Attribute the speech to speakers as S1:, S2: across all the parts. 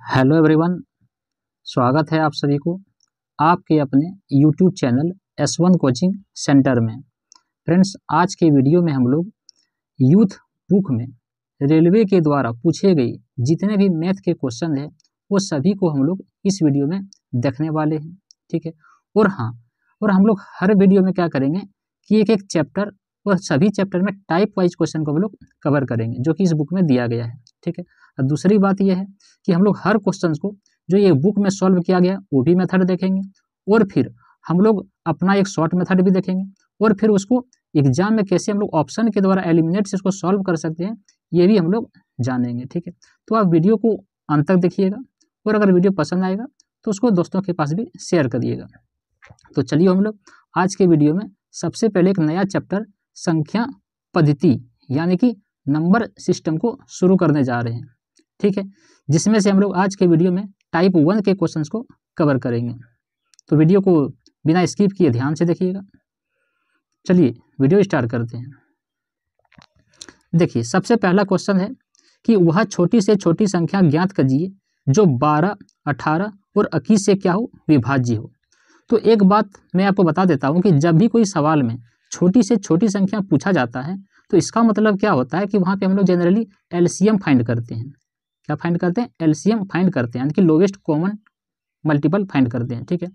S1: Hello everyone, स्वागत है आप सभी को आपके अपने YouTube channel S one coaching centre में। फ्रेंड्स आज के वीडियो में हम लोग यूथ बुक में रेलवे के द्वारा पूछे गए जितने भी मैथ के क्वेश्चन है, वो सभी को हम लोग इस वीडियो में देखने वाले हैं, ठीक है? और हाँ और हम लोग हर वीडियो में क्या करेंगे कि एक एक चैप्टर और सभी चैप्टर में टाइप वाइज क्वेश्चन को हम लोग कवर करेंगे, जो कि इस बुक में दिया गया है, ठीक है? और दूसरी बात यह है कि हम लोग हर क्वेश्चन को जो ये बुक में सॉल्व किया गया, वो भी मेथड देखेंगे और फिर हम लोग अपना एक शॉर्ट मेथड भी देखेंगे और फिर उसको एग्ज़ाम में कैसे हम लोग ऑप्शन के द्वारा एलिमिनेट से इसको सॉल्व कर सकते हैं, ये भी हम लोग जानेंगे, ठीक है? तो आप वीडियो को अंत तक देखिएगा और अगर वीडियो पसंद आएगा तो उसको दोस्तों के पास भी शेयर करिएगा। तो चलिए हम लोग आज के वीडियो में सबसे पहले एक नया चैप्टर संख्या पद्धति, यानी कि नंबर सिस्टम को शुरू करने जा रहे हैं। ठीक है? जिसमें से हम लोग आज के वीडियो में टाइप वन के क्वेश्चन को कवर करेंगे। तो वीडियो को बिना स्किप किए ध्यान से देखिएगा। चलिए वीडियो स्टार्ट करते हैं। देखिए, सबसे पहला क्वेश्चन है कि वह छोटी से छोटी संख्या ज्ञात कीजिए जो बारह, अठारह और इक्कीस से क्या हो? विभाज्य हो। तो एक बात मैं आपको बता देता हूँ कि जब भी कोई सवाल में छोटी से छोटी संख्या पूछा जाता है तो इसका मतलब क्या होता है कि वहाँ पे हम लोग जनरली एलसीएम फाइंड करते हैं। क्या फाइंड करते हैं? एलसीएम फाइंड करते हैं, यानी कि लोवेस्ट कॉमन मल्टीपल फाइंड करते हैं, ठीक है?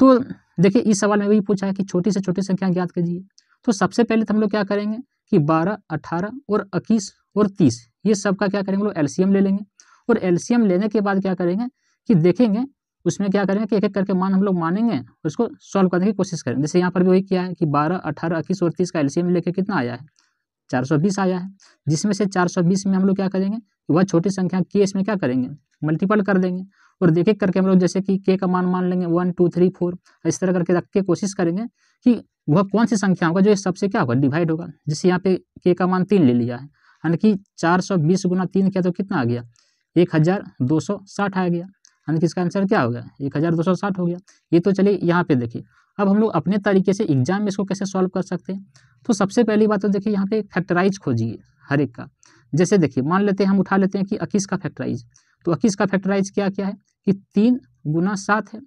S1: तो देखिए, इस सवाल में भी पूछा है कि छोटी से छोटी संख्या ज्ञात कीजिए। तो सबसे पहले तो हम लोग क्या करेंगे कि बारह अट्ठारह और इक्कीस और तीस, ये सब का क्या करेंगे? लोग एलसीएम ले लेंगे। और एलसीएम लेने के बाद क्या करेंगे कि देखेंगे, उसमें क्या करेंगे कि एक एक करके मान हम लोग मानेंगे, उसको सॉल्व करने की कोशिश करेंगे। जैसे यहाँ पर भी वही किया है कि बारह, अठारह, इक्कीस और तीस का एलसीएम लेके कितना आया है? चार सौ बीस आया है। जिसमें से चार सौ बीस में हम लोग क्या करेंगे वह छोटी संख्या के इसमें क्या करेंगे? मल्टीपल कर देंगे। और देख, एक करके हम लोग जैसे कि के का मान मान लेंगे वन टू थ्री फोर इस तरह करके रख के कोशिश करेंगे कि वह कौन सी संख्या होगा जो सबसे क्या होगा? डिवाइड होगा। जैसे यहाँ पे के का मान तीन ले लिया है, यानी कि चार सौ बीस गुना तीन किया तो कितना आ गया? एक हज़ार दो सौ साठ आ गया। यानी कि इसका आंसर क्या हो गया? एक हज़ार दो सौ साठ हो गया। ये तो चलिए यहाँ पे देखिए। अब हम लोग अपने तरीके से एग्ज़ाम में इसको कैसे सॉल्व कर सकते हैं? तो सबसे पहली बात तो देखिए, यहाँ पे फैक्टराइज खोजिए हर एक का। जैसे देखिए, मान लेते हैं, हम उठा लेते हैं कि इक्कीस का फैक्टराइज तो इक्कीस का फैक्टराइज क्या क्या है? कि तीन गुना सात है।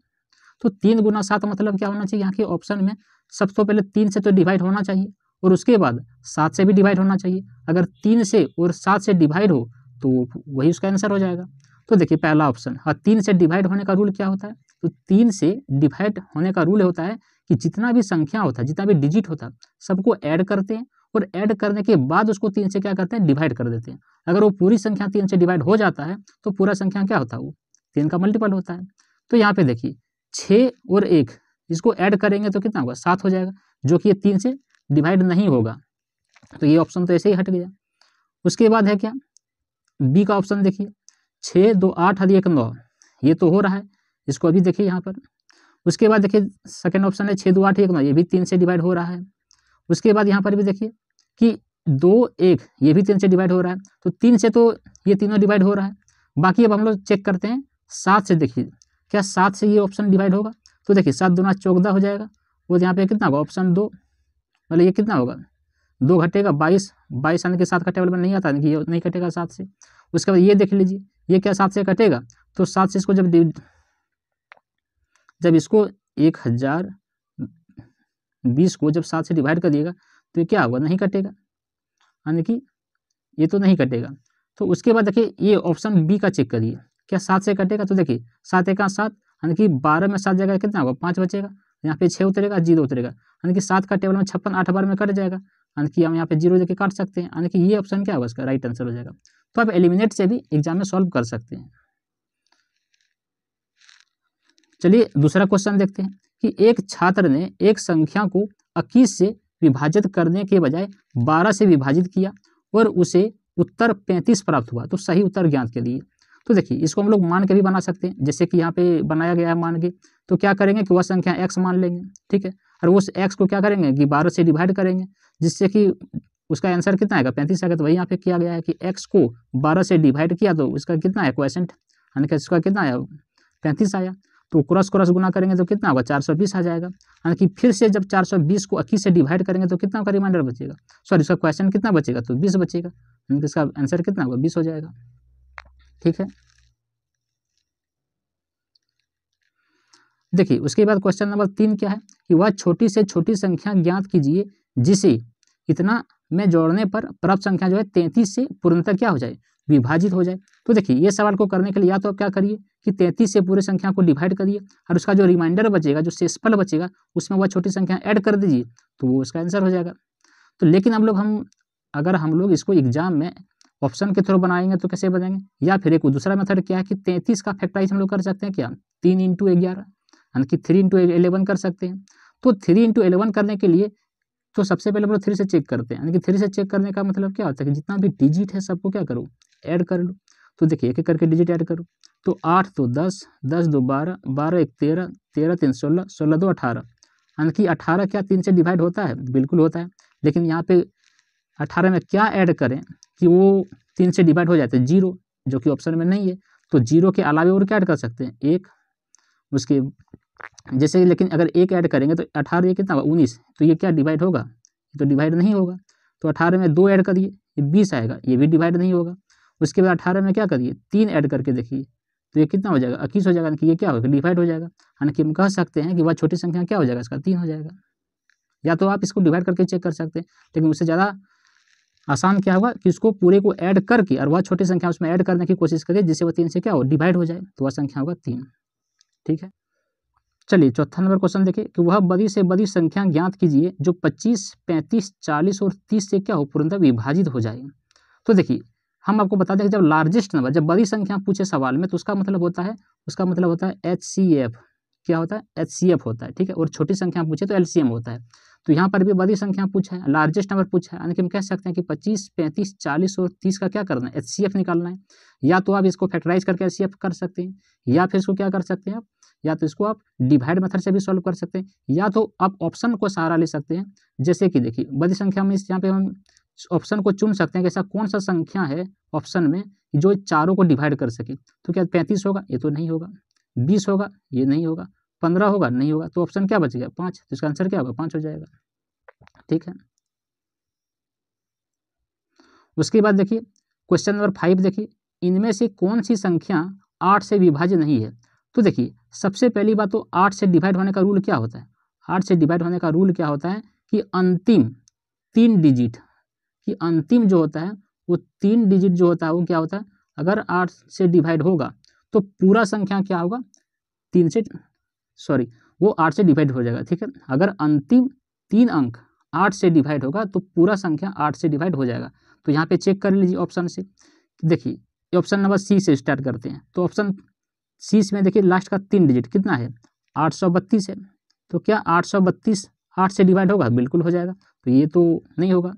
S1: तो तीन गुना सात मतलब क्या होना चाहिए? यहाँ के ऑप्शन में सबसे पहले तीन से तो डिवाइड होना चाहिए, और उसके बाद सात से भी डिवाइड होना चाहिए। अगर तीन से और सात से डिवाइड हो तो वही उसका आंसर हो जाएगा। तो देखिए, पहला ऑप्शन हाँ तीन से डिवाइड होने का रूल क्या होता है? तो तीन से डिवाइड होने का रूल होता है कि जितना भी संख्या होता है, जितना भी डिजिट होता है, सबको ऐड करते हैं। और ऐड करने के बाद उसको तीन से क्या करते हैं? डिवाइड कर देते हैं। अगर वो पूरी संख्या तीन से डिवाइड हो जाता है तो पूरा संख्या क्या होता है? वो तीन का मल्टीपल होता है। तो यहाँ पे देखिए छः और एक, इसको ऐड करेंगे तो कितना होगा? सात हो जाएगा, जो कि ये तीन से डिवाइड नहीं होगा। तो ये ऑप्शन तो ऐसे ही हट गया। उसके बाद है क्या? बी का ऑप्शन देखिए छः दो, आठ हद एक, नौ, ये तो हो रहा है। इसको अभी देखिए यहाँ पर। उसके बाद देखिए सेकेंड ऑप्शन है छः दो, आठ, एक, नौ, ये भी तीन से डिवाइड हो रहा है। उसके बाद यहाँ पर भी देखिए कि दो एक, ये भी तीन से डिवाइड हो रहा है। तो तीन से तो ये तीनों डिवाइड हो रहा है। बाकी अब हम लोग चेक करते हैं, सात से देखिए। क्या सात से ये ऑप्शन डिवाइड होगा? तो देखिए, सात दुना चौदह हो जाएगा। वो यहाँ पे कितना होगा? ऑप्शन दो। मतलब ये कितना होगा? दो घटेगा बाईस। बाईस आने के साथ का टेबल में नहीं आता कि ये नहीं कटेगा सात से। उसके बाद ये देख लीजिए, ये क्या सात से कटेगा? तो सात से इसको जब जब इसको एक हज़ार बीस को जब सात से डिवाइड कर दिएगा तो क्या होगा? नहीं कटेगा। यानी कि ये तो नहीं कटेगा। तो उसके बाद देखिए, ये ऑप्शन बी का चेक करिए। क्या सात से कटेगा? तो देखिए, सात एक सात, यानी कि बारह में सात जगह कितना होगा? पाँच बचेगा। यहाँ पे छः उतरेगा, ज़ीरो उतरेगा। यानी कि सात का टेबल में छप्पन, आठ बार में कट जाएगा। यानी कि हम यहाँ पे ज़ीरो देके काट सकते हैं। यानी कि ये ऑप्शन क्या होगा? इसका राइट आंसर हो जाएगा। तो आप एलिमिनेट से भी एग्ज़ाम में सॉल्व कर सकते हैं। चलिए, दूसरा क्वेश्चन देखते हैं कि एक छात्र ने एक संख्या को इक्कीस से विभाजित करने के बजाय बारह से विभाजित किया और उसे उत्तर पैंतीस प्राप्त हुआ। तो सही उत्तर ज्ञात के लिए। तो देखिए, इसको हम लोग मान के भी बना सकते हैं। जैसे कि यहाँ पे बनाया गया है मान के। तो क्या करेंगे कि वह संख्या एक्स मान लेंगे, ठीक है? और उस एक्स को क्या करेंगे कि बारह से डिवाइड करेंगे, जिससे कि उसका आंसर कितना आएगा? पैंतीस आएगा। तो वही यहाँ पे किया गया है कि एक्स को बारह से डिवाइड किया तो उसका कितना है? क्वेश्चन यानी कि इसका कितना आया पैंतीस आया। तो क्रॉस क्रॉस गुना करेंगे तो कितना होगा? चार सौ बीस आ जाएगा। यानी कि फिर से जब चार सौ बीस को इक्कीस से डिवाइड करेंगे तो कितना का रिमाइंडर बचेगा। सॉरी इसका क्वेश्चन कितना बचेगा? तो बीस बचेगा। यानी कि इसका आंसर कितना होगा? बीस हो जाएगा। ठीक है? देखिए, उसके बाद क्वेश्चन नंबर तीन क्या है? कि वह छोटी से छोटी संख्या ज्ञात कीजिए, जिसे इतना में जोड़ने पर प्राप्त संख्या जो है तैंतीस से पूर्णतः क्या हो जाए? विभाजित हो जाए। तो देखिए, ये सवाल को करने के लिए या तो आप क्या करिए कि तैंतीस से पूरे संख्या को डिवाइड करिए और उसका जो रिमाइंडर बचेगा, जो शेषफल बचेगा, उसमें वह छोटी संख्या ऐड कर दीजिए तो वो उसका आंसर हो जाएगा। तो लेकिन हम लोग हम, अगर हम लोग इसको एग्ज़ाम में ऑप्शन के थ्रू बनाएँगे तो कैसे बनाएँगे या फिर एक दूसरा मेथड क्या है कि तैंतीस का फैक्टराइज हम लोग कर सकते हैं क्या? तीन इंटू ग्यारह, यानी कि थ्री इंटू एलेवन कर सकते हैं। तो थ्री इंटू एलेवन करने के लिए तो सबसे पहले हम लोग थ्री से चेक करते हैं, यानी कि थ्री से चेक करने का मतलब क्या होता है कि जितना भी डिजिट है सबको क्या करो? ऐड कर लो। तो देखिए, एक एक करके डिजिट ऐड करो। तो आठ दो दस दस दो बारह बारह एक तेरह तेरह तीन सोलह सोलह दो अठारह। यानी कि अठारह क्या तीन से डिवाइड होता है? बिल्कुल होता है। लेकिन यहाँ पे अठारह में क्या ऐड करें कि वो तीन से डिवाइड हो जाते हैं ज़ीरो जो कि ऑप्शन में नहीं है। तो ज़ीरो के अलावा और क्या ऐड कर सकते हैं? एक, उसके जैसे लेकिन अगर एक ऐड करेंगे तो अठारह कितना उन्नीस। तो ये क्या डिवाइड होगा? तो डिवाइड नहीं होगा। तो अठारह में दो ऐड करिए बीस आएगा, ये भी डिवाइड नहीं होगा। उसके बाद अठारह में क्या करिए? तीन ऐड करके देखिए। तो ये कितना हो जाएगा? इक्कीस हो जाएगा कि ये क्या होगा? डिवाइड हो जाएगा। यानी कि हम कह सकते हैं कि वह छोटी संख्या क्या हो जाएगा? इसका तीन हो जाएगा। या तो आप इसको डिवाइड करके चेक कर सकते हैं। लेकिन उससे ज़्यादा आसान क्या होगा कि उसको पूरे को ऐड करके और वह छोटी संख्या उसमें ऐड करने की कोशिश करिए, जिससे वह तीन से क्या हो? डिवाइड हो जाए। तो वह संख्या होगा तीन। ठीक है? चलिए, चौथा नंबर क्वेश्चन देखिए कि वह बड़ी से बड़ी संख्या ज्ञात कीजिए, जो पच्चीस, पैंतीस, चालीस और तीस से क्या हो? पूर्णतः विभाजित हो जाए। तो देखिए हम आपको बता दें कि जब लार्जेस्ट नंबर जब बड़ी संख्या पूछे सवाल में तो उसका मतलब होता है, उसका मतलब होता है एच सी एफ़ क्या होता है? एच सी एफ़ होता है, ठीक है? और छोटी संख्या पूछे तो एल सी एम होता है। तो यहाँ पर भी बड़ी संख्या पूछा है लार्जेस्ट नंबर पूछा है, यानी कि हम कह सकते हैं कि पच्चीस, पैंतीस, चालीस और तीस का क्या करना है? एच सी एफ़ निकालना है। या तो आप इसको फैक्टराइज करके एच सी एफ़ कर सकते हैं, या फिर इसको क्या कर सकते हैं आप? या तो इसको आप डिवाइड मेथड से भी सॉल्व कर सकते हैं, या तो आप ऑप्शन को सहारा ले सकते हैं। जैसे कि देखिए, बड़ी संख्या में इस यहाँ पे हम ऑप्शन को चुन सकते हैं कि ऐसा कौन सा संख्या है ऑप्शन में जो चारों को डिवाइड कर सके। तो क्या पैंतीस होगा? ये तो नहीं होगा। बीस होगा? ये नहीं होगा। पंद्रह होगा? नहीं होगा। तो ऑप्शन क्या बचेगा पाँच। तो इसका आंसर क्या होगा? पाँच हो जाएगा। ठीक है। उसके बाद देखिए क्वेश्चन नंबर फाइव देखिए, इनमें से कौन सी संख्या आठ से विभाज्य नहीं है? तो देखिए, सबसे पहली बात तो आठ से डिवाइड होने का रूल क्या होता है? आठ से डिवाइड होने का रूल क्या होता है कि अंतिम तीन डिजिट कि अंतिम जो होता है, वो तीन डिजिट जो होता है, वो क्या होता है? अगर आठ से डिवाइड होगा तो पूरा संख्या क्या होगा? तीन से सॉरी वो आठ से डिवाइड हो जाएगा, ठीक है? अगर अंतिम तीन अंक आठ से डिवाइड होगा तो पूरा संख्या आठ से डिवाइड हो जाएगा। तो यहाँ पे चेक कर लीजिए ऑप्शन से। देखिए ऑप्शन नंबर सी से स्टार्ट करते हैं। तो ऑप्शन सी में देखिए लास्ट का तीन डिजिट कितना है? आठ सौ बत्तीस है। तो क्या आठ सौ बत्तीस आठ से डिवाइड होगा? बिल्कुल हो जाएगा। तो ये तो नहीं होगा।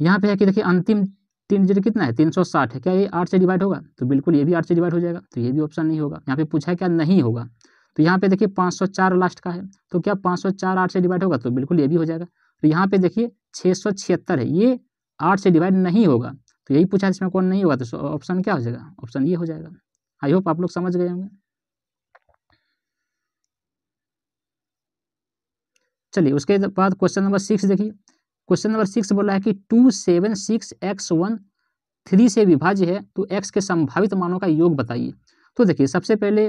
S1: यहाँ पे है कि देखिए अंतिम तीन डिजिट कितना है? तीन सौ साठ है। क्या ये आठ से डिवाइड होगा? तो बिल्कुल ये भी आठ से डिवाइड हो जाएगा। तो ये भी ऑप्शन नहीं होगा। यहाँ पे पूछा है क्या नहीं होगा? तो यहाँ पे देखिए पाँच सौ चार लास्ट का है। तो क्या पाँच सौ चार आठ से डिवाइड होगा? तो बिल्कुल ये भी हो जाएगा। तो यहाँ पे देखिए छः सौ छिहत्तर है। ये आठ से डिवाइड नहीं होगा। तो यही पूछा इसमें कौन नहीं होगा? तो ऑप्शन क्या हो जाएगा? ऑप्शन ये हो जाएगा। आई होप आप लोग समझ गए होंगे। चलिए उसके बाद क्वेश्चन नंबर सिक्स देखिए। क्वेश्चन नंबर सिक्स बोला है कि two seven six X one three से विभाज्य है तो एक्स के संभावित मानों का योग बताइए। तो देखिए, सबसे पहले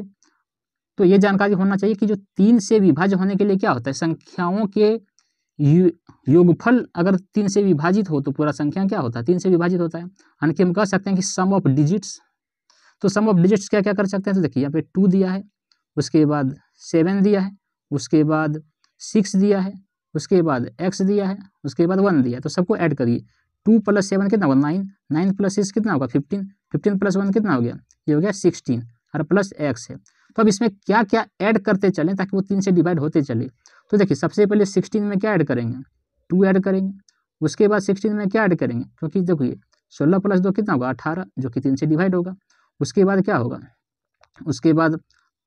S1: तो ये जानकारी होना चाहिए कि जो तीन से विभाज्य होने के लिए क्या होता है? संख्याओं के योगफल अगर तीन से विभाजित हो तो पूरा संख्या क्या होता है? तीन से विभाजित होता है। यानी कि हम कह सकते हैं कि सम ऑफ़ डिजिट्स तो सम ऑफ़ डिजिट्स क्या क्या कर सकते हैं? तो देखिए, यहाँ पे टू दिया है, उसके बाद सेवन दिया है, उसके बाद सिक्स दिया है उसके बाद एक्स दिया है, उसके बाद वन दिया तो सबको ऐड करिए। टू प्लस सेवन कितना होगा? नाइन नाइन प्लस सिक्स कितना होगा? फिफ्टीन फिफ्टीन प्लस वन कितना हो गया? ये हो गया सिक्सटीन और प्लस एक्स है। तो अब इसमें क्या क्या ऐड करते चलें ताकि वो तीन से डिवाइड होते चले? तो देखिए, सबसे पहले सिक्सटीन में क्या ऐड करेंगे? टू ऐड करेंगे। उसके बाद सिक्सटीन में क्या ऐड करेंगे? क्योंकि देखिए, सोलह प्लस दो कितना होगा? अठारह, जो कि तीन से डिवाइड होगा। उसके बाद क्या होगा? उसके बाद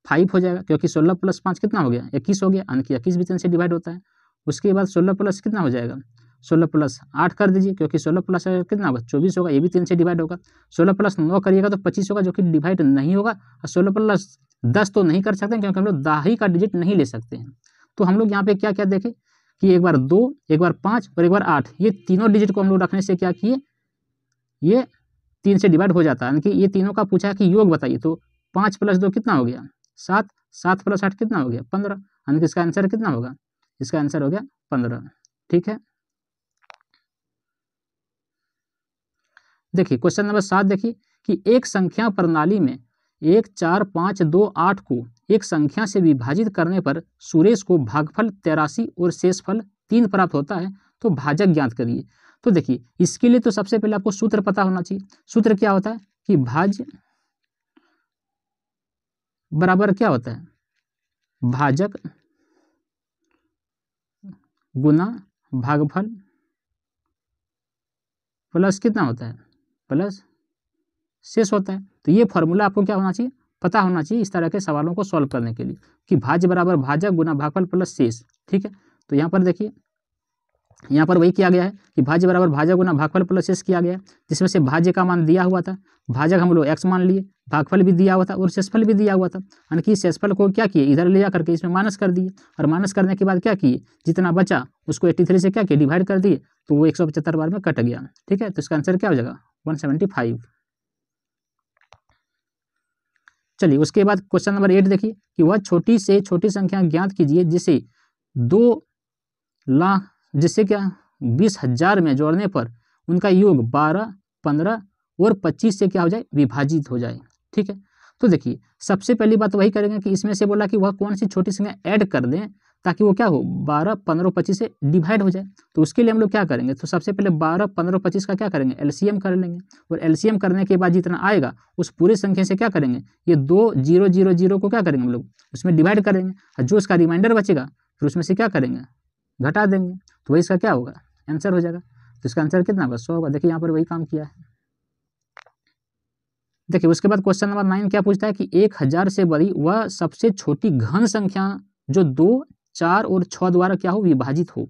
S1: फाइव हो जाएगा, क्योंकि सोलह प्लस पाँच कितना हो गया? इक्कीस हो गया। यानी कि इक्कीस भी तीन से डिवाइड होता है। उसके बाद सोलह प्लस कितना हो जाएगा? सोलह प्लस आठ कर दीजिए, क्योंकि सोलह प्लस कितना होगा? चौबीस होगा, ये भी तीन से डिवाइड होगा। सोलह प्लस नौ करिएगा तो पच्चीस होगा, जो कि डिवाइड नहीं होगा। और सोलह प्लस दस तो नहीं कर सकते, क्योंकि हम लोग दाही का डिजिट नहीं ले सकते हैं। तो हम लोग यहाँ पे क्या क्या देखें कि एक बार दो, एक बार पाँच और एक बार आठ। ये तीनों डिजिट को हम लोग रखने से क्या किए? ये तीन से डिवाइड हो जाता है। यानी कि ये तीनों का पूछा कि योग बताइए तो पाँच प्लस दो कितना हो गया? सात। सात प्लस आठ कितना हो गया? पंद्रह। यानी कि इसका आंसर कितना होगा? इसका आंसर हो गया पंद्रह। ठीक है? देखिए, क्वेश्चन नंबर सात देखिए कि एक संख्या प्रणाली में एक, चार, पाँच, दो, आठ को एक संख्या से विभाजित करने पर सुरेश को भागफल, तेरासी और शेषफल तीन प्राप्त होता है तो भाजक ज्ञात करिए। तो देखिए, इसके लिए तो सबसे पहले आपको सूत्र पता होना चाहिए। सूत्र क्या होता है कि भाज्य बराबर क्या होता है? भाजक गुना भागफल प्लस कितना होता है? प्लस शेष होता है। तो ये फॉर्मूला आपको क्या होना चाहिए? पता होना चाहिए इस तरह के सवालों को सॉल्व करने के लिए कि भाज्य बराबर भाजक गुना भागफल प्लस शेष, ठीक है? तो यहाँ पर देखिए यहाँ पर वही किया गया है कि भाज्य बराबर भाजक गुना भागफल प्लस शेष किया गया है, जिसमें से भाज्य का मान दिया हुआ था। भाजक हम लोग एक्स मान लिए, भागफल भी दिया हुआ था और शेषफल भी दिया हुआ था। यानी कि शेषफल को क्या किए? इधर ले जा करके इसमें माइनस कर दिए और माइनस करने के बाद क्या किए? जितना बचा, उसको एट्टी थ्री से क्या किए? डिवाइड कर दिए तो वो एक सौ पचहत्तर बार में कट गया। ठीक है तो इसका आंसर क्या हो जाएगा? वन सेवेंटी फाइव चलिए, उसके बाद क्वेश्चन नंबर एट देखिए कि वह छोटी से छोटी संख्या ज्ञात कीजिए, जिसे दो लाख जिससे क्या? बीस हज़ार में जोड़ने पर उनका योग बारह, पंद्रह और पच्चीस से क्या हो जाए? विभाजित हो जाए। ठीक है? तो देखिए, सबसे पहली बात वही करेंगे कि इसमें से बोला कि वह कौन सी छोटी संख्या ऐड कर दें ताकि वो क्या हो? बारह, पंद्रह पच्चीस से डिवाइड हो जाए। तो उसके लिए हम लोग क्या करेंगे? तो सबसे पहले बारह, पंद्रह पच्चीस का क्या करेंगे? एलसीएम कर लेंगे। और एलसीएम करने के बाद जितना आएगा, उस पूरी संख्या से क्या करेंगे? ये दो, ज़ीरो ज़ीरो ज़ीरो को क्या करेंगे हम लोग? उसमें डिवाइड करेंगे और जो उसका रिमाइंडर बचेगा, फिर उसमें से क्या करेंगे? घटा देंगे। तो वही इसका क्या होगा? आंसर हो जाएगा। तो इसका आंसर कितना होगा? सौ होगा। देखिए, यहाँ पर वही काम किया है। देखिए, उसके बाद क्वेश्चन नंबर नाइन क्या पूछता है कि एक हज़ार से बड़ी वह सबसे छोटी घन संख्या जो दो, चार और छः द्वारा क्या हो? विभाजित हो।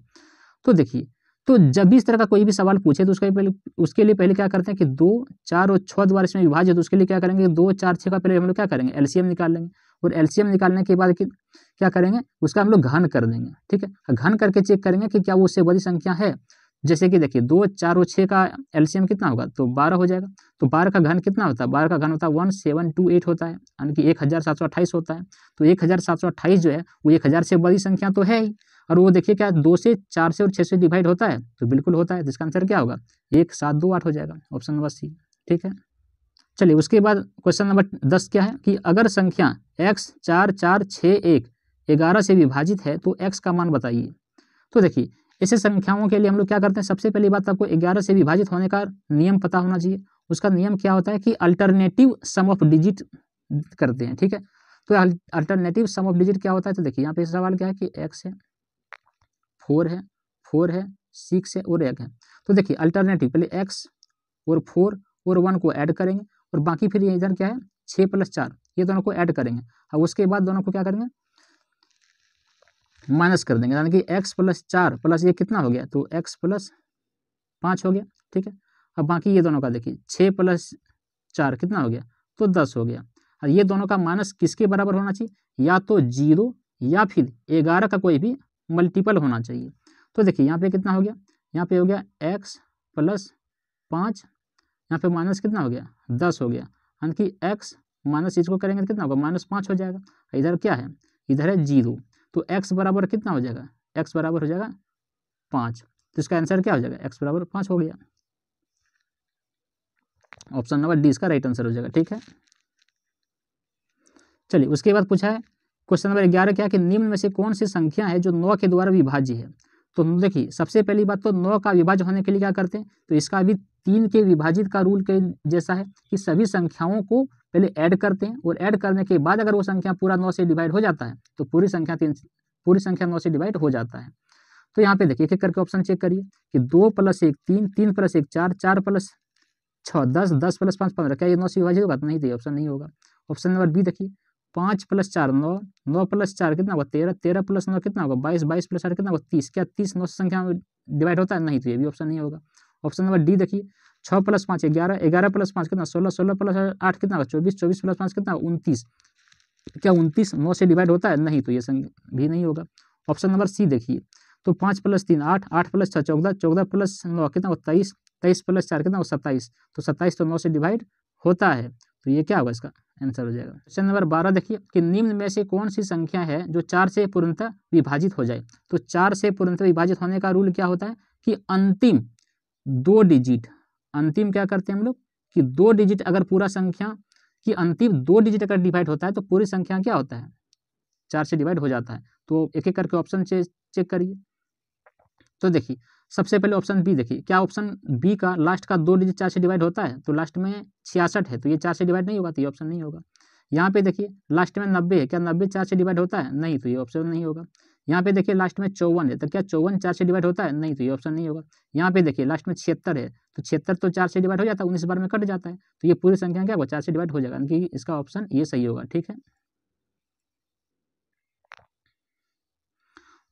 S1: तो देखिए तो जब भी इस तरह का कोई भी सवाल पूछे तो उसके पहले, उसके लिए पहले क्या करते हैं कि दो, चार और छः द्वारा इसमें विभाजित तो उसके लिए क्या करेंगे? दो, चार छः का पहले हम लोग क्या करेंगे? एलसीएम निकाल लेंगे। और एलसीएम निकालने के बाद क्या करेंगे? उसका हम लोग घन कर देंगे, ठीक है? घन करके चेक करेंगे कि क्या वो उससे बड़ी संख्या है। जैसे कि देखिए, दो, चार और छः का एलसीएम कितना होगा? तो बारह हो जाएगा। तो बारह का घन कितना होता है? बारह का घन होता है वन सेवन टू एट होता है, यानी कि एक हज़ार सात सौ अट्ठाईस होता है। तो एक हज़ार सात सौ अट्ठाईस जो है, वो एक हज़ार से बड़ी संख्या तो है ही। और वो देखिए क्या, दो से चार से और छः से डिवाइड होता है तो बिल्कुल होता है। जिसका आंसर क्या होगा? एक सात दो आठ हो जाएगा ऑप्शन नंबर सी ठीक है? चलिए, उसके बाद क्वेश्चन नंबर दस क्या है? कि अगर संख्या एक्स चार चार छः एक, ग्यारह से विभाजित है तो एक्स का मान बताइए। तो देखिए, ऐसे संख्याओं के लिए हम लोग क्या करते हैं? सबसे पहली बात आपको ग्यारह से विभाजित होने का नियम पता होना चाहिए। उसका नियम क्या होता है कि अल्टरनेटिव सम ऑफ़ डिजिट करते हैं, ठीक है? तो अल्टरनेटिव सम ऑफ़ डिजिट क्या होता है? तो देखिए, यहाँ पे सवाल क्या है कि एक्स है फोर है फोर है सिक्स है और एक है। तो देखिए अल्टरनेटिव पहले एक्स और फोर और वन को ऐड करेंगे और बाकी फिर ये इधर क्या है? छः प्लस चार, ये दोनों को ऐड करेंगे। और उसके बाद दोनों को क्या करेंगे? माइनस कर देंगे, यानी कि एक्स प्लस चार प्लस ये कितना हो गया? तो एक्स प्लस पाँच हो गया, ठीक है? अब बाकी ये दोनों का देखिए छः प्लस चार कितना हो गया? तो दस हो गया। और ये दोनों का माइनस किसके बराबर होना चाहिए? या तो ज़ीरो या फिर ग्यारह का कोई भी मल्टीपल होना चाहिए। तो देखिए, यहाँ पे कितना हो गया? यहाँ पे हो गया एक्स प्लस पाँच, यहाँ पे माइनस कितना हो गया? दस हो गया। यानी कि एक्स माइनस इसको करेंगे तो कितना होगा? माइनस पाँच हो जाएगा। इधर क्या है? इधर है ज़ीरो। तो एक्स बराबर कितना हो जाएगा? एक्स बराबर हो जाएगा पाँच। तो इसका आंसर क्या हो जाएगा? एक्स बराबर पाँच हो गया। ऑप्शन नंबर डी, इसका राइट आंसर हो जाएगा। ठीक है? चलिए, उसके बाद पूछा है, क्वेश्चन नंबर ग्यारह क्या कि निम्न में से कौन सी संख्या है जो नौ के द्वारा विभाज्य है? तो देखिए, सबसे पहली बात तो नौ का विभाज्य होने के लिए क्या करते हैं? तो इसका भी तीन के विभाजित का रूल के जैसा है कि सभी संख्याओं को पहले ऐड करते हैं और ऐड करने के बाद अगर वो संख्या पूरा नौ से डिवाइड हो जाता है तो पूरी संख्या तीन पूरी संख्या नौ से डिवाइड हो जाता है। तो यहाँ पे देखिए एक एक करके ऑप्शन चेक करिए कि दो प्लस एक तीन तीन प्लस एक चार चार प्लस छः दस दस प्लस पाँच, पंद्रह, क्या ये नौ से विभाजित होगा? तो नहीं तो ऑप्शन नहीं होगा। ऑप्शन नंबर बी देखिए, पाँच प्लस चार नौ नौ प्लस चार कितना होगा? तेरह तेरह प्लस नौ कितना होगा? बाईस बाईस प्लस चार कितना होगा? तीस, क्या तीस नौ संख्या में डिवाइड होता है? नहीं तो ये भी ऑप्शन नहीं होगा। ऑप्शन नंबर डी देखिए, छः प्लस पाँच ग्यारह ग्यारह प्लस पाँच कितना, सोलह सोलह प्लस आठ कितना, चौबीस चौबीस प्लस पाँच कितना, उनतीस। क्या उनतीस नौ से डिवाइड होता है? नहीं तो ये संख्या भी नहीं होगा। ऑप्शन नंबर सी देखिए तो पाँच प्लस तीन आठ आठ प्लस छः चौदह चौदह प्लस नौ कितना होगा तेईस तेईस प्लस चार कितना होगा सत्ताईस। तो सत्ताईस तो नौ से डिवाइड होता है। तो ये क्या होगा इसका? आंसर हो जाएगा। क्वेश्चन नंबर बारह देखिए, कि निम्न में से कौन सी संख्या है जो चार से पूर्णतः विभाजित हो जाए? तो चार से पूर्णतः विभाजित होने का रूल क्या होता है? कि अंतिम दो डिजिट। अंतिम क्या करते हैं हम लोग? कि दो डिजिट अगर पूरा संख्या, कि अंतिम दो डिजिट अगर डिवाइड होता है तो पूरी संख्या क्या होता है? चार से डिवाइड हो जाता है। तो एक एक करके ऑप्शन चेक करिए। तो देखिए, सबसे पहले ऑप्शन बी देखिए। क्या ऑप्शन बी का लास्ट का दो डिजिट चार से डिवाइड होता है? तो लास्ट में छियासठ है तो ये चार से डिवाइड नहीं होगा तो ये ऑप्शन नहीं होगा। यहाँ पे देखिए लास्ट में नब्बे है, क्या नब्बे चार से डिवाइड होता है? नहीं तो ये ऑप्शन नहीं होगा। यहाँ पे देखिए लास्ट में चौवन है तो क्या चौवन चार से डिवाइड होता है? नहीं तो ये ऑप्शन नहीं होगा। यहाँ पे देखिए लास्ट में छिहत्तर है तो छिहत्तर तो चार से डिवाइड हो जाता है, उन्नीस बार में कट जाता है तो ये पूरी संख्या क्या होगा चार से डिवाइड हो जाएगा क्योंकि इसका ऑप्शन ये सही होगा, ठीक है?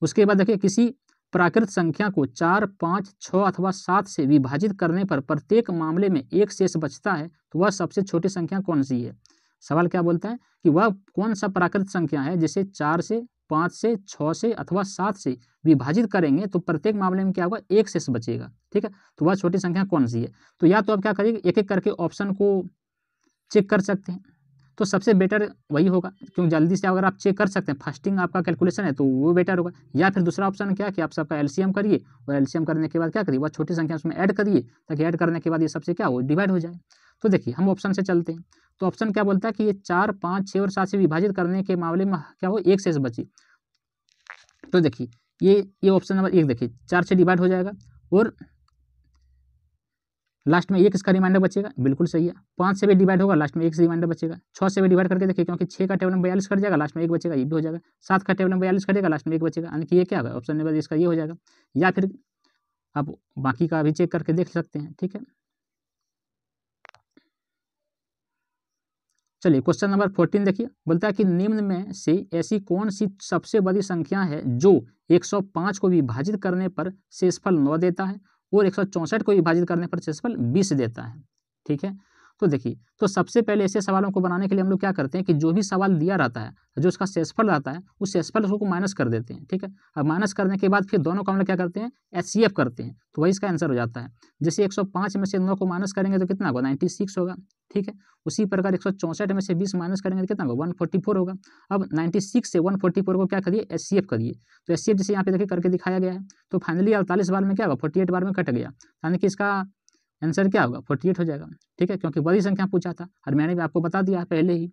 S1: उसके बाद देखिए किसी प्राकृत संख्या को चार, पाँच, छः अथवा सात से विभाजित करने पर प्रत्येक मामले में एक शेष बचता है तो वह सबसे छोटी संख्या कौन सी है? सवाल क्या बोलता है कि वह कौन सा प्राकृत संख्या है जिसे चार से पाँच से, छः से अथवा सात से विभाजित करेंगे तो प्रत्येक मामले में क्या होगा? एक शेष बचेगा, ठीक है? तो वह छोटी संख्या कौन सी है? तो या तो आप क्या करिए एक एक करके ऑप्शन को चेक कर सकते हैं। तो सबसे बेटर वही होगा क्योंकि जल्दी से अगर आप चेक कर सकते हैं फास्टिंग आपका कैलकुलेशन है तो वो बेटर होगा। या फिर दूसरा ऑप्शन क्या कि आप सबका एलसीएम करिए, और एलसीएम करने के बाद क्या करिए? वह छोटी संख्या उसमें ऐड करिए, ताकि ऐड करने के बाद ये सबसे क्या हो? डिवाइड हो जाए। तो देखिए, हम ऑप्शन से चलते हैं। तो ऑप्शन क्या बोलता है कि ये चार, पाँच छः और सात से विभाजित करने के मामले में क्या हो, एक शेष बची। तो देखिए, ये ये ऑप्शन नंबर एक देखिए, चार से डिवाइड हो जाएगा और लास्ट में एक इसका रिमाइंडर बचेगा, बिल्कुल सही है। पाँच से भी डिवाइड होगा लास्ट में एक से रिमाइंडर बचेगा। छः से भी डिवाइड करके देखिए, क्योंकि छः का टेबल में बयालीस कर जाएगा लास्ट में एक बचेगा, ये भी हो जाएगा। सात का टेबल में बयालीस करेगा लास्ट में एक बचेगा, यानी कि ये क्या होगा ऑप्शन नंबर इसका ये हो जाएगा। या फिर आप बाकी का भी चेक करके देख सकते हैं, ठीक है? चलिए क्वेश्चन नंबर फोर्टीन देखिए। बोलता है कि निम्न में से ऐसी कौन सी सबसे बड़ी संख्या है जो 105 को विभाजित करने पर शेषफल नौ देता है और एक को विभाजित करने पर शेषफल बीस देता है। ठीक है? तो देखिए तो सबसे पहले ऐसे सवालों को बनाने के लिए हम लोग क्या करते हैं कि जो भी सवाल दिया रहता है, जो उसका सेसफल रहता है, उस सेसफल को माइनस कर देते हैं, ठीक है? अब माइनस करने के बाद फिर दोनों का हम लोग क्या करते हैं? एच करते हैं तो वही इसका आंसर हो जाता है। जैसे 105 में से नौ को माइनस करेंगे तो कितना होगा? 96 होगा, ठीक है? उसी प्रकार एक सौ चौंसठ में से बीस माइनस करेंगे तो कितना होगा? वन होगा। अब नाइन्टी से वन को क्या करिए? एच करिए। तो एच जैसे यहाँ पे देखिए करके दिखाया गया है तो फाइनली अड़तालीस बार में क्या होगा? फोर्टी बार में कट गया। यानी कि इसका आंसर क्या होगा? फोर्टी हो जाएगा। ठीक है? क्योंकि बड़ी संख्या पूछा था। और मैंने भी आपको बता दिया पहले ही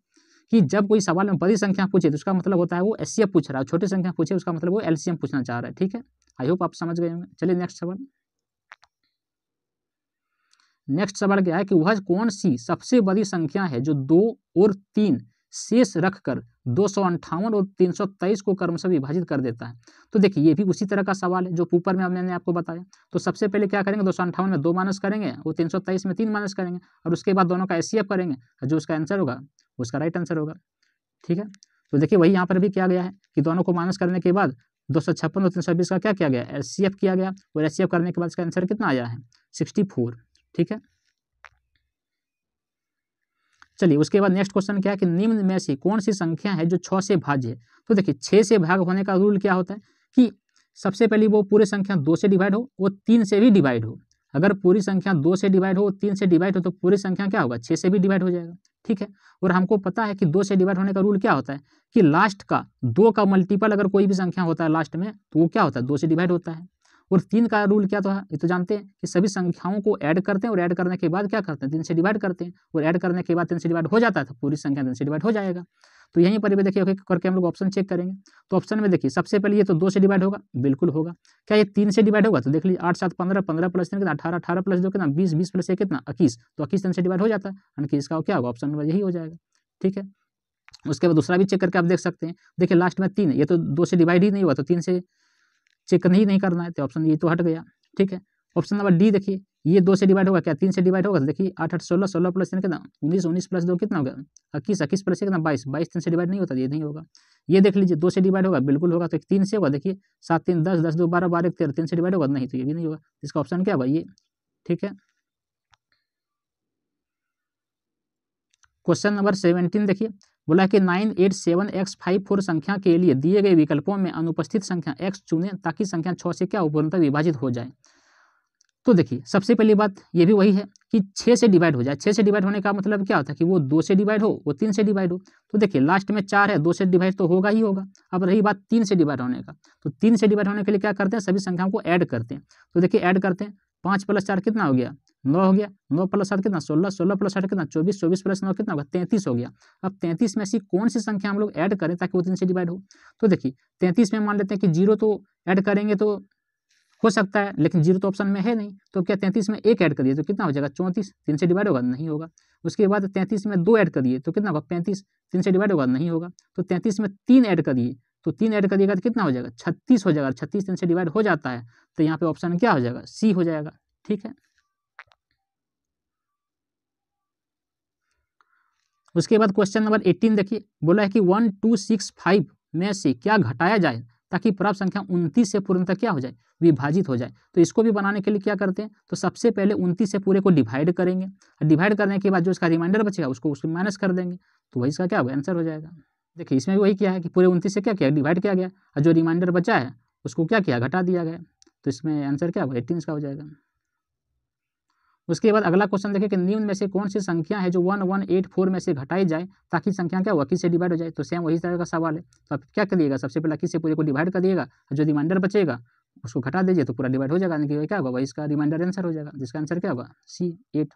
S1: कि जब कोई सवाल में बड़ी संख्या पूछे तो उसका मतलब होता है वो एस पूछ रहा है। छोटी संख्या पूछे, उसका मतलब वो एलसीएम पूछना चाह रहा है। ठीक है? आई होप आप समझ गए होंगे। चलिए नेक्स्ट सवाल। नेक्स्ट सवाल क्या है कि वह कौन सी सबसे बड़ी संख्या है जो दो और तीन शेष रखकर दो सौ अंठावन और तीन सौ तेईस को क्रम से विभाजित कर देता है। तो देखिए, ये भी उसी तरह का सवाल है जो ऊपर में मैंने आपको बताया। तो सबसे पहले क्या करेंगे? दो सौ अंठावन में दो माइनस करेंगे और तीन सौ तेईस में तीन माइनस करेंगे और उसके बाद दोनों का एस करेंगे। जो उसका आंसर होगा, उसका राइट आंसर होगा। ठीक है? तो देखिए, वही यहाँ पर भी किया गया है कि दोनों को माइनस करने के बाद दो सौ छप्पन और तीन सौ बीस का क्या किया गया? एस किया गया और एस करने के बाद इसका आंसर कितना आया है? Sixty four. ठीक है? चलिए, उसके बाद नेक्स्ट क्वेश्चन क्या है कि निम्न में से कौन सी संख्या है जो छः से भाज्य है? तो देखिए छः से भाग होने का रूल क्या होता है कि सबसे पहले वो पूरी संख्या दो से डिवाइड हो, वो तीन से भी डिवाइड हो। अगर पूरी संख्या दो से डिवाइड हो, तीन से डिवाइड हो तो पूरी संख्या क्या होगा? छः से भी डिवाइड हो जाएगा। ठीक है? और हमको पता है कि दो से डिवाइड होने का रूल क्या होता है कि लास्ट का, दो का मल्टीपल अगर कोई भी संख्या होता है लास्ट में तो वो क्या होता है? दो से डिवाइड होता है। और तीन का रूल क्या तो है? ये तो जानते हैं कि सभी संख्याओं को ऐड करते हैं और ऐड करने के बाद क्या करते हैं? तीन से डिवाइड करते हैं और ऐड करने के बाद तीन से डिवाइड हो जाता है तो पूरी संख्या तीन से डिवाइड हो जाएगा। तो यहीं पर भी देखिए ओके करके हम लोग ऑप्शन चेक करेंगे। तो ऑप्शन में देखिए, सबसे पहले ये तो दो से डिवाइड होगा। बिल्कुल होगा। क्या ये तीन से डिवाइड होगा? तो देख लीजिए, आठ, सात, पंद्रह पंद्रह प्लस तीन कितना? अठारह अठारह प्लस दो कितना? बीस बीस प्लस एक कितना? इक्कीस। तो इक्कीस तीन से डिवाइड हो जाता है। यानी कि इसका क्या होगा? ऑप्शन नंबर यही हो जाएगा। ठीक है? उसके बाद दूसरा भी चेक करके आप देख सकते हैं। देखिए लास्ट में तीन ये तो दो से डिवाइड ही नहीं हुआ तो तीन से चेक नहीं नहीं करना है तो ऑप्शन ये तो हट गया, ठीक है? ऑप्शन नंबर डी देखिए, ये दो से डिवाइड होगा क्या? तीन से डिवाइड होगा तो देखिए, आठ आठ, सोलह सोलह प्लस तीन कितना? उन्नीस उन्नीस प्लस दो कितना होगा? इक्कीस इक्कीस प्लस कितना? बाईस बाईस तीन से डिवाइड नहीं होता ये नहीं होगा। ये देख लीजिए, दो से डिवाइड होगा, बिल्कुल होगा तो तीन से होगा, देखिए, सात, तीन, दस दस, दो, बारह बारह तेरह, तीन से डिवाइड होगा नहीं तो ये भी नहीं होगा। इसका ऑप्शन क्या होगा? ये, ठीक है? क्वेश्चन नंबर सेवनटीन देखिए बोला कि nine eight seven X five four संख्या के लिए दिए गए विकल्पों में अनुपस्थित संख्या एक्स चुनें ताकि संख्या छः से क्या उपपूर्णता विभाजित हो जाए। तो देखिए, सबसे पहली बात ये भी वही है कि छः से डिवाइड हो जाए। छः से डिवाइड होने का मतलब क्या होता है कि वो दो से डिवाइड हो, वो तीन से डिवाइड हो। तो देखिए लास्ट में चार है, दो से डिवाइड तो होगा ही होगा। अब रही बात तीन से डिवाइड होने का। तो तीन से डिवाइड होने के लिए क्या करते हैं? सभी संख्याओं को ऐड करते हैं। तो देखिए ऐड करते हैं। पाँच प्लस चार कितना हो गया? नौ हो गया। नौ प्लस सात कितना? सोलह। सोलह प्लस आठ कितना? चौबीस। चौबीस प्लस नौ कितना होगा? तैंतीस हो गया। अब तैंतीस में ऐसी कौन सी संख्या हम लोग ऐड करें ताकि वो तीन से डिवाइड हो? तो देखिए, तैंतीस में मान लेते हैं कि ज़ीरो तो ऐड करेंगे तो हो सकता है, लेकिन ज़ीरो तो ऑप्शन में है नहीं। तो क्या तैंतीस में एक ऐड करिए तो कितना हो जाएगा? चौंतीस। तीन से डिवाइड होगा? नहीं होगा। उसके बाद तैंतीस में दो ऐड करिए तो कितना होगा? पैंतीस। तीन से डिवाइड होगा? नहीं होगा। तो तैंतीस में तीन ऐड करिए तो तीन ऐड करिएगा तो कितना हो जाएगा? छत्तीस हो जाएगा। छत्तीस तीन से डिवाइड हो जाता है तो यहाँ पे ऑप्शन क्या हो जाएगा? सी हो जाएगा। ठीक है? उसके बाद क्वेश्चन नंबर एटीन देखिए। बोला है कि वन टू सिक्स फाइव में से क्या घटाया जाए ताकि प्राप्त संख्या उनतीस से पूर्णतः क्या हो जाए? विभाजित हो जाए। तो इसको भी बनाने के लिए क्या करते हैं? तो सबसे पहले उनतीस से पूरे को डिवाइड करेंगे। डिवाइड करने के बाद जो इसका रिमाइंडर बचेगा, उसको उसमें माइनस कर देंगे। तो वही इसका क्या होगा? आंसर हो जाएगा। देखिए, इसमें भी वही किया है कि पूरे उनतीस से क्या किया? डिवाइड किया गया और जो रिमाइंडर बचा है, उसको क्या किया? घटा दिया गया। तो इसमें आंसर क्या होगा? एटीन का हो जाएगा। उसके बाद अगला क्वेश्चन देखिए कि निम्न में से कौन सी संख्या है जो वन वन एट फोर में से घटाई जाए ताकि संख्या क्या हो किस से डिवाइड हो जाए? तो सेम वही तरह का सवाल है। तो आप क्या करिएगा? सबसे पहले किस से पूरे को डिवाइड कर दिएगा जो रिमाइंडर बचेगा, उसको घटा दीजिए तो पूरा डिवाइड हो जाएगा। यानी कि क्या होगा? इसका रिमाइंडर आंसर हो जाएगा। जिसका आंसर क्या होगा? सी एट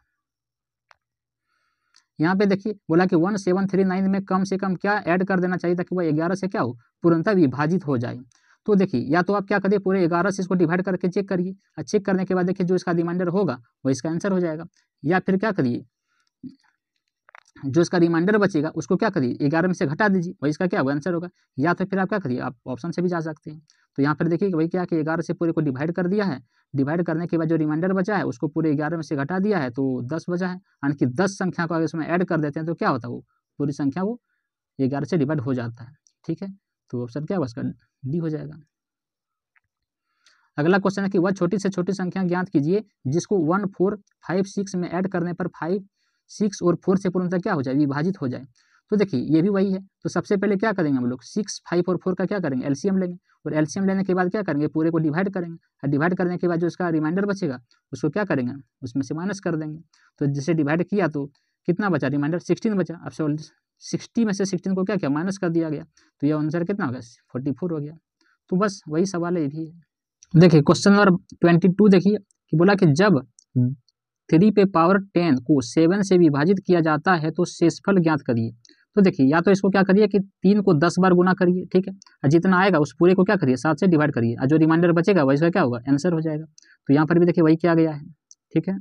S1: यहाँ पे देखिए, बोला कि वन सेवन थ्री नाइन में कम से कम क्या ऐड कर देना चाहिए ताकि वह ग्यारह से क्या हो पूर्णतः विभाजित हो जाए। तो देखिए, या तो आप क्या करिए, पूरे ग्यारह से इसको डिवाइड करके चेक करिए। और चेक करने के बाद देखिए, जो इसका रिमाइंडर होगा, वो इसका आंसर हो जाएगा। या फिर क्या करिए, जो इसका रिमाइंडर बचेगा, उसको क्या करिए, ग्यारह में से घटा दीजिए वही इसका क्या आंसर होगा? या तो फिर आप क्या करिए, आप ऑप्शन से भी जा सकते हैं। तो यहाँ पर देखिए वही क्या कि ग्यारह से पूरे को डिवाइड कर दिया है। डिवाइड करने के बाद जो रिमाइंडर बचा है, उसको पूरे ग्यारह में से घटा दिया है तो दस बचा है। यानी कि दस संख्या को अगर इसमें ऐड कर देते हैं तो क्या होता है वो? पूरी संख्या वो ग्यारह से डिवाइड हो जाता है। ठीक है? तो ऑप्शन क्या होगा डी हो जाएगा। अगला क्वेश्चन है कि वह छोटी से छोटी संख्या ज्ञात कीजिए, जिसको वन फोर फाइव सिक्स में ऐड करने पर फाइव सिक्स और फोर से पूर्णतः क्या हो जाए? विभाजित हो जाए। तो देखिए, ये भी वही है। तो सबसे पहले क्या करेंगे हम लोग? सिक्स, फाइव और फोर का क्या करेंगे? एलसीएम लेंगे। और एलसीएम लेने के बाद क्या करेंगे? पूरे को डिवाइड करेंगे। और डिवाइड करने के बाद जो इसका रिमाइंडर बचेगा, उसको क्या करेंगे? उसमें से माइनस कर देंगे। तो जिसे डिवाइड किया तो कितना बचा? रिमाइंडर सिक्सटीन बचा। अब सिक्सटी में से सिक्सटीन को क्या किया? माइनस कर दिया गया। तो यह आंसर कितना हो गया फोर्टी फोर हो गया। तो बस वही सवाल है, ये भी है। देखिए क्वेश्चन नंबर ट्वेंटी टू देखिए कि बोला कि जब थ्री पे पावर टेन को सेवन से विभाजित किया जाता है तो शेषफल ज्ञात करिए। तो देखिए, या तो इसको क्या करिए कि तीन को दस बार गुना करिए, ठीक है? और जितना आएगा उस पूरे को क्या करिए, सात से डिवाइड करिए। और जो रिमाइंडर बचेगा वही क्या होगा? आंसर हो जाएगा। तो यहाँ पर भी देखिए, वही किया गया है, ठीक है?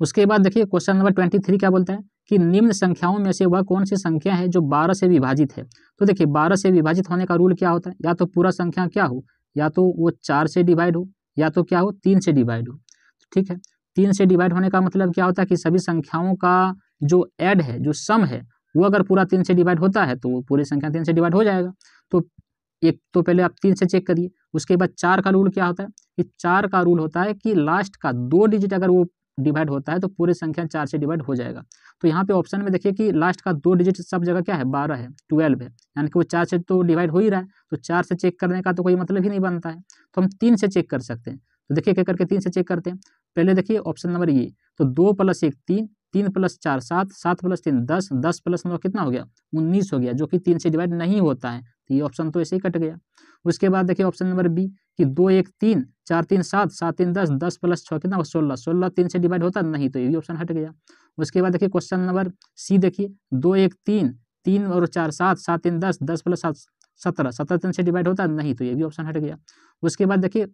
S1: उसके बाद देखिए क्वेश्चन नंबर ट्वेंटी थ्री क्या बोलता है? कि निम्न संख्याओं में से वह कौन सी संख्या है जो बारह से विभाजित है? तो देखिए, बारह से विभाजित होने का रूल क्या होता है? या तो पूरा संख्या क्या हो? या तो वो चार से डिवाइड हो, या तो क्या हो? तीन से डिवाइड हो, ठीक है? तीन से डिवाइड होने का मतलब क्या होता है कि सभी संख्याओं का जो ऐड है, जो सम है, वो अगर पूरा तीन से डिवाइड होता है तो वो पूरी संख्या तीन से डिवाइड हो जाएगा। तो एक तो पहले आप तीन से चेक करिए, उसके बाद चार का रूल क्या होता है? कि चार का रूल होता है कि लास्ट का दो डिजिट अगर वो डिवाइड होता है तो पूरी संख्या चार से डिवाइड हो जाएगा। तो यहाँ पे ऑप्शन में देखिए कि लास्ट का दो डिजिट सब जगह क्या है? बारह है ट्वेल्व है। यानी कि वो चार से तो डिवाइड हो ही रहा है तो चार से चेक करने का तो कोई मतलब ही नहीं बनता है। तो हम तीन से चेक कर सकते हैं। तो देखिए क्या करके तीन से चेक करते हैं। पहले देखिए ऑप्शन नंबर ये तो दो प्लस एक तीन तीन प्लस चार सात सात प्लस तीन दस दस प्लस नौ कितना हो गया? उन्नीस हो गया, जो कि तीन से डिवाइड नहीं होता है तो ये ऑप्शन तो ऐसे ही कट गया। उसके बाद देखिए ऑप्शन नंबर बी कि दो, एक, तीन, चार, तीन, सात सात, तीन, दस दस प्लस छः कितना सोलह। सोलह तीन से डिवाइड होता नहीं तो ये भी ऑप्शन हट गया। उसके बाद देखिए क्वेश्चन नंबर सी देखिए, दो, एक, तीन तीन और चार, सात सात, तीन, दस दस प्लस सात, सत्रह सत्रह तीन से डिवाइड होता नहीं तो ये भी ऑप्शन हट गया। उसके बाद देखिए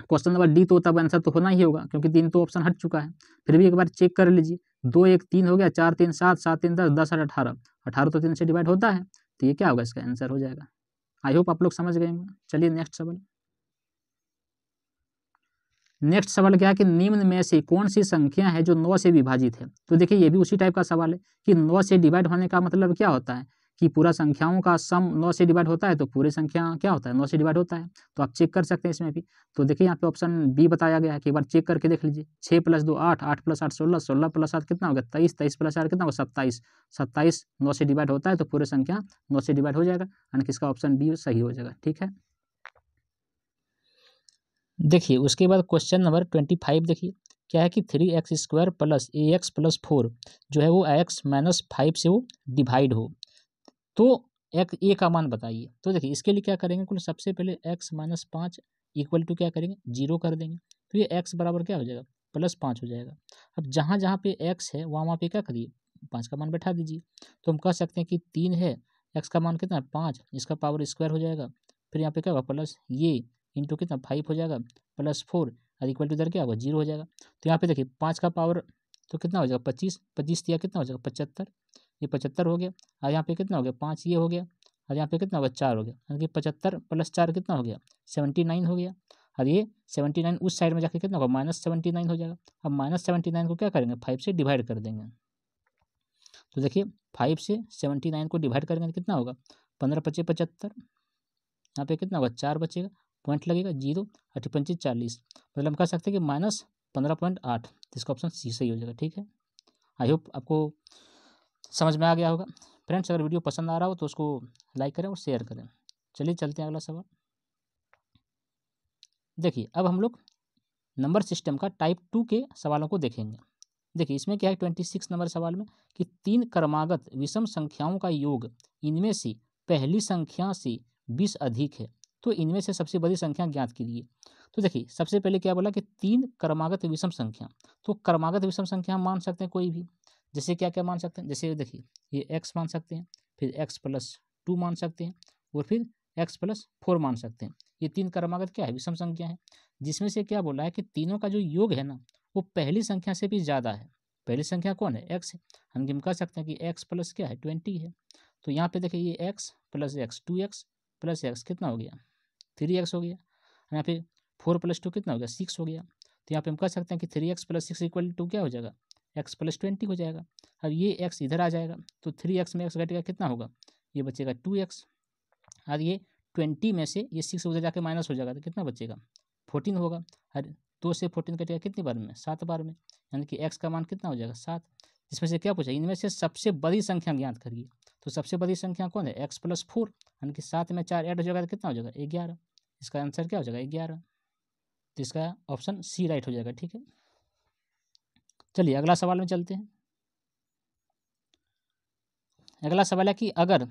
S1: क्वेश्चन नंबर डी तो तब आंसर तो होना ही होगा, क्योंकि तीन तो ऑप्शन हट चुका है। फिर भी एक बार चेक कर लीजिए। दो एक तीन हो गया, चार तीन सात सात तीन दस दस आठ अठारह। अठारह तो तीन से डिवाइड होता है तो ये क्या होगा इसका आंसर हो जाएगा। आई होप आप लोग समझ गए चलिए नेक्स्ट सवाल। नेक्स्ट सवाल क्या है कि निम्न में से कौन सी संख्या है जो नौ से विभाजित है? तो देखिए, ये भी उसी टाइप का सवाल है कि नौ से डिवाइड होने का मतलब क्या होता है? कि पूरा संख्याओं का सम नौ से डिवाइड होता है तो पूरी संख्या क्या होता है? नौ से डिवाइड होता है। तो आप चेक कर सकते हैं इसमें भी। तो देखिए यहाँ पे ऑप्शन बी बताया गया है कि एक बार चेक करके देख लीजिए। छः प्लस दो आठ आठ प्लस आठ सोलह सोलह प्लस आठ कितना होगा तेईस तेईस प्लस आठ कितना होगा सत्ताईस। सत्ताईस नौ से डिवाइड होता है तो पूरी संख्या नौ से डिवाइड हो जाएगा। यानी कि इसका ऑप्शन बी सही हो जाएगा, ठीक है? देखिए, उसके बाद क्वेश्चन नंबर ट्वेंटी फाइव देखिए। क्या है कि three X square plus A X plus four जो है वो एक्स माइनस फाइव से वो डिवाइड हो। तो एक ए का मान बताइए। तो देखिए, इसके लिए क्या करेंगे कुल? सबसे पहले एक्स माइनस पाँच इक्वल टू क्या करेंगे? ज़ीरो कर देंगे। तो ये एक्स बराबर क्या हो जाएगा? प्लस पाँच हो जाएगा। अब जहाँ जहाँ पे एक्स है, वहाँ वहाँ पे क्या करिए? पाँच का मान बैठा दीजिए। तो हम कह सकते हैं कि तीन है एक्स का मान कितना? है पाँच। इसका पावर स्क्वायर हो जाएगा। फिर यहाँ पे क्या होगा? प्लस ये इंटू कितना? फाइव हो जाएगा। प्लस फोर और इक्वल टू इधर क्या होगा? ज़ीरो हो जाएगा। तो यहाँ पे देखिए, पाँच का पावर तो कितना हो जाएगा? पच्चीस। पच्चीस दिया कितना हो जाएगा? पचहत्तर। ये पचहत्तर हो गया। और यहाँ पे कितना हो गया? पाँच ये हो गया। और यहाँ पे कितना हो गया? चार हो गया। यानी कि पचहत्तर प्लस चार कितना हो गया? सेवेंटी नाइन हो गया। और ये सेवेंटी नाइन उस साइड में जाके कितना होगा? माइनस सेवेंटी नाइन हो जाएगा। अब माइनस सेवेंटी नाइन को क्या करेंगे? फाइव से डिवाइड कर देंगे। तो देखिए, फाइव से सेवेंटी नाइन को डिवाइड करेंगे तो कितना होगा? पंद्रह पच्चीस पचहत्तर। यहाँ पे कितना होगा? चार बचेगा। पॉइंट लगेगा ज़ीरो अठी पंची चालीस। मतलब हम कह सकते हैं कि माइनस पंद्रह पॉइंट आठ। इसका ऑप्शन सी सही हो जाएगा। ठीक है? आई होप आपको समझ में आ गया होगा। फ्रेंड्स, अगर वीडियो पसंद आ रहा हो तो उसको लाइक करें और शेयर करें। चलिए चलते हैं अगला सवाल। देखिए, अब हम लोग नंबर सिस्टम का टाइप टू के सवालों को देखेंगे। देखिए, इसमें क्या है? ट्वेंटी सिक्स नंबर सवाल में कि तीन क्रमागत विषम संख्याओं का योग, इनमें से पहली संख्या से बीस अधिक है। तो इनमें से सबसे बड़ी संख्या ज्ञात कीजिए। तो देखिए, सबसे पहले क्या बोला कि तीन क्रमागत विषम संख्या। तो क्रमागत विषम संख्या हम मान सकते हैं कोई भी। जैसे क्या क्या मान सकते हैं? जैसे देखिए, ये एक्स मान सकते हैं, फिर एक्स प्लस टू मान सकते हैं, और फिर एक्स प्लस फोर मान सकते हैं। ये तीन क्रमागत क्या है? विषम संख्या है। जिसमें से क्या बोला है कि तीनों का जो योग है ना, वो पहली संख्या से भी ज़्यादा है। पहली संख्या कौन है? एक्स है। हम हम कह सकते हैं कि एक्स प्लस क्या है? ट्वेंटी है। तो यहाँ पे देखिए ये X plus X two X plus X कितना हो गया? थ्री एक्स हो गया। यहाँ पे फोर प्लस टू कितना हो गया? सिक्स हो गया। तो यहाँ पे हम कह सकते हैं कि three X plus six equal to क्या हो जाएगा? एक्स प्लस ट्वेंटी हो जाएगा। अब ये एक्स इधर आ जाएगा तो थ्री एक्स में एक्स घटेगा कितना होगा? ये बचेगा टू एक्स। और ये ट्वेंटी में से ये सिक्स उधर जाके माइनस हो जाएगा तो कितना बचेगा? फोर्टीन होगा। और दो से फोर्टीन कटेगा कितनी बार में? सात बार में। यानी कि एक्स का मान कितना हो जाएगा? सात। इसमें से क्या पूछा? इनमें से सबसे बड़ी संख्या ज्ञात करिए। तो सबसे बड़ी संख्या कौन है? X plus four. यानी कि सात में चार ऐड हो जाएगा तो कितना हो जाएगा? ग्यारह। इसका आंसर क्या हो जाएगा? ग्यारह। तो इसका ऑप्शन सी राइट हो जाएगा, ठीक है? चलिए, अगला सवाल में चलते हैं। अगला सवाल है कि अगर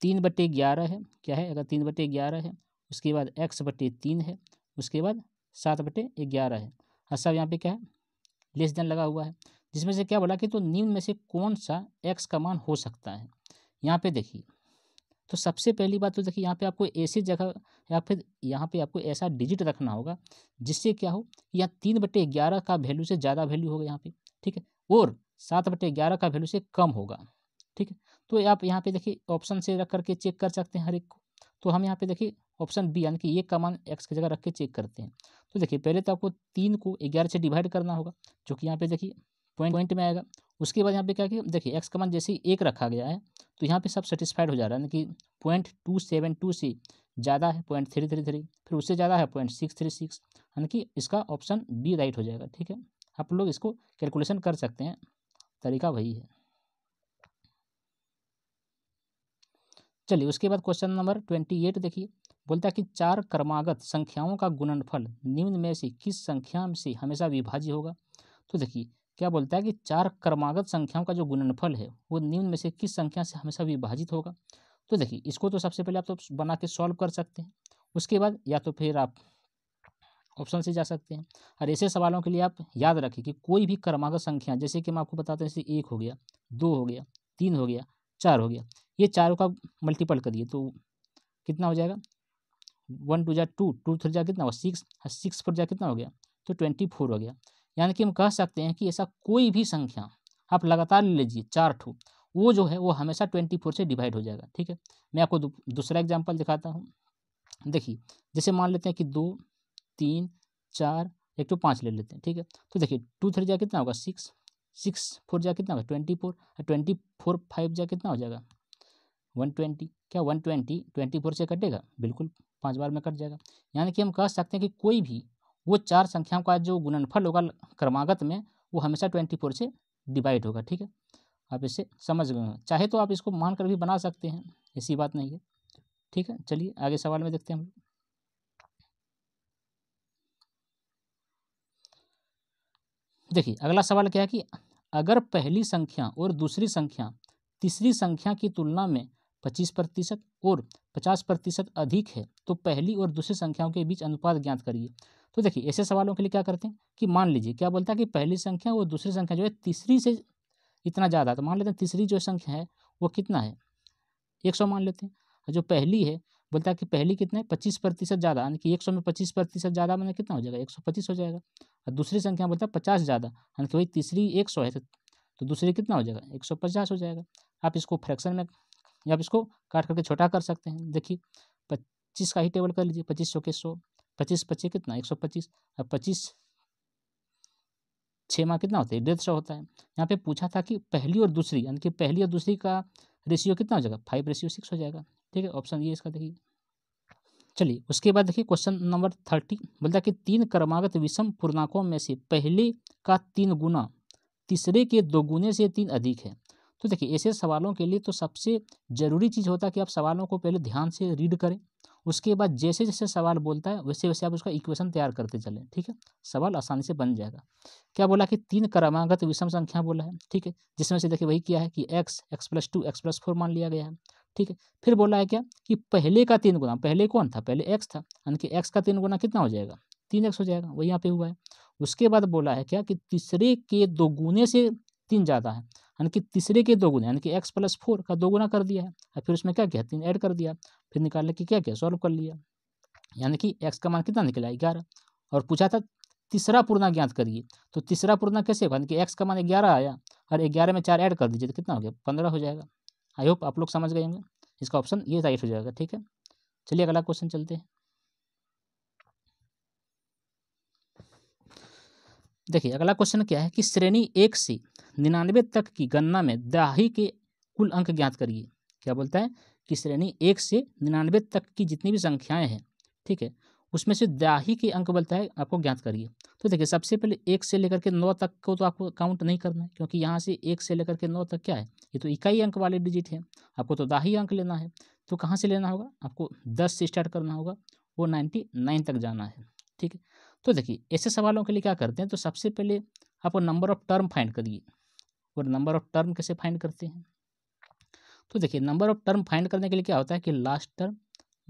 S1: तीन बटे ग्यारह है, क्या है? अगर तीन बटे ग्यारह है, उसके बाद एक्स बटे तीन है, उसके बाद सात बटे ग्यारह है। और सब यहाँ पे क्या है? लेस देन लगा हुआ है। जिसमें से क्या बोला कि तो निम्न में से कौन सा एक्स का मान हो सकता है? यहाँ पे देखिए। तो सबसे पहली बात तो देखिए, यहाँ पे आपको ऐसी जगह या फिर यहाँ पे आपको ऐसा डिजिट रखना होगा, जिससे क्या हो या तीन बटे ग्यारह का वैल्यू से ज़्यादा वैल्यू होगा यहाँ पे, ठीक है? और सात बटे ग्यारह का वैल्यू से कम होगा, ठीक है? तो आप यहाँ पे देखिए ऑप्शन से रख करके चेक कर सकते हैं हर एक को। तो हम यहाँ पे देखिए ऑप्शन बी यानी कि एक का मान एक्स की जगह रख के चेक करते हैं। तो देखिए, पहले तो आपको तीन को ग्यारह से डिवाइड करना होगा, जो कि यहाँ पे देखिए पॉइंट पॉइंट में आएगा। उसके बाद यहाँ पे क्या कि देखिए एक्स का मान जैसे एक रखा गया है तो यहाँ पे सब सेटिस्फाइड हो जा रहा है कि पॉइंट टू सेवन टू से ज़्यादा है पॉइंट थ्री थ्री थ्री फिर उससे ज़्यादा है पॉइंट सिक्स थ्री सिक्स यानी कि इसका ऑप्शन बी राइट हो जाएगा, ठीक है? आप लोग इसको कैलकुलेशन कर सकते हैं, तरीका वही है। चलिए, उसके बाद क्वेश्चन नंबर ट्वेंटी एट देखिए, बोलता है कि चार क्रमागत संख्याओं का गुणनफल निम्न में से किस संख्या से हमेशा विभाज्य होगा? तो देखिए क्या बोलता है कि चार क्रमागत संख्याओं का जो गुणनफल है, वो निम्न में से किस संख्या से हमेशा विभाजित होगा? तो देखिए, इसको तो सबसे पहले आप तो बना के सॉल्व कर सकते हैं। उसके बाद या तो फिर आप ऑप्शन से जा सकते हैं। और ऐसे सवालों के लिए आप याद रखें कि कोई भी क्रमागत संख्या, जैसे कि हम आपको बताते हैं, जैसे एक हो गया, दो हो गया, तीन हो गया, चार हो गया, ये चारों का मल्टीपल करिए तो कितना हो जाएगा? वन टू जा टू टू थ्री जा कितना होगा सिक्स सिक्स फोर जा कितना हो गया? तो ट्वेंटी फोर हो गया। यानी कि हम कह सकते हैं कि ऐसा कोई भी संख्या, आप लगातार ले लीजिए, चार ठो, वो जो है, वो हमेशा ट्वेंटी फोर से डिवाइड हो जाएगा, ठीक है? मैं आपको दूसरा एग्ज़ाम्पल दिखाता हूँ। देखिए, जैसे मान लेते हैं कि दो, तीन, चार, एक तो पाँच ले लेते हैं, ठीक है? तो देखिए, टू थ्री जा कितना होगा? सिक्स सिक्स फोर जा कितना होगा? ट्वेंटी फोर, और ट्वेंटी फोर फाइव जा कितना हो जाएगा? वन ट्वेंटी, क्या वन ट्वेंटी ट्वेंटी फोर से कटेगा? बिल्कुल, पाँच बार में कट जाएगा। यानी कि हम कह सकते हैं कि कोई भी वो चार संख्याओं का जो गुणनफल होगा क्रमागत में, वो हमेशा ट्वेंटी फोर से डिवाइड होगा, ठीक है? आप इसे समझ गए चाहे तो आप इसको मान कर भी बना सकते हैं, ऐसी बात नहीं है, ठीक है? चलिए, आगे सवाल में देखते हैं हम देखिए, अगला सवाल क्या है कि अगर पहली संख्या और दूसरी संख्या तीसरी संख्या की तुलना में पच्चीस प्रतिशत और पचास प्रतिशत अधिक है तो पहली और दूसरी संख्याओं के बीच अनुपात ज्ञात करिए। तो देखिए ऐसे सवालों के लिए क्या करते हैं कि मान लीजिए क्या बोलता है कि पहली संख्या और दूसरी संख्या जो है तीसरी से इतना ज़्यादा तो मान लेते हैं तीसरी जो संख्या है वो कितना है? एक सौ मान लेते हैं। जो पहली है बोलता है कि पहली कितना? है पच्चीस प्रतिशत ज़्यादा यानी कि एक सौ में पच्चीस प्रतिशत ज़्यादा मैंने कितना हो जाएगा? एक सौ पच्चीस हो जाएगा। और दूसरी संख्या बोलता है पचास ज़्यादा यानी कि वही तीसरी एक सौ है तो, तो दूसरी कितना हो जाएगा? एक सौ पचास हो जाएगा। आप इसको फ्रैक्शन में या आप इसको काट करके छोटा कर सकते हैं। देखिए पच्चीस का ही टेबल कर लीजिए पच्चीस सौ के सौ। पच्चीस पच्चीस कितना? एक सौ पच्चीस। अब पच्चीस छः माह कितना होता है? डेढ़ सौ होता है। यहाँ पे पूछा था कि पहली और दूसरी, यानी कि पहली और दूसरी का रेशियो कितना हो जाएगा? फाइव रेशियो सिक्स हो जाएगा। ठीक है ऑप्शन ये इसका देखिए। चलिए, उसके बाद देखिए क्वेश्चन नंबर थर्टी बोलता कि तीन क्रमागत विषम पूर्णांकों में से पहले का तीन गुना, तीसरे के दो गुने से तीन अधिक है। तो देखिए, ऐसे सवालों के लिए तो सबसे ज़रूरी चीज़ होता है कि आप सवालों को पहले ध्यान से रीड करें। उसके बाद जैसे जैसे सवाल बोलता है वैसे वैसे आप उसका इक्वेशन तैयार करते चलें, ठीक है? सवाल आसानी से बन जाएगा। क्या बोला कि तीन क्रमागत विषम संख्या बोला है, ठीक है? जिसमें से देखिए वही किया है कि X X plus two X plus four मान लिया गया है, ठीक है? फिर बोला है क्या कि पहले का तीन गुना, पहले कौन था? पहले एक्स था, यानी कि एक्स का तीन गुना कितना हो जाएगा? तीन एक्स हो जाएगा, वही यहाँ पे हुआ है। उसके बाद बोला है क्या कि तीसरे के दो गुने से तीन ज़्यादा है यानी कि तीसरे के दो गुना, यानी कि एक्स प्लस फोर का दो गुना कर दिया है, और फिर उसमें क्या किया, तीन ऐड कर दिया, फिर निकालने की क्या किया सॉल्व कर लिया। यानी कि एक्स का मान कितना निकला, ग्यारह। और पूछा था, तीसरा पूर्णा ज्ञात करिए तो तीसरा पूर्णा कैसे होगा, यानी कि एक्स का मान ग्यारह आया, और ग्यारह में चार ऐड कर दीजिए तो कितना हो गया, पंद्रह हो जाएगा। आई होप आप लोग समझ गए होंगे। इसका ऑप्शन ये राइट हो जाएगा, ठीक है? चलिए अगला क्वेश्चन चलते हैं। देखिए, अगला क्वेश्चन क्या है कि श्रेणी एक से निन्यानवे तक की गणना में दाही के कुल अंक ज्ञात करिए। क्या बोलता है कि श्रेणी एक से निन्यानवे तक की जितनी भी संख्याएँ हैं, ठीक है, उसमें से दाही के अंक बोलता है, आपको ज्ञात करिए। तो देखिए, सबसे पहले एक से लेकर के नौ तक को तो आपको काउंट नहीं करना है, क्योंकि यहाँ से एक से लेकर के नौ तक क्या है, ये तो इकाई अंक वाले डिजिट है, आपको तो दाही अंक लेना है। तो कहाँ से लेना होगा, आपको दस से स्टार्ट करना होगा, वो नाइन्टी नाइन तक जाना है, ठीक है। तो देखिए, ऐसे सवालों के लिए क्या करते हैं तो सबसे पहले आपको नंबर ऑफ़ टर्म फाइंड करिए। और नंबर ऑफ़ टर्म कैसे फाइंड करते हैं? तो देखिए नंबर ऑफ़ टर्म फाइंड करने के लिए क्या होता है कि last term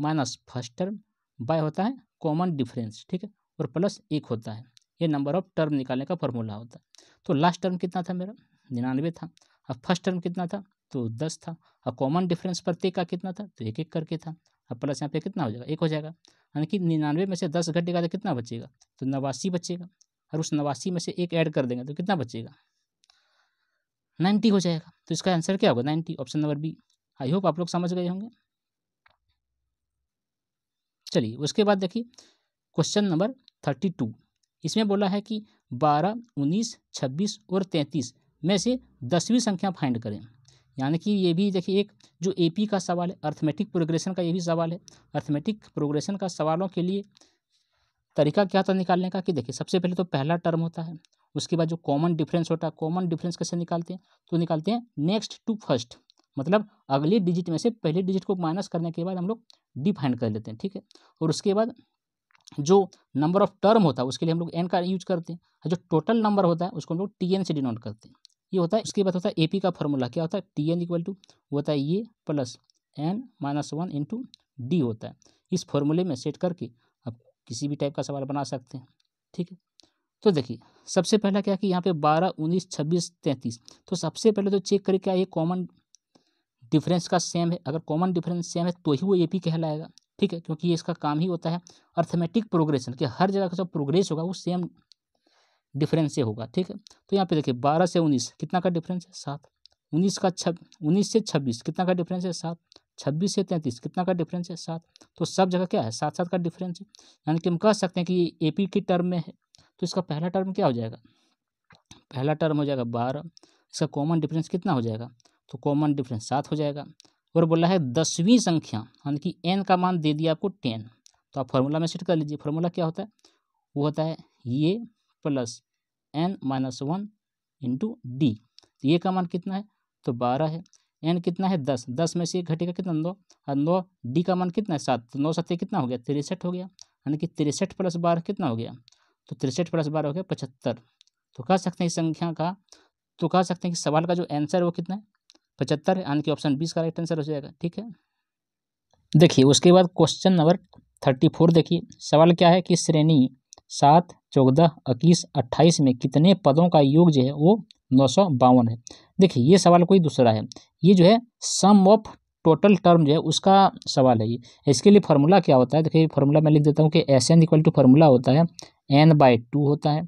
S1: minus first term by होता है कॉमन डिफरेंस ठीक है? और प्लस एक होता है। ये नंबर ऑफ़ टर्म निकालने का फॉर्मूला होता है। तो लास्ट टर्म कितना था मेरा? निन्यानवे था। अब फ़र्स्ट टर्म कितना था? तो दस था। और कॉमन डिफरेंस प्रत्येक का कितना था? तो एक एक करके था। अब प्लस यहाँ पे कितना हो जाएगा? एक हो जाएगा। यानी कि निन्यानवे में से दस घटेगा तो कितना बचेगा? तो नवासी बचेगा। और उस नवासी में से एक ऐड कर देंगे तो कितना बचेगा? नाइन्टी हो जाएगा। तो इसका आंसर क्या होगा? Ninety, option number B. I hope आप लोग समझ गए होंगे। चलिए, उसके बाद देखिए क्वेश्चन नंबर थर्टी टू इसमें बोला है कि बारह, उन्नीस, छब्बीस और तैंतीस में से दसवीं संख्या फाइंड करें। यानी कि ये भी देखिए, एक जो एपी का सवाल है अर्थमेटिक प्रोग्रेशन का ये भी सवाल है। अर्थमेटिक प्रोग्रेशन का सवालों के लिए तरीका क्या था निकालने का कि देखिए, सबसे पहले तो पहला टर्म होता है उसके बाद जो कॉमन डिफरेंस होता है कॉमन डिफरेंस कैसे निकालते हैं? तो निकालते हैं नेक्स्ट टू फ़र्स्ट मतलब अगले डिजिट में से पहले डिजिट को माइनस करने के बाद हम लोग डिफाइन कर लेते हैं, ठीक है? और उसके बाद जो नंबर ऑफ़ टर्म होता है, उसके लिए हम लोग एन का यूज़ करते हैं। जो टोटल नंबर होता है, उसको हम लोग टी एन से डिनोट करते हैं। ये होता है, उसके बाद होता है ए पी का फॉर्मूला क्या होता है? टी एन इक्वल टू होता है ये plus n minus one into d होता है। इस फॉर्मूले में सेट करके आप किसी भी टाइप का सवाल बना सकते हैं, ठीक है? तो देखिए, सबसे पहला क्या कि यहाँ पे बारह, उन्नीस, छब्बीस, तैंतीस। तो सबसे पहले तो चेक करें क्या ये कॉमन डिफरेंस का सेम है? अगर कॉमन डिफरेंस सेम है तो ही वो ए पी कहलाएगा। ठीक है? क्योंकि ये इसका काम ही होता है अर्थमेटिक प्रोग्रेशन कि हर जगह का जो प्रोग्रेस होगा वो सेम डिफरेंस से होगा। ठीक है? तो यहाँ पे देखिए, बारह से उन्नीस, कितना का डिफरेंस है? सात। उन्नीस का छब, उन्नीस से छब्बीस, कितना का डिफरेंस है? सात। छब्बीस से तैंतीस, कितना का डिफरेंस है? सात। तो सब जगह क्या है? सात सात का डिफरेंस है। यानी कि हम कह सकते हैं कि ये ए पी की टर्म में है। तो इसका पहला टर्म क्या हो जाएगा? पहला टर्म हो जाएगा बारह, इसका कॉमन डिफरेंस कितना हो जाएगा? तो कॉमन डिफरेंस सात हो जाएगा। और बोला है दसवीं संख्या, यानी कि एन का मान दे दिया आपको टेन तो आप फॉर्मूला में सेट कर लीजिए। फॉर्मूला क्या होता है? वो होता है ये plus n minus one into d तो ये का मान कितना है? तो बारह है। एन कितना है? दस। दस में से एक घटेगा कितना? नौ। और नौ डी का मान कितना है? सात। तो नौ सत्य कितना हो गया? तिरसठ हो गया। यानी कि तिरसठ प्लस बारह कितना हो गया? तो तिरसठ प्लस बारह हो गया पचहत्तर। तो कह सकते हैं इस संख्या का तो कह सकते हैं कि सवाल का जो आंसर है वो कितना है? पचहत्तर, यानी कि ऑप्शन बीस का राइट आंसर हो जाएगा, ठीक है? देखिए, उसके बाद क्वेश्चन नंबर थर्टी फोर देखिए। सवाल क्या है कि श्रेणी सात, चौदह, इक्कीस, अट्ठाईस में कितने पदों का योग जो है वो नौ सौ बावन है? देखिए, ये सवाल कोई दूसरा है। ये जो है सम ऑफ़ टोटल टर्म जो है उसका सवाल है ये। इसके लिए फार्मूला क्या होता है? देखिए फार्मूला मैं लिख देता हूँ कि S n equal to formula होता है। एन बाई टू होता है।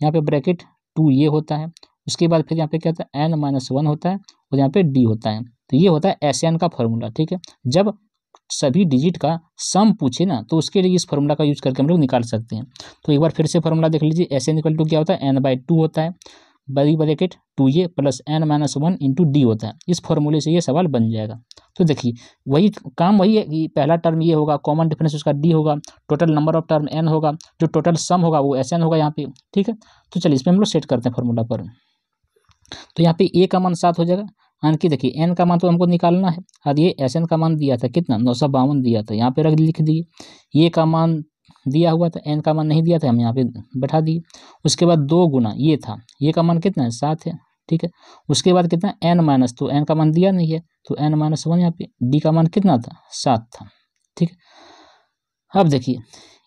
S1: यहाँ पे ब्रैकेट टू ये होता है। उसके बाद फिर यहाँ पे क्या होता है? एन माइनस वन होता है और यहाँ पे डी होता है। तो ये होता है एस एन का फॉर्मूला ठीक है? जब सभी डिजिट का सम पूछे ना तो उसके लिए इस फॉर्मूला का यूज़ करके हम लोग निकाल सकते हैं। तो एक बार फिर से फॉर्मूला देख लीजिए। एस एन इक्वल टू क्या होता है? एन बाई टू होता है। बड़ी bracket two a plus n minus one into d होता है। इस फॉर्मूले से ये सवाल बन जाएगा। तो देखिए, वही काम वही है कि पहला टर्म ये होगा कॉमन डिफरेंस उसका डी होगा total number of term n होगा, जो टोटल सम होगा वो एस एन होगा यहाँ पे, ठीक है? तो चलिए इसमें हम लोग सेट करते हैं फॉर्मूला पर। तो यहाँ पे ए का मान सात हो जाएगा। यानी कि देखिए एन का मान तो हमको निकालना है। और ये एस एन का मान दिया था कितना? नौ सौ बावन दिया था। यहाँ पे रख लिख दिए। ये का मान दिया हुआ था एन का मान नहीं दिया था हम यहाँ पे बैठा दिए। उसके बाद दो गुना, ये था, ये का मान कितना है? सात है, ठीक है। उसके बाद कितना? एन माइनस तो एन का मान दिया नहीं है तो एन माइनस वन यहाँ पे डी का मान कितना था? सात था, ठीक है। अब देखिए,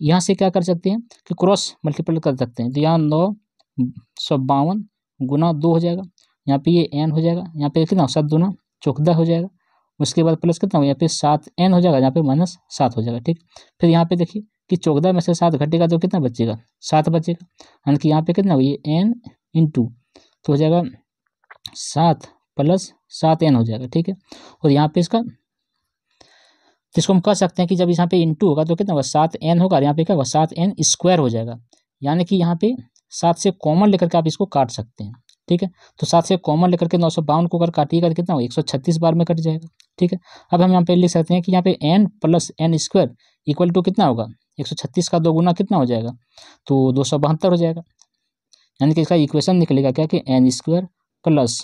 S1: यहाँ से क्या कर सकते हैं कि क्रॉस मल्टीपल कर सकते हैं। तो यहाँ नौ सौ बावन गुना दो हो जाएगा, यहाँ पे ये एन हो जाएगा, यहाँ पे कितना? सात दोनों, चौकदा हो जाएगा। उसके बाद प्लस कितना? यहाँ पे सात एन हो जाएगा, यहाँ पे माइनस सात हो जाएगा, ठीक। फिर यहाँ पे देखिए कि चौदह में से सात घटेगा तो कितना बचेगा? सात बचेगा। यानी कि यहाँ पे कितना ये एन इन टू तो हो जाएगा सात प्लस सात एन हो जाएगा, ठीक है? और यहाँ पे इसका, जिसको हम कह सकते हैं कि जब यहाँ पे इंटू होगा तो कितना होगा? सात एन होगा। यहाँ पे क्या होगा? सात एन स्क्वायर हो जाएगा। यानी कि यहाँ पे सात से कॉमन लेकर के आप इसको काट सकते हैं। ठीक है? तो सात से कॉमन लेकर के नौ सौ बावन को अगर काटिएगा तो कितना होगा एक सौ छत्तीस बार में कट जाएगा, ठीक है? अब हम यहाँ पे लिख सकते हैं कि यहाँ पे n plus n square equal to कितना होगा? एक सौ छत्तीस का दो गुना कितना हो जाएगा? तो दो सौ बहत्तर हो जाएगा। यानी कि इसका इक्वेशन निकलेगा क्या कि एन स्क्वायर प्लस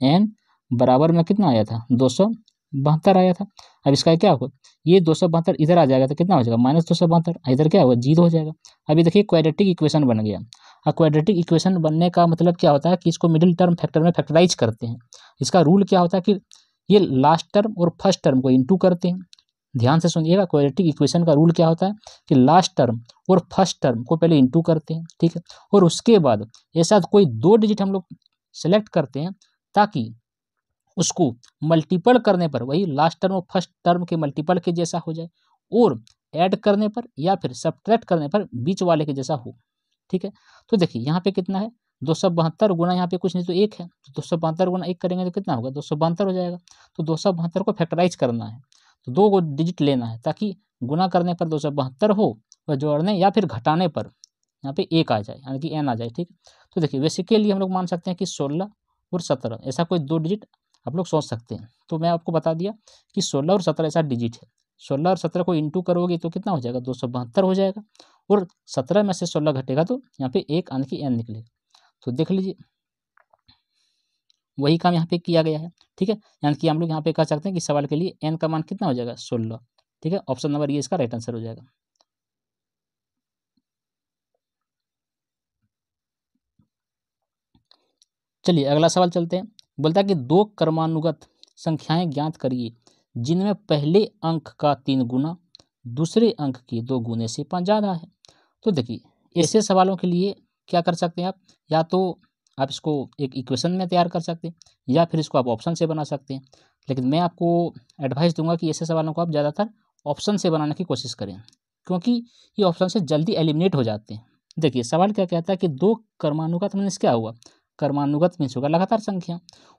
S1: एन बराबर में कितना आया था? दो सौ बहत्तर आया था। अब इसका क्या होगा? ये दो सौ बहत्तर इधर आ जाएगा तो कितना हो जाएगा? माइनस दो सौ बहत्तर। इधर क्या होगा? ज़ीरो हो जाएगा। अभी देखिए क्वाड्रेटिक इक्वेशन बन गया। क्वाड्रेटिक इक्वेशन बनने का मतलब क्या होता है कि इसको मिडिल टर्म फैक्टर में फैक्टराइज करते हैं। इसका रूल क्या होता है कि ये लास्ट टर्म और फ़र्स्ट टर्म को इंटू करते हैं। ध्यान से सुनिएगा क्वाड्रेटिक इक्वेशन का रूल क्या होता है कि लास्ट टर्म और फ़र्स्ट टर्म को पहले इंटू करते हैं, ठीक है? और उसके बाद ऐसा कोई दो डिजिट हम लोग सेलेक्ट करते हैं ताकि उसको मल्टीपल करने पर, वही लास्ट टर्म और फ़र्स्ट टर्म के मल्टीपल के जैसा हो जाए, और ऐड करने पर या फिर सब्ट्रैक्ट करने पर बीच वाले के जैसा हो। ठीक है? तो देखिए, यहाँ पे कितना है? दो सौ बहत्तर गुना यहाँ पे कुछ नहीं तो एक है। तो दो सौ बहत्तर गुना एक करेंगे तो कितना होगा? दो सौ बहत्तर हो जाएगा। तो दो सौ बहत्तर को फैक्टराइज करना है। तो दो डिजिट लेना है ताकि गुना करने पर दो सौ बहत्तर हो और जोड़ने या फिर घटाने पर यहाँ पे एक आ जाए, यानी कि एन आ जाए, ठीक तो देखिए बेसिकली हम लोग मान सकते हैं कि सोलह और सत्रह, ऐसा कोई दो डिजिट आप लोग सोच सकते हैं। तो मैं आपको बता दिया कि सोलह और सत्रह ऐसा डिजिट है। सोलह और सत्रह को इंटू करोगे तो कितना हो जाएगा? दो सौ बहत्तर हो जाएगा। और सत्रह में से सोलह घटेगा तो यहाँ पे एक यानी की एन निकलेगा। तो देख लीजिए, वही काम यहाँ पे किया गया है, ठीक है? यानी कि हम लोग यहाँ पे कह सकते हैं कि सवाल के लिए एन का मान कितना हो जाएगा? सोलह, ठीक है? ऑप्शन नंबर ये इसका राइट आंसर हो जाएगा। चलिए, अगला सवाल चलते हैं। बोलता है कि दो क्रमानुगत संख्याएँ ज्ञात करिए, जिनमें पहले अंक का तीन गुना, दूसरे अंक के दो गुने से पाँच ज़्यादा है। तो देखिए, ऐसे सवालों के लिए क्या कर सकते हैं आप? या तो आप इसको एक इक्वेशन में तैयार कर सकते हैं, या फिर इसको आप ऑप्शन से बना सकते हैं। लेकिन मैं आपको एडवाइस दूँगा कि ऐसे सवालों को आप ज़्यादातर ऑप्शन से बनाने की कोशिश करें, क्योंकि ये ऑप्शन से जल्दी एलिमिनेट हो जाते हैं। देखिए, सवाल क्या कहता है कि दो कर्मानुगत मीन्स क्या हुआ? कर्मानुगत मीन्स होगा लगातार संख्या।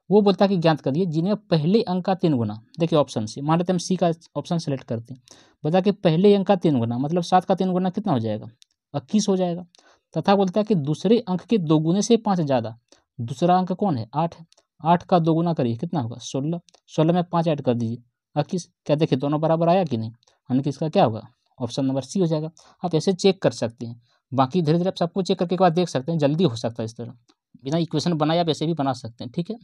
S1: वो बोलता है कि ज्ञात करिए, जिन्हें पहले अंक का तीन गुना, देखिए ऑप्शन से, मान लेते हम सी का ऑप्शन सेलेक्ट करते हैं। बता कि पहले अंक का तीन गुना मतलब सात का तीन गुना कितना हो जाएगा? इक्कीस हो जाएगा। तथा बोलता है कि दूसरे अंक के दो गुने से पाँच ज़्यादा। दूसरा अंक कौन है? आठ आठ का दो गुना करिए, कितना होगा? सोलह। सोलह में पाँच ऐड कर दीजिए। इक्कीस क्या देखिए, दोनों बराबर आया कि नहीं? यानी कि इसका क्या होगा? ऑप्शन नंबर सी हो जाएगा। आप ऐसे चेक कर सकते हैं। बाकी धीरे धीरे आप सबको चेक करके एक बार देख सकते हैं। जल्दी हो सकता है इस तरह। बिना इक्वेशन बनाए आप ऐसे भी बना सकते हैं। ठीक है?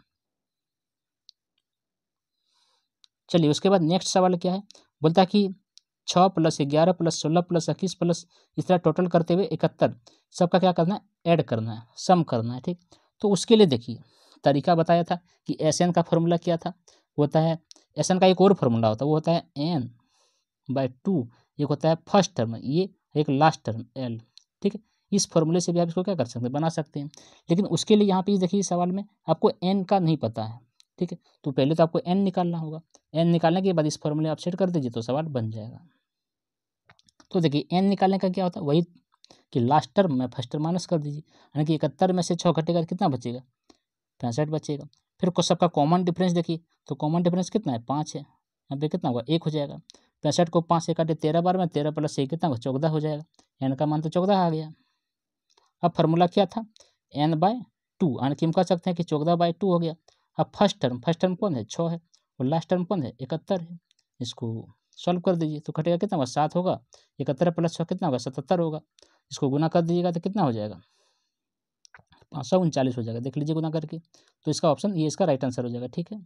S1: चलिए, उसके बाद नेक्स्ट सवाल क्या है? बोलता है कि छः प्लस ग्यारह प्लस सोलह प्लस इक्कीस प्लस इस तरह टोटल करते हुए इकहत्तर। सबका क्या करना है? ऐड करना है सम करना है, ठीक? तो उसके लिए देखिए, तरीका बताया था कि एस एन का फॉर्मूला क्या था? होता है एस एन का एक और फॉर्मूला होता है, वो होता है एन बाय टू एक होता है फ़र्स्ट टर्म ये एक लास्ट टर्म एल ठीक है? इस फॉर्मूले से भी आप इसको क्या कर सकते हैं? बना सकते हैं। लेकिन उसके लिए यहाँ पे देखिए सवाल में आपको एन का नहीं पता है। ठीक है? तो पहले तो आपको एन निकालना होगा। एन निकालने के बाद इस फॉर्मूले आप सेट कर दीजिए तो सवाल बन जाएगा। तो देखिए एन निकालने का क्या होता है? वही कि लास्ट टर्म में फ़र्स्ट टर्म माइनस कर दीजिए। यानी कि इकहत्तर में से छः घटेगा कितना बचेगा? पैंसठ बचेगा। फिर सबका कॉमन डिफरेंस देखिए तो कॉमन डिफरेंस कितना है? पाँच है। यहाँ पे कितना होगा? एक हो जाएगा। पैंसठ को पाँच से काटे तेरह बार में, तेरह प्लस एक कितना होगा? चौदह हो जाएगा। एन का मान तो चौदह आ गया। अब फार्मूला क्या था? एन बाय टू यानी कि हम कह सकते हैं कि चौदह बाय टू हो गया। अब फ़र्स्ट टर्म फ़र्स्ट टर्म कौन है? छः है और लास्ट टर्म कौन है? इकहत्तर है। इसको सॉल्व कर दीजिए तो कटेगा कितना होगा? सात होगा। इकहत्तर प्लस छः कितना होगा? सतहत्तर होगा। इसको गुना कर दीजिएगा तो कितना हो जाएगा? पाँच सौ उनचालीस हो जाएगा। देख लीजिए गुना करके। तो इसका ऑप्शन ये इसका राइट आंसर हो जाएगा, ठीक है?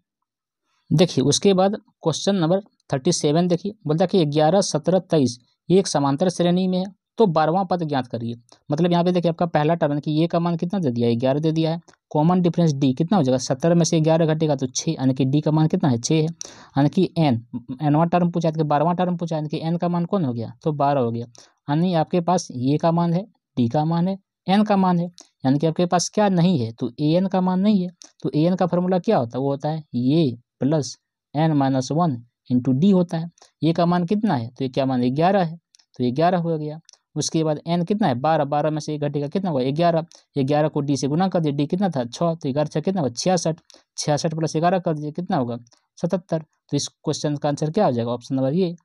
S1: देखिए, उसके बाद क्वेश्चन नंबर थर्टी सेवन देखिए। बोलता है कि ग्यारह, सत्रह, तेईस, ये एक समांतर श्रेणी में है। तो बारहवां पद ज्ञात करिए। मतलब यहाँ पे देखिए आपका पहला टर्म कि ये का मान कितना दे दिया है? ग्यारह दे दिया है। कॉमन डिफरेंस डी कितना हो जाएगा? सत्तर में से ग्यारह घटेगा तो छः यानी कि डी का मान कितना है? छः है। यानी कि एन एनवा टर्म पूछा कि बारहवां टर्म पूछा, यानी कि एन का मान कौन हो गया? तो बारह हो गया। यानी आपके पास ये का मान है डी का मान है एन का मान है। यानी कि आपके पास क्या नहीं है? तो ए एन का मान नहीं है। तो ए एन का फॉर्मूला क्या होता है? वो होता है ये plus n minus one into d होता है। ये का मान कितना है? तो ये क्या मान ग्यारह है। तो ये ग्यारह हो गया। उसके बाद एन कितना है? बारह। बारह में से एक घटेगा कितना हुआ? ग्यारह। ग्यारह को डी से गुना कर दिया। डी कितना था? छः तो ग्यारह छः कितना हुआ? छियासठ। छियासठ प्लस ग्यारह कर दीजिए कितना होगा? सतहत्तर। तो इस क्वेश्चन का आंसर क्या हो जाएगा? ऑप्शन नंबर ये।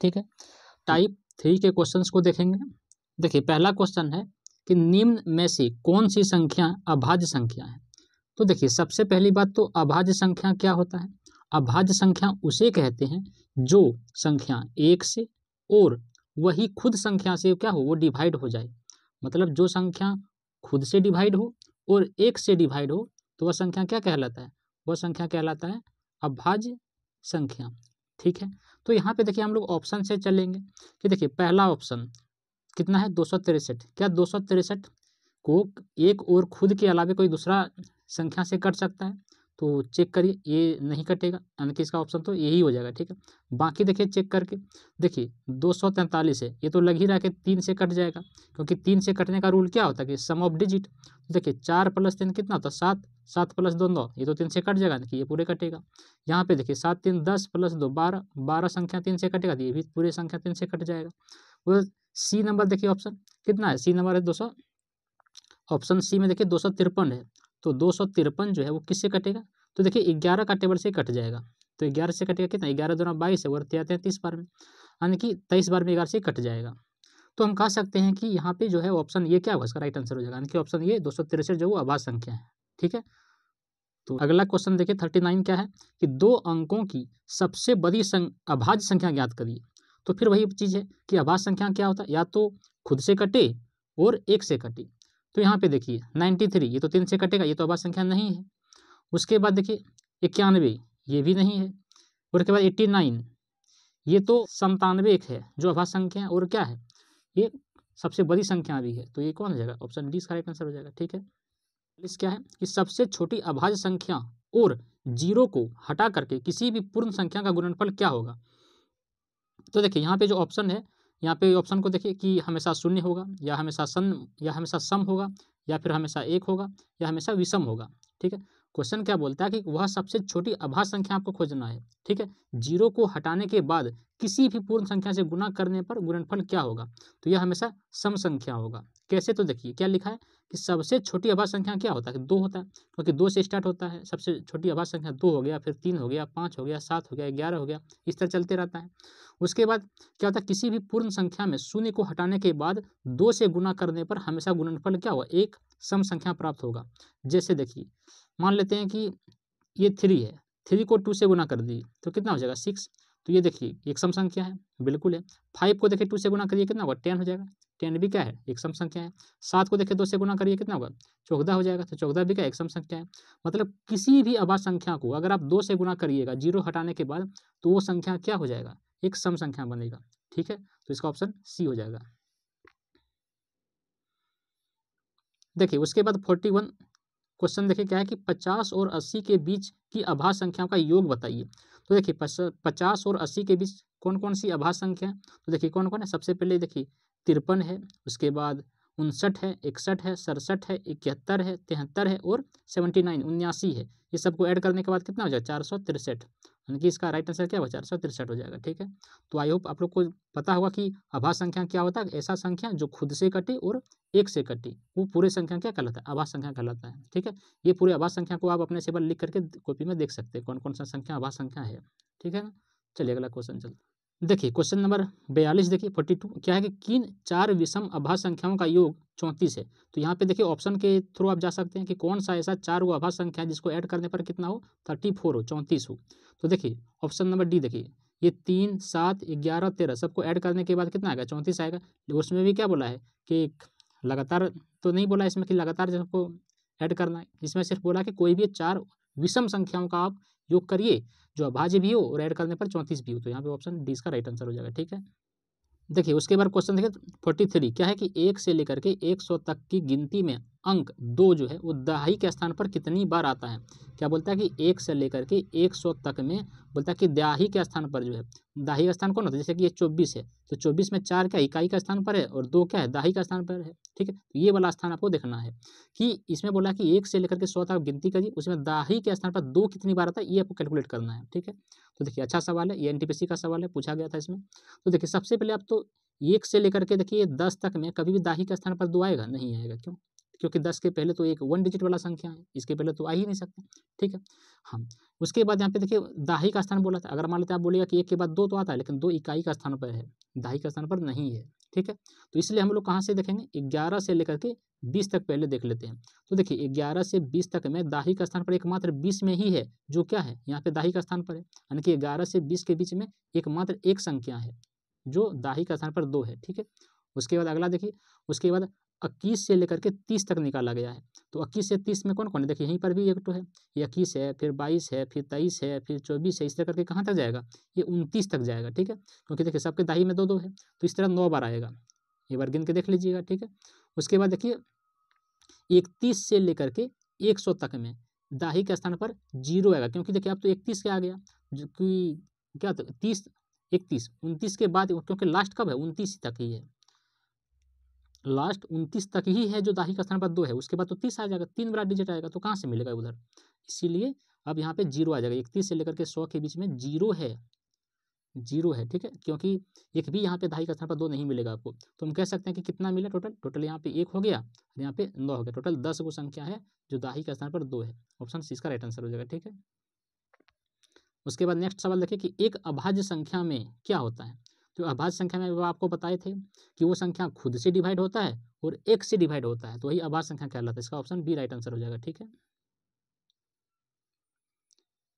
S1: ठीक है? टाइप थ्री के क्वेश्चन को देखेंगे। देखिए, पहला क्वेश्चन है कि निम्न में से कौन सी संख्या अभाज्य संख्या है? तो देखिए, सबसे पहली बात तो अभाज्य संख्या क्या होता है? अभाज्य संख्या उसे कहते हैं जो संख्या एक से और वही खुद संख्या से क्या हो, वो डिवाइड हो जाए। मतलब जो संख्या खुद से डिवाइड हो और एक से डिवाइड हो तो वह संख्या क्या कहलाता है? वह संख्या कहलाता है अभाज्य संख्या। ठीक है? तो यहाँ पे देखिए हम लोग ऑप्शन से चलेंगे कि देखिए पहला ऑप्शन कितना है? दो सौ तिरसठ। क्या दो सौ तिरसठ को एक और खुद के अलावा कोई दूसरा संख्या से कट सकता है? तो चेक करिए, ये नहीं कटेगा, यानी कि इसका ऑप्शन तो यही हो जाएगा, ठीक है? बाकी देखिए चेक करके, देखिए दो सौ तैंतालीस है, ये तो लग ही रहा है कि तीन से कट जाएगा, क्योंकि तीन से कटने का रूल क्या होता है कि सम ऑफ़ डिजिट देखिए चार प्लस तीन कितना होता है? सात सात प्लस दो नौ, ये तो तीन से कट जाएगा कि ये पूरे कटेगा। यहाँ पे देखिए सात तीन दस प्लस दो बारह बारह संख्या तीन से कटेगा तो ये भी पूरे संख्या तीन से कट जाएगा। वो सी नंबर देखिए ऑप्शन कितना है? सी नंबर है दो सौ ऑप्शन सी में देखिए दो सौ तिरपन है तो दो सौ तिरपन जो है वो किससे कटेगा? तो देखिए, ग्यारह का टेबल से कट जाएगा। तो ग्यारह से कटेगा कितना? ग्यारह दो बाईस है और आते हैं तीस बार में। यानी कि तेईस बार में ग्यारह से कट जाएगा। तो हम कह सकते हैं कि यहाँ पे जो है ऑप्शन ये क्या होगा इसका राइट आंसर हो जाएगा। यानी कि ऑप्शन ये दो सौ तिरसठ जो वो आभास संख्या है। ठीक है? तो अगला क्वेश्चन देखिए थर्टी नाइन क्या है? कि दो अंकों की सबसे बड़ी संग अभाज्य संख्या ज्ञात करिए। तो फिर वही चीज़ है कि आभास संख्या क्या होता है? या तो खुद से कटे और एक से कटे। तो यहाँ पे देखिए नाइन्टी थ्री ये तो तीन से कटेगा, ये तो आभास संख्या नहीं है। उसके बाद देखिए, इक्यानवे, ये भी नहीं है। और उसके बाद एट्टी नाइन ये तो संतानवे एक है, जो आभास संख्या है, और क्या है? ये सबसे बड़ी संख्या भी है तो ये कौन हो जाएगा? ऑप्शन डी इसका राइट आंसर हो जाएगा, ठीक है? इस क्या है? कि सबसे छोटी अभाज्य संख्या और ज़ीरो को हटा करके किसी भी पूर्ण संख्या का गुणनफल क्या होगा? तो देखिए, यहाँ पे जो ऑप्शन है यहाँ पे ऑप्शन को देखिए कि हमेशा शून्य होगा, या हमेशा सन, या हमेशा सम होगा, या फिर हमेशा एक होगा, या हमेशा विषम होगा, ठीक है? क्वेश्चन क्या बोलता है कि वह सबसे छोटी अभाज्य संख्या आपको खोजना है, ठीक है? ज़ीरो को हटाने के बाद किसी भी पूर्ण संख्या से गुना करने पर गुणनफल क्या होगा? तो यह हमेशा सम संख्या होगा। कैसे? तो देखिए, क्या लिखा है? कि सबसे छोटी अभाज्य संख्या क्या होता है? दो होता है। क्योंकि दो से स्टार्ट होता है, सबसे छोटी अभाज्य संख्या दो हो गया, फिर तीन हो गया, पाँच हो गया, सात हो गया, ग्यारह हो गया, इस तरह चलते रहता है। उसके बाद क्या होता है? किसी भी पूर्ण संख्या में शून्य को हटाने के बाद दो से गुना करने पर हमेशा गुणनफल क्या होगा? एक सम संख्या प्राप्त होगा। जैसे देखिए, मान लेते हैं कि ये थ्री है, थ्री को टू से गुना कर दी तो कितना हो जाएगा? सिक्स। तो ये देखिए, एक सम संख्या है, बिल्कुल है। फाइव को देखिए, टू से गुना करिए, कितना होगा? टेन हो जाएगा। टेन भी क्या है? एक सम संख्या है। सात को देखिए दो से गुना करिए, कितना होगा? चौदह हो जाएगा तो चौदह भी क्या एक सम संख्या है। मतलब किसी भी आवाज़ संख्या को अगर आप दो से गुना करिएगा, ज़ीरो हटाने के बाद तो वो संख्या क्या हो जाएगा? एक सम संख्या बनेगा। ठीक है? तो इसका ऑप्शन सी हो जाएगा। देखिए, उसके बाद फोर्टी वन क्वेश्चन देखिए क्या है कि पचास और अस्सी के बीच की अभाज्य संख्याओं का योग बताइए। तो देखिए पचास और अस्सी के बीच कौन कौन सी अभाज्य संख्या है? तो देखिए कौन कौन है? सबसे पहले देखिए तिरपन है, उसके बाद उनसठ है, इकसठ है, सड़सठ है, इकहत्तर है, तिहत्तर है और सेवेंटी नाइन, उन्यासी है। ये सबको ऐड करने के बाद कितना हो जाएगा? चार सौ तिरसठ। यानी कि इसका राइट आंसर क्या होगा? चार सौ तिरसठ हो जाएगा, ठीक है? तो आई होप आप लोग को पता होगा कि आभास संख्या क्या होता है? ऐसा संख्या जो खुद से कटे और एक से कटे, वो पूरे संख्या क्या कहलाता है? आभास संख्या कहलाता है, ठीक है? ये पूरे आभास संख्या को आप अपने से लिख करके कॉपी में देख सकते हैं कौन कौन सा संख्या, आभास संख्या है, ठीक है चलिए अगला क्वेश्चन चलता देखिए क्वेश्चन नंबर बयालीस देखिए फोर्टी टू क्या है कि किन चार विषम अभाज्य संख्याओं का योग चौंतीस है। तो यहाँ पे देखिए ऑप्शन के थ्रू आप जा सकते हैं कि कौन सा ऐसा चार वो अभाज्य संख्या है जिसको ऐड करने पर कितना हो? थर्टी फोर हो, चौंतीस हो। तो देखिए ऑप्शन नंबर डी देखिए, ये तीन, सात, ग्यारह, तेरह सबको ऐड करने के बाद कितना आएगा? चौंतीस आएगा। उसमें भी क्या बोला है कि लगातार तो नहीं बोला इसमें कि लगातार सबको ऐड करना है, इसमें सिर्फ़ बोला कि कोई भी चार विषम संख्याओं का आप योग करिए, जो अभाज्य भी हो और ऐड करने पर चौंतीस भी हो तो यहाँ पे ऑप्शन डी इसका राइट आंसर हो जाएगा, ठीक है? देखिए, उसके बाद क्वेश्चन देखिए फोर्टी थ्री क्या है कि एक से लेकर के एक सौ तक की गिनती में अंक दो जो है, वो दहाई के स्थान पर कितनी बार आता है? क्या बोलता है कि एक से लेकर के एक सौ तक में, बोलता है कि दहाई के स्थान पर जो है दाही का स्थान कौन होता है? जैसे कि ये चौबीस है तो चौबीस में चार क्या इकाई का स्थान पर है और दो क्या है? दाही का स्थान पर है, ठीक है? तो ये वाला स्थान आपको देखना है कि इसमें बोला कि एक से लेकर के सौ तक गिनती करिए, उसमें दाही के स्थान पर दो कितनी बार आता है, ये आपको कैलकुलेट करना है, ठीक है? तो देखिए अच्छा सवाल है, ये एनटीपीसी का सवाल है, पूछा गया था इसमें। तो देखिए, सबसे पहले आप तो एक से लेकर के देखिए, दस तक में कभी भी दाही के स्थान पर दो आएगा? नहीं आएगा, क्यों? क्योंकि दस के पहले तो एक वन डिजिट वाला संख्या है, इसके पहले तो आ ही नहीं सकता, ठीक है? हाँ उसके बाद यहाँ पे देखिए, दाही का स्थान बोला था, अगर मान लेते आप बोलेगा कि एक के बाद दो तो आता है, लेकिन दो इकाई का स्थान पर है, दाही का स्थान पर नहीं है, ठीक है? तो इसलिए हम लोग कहाँ से देखेंगे? ग्यारह से लेकर के बीस तक पहले देख लेते हैं। तो देखिए, ग्यारह से बीस तक में दाही का स्थान पर एकमात्र बीस में ही है, जो क्या है? यहाँ पे दाही का स्थान पर है, यानी कि ग्यारह से बीस के बीच में एकमात्र एक संख्या है, जो दाही का स्थान पर दो है, ठीक है? उसके बाद अगला देखिए, उसके बाद इक्कीस से लेकर के तीस तक निकाला गया है। तो इक्कीस से तीस में कौन कौन है? देखिए, यहीं पर भी एक तो है। ये इक्कीस है, फिर बाईस है, फिर तेईस है, फिर चौबीस है, इस तरह करके कहाँ तक जाएगा? ये उनतीस तक जाएगा, ठीक है? क्योंकि देखिए, सबके दाही में दो दो है तो इस तरह नौ बार आएगा। एक बार गिन के देख लीजिएगा, ठीक है? उसके बाद देखिए, इकतीस से लेकर के एक सौ तक में दाही के स्थान पर ज़ीरो आएगा, क्योंकि देखिए, अब तो इकतीस के आ गया। जो कि क्या तीस, इकतीस, उनतीस के बाद, क्योंकि लास्ट कब है? उनतीस तक ही है। लास्ट उनतीस तक ही है जो दाही का स्थान पर दो है। उसके बाद तो तीस आ जाएगा, तीन बड़ा डिजिट आएगा तो कहाँ से मिलेगा उधर? इसीलिए अब यहाँ पे ज़ीरो आ जाएगा। इकतीस से लेकर के सौ के बीच में ज़ीरो है। ज़ीरो है, ठीक है? क्योंकि एक भी यहाँ पे दाही का स्थान पर दो नहीं मिलेगा आपको। तो हम कह सकते हैं कि कितना मिला टोटल टोटल यहाँ पे एक हो गया और यहाँ पे नौ हो गया। टोटल दस गो संख्या है जो दाही का स्थान पर दो है। ऑप्शन सी इसका राइट आंसर हो जाएगा, ठीक है? उसके बाद नेक्स्ट सवाल देखिए कि एक अभाज्य संख्या में क्या होता है? तो अभाज्य संख्या में आपको बताए थे कि वो संख्या खुद से डिवाइड होता है और एक से डिवाइड होता है तो वही अभाज्य संख्या कहलाता है। इसका ऑप्शन बी राइट आंसर हो जाएगा, ठीक है?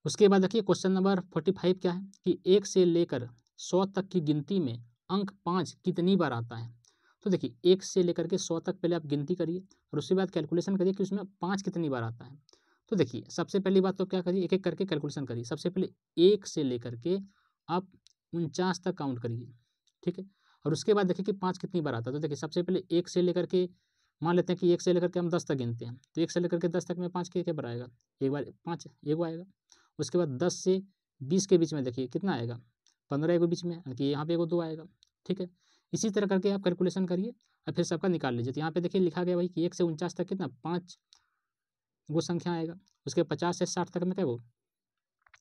S1: उसके बाद देखिए क्वेश्चन नंबर फोर्टी फाइव क्या है? कि एक से लेकर सौ तक की गिनती में अंक पाँच कितनी बार आता है? तो देखिए, एक से लेकर के सौ तक पहले आप गिनती करिए और उसके बाद कैलकुलेशन करिए कि उसमें पाँच कितनी बार आता है। तो देखिए, सबसे पहली बात तो क्या करिए? एक एक करके कैलकुलेशन करिए। सबसे पहले एक से लेकर के आप उनचास तक काउंट करिए ठीक है? और उसके बाद देखिए कि पाँच कितनी बार आता है। तो देखिए, सबसे पहले एक से लेकर के, मान लेते हैं कि एक से लेकर के हम दस तक गिनते हैं। तो एक से लेकर के दस तक में पाँच के क्या बार आएगा? एक बार, पाँच, एक आएगा। उसके बाद दस से बीस के बीच में देखिए, कितना आएगा? पंद्रह एगो बीच में कि यहाँ पे एगो दो आएगा, ठीक है? इसी तरह करके आप कैलकुलेशन करिए और फिर सबका निकाल लीजिए। तो यहाँ पे देखिए लिखा गया भाई कि एक से उनचास तक कितना? पाँच, वो संख्या आएगा। उसके पचास से साठ तक में क्या वो?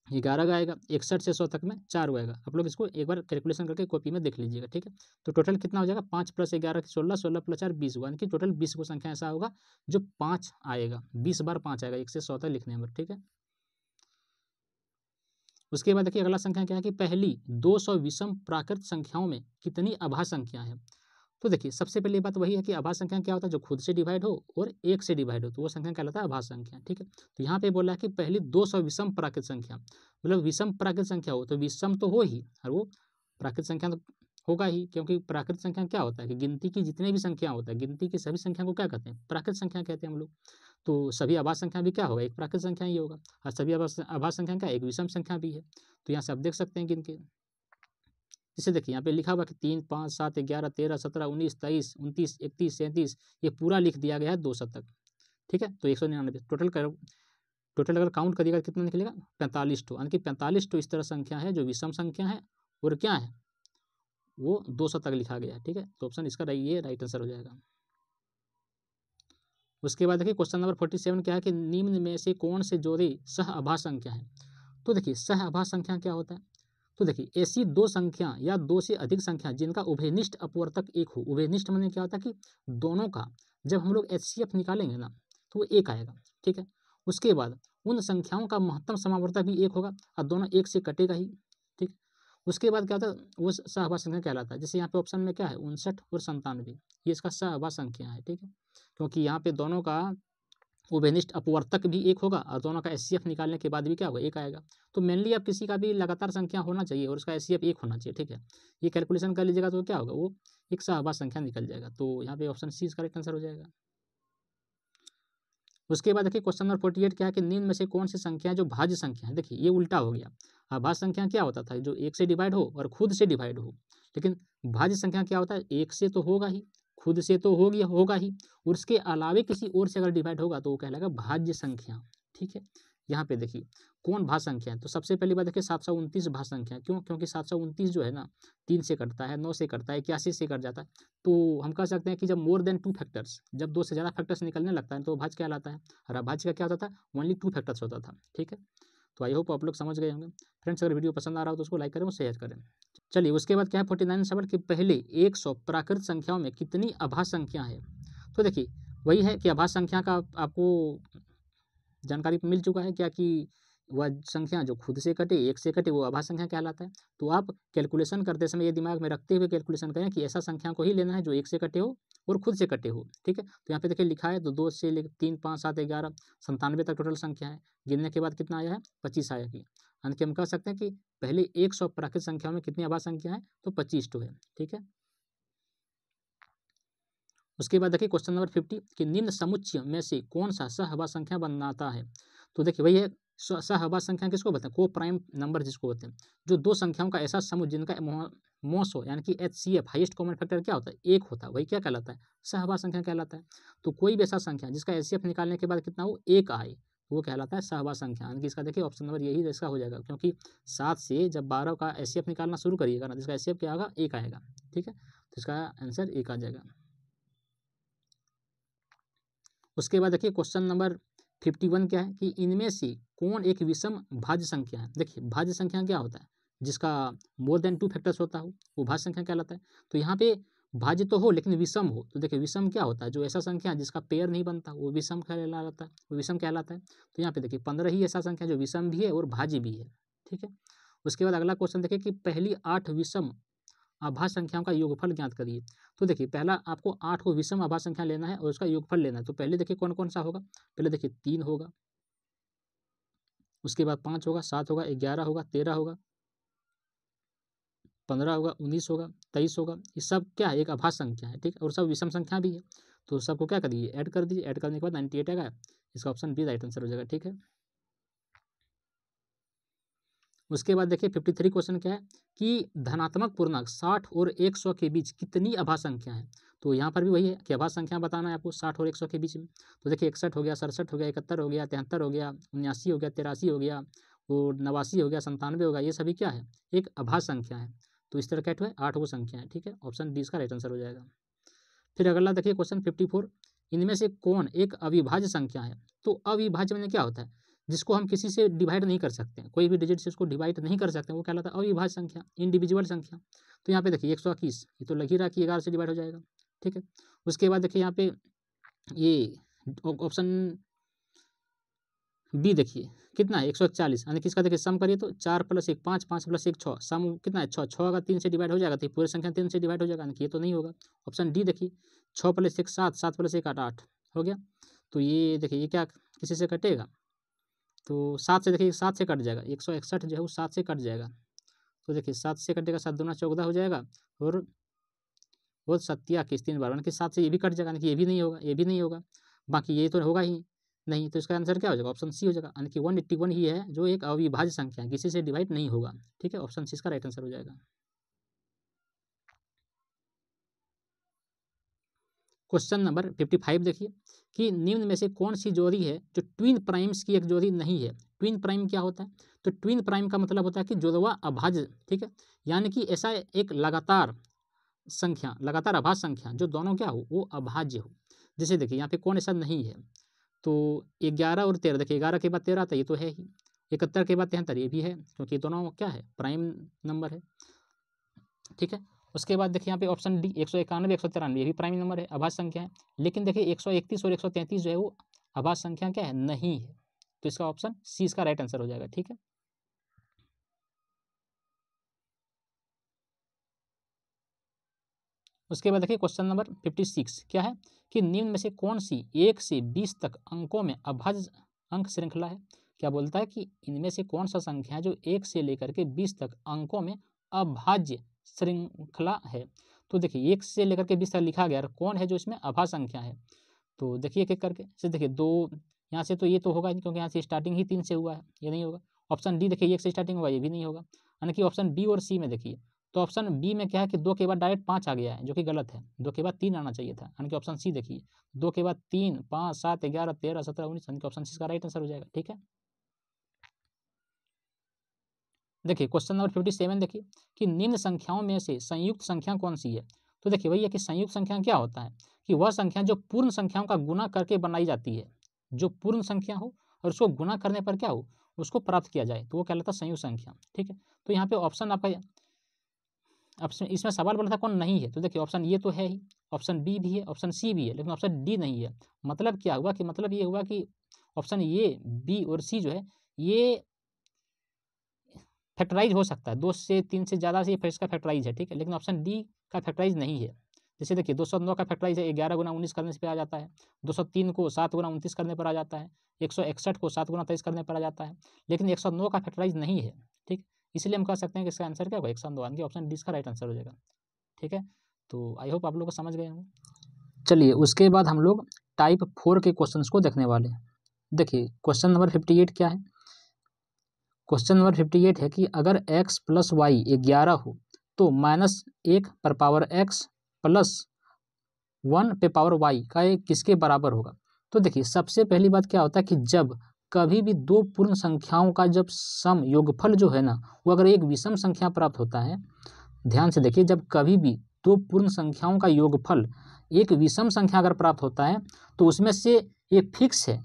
S1: ग्यारह का आएगा, इकसठ से सौ तक में चार आएगा आप लोग इसको एक बार कैलकुलेशन करके कॉपी में देख लीजिएगा, ठीक है? तो टोटल कितना हो जाएगा? पाँच प्लस ग्यारह सोलह सोलह प्लस चार, बीस हुआ यानी कि टोटल बीस को संख्या ऐसा होगा जो पाँच आएगा। बीस बार पाँच आएगा, एक से सौ तक लिखने में, ठीक है? उसके बाद देखिए अगला संख्या क्या है कि पहली दो सौ विषम प्राकृत संख्याओं में कितनी आभास संख्या है? तो देखिए, सबसे पहली बात वही है कि आभास संख्या क्या होता है? जो खुद से डिवाइड हो और एक से डिवाइड हो तो वो संख्या क्या कहलाता है आभास संख्या, ठीक है? तो यहाँ पे बोला है कि पहली दो सौ विषम प्राकृत संख्या मतलब विषम प्राकृत संख्या हो तो विषम तो हो ही, और वो प्राकृत संख्या तो होगा ही, क्योंकि प्राकृत संख्या क्या होता है कि गिनती की जितने भी संख्या होता है, गिनती की सभी संख्या को क्या कहते हैं? प्राकृत संख्या कहते हैं हम लोग। तो सभी आभास संख्या भी क्या होगा? एक प्राकृत संख्या ही होगा, और सभी आभास संख्या का एक विषम संख्या भी है। तो यहाँ से आप देख सकते हैं गिन के जैसे देखिए, यहाँ पे लिखा हुआ कि तीन, पाँच, सात, ग्यारह, तेरह, सत्रह, उन्नीस, तेईस, उनतीस, इकतीस, सैंतीस, ये पूरा लिख दिया गया है दो शतक। ठीक है? तो एक सौ निन्यानवे। टोटल कर। टोटल अगर काउंट करिएगा कितना निकलेगा? पैंतालीस टो यानी कि पैंतालीस टो इस तरह संख्या है, जो विषम संख्या है, और क्या है? वो दो सौ तक लिखा गया है। ठीक है? तो ऑप्शन इसका ये राइट आंसर हो जाएगा। उसके बाद देखिए क्वेश्चन नंबर फोर्टी सेवन क्या है कि निम्न में से कौन से जोड़े सह आभास संख्या है? तो देखिए, सह आभास संख्या क्या होता है? तो देखिए, ऐसी दो संख्या या दो से अधिक संख्या जिनका उभयनिष्ठ अपवर्तक एक हो, उभयनिष्ठ मैंने क्या होता है कि दोनों का, जब हम लोग एचसीएफ निकालेंगे ना तो वो एक आएगा, ठीक है? उसके बाद उन संख्याओं का महत्तम समावर्तक भी एक होगा और दोनों एक से कटेगा ही, ठीक? उसके बाद क्या होता है, वो सहभाष संख्या कहलाता है। जैसे यहाँ पे ऑप्शन में क्या है, उनसठ और संतानवे ये इसका सहभाष संख्या है, ठीक है? क्योंकि यहाँ पे दोनों का उभयनिष्ठ अपवर्तक भी एक होगा और दोनों का एस निकालने के बाद भी क्या होगा? एक आएगा। तो मेनली अब किसी का भी लगातार संख्या होना चाहिए और उसका एस एक होना चाहिए, ठीक है? ये कैलकुलेशन कर लीजिएगा तो क्या होगा? वो एक सहभाष संख्या निकल जाएगा। तो यहाँ पे ऑप्शन सी इसका करेक्ट आंसर हो जाएगा। उसके बाद देखिए क्वेश्चन नंबर फोर्टी एट क्या है कि निम्न में से कौन सी संख्या जो भाज्य संख्या है? देखिए, ये उल्टा हो गया। अभाज्य संख्या क्या होता था? जो एक से डिवाइड हो और खुद से डिवाइड हो। लेकिन भाज्य संख्या क्या होता है? एक से तो होगा ही। खुद से तो होगी होगा ही। उसके अलावे किसी और से अगर डिवाइड होगा तो वो कहलाएगा भाज्य संख्या, ठीक है? यहाँ पे देखिए, कौन भाज संख्या है? तो सबसे पहली बात देखिए, सात सौ उनतीस भाज संख्या क्यों? क्योंकि सात सौ उनतीस जो है ना, तीन से कटता है, नौ से कटता है, इक्यासी से कट जाता है। तो हम कह सकते हैं कि जब मोर देन टू फैक्टर्स जब दो से ज़्यादा फैक्टर्स निकलने लगता है तो भाज क्या लाता है। और अभाज्य का क्या होता था ओनली टू फैक्टर्स होता था, ठीक है? तो आई होप आप लोग समझ गए होंगे। फ्रेंड्स, अगर वीडियो पसंद आ रहा हो तो उसको लाइक करें और शेयर करें। चलिए, उसके बाद क्या है, फोर्टी नाइन सेवन कि पहले एक सौ प्राकृत संख्याओं में कितनी आभास संख्या है? तो देखिए, वही है कि आभास संख्या का आपको जानकारी मिल चुका है क्या कि वह संख्या जो खुद से कटे, एक से कटे, वो आभास संख्या कहलाता है। तो आप कैलकुलेशन करते समय ये दिमाग में रखते हुए कैलकुलेशन करें कि ऐसा संख्या को ही लेना है जो एक से कटे हो और खुद से कटे हो, ठीक है? तो यहाँ पे देखिए लिखा है तो दो से लेकर तीन, पाँच, सात, ग्यारह संतानवे तक टोटल संख्या है। गिनने के बाद कितना आया है? पच्चीस आया कि। यानी कि हम कह सकते हैं कि पहले एक सौ प्राकृत संख्या में कितनी आभास संख्या है? तो पच्चीस टू है, ठीक है? उसके बाद देखिए क्वेश्चन नंबर फिफ्टी कि निम्न समुच्चय में से कौन सा सहवा संख्या बनाता है? तो देखिए वही है सहवा संख्या किसको बोलते हैं? को प्राइम नंबर जिसको बोलते हैं। जो दो संख्याओं का ऐसा समूह जिनका मोस हो, यानी कि H C F highest common factor क्या होता है? एक होता है, वही क्या कहलाता है? सहवा संख्या कहलाता है। तो कोई भी ऐसा संख्या जिसका एच सी एफ़ निकालने के बाद कितना हो? एक आए, वो कहलाता है सहवा संख्या। यानी कि इसका देखिए ऑप्शन नंबर यही इसका हो जाएगा, क्योंकि सात से जब बारह का एस निकालना शुरू करिएगा ना जिसका एस क्या होगा एक आएगा। ठीक है? तो इसका आंसर एक आ जाएगा। उसके बाद देखिए क्वेश्चन नंबर फिफ्टी वन क्या है कि इनमें से कौन एक विषम भाज्य संख्या है? देखिए, भाज्य संख्या क्या होता है? जिसका मोर देन टू फैक्टर्स होता हो, वो भाज्य संख्या कहलाता है। तो यहाँ पे भाज्य तो हो, लेकिन विषम हो। तो देखिए, विषम क्या होता है? जो ऐसा संख्या है जिसका पेयर नहीं बनता, वो विषम कहलाता है, वो विषम कहलाता है। तो यहाँ पे देखिए, पंद्रह ही ऐसा संख्या जो विषम भी है और भाज्य भी है। ठीक है? उसके बाद अगला क्वेश्चन देखिए कि पहली आठ विषम आभास संख्याओं का योगफल ज्ञात करिए। तो देखिए, पहला आपको आठ को विषम आभास संख्या लेना है और उसका योगफल लेना है। तो पहले देखिए कौन कौन सा होगा? पहले देखिए तीन होगा। उसके बाद पाँच होगा, सात होगा, ग्यारह होगा, तेरह होगा, पंद्रह होगा, उन्नीस होगा, तेईस होगा। ये सब क्या है? एक आभास संख्या है, ठीक? और सब विषम संख्या भी है। तो सबको क्या कर दीजिए? ऐड कर दीजिए। ऐड करने के बाद नाइन्टी एट आएगा इसका ऑप्शन बी राइट आंसर हो जाएगा, ठीक है? उसके बाद देखिए फिफ्टी थ्री क्वेश्चन क्या है? कि धनात्मक पूर्णांक साठ और एक सौ के बीच कितनी अभा संख्या है? तो यहाँ पर भी वही है कि आभास संख्या बताना है आपको, साठ और एक सौ के बीच में। तो देखिए इकसठ हो गया, सड़सठ हो गया, इकहत्तर हो गया, तिहत्तर हो गया, उन्यासी हो गया, तिरासी हो गया और नवासी हो गया संतानवे हो गया, ये सभी क्या है? एक अभा संख्या है। तो इस तरह कैट हुआ आठ वो संख्या है, ठीक है? ऑप्शन डी इसका राइट आंसर हो जाएगा। फिर अगला देखिए क्वेश्चन फिफ्टी फोर इनमें से कौन एक अविभाज्य संख्या है? तो अविभाज्य मैंने क्या होता है? जिसको हम किसी से डिवाइड नहीं कर सकते हैं, कोई भी डिजिट से उसको डिवाइड नहीं कर सकते वो कहलाता है अविभाज्य संख्या इंडिविजुअल संख्या। तो यहाँ पे देखिए, एक सौ इक्कीस, ये तो लग ही रहा कि ग्यारह से डिवाइड हो जाएगा, ठीक है? उसके बाद देखिए यहाँ पे ये ऑप्शन बी देखिए, कितना है? एक सौ इकचालीस यानी किसका देखिए सम करिए तो चार प्लस एक पाँच पाँच प्लस एक छः सम कितना है? छः छः अगर तीन से डिवाइड हो जाएगा तो पूरी संख्या तीन से डिवाइड हो जाएगा, यानी कि ये तो नहीं होगा। ऑप्शन डी देखिए, छः प्लस एक सात सात प्लस एक आठ आठ, हो गया? तो ये देखिए, ये क्या किसी से कटेगा? तो सात से देखिए, सात से कट जाएगा। एक सौ इकसठ जो है, वो सात से कट जाएगा। तो देखिए, सात से कटेगा सात दूना चौदह हो जाएगा और वो सत्या किस तीन बार कि सात से ये भी कट जाएगा। यानी कि ये भी नहीं होगा, ये भी नहीं होगा। बाकी ये तो होगा ही नहीं तो इसका आंसर क्या हो जाएगा? ऑप्शन सी हो जाएगा। यानी कि वन एट्टी वन ही है, जो एक अविभाज्य संख्या है, किसी से डिवाइड नहीं होगा। ठीक है? ऑप्शन सी इसका राइट आंसर हो जाएगा। क्वेश्चन नंबर फिफ्टी फाइव देखिए कि निम्न में से कौन सी जोड़ी है जो ट्विन प्राइम्स की एक जोड़ी नहीं है? ट्विन प्राइम क्या होता है? तो ट्विन प्राइम का मतलब होता है कि जुड़वा अभाज्य, ठीक है? यानी कि ऐसा एक लगातार संख्या, लगातार अभाज्य संख्या जो दोनों क्या हो, वो अभाज्य हो। जैसे देखिए, यहाँ पे कौन ऐसा नहीं है? तो ग्यारह और तेरह, देखिए, ग्यारह के बाद तेरह आता ये तो है ही। इकहत्तर के बाद तिहत्तर, ये भी है, क्योंकि दोनों क्या है? प्राइम नंबर है, ठीक है? उसके बाद देखिए यहाँ पे ऑप्शन डी एक सौ इक्यानवे, एक सौ तिरानवे भी प्राइम नंबर है, आभास संख्या है। लेकिन देखिए एक सौ इकतीस और एक सौ तैंतीस जो है वो आभास संख्या क्या है? नहीं है। तो इसका ऑप्शन सी इसका राइट आंसर हो जाएगा, ठीक है? उसके बाद देखिए क्वेश्चन नंबर फिफ्टी सिक्स क्या है कि निम्न में से कौन सी एक से बीस तक अंकों में अभाज्य अंक श्रृंखला है? क्या बोलता है कि इनमें से कौन सा संख्या है जो एक से लेकर के बीस तक अंकों में अभाज्य श्रृंखला है। तो देखिए, एक से लेकर के बीस तक लिखा गया कौन है जो इसमें अभाज्य संख्या है? तो देखिए, एक एक करके से देखिए, दो, यहाँ से तो ये तो होगा, क्योंकि यहाँ से स्टार्टिंग ही तीन से हुआ है, ये नहीं होगा। ऑप्शन डी देखिए, एक से स्टार्टिंग हुआ, ये भी नहीं होगा। यानी कि ऑप्शन बी और सी में देखिए तो ऑप्शन बी में क्या है कि दो के बाद डायरेक्ट पाँच आ गया है, जो कि गलत है। दो के बाद तीन आना चाहिए था, यानी कि ऑप्शन सी देखिए, दो के बाद तीन, पाँच, सात, ग्यारह, तेरह, सत्रह, उन्नीस, यानी कि ऑप्शन सी का राइट आंसर हो जाएगा, ठीक है? देखिए क्वेश्चन नंबर फिफ्टी सेवन देखिए कि निम्न संख्याओं में से संयुक्त संख्या कौन सी है? तो देखिए भैया कि संयुक्त संख्या क्या होता है? कि वह संख्या जो पूर्ण संख्याओं का गुना करके बनाई जाती है, जो पूर्ण संख्या हो और उसको गुना करने पर क्या हो? उसको प्राप्त किया जाए तो वो कहलाता है संयुक्त संख्या, ठीक है? तो यहाँ पे ऑप्शन आपका ऑप्शन इसमें सवाल बोला था कौन नहीं है? तो देखिए ऑप्शन ये तो है ही ऑप्शन बी भी है ऑप्शन सी भी है, लेकिन ऑप्शन डी नहीं है। मतलब क्या हुआ कि मतलब ये हुआ कि ऑप्शन ए बी और सी जो है, ये फैक्टराइज हो सकता है। दो से तीन से ज़्यादा से इसका फैक्टराइज है, ठीक है? लेकिन ऑप्शन डी का फैक्टराइज नहीं है। जैसे देखिए, दो सौ नौ का फैक्टराइज है ग्यारह गुना उन्नीस करने से आ जाता है। दो सौ तीन को सात गुना उनतीस करने पर आ जाता है। एक सौ इकसठ को सात गुना तेईस करने पर आ जाता है। लेकिन एक सौ नौ का फैक्टराइज नहीं है, ठीक? इसलिए हम कह सकते हैं कि इसका आंसर क्या होगा? एक सौ नौ, यानी ऑप्शन डी इसका राइट आंसर हो जाएगा, ठीक है? तो आई होप आप लोग समझ गए होंगे। चलिए, उसके बाद हम लोग टाइप फोर के क्वेश्चन को देखने वाले हैं। देखिए, क्वेश्चन नंबर फिफ्टी एट क्या है? क्वेश्चन नंबर फिफ्टी एट है कि अगर एक्स प्लस वाई ग्यारह हो तो माइनस एक पर पावर एक्स प्लस वन पे पावर वाई का एक किसके बराबर होगा? तो देखिए, सबसे पहली बात क्या होता है कि जब कभी भी दो पूर्ण संख्याओं का जब सम योगफल जो है ना, वो अगर एक विषम संख्या प्राप्त होता है, ध्यान से देखिए, जब कभी भी दो पूर्ण संख्याओं का योगफल एक विषम संख्या अगर प्राप्त होता है तो उसमें से एक फिक्स है।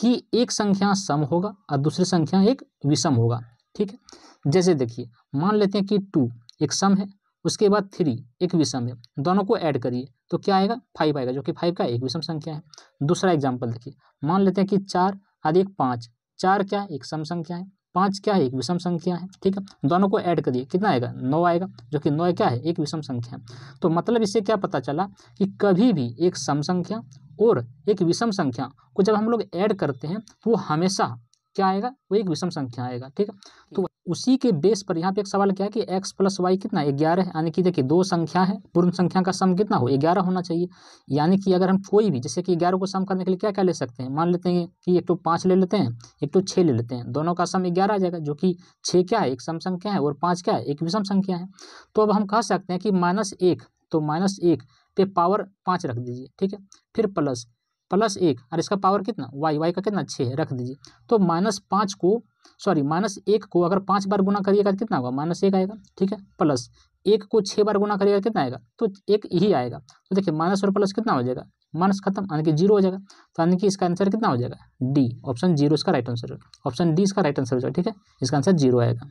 S1: कि एक संख्या सम होगा और दूसरी संख्या एक विषम होगा। ठीक है? जैसे देखिए, मान लेते हैं कि टू एक सम है, उसके बाद थ्री एक विषम है। दोनों को ऐड करिए तो क्या आएगा? फाइव आएगा, जो कि फाइव का एक विषम संख्या है। दूसरा एग्ज़ाम्पल देखिए, मान लेते हैं कि चार आदि एक पाँच। चार क्या है? एक सम संख्या है। पाँच क्या है? एक विषम संख्या है। ठीक है? दोनों को ऐड करिए, कितना आएगा? नौ आएगा, जो कि नौ क्या है? एक विषम संख्या है। तो मतलब इससे क्या पता चला कि कभी भी एक सम संख्या और एक विषम संख्या को जब हम लोग ऐड करते हैं तो वो हमेशा क्या आएगा? वो एक विषम संख्या आएगा, ठीक है? तो उसी के बेस पर यहाँ पे एक सवाल क्या है कि x प्लस वाई कितना ग्यारह है, यानी कि देखिए दो संख्या है, पूर्ण संख्या का सम कितना हो? ग्यारह होना चाहिए। यानी कि अगर हम कोई भी, जैसे कि ग्यारह को सम करने के लिए क्या क्या ले सकते हैं? मान लेते हैं कि एक तो पाँच ले लेते हैं, एक तो छः ले लेते हैं। दोनों का सम ग्यारह आ जाएगा, जो कि छः क्या है? एक सम संख्या है और पाँच क्या है? एक विषम संख्या है। तो अब हम कह सकते हैं कि माइनस एक तो माइनस एक पे पावर पाँच रख दीजिए, ठीक है? फिर प्लस प्लस एक, और इसका पावर कितना? वाई वाई का कितना? छः, रख दीजिए। तो माइनस पाँच को सॉरी माइनस एक को अगर पाँच बार गुना करिएगा तो कितना होगा? माइनस एक आएगा, ठीक है? प्लस एक को छः बार गुना करिएगा कितना आएगा? तो एक ही आएगा। तो देखिए माइनस और प्लस कितना हो जाएगा? माइनस खत्म, यानी कि ज़ीरो हो जाएगा। तो यानी कि इसका आंसर कितना हो जाएगा? डी ऑप्शन ज़ीरो इसका राइट आंसर ऑप्शन डी इसका राइट आंसर हो जाएगा, ठीक है? इसका आंसर ज़ीरो आएगा।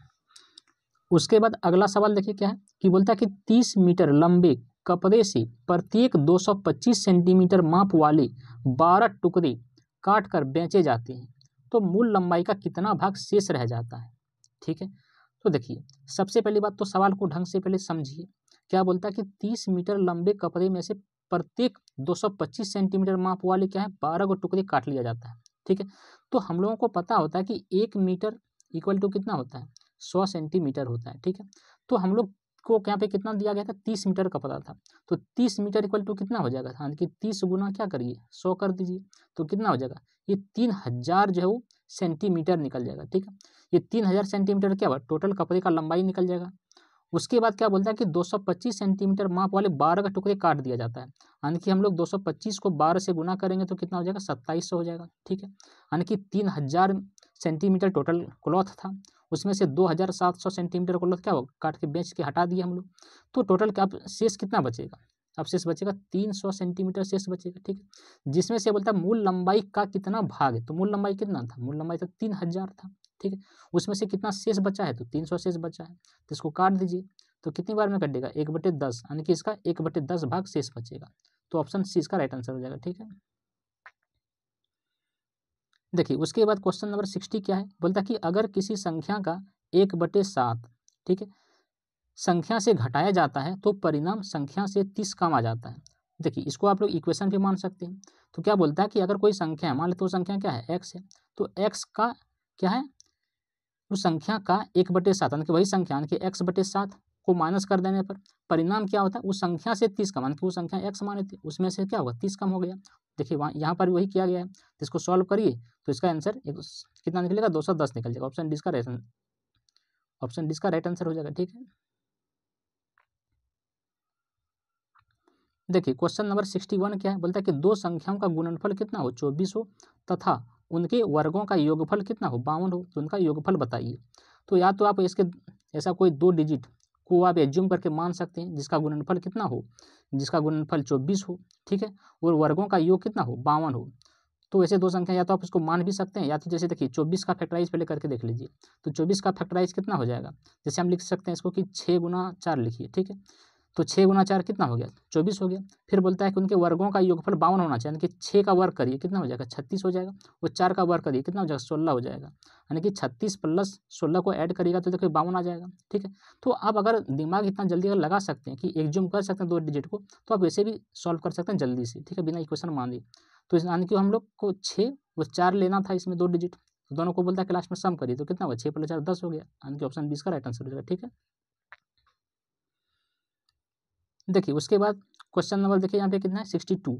S1: उसके बाद अगला सवाल देखिए क्या है? कि बोलता है कि तीस मीटर लंबे कपड़े से प्रत्येक 225 सेंटीमीटर माप वाले 12 टुकड़े काट कर बेचे जाते हैं। तो मूल लंबाई का कितना भाग शेष रह जाता है? ठीक है? तो देखिए, सबसे पहली बात तो सवाल को ढंग से पहले समझिए। क्या बोलता है कि 30 मीटर लंबे कपड़े में से प्रत्येक 225 सेंटीमीटर माप वाले क्या है? बारह को टुकड़े काट लिया जाता है। ठीक है? तो हम लोगों को पता होता है कि एक मीटर इक्वल टू कितना होता है? सौ सेंटीमीटर होता है। ठीक है? तो हम लोग को यहाँ पे कितना दिया गया था? तीस मीटर का पता था। तो तीस मीटर इक्वल टू कितना हो जाएगा? यानी कि तीस गुना क्या करिए? सौ कर दीजिए तो कितना हो जाएगा? ये तीन हज़ार जो है वो सेंटीमीटर निकल जाएगा, ठीक है? ये तीन हज़ार सेंटीमीटर क्या हुआ? टोटल कपड़े का लंबाई निकल जाएगा। उसके बाद क्या बोलता है कि 225 सेंटीमीटर माप वाले बारह का टुकड़े काट दिया जाता है। यानी कि हम लोग 225 को बारह से गुना करेंगे तो कितना हो जाएगा? सत्ताईस हो जाएगा, ठीक है? यानी कि तीन हज़ार सेंटीमीटर टोटल क्लॉथ था। उसमें से दो हज़ार सात सौ सेंटीमीटर क्लॉथ क्या होगा काट के बेच के हटा दिए हम लोग। तो टोटल क्या शेष कितना बचेगा? अब शेष बचेगा तीन सौ सेंटीमीटर शेष बचेगा, ठीक है? जिसमें से बोलता है मूल लंबाई का कितना भाग है? तो मूल लंबाई कितना था? मूल लंबाई तो तीन हज़ार था, ठीक है? उसमें से कितना शेष बचा है? तो तीन सौ शेष बचा है। तो इसको काट दीजिए। तो कितनी बार में कटेगा? एक बटे दस, यानी कि इसका एक बटे दस भाग शेष बचेगा। तो ऑप्शन सी इसका राइट आंसर हो जाएगा, ठीक है? देखिए, उसके बाद क्वेश्चन नंबर सिक्सटी क्या है? बोलता कि अगर किसी संख्या का एक बटे सात, ठीक है, संख्या से घटाया जाता है तो परिणाम संख्या से तीस कम आ जाता है। देखिए, इसको आप लोग इक्वेशन भी मान सकते हैं। तो क्या बोलता है कि अगर कोई संख्या है, मान लेते तो संख्या क्या है एक्स है तो एक्स का क्या है? उस संख्या का एक बटे सात, यानी कि वही संख्या, यानी कि एक्स बटे सात को माइनस कर देने पर परिणाम क्या होता है? उस संख्या से तीस कम, यानी कि वो संख्या एक्स माने थी, उसमें से क्या होगा? तीस कम हो गया। देखिए, वहाँ, यहाँ पर वही किया गया है। तो इसको सॉल्व करिए। तो इसका आंसर एक कितना निकलेगा? दो सौ दस निकल जाएगा। ऑप्शन डी का राइट ऑप्शन डी का राइट आंसर हो जाएगा, ठीक है? देखिए क्वेश्चन नंबर सिक्सटी वन क्या है? बोलता है कि दो संख्याओं का गुणनफल कितना हो? चौबीस हो, तथा उनके वर्गों का योगफल कितना हो? बावन हो तो उनका योगफल बताइए। तो या तो आप इसके, ऐसा कोई दो डिजिट को आप एज्यूम करके मान सकते हैं, जिसका गुणनफल कितना हो? जिसका गुणनफल चौबीस हो, ठीक है? और वर्गों का योग कितना हो? बावन हो। तो ऐसे दो संख्या या तो आप उसको मान भी सकते हैं, या तो जैसे देखिए चौबीस का फैक्टराइज पहले करके देख लीजिए। तो चौबीस का फैक्टराइज कितना हो जाएगा? जैसे हम लिख सकते हैं इसको कि छः गुना चार लिखिए, ठीक है? तो छः गुना चार कितना हो गया? चौबीस हो गया। फिर बोलता है कि उनके वर्गों का योगफल बावन होना चाहिए, यानी कि छः का वर्ग करिए, कितना हो जाएगा? छत्तीस हो जाएगा। और चार का वर्ग करिए, कितना हो जाएगा? सोलह हो जाएगा। यानी कि छत्तीस प्लस सोलह को ऐड करिएगा तो देखिए बावन आ जाएगा। ठीक है? तो आप अगर दिमाग इतना जल्दी अगर लगा सकते हैं कि एग्जूम कर सकते हैं दो डिजिट को तो आप वैसे भी सॉल्व कर सकते हैं जल्दी से। ठीक है? बिना इक्वेशन मान ली तो यानी कि हम लोग को छः व चार लेना था इसमें दो डिजिट तो दोनों को बोलता है क्लास में सम करिए तो कितना हुआ? छः प्लस चार, दस हो गया। यानी कि ऑप्शन बीस का राइट आंसर हो जाएगा। ठीक है? देखिए, उसके बाद क्वेश्चन नंबर देखिए यहाँ पे कितना है? सिक्सटी टू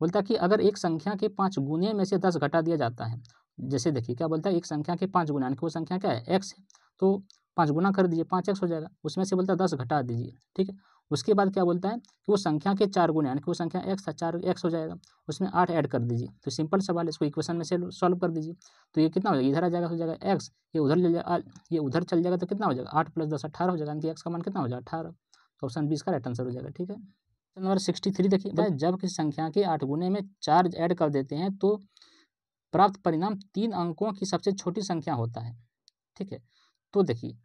S1: बोलता है कि अगर एक संख्या के पाँच गुने में से दस घटा दिया जाता है, जैसे देखिए, क्या बोलता है? एक संख्या के पाँच गुना, यानी वो संख्या क्या है? एक्स है। तो पाँच गुना कर दीजिए, पाँच एक्स हो जाएगा। उसमें से बोलता है दस घटा दीजिए, ठीक है? उसके बाद क्या बोलता है कि वो संख्या के चार गुने, यानी कि वो संख्या एक्स था, चार एक्स हो जाएगा। उसमें आठ ऐड कर दीजिए। तो सिंपल सवाल इसको इक्वेशन में से सॉल्व कर दीजिए। तो ये कितना हो जाएगा? इधर आ जाएगा, हो जाएगा एक्स ये उधर ले जाएगा ये उधर चल जाएगा तो कितना हो जाएगा? आठ प्लस दस, अठारह हो जाएगा, यानी कि एक्स का मान कितना हो जाएगा? अठारह। ऑप्शन बीस का राइट आंसर हो जाएगा ठीक है? नंबर सिक्सटी थ्री देखिए जब किसी संख्या के आठ गुने में चार ऐड कर देते हैं तो प्राप्त परिणाम तीन अंकों की सबसे छोटी संख्या होता है ठीक है? तो देखिए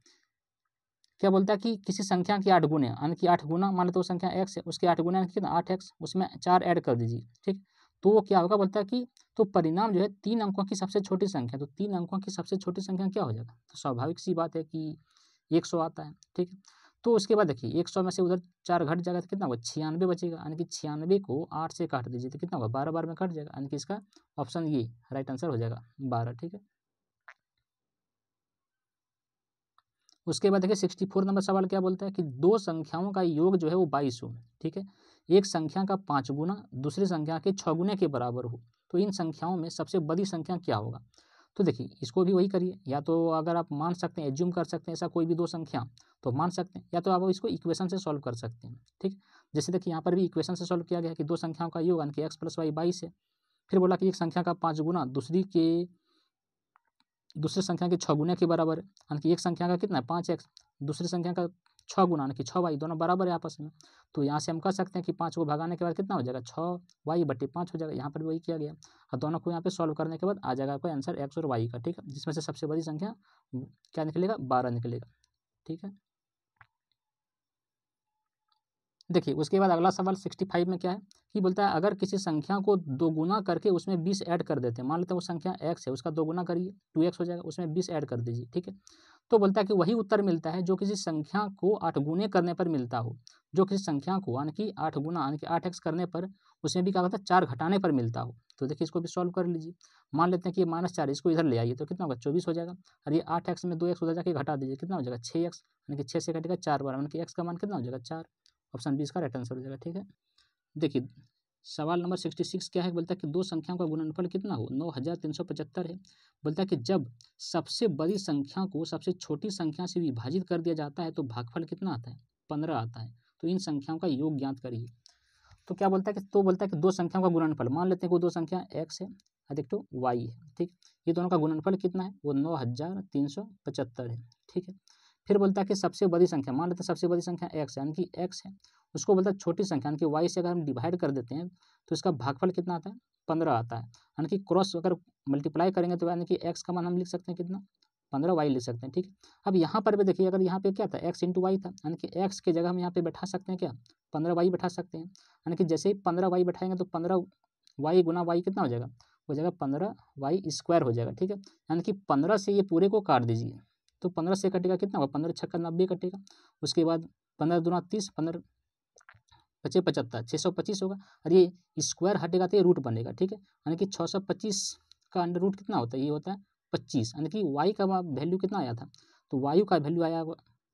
S1: क्या बोलता है कि किसी संख्या के आठ गुने यानी कि आठ गुना मान लो तो संख्या एक्स है उसके आठ गुना कितना? आठ एक्स उसमें चार ऐड कर दीजिए ठीक? तो वो क्या होगा बोलता है कि तो परिणाम जो है तीन अंकों की सबसे छोटी संख्या तो तीन अंकों की सबसे छोटी संख्या क्या हो जाएगा? तो स्वाभाविक सी बात है कि एक सौ आता है ठीक है? तो उसके बाद देखिए, एक सौ में से उधर चार घट जाएगा तो कितना होगा? छियानवे बचेगा, यानी कि छियानवे को आठ से काट दीजिए तो कितना होगा? बारह बार में कट जाएगा, यानी कि इसका ऑप्शन ये राइट आंसर हो जाएगा, बारह, ठीक है? उसके बाद देखिए सिक्सटी फोर नंबर सवाल क्या बोलता है कि दो संख्याओं का योग जो है वो बाईस हो ठीक है? एक संख्या का पाँच गुना, दूसरी संख्या के छः गुने के बराबर हो तो इन संख्याओं में सबसे बड़ी संख्या क्या होगा? तो देखिए, इसको भी वही करिए। या तो अगर आप मान सकते हैं एज्यूम कर सकते हैं ऐसा कोई भी दो संख्या तो मान सकते हैं। या तो आप इसको इक्वेशन से सॉल्व कर सकते हैं, ठीक? जैसे देखिए, यहाँ पर भी इक्वेशन से सॉल्व किया गया कि दो संख्याओं का योग यानी कि एक्स प्लस वाई बाईस है फिर बोला कि एक संख्या का पाँच गुना दूसरी के, दूसरी संख्या के छः गुने के बराबर, यानी कि एक संख्या का कितना? है पाँच एक्स दूसरी संख्या का छः गुना कि छः वाई दोनों बराबर है आपस में। तो यहाँ से हम कह सकते हैं कि पाँच को भगाने के बाद कितना हो जाएगा? छः वाई बट्टी पाँच हो जाएगा। यहाँ पर वही किया गया। और दोनों को यहाँ पे सॉल्व करने के बाद आ जाएगा आपका आंसर एक्स और वाई का, ठीक है? जिसमें से सबसे बड़ी संख्या क्या निकलेगा? बारह निकलेगा, ठीक है? देखिए, उसके बाद अगला सवाल सिक्सटी फाइव में क्या है? कि बोलता है, अगर किसी संख्या को दो गुना करके उसमें बीस ऐड कर देते हैं, मान लेते हैं वो संख्या एक्स है, उसका दो गुना करिए, टू एक्स हो जाएगा, उसमें बीस ऐड कर दीजिए, ठीक है? तो बोलता है कि वही उत्तर मिलता है जो किसी संख्या को आठ गुने करने पर मिलता हो, जो किसी संख्या को, यानी कि आठ गुना, यानी कि आठ एक्स करने पर उसमें भी क्या होता है, चार घटाने पर मिलता हो। तो देखिए, इसको भी सॉल्व कर लीजिए। मान लेते हैं कि माइनस चार, इसको इधर ले आइए तो कितना होगा? चौबीस हो जाएगा। और ये आठ एक्स में दो एक्स उधर जाके घटा दीजिए, कितना हो जाएगा? छः एक्स, यानी कि छः से घटेगा चार बार यानी कि एक्स का मान कितना हो जाएगा? चार। ऑप्शन बी इसका राइट आंसर हो जाएगा, ठीक है? देखिए, सवाल नंबर सिक्सटी सिक्स क्या है? बोलता है कि दो संख्याओं का गुणनफल कितना हो? नौ हज़ार तीन सौ पचहत्तर है। बोलता है कि जब सबसे बड़ी संख्या को सबसे छोटी संख्या से विभाजित कर दिया जाता है तो भागफल कितना आता है? पंद्रह आता है। तो इन संख्याओं का योग ज्ञात करिए। तो क्या बोलता है कि तो बोलता है कि दो संख्याओं का गुणनफल, मान लेते हैं कि दो संख्या एक्स है अधिक टू वाई है, ठीक? ये दोनों का गुणनफल कितना है? वो नौ हज़ार तीन सौ पचहत्तर है, ठीक है? फिर बोलता है कि सबसे बड़ी संख्या, मान लेते हैं सबसे बड़ी संख्या एक्स है, यानी कि एक्स है, उसको बोलता है छोटी संख्या, यानी कि वाई से अगर हम डिवाइड कर देते हैं तो इसका भागफल कितना आता है? पंद्रह आता है। यानी कि क्रॉस अगर मल्टीप्लाई करेंगे तो यानी कि एक्स का मान हम लिख सकते हैं कितना? पंद्रह वाई लिख सकते हैं, ठीक है? अब यहाँ पर भी देखिए, अगर यहाँ पे क्या था? एक्स इंटू वाई था, यानी कि एक्स की जगह हम यहाँ पे बैठा सकते हैं क्या? पंद्रह वाई बैठा सकते हैं। यानी कि जैसे ही पंद्रह वाई बैठाएँगे तो पंद्रह वाई गुना वाई कितना हो जाएगा? हो जाएगा पंद्रह वाई स्क्वायर हो जाएगा, ठीक है? यानी कि पंद्रह से ये पूरे को काट दीजिए। तो पंद्रह से कटेगा कितना होगा? पंद्रह छक्का नब्बे कटेगा। उसके बाद पंद्रह दूना तीस, पंद्रह पच्चीस पचहत्तर छः सौ पच्चीस होगा। और ये स्क्वायर हटेगा तो ये रूट बनेगा, ठीक है? यानी कि छः सौ पच्चीस का अंडर रूट कितना होता है? ये होता है पच्चीस। यानी कि वाई का वैल्यू कितना आया था? तो वायु का वैल्यू आया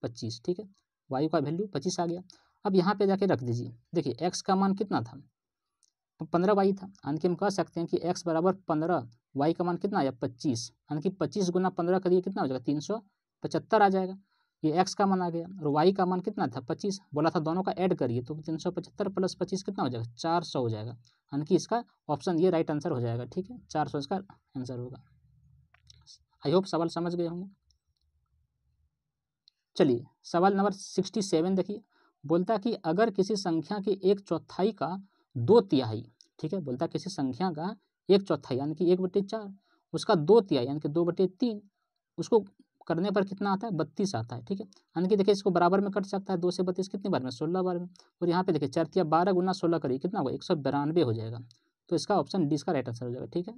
S1: पच्चीस, ठीक है? वायु का वैल्यू पच्चीस आ गया। अब यहाँ पे जाके रख दीजिए। देखिए एक्स का मान कितना था? तो पंद्रह वाई था। यानी कि हम कह सकते हैं कि एक्स बराबर पंद्रह वाई का मान कितना आया? पच्चीस। यानी कि पच्चीस गुना पंद्रह करिए कितना हो जाएगा? तीन सौ पचहत्तर आ जाएगा। ये एक्स का मान आ गया और वाई का मान कितना था? पच्चीस। बोला था दोनों का ऐड करिए तो तीन सौ पचहत्तर प्लस पच्चीस कितना हो जाएगा? चार सौ हो जाएगा। यानी कि इसका ऑप्शन ये राइट आंसर हो जाएगा, ठीक है? चार सौ इसका आंसर होगा। आई होप सवाल समझ गए होंगे। चलिए, सवाल नंबर सिक्सटी सेवन देखिए। बोलता कि अगर किसी संख्या की एक चौथाई का दो तिहाई, ठीक है? बोलता किसी संख्या का एक चौथाई, यानी कि एक बटे चार, उसका दो तिहाई, यानी कि दो बटे तीन, उसको करने पर कितना आता है? बत्तीस आता है, ठीक है? यानी कि देखिए इसको बराबर में कट सकता है, दो से बत्तीस कितनी बार में? सोलह बार में। और यहाँ पे देखिए चरतिया बारह गुना सोलह करिए, कितना होगा? एक सौ बिरानवे हो जाएगा। तो इसका ऑप्शन डी इसका राइट आंसर हो जाएगा, ठीक है?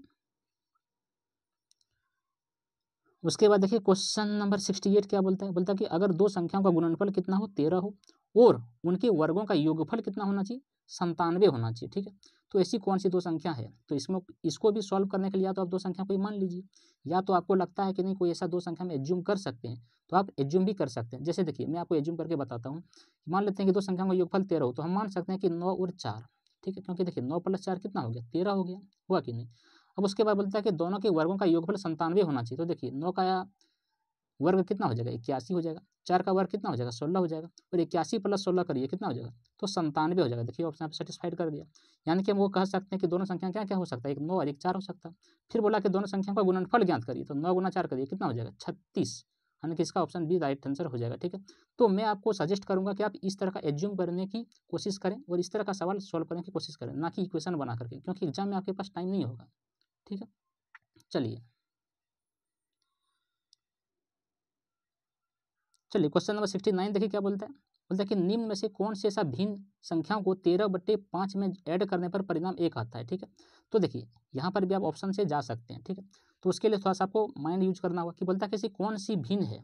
S1: उसके बाद देखिए क्वेश्चन नंबर सिक्सटी एट क्या बोलता है? बोलता है कि अगर दो संख्याओं का गुणनफल कितना हो? तेरह हो। और उनके वर्गों का योगफल कितना होना चाहिए? संतानवे होना चाहिए, ठीक है? तो ऐसी कौन सी दो संख्या है? तो इसमें, इसको भी सॉल्व करने के लिए या तो आप दो संख्या को मान लीजिए। या तो आपको लगता है कि नहीं, कोई ऐसा दो संख्या में एज्यूम कर सकते हैं। तो आप एज्यूम भी कर सकते हैं। जैसे देखिए, मैं आपको एज्यूम करके बताता हूँ। मान लेते हैं कि दो संख्या का योगफल तेरह हो तो हम मान सकते हैं कि नौ और चार, ठीक है? क्योंकि देखिए, नौ प्लस चार कितना हो गया? तेरह हो गया। हुआ कि नहीं? अब उसके बाद बोलता है कि दोनों के वर्गों का योगफल संतानवे होना चाहिए। तो देखिए, नौ का वर्ग कितना हो जाएगा? इक्यासी हो जाएगा। चार का वर्ग कितना हो जाएगा? सोलह हो जाएगा। और इक्यासी प्लस सोलह करिए, कितना हो जाएगा? तो संतानवे हो जाएगा। देखिए ऑप्शन यहाँ पे सेटिस्फाइड कर दिया। यानी कि हम वो कह सकते हैं कि दोनों संख्या क्या क्या हो सकता है? एक नौ और एक चार हो सकता है। फिर बोला कि दोनों संख्या का गुणनफल ज्ञात करिए। तो नौ गुना चार करिए, कितना हो जाएगा? छत्तीस। यानी कि इसका ऑप्शन बी राइट आंसर हो जाएगा, ठीक है? तो मैं आपको सजेस्ट करूँगा कि आप इस तरह का एज्यूम करने की कोशिश करें और इस तरह का सवाल सॉल्व करने की कोशिश करें, ना कि इक्वेशन बना करके, क्योंकि एग्ज़ाम में आपके पास टाइम नहीं होगा। ठीक है? चलिए। चलिए क्वेश्चन नंबर सिक्सटी नाइन देखिए क्या बोलता है? बोलता है कि निम्न में से कौन से ऐसा भिन्न संख्याओं को तेरह बट्टे पाँच में ऐड करने पर परिणाम एक आता है, ठीक है? तो देखिए, यहाँ पर भी आप ऑप्शन से जा सकते हैं, ठीक है? तो उसके लिए थोड़ा सा आपको माइंड यूज़ करना होगा कि बोलता है कि कौन सी भिन्न है?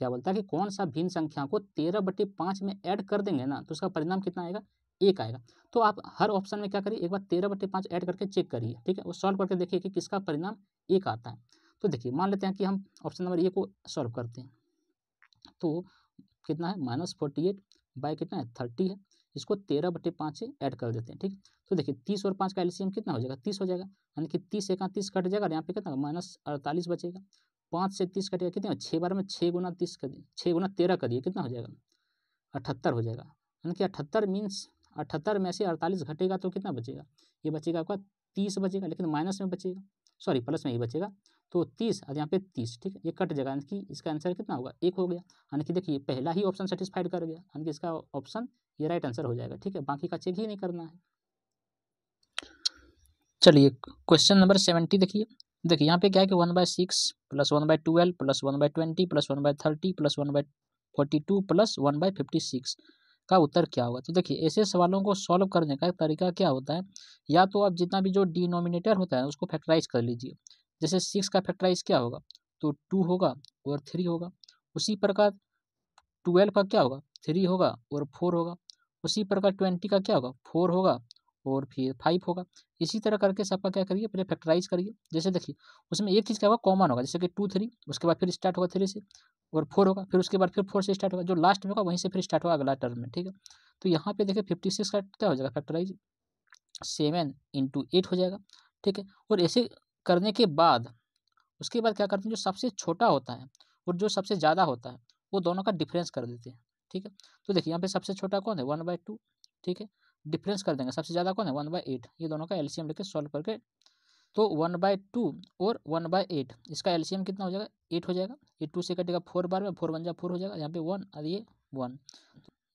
S1: क्या बोलता है कि कौन सा भिन्न संख्या को तेरह बट्टे पाँच में ऐड कर देंगे ना तो उसका परिणाम कितना आएगा? एक आएगा। तो आप हर ऑप्शन में क्या करिए, एक बार तेरह बटे पाँच ऐड करके चेक करिए, ठीक है? वो सॉल्व करके देखिए कि किसका परिणाम एक आता है। तो देखिए, मान लेते हैं कि हम ऑप्शन नंबर ए को सॉल्व करते हैं। तो कितना है? माइनस फोर्टी एट बाई कितना है? थर्टी है। इसको तेरह बटे पाँच ऐड कर देते हैं, ठीक? तो देखिए, तीस और पाँच का एलसीएम कितना हो जाएगा? तीस हो जाएगा। यानी कि तीस एक तीस कट जाएगा यहाँ पे कितना माइनस अड़तालीस बचेगा। पाँच से तीस कटेगा, कितना छः बार में छः गुना तीस कर छः गुना तेरह करिए, कितना हो जाएगा? अठहत्तर हो जाएगा। यानी कि अठहत्तर मीन्स अठहत्तर में से अड़तालीस घटेगा तो कितना बचेगा? ये बचेगा आपका तीस बचेगा, लेकिन माइनस में बचेगा। सॉरी, प्लस में ही बचेगा। तो तीस और यहाँ पे तीस, ठीक है? ये कट जाएगा, यानी कि इसका आंसर कितना होगा? एक हो गया। यानी कि देखिए पहला ही ऑप्शन सेटिस्फाइड कर गया। यानी कि इसका ऑप्शन ये राइट आंसर हो जाएगा, ठीक है? बाकी का चेक ही नहीं करना है। चलिए क्वेश्चन नंबर सेवेंटी देखिए। देखिए, यहाँ पे क्या है कि one by six plus one by twelve plus one by twenty plus one by thirty plus one by forty two plus one by fifty six का उत्तर क्या होगा? तो देखिए, ऐसे सवालों को सॉल्व करने का तरीका क्या होता है? या तो आप जितना भी जो डिनोमिनेटर होता है, उसको फैक्टराइज कर लीजिए। जैसे सिक्स का फैक्टराइज क्या होगा? तो टू होगा और थ्री होगा। उसी प्रकार ट्वेल्व का क्या होगा? थ्री होगा और फोर होगा। उसी प्रकार ट्वेंटी का क्या होगा? फोर होगा। और फिर फाइव होगा। इसी तरह करके सबका क्या करिए, पहले फैक्टराइज करिए। जैसे देखिए, उसमें एक चीज़ क्या होगा कॉमन होगा, जैसे कि टू थ्री उसके बाद फिर स्टार्ट होगा थ्री से, और फोर होगा, फिर उसके बाद फिर फोर से स्टार्ट होगा। जो लास्ट में होगा, वहीं से फिर स्टार्ट होगा अगला टर्म में, ठीक है? तो यहाँ पे देखिए फिफ्टी सिक्स का क्या हो जाएगा फैक्टराइज सेवन इंटू एट हो जाएगा, ठीक है? और ऐसे करने के बाद, उसके बाद क्या करते हैं, जो सबसे छोटा होता है और जो सबसे ज़्यादा होता है, वो दोनों का डिफरेंस कर देते हैं, ठीक है? तो देखिए, यहाँ पे सबसे छोटा कौन है? वन बाई टू ठीक है? डिफरेंस कर देंगे। सबसे ज़्यादा कौन है? One by eight. ये दोनों का एलसीएम लेके सॉल्व करके तो वन बाई टू और वन बाई एट। इसका एलसीएम कितना हो जाएगा? एट हो जाएगा। ये टू से कटेगा फोर बार में, फोर वन जा फोर हो जाएगा। यहाँ पे वन और ये वन।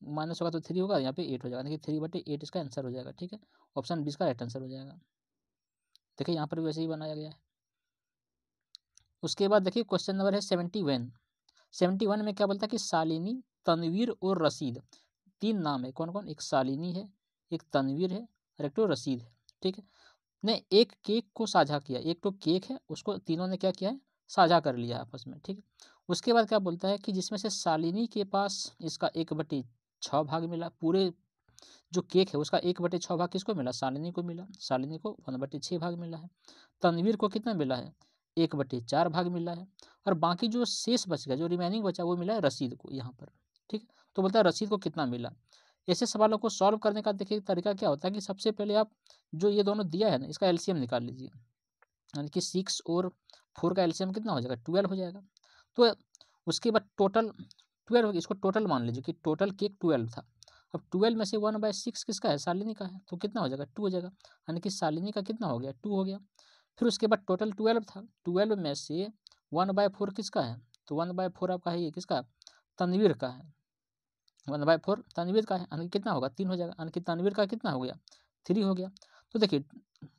S1: माइनस होगा तो थ्री होगा, यहाँ पे एट हो जाएगा। देखिए, थ्री बटे एट इसका आंसर हो जाएगा, ठीक है? ऑप्शन बीस का राइट आंसर हो जाएगा। देखिए, यहाँ पर भी वैसे ही बनाया गया है। उसके बाद देखिए, क्वेश्चन नंबर है सेवेंटी वन। सेवेंटी वन में क्या बोलता है कि शालिनी, तनवीर और रसीद तीन नाम है। कौन कौन एक शालिनी है एक तनवीर है और एक तो रसीद है, ठीक है? ने एक केक को साझा किया, एक तो केक है, उसको तीनों ने क्या किया है? साझा कर लिया आपस में, ठीक है? उसके बाद क्या बोलता है कि जिसमें से शालिनी के पास इसका एक बटे छः भाग मिला, पूरे जो केक है उसका एक बटे छः भाग किसको मिला? शालिनी को मिला, शालिनी को वन बटे छः भाग मिला है। तनवीर को कितना मिला है? एक बटे चार भाग मिला है, और बाकी जो शेष बच गया, जो रिमेनिंग बचा, वो मिला है रसीद को यहाँ पर, ठीक तो बोलता है रसीद को कितना मिला? ऐसे सवालों को सॉल्व करने का देखिए तरीका क्या होता है कि सबसे पहले आप जो ये दोनों दिया है ना, इसका एलसीएम निकाल लीजिए। यानी कि सिक्स और फोर का एलसीएम कितना हो जाएगा? ट्वेल्व हो जाएगा। तो उसके बाद टोटल ट्वेल्व, इसको टोटल मान लीजिए कि टोटल केक ट्वेल्व था। अब ट्वेल्व में से वन बाय सिक्स किसका है? शालिनी का है। तो कितना हो जाएगा? टू हो जाएगा। यानी कि शालिनी का कितना हो गया? टू हो गया। फिर उसके बाद टोटल ट्वेल्व था। ट्वेल्व में से वन बाय फोर किसका है? तो वन बाय फोर आपका है ये किसका? तनवीर का है। वन बाय फोर तनवीर का है यानी कितना होगा? तीन हो जाएगा। यानी कि तनवीर का कितना हो गया? थ्री हो गया। तो देखिए,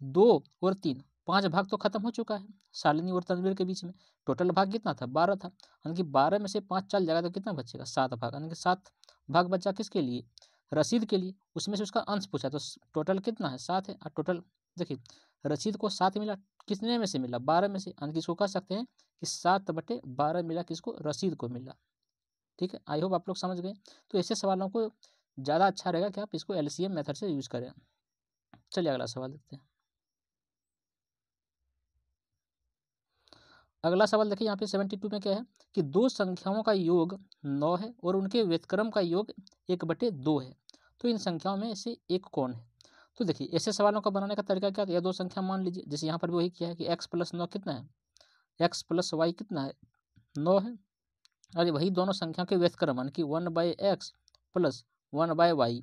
S1: दो और तीन, पाँच भाग तो खत्म हो चुका है। शालिनी और तनवीर के बीच में टोटल भाग कितना था? बारह था। यानी कि बारह में से पाँच चल जाएगा तो कितना बचेगा? सात भाग। यानी कि सात भाग बचा किसके लिए? रसीद के लिए। उसमें से उसका अंश पूछा तो टोटल कितना है? सात है। और टोटल देखिए रसीद को सात मिला, कितने में से मिला? बारह में से। यानी कि इसको कह सकते हैं कि सात बटे बारह मिला किसको? रसीद को मिला। ठीक है? आई होप आप लोग समझ गए। तो ऐसे सवालों को ज़्यादा अच्छा रहेगा कि आप इसको एल सी मेथड से यूज़ करें। चलिए अगला सवाल देखते हैं। अगला सवाल देखिए, यहाँ पे सेवेंटी टू में क्या है कि दो संख्याओं का योग नौ है और उनके व्यतक्रम का योग एक बटे दो है। तो इन संख्याओं में से एक कौन है? तो देखिए, ऐसे सवालों का बनाने का तरीका क्या है? दो संख्या मान लीजिए। जैसे यहाँ पर भी वही किया है कि एक्स प्लस नौ कितना है? एक्स प्लस वाई कितना है? नौ है। अरे वही दोनों संख्या के व्यस्तक्रम यानी कि one by x plus one by y,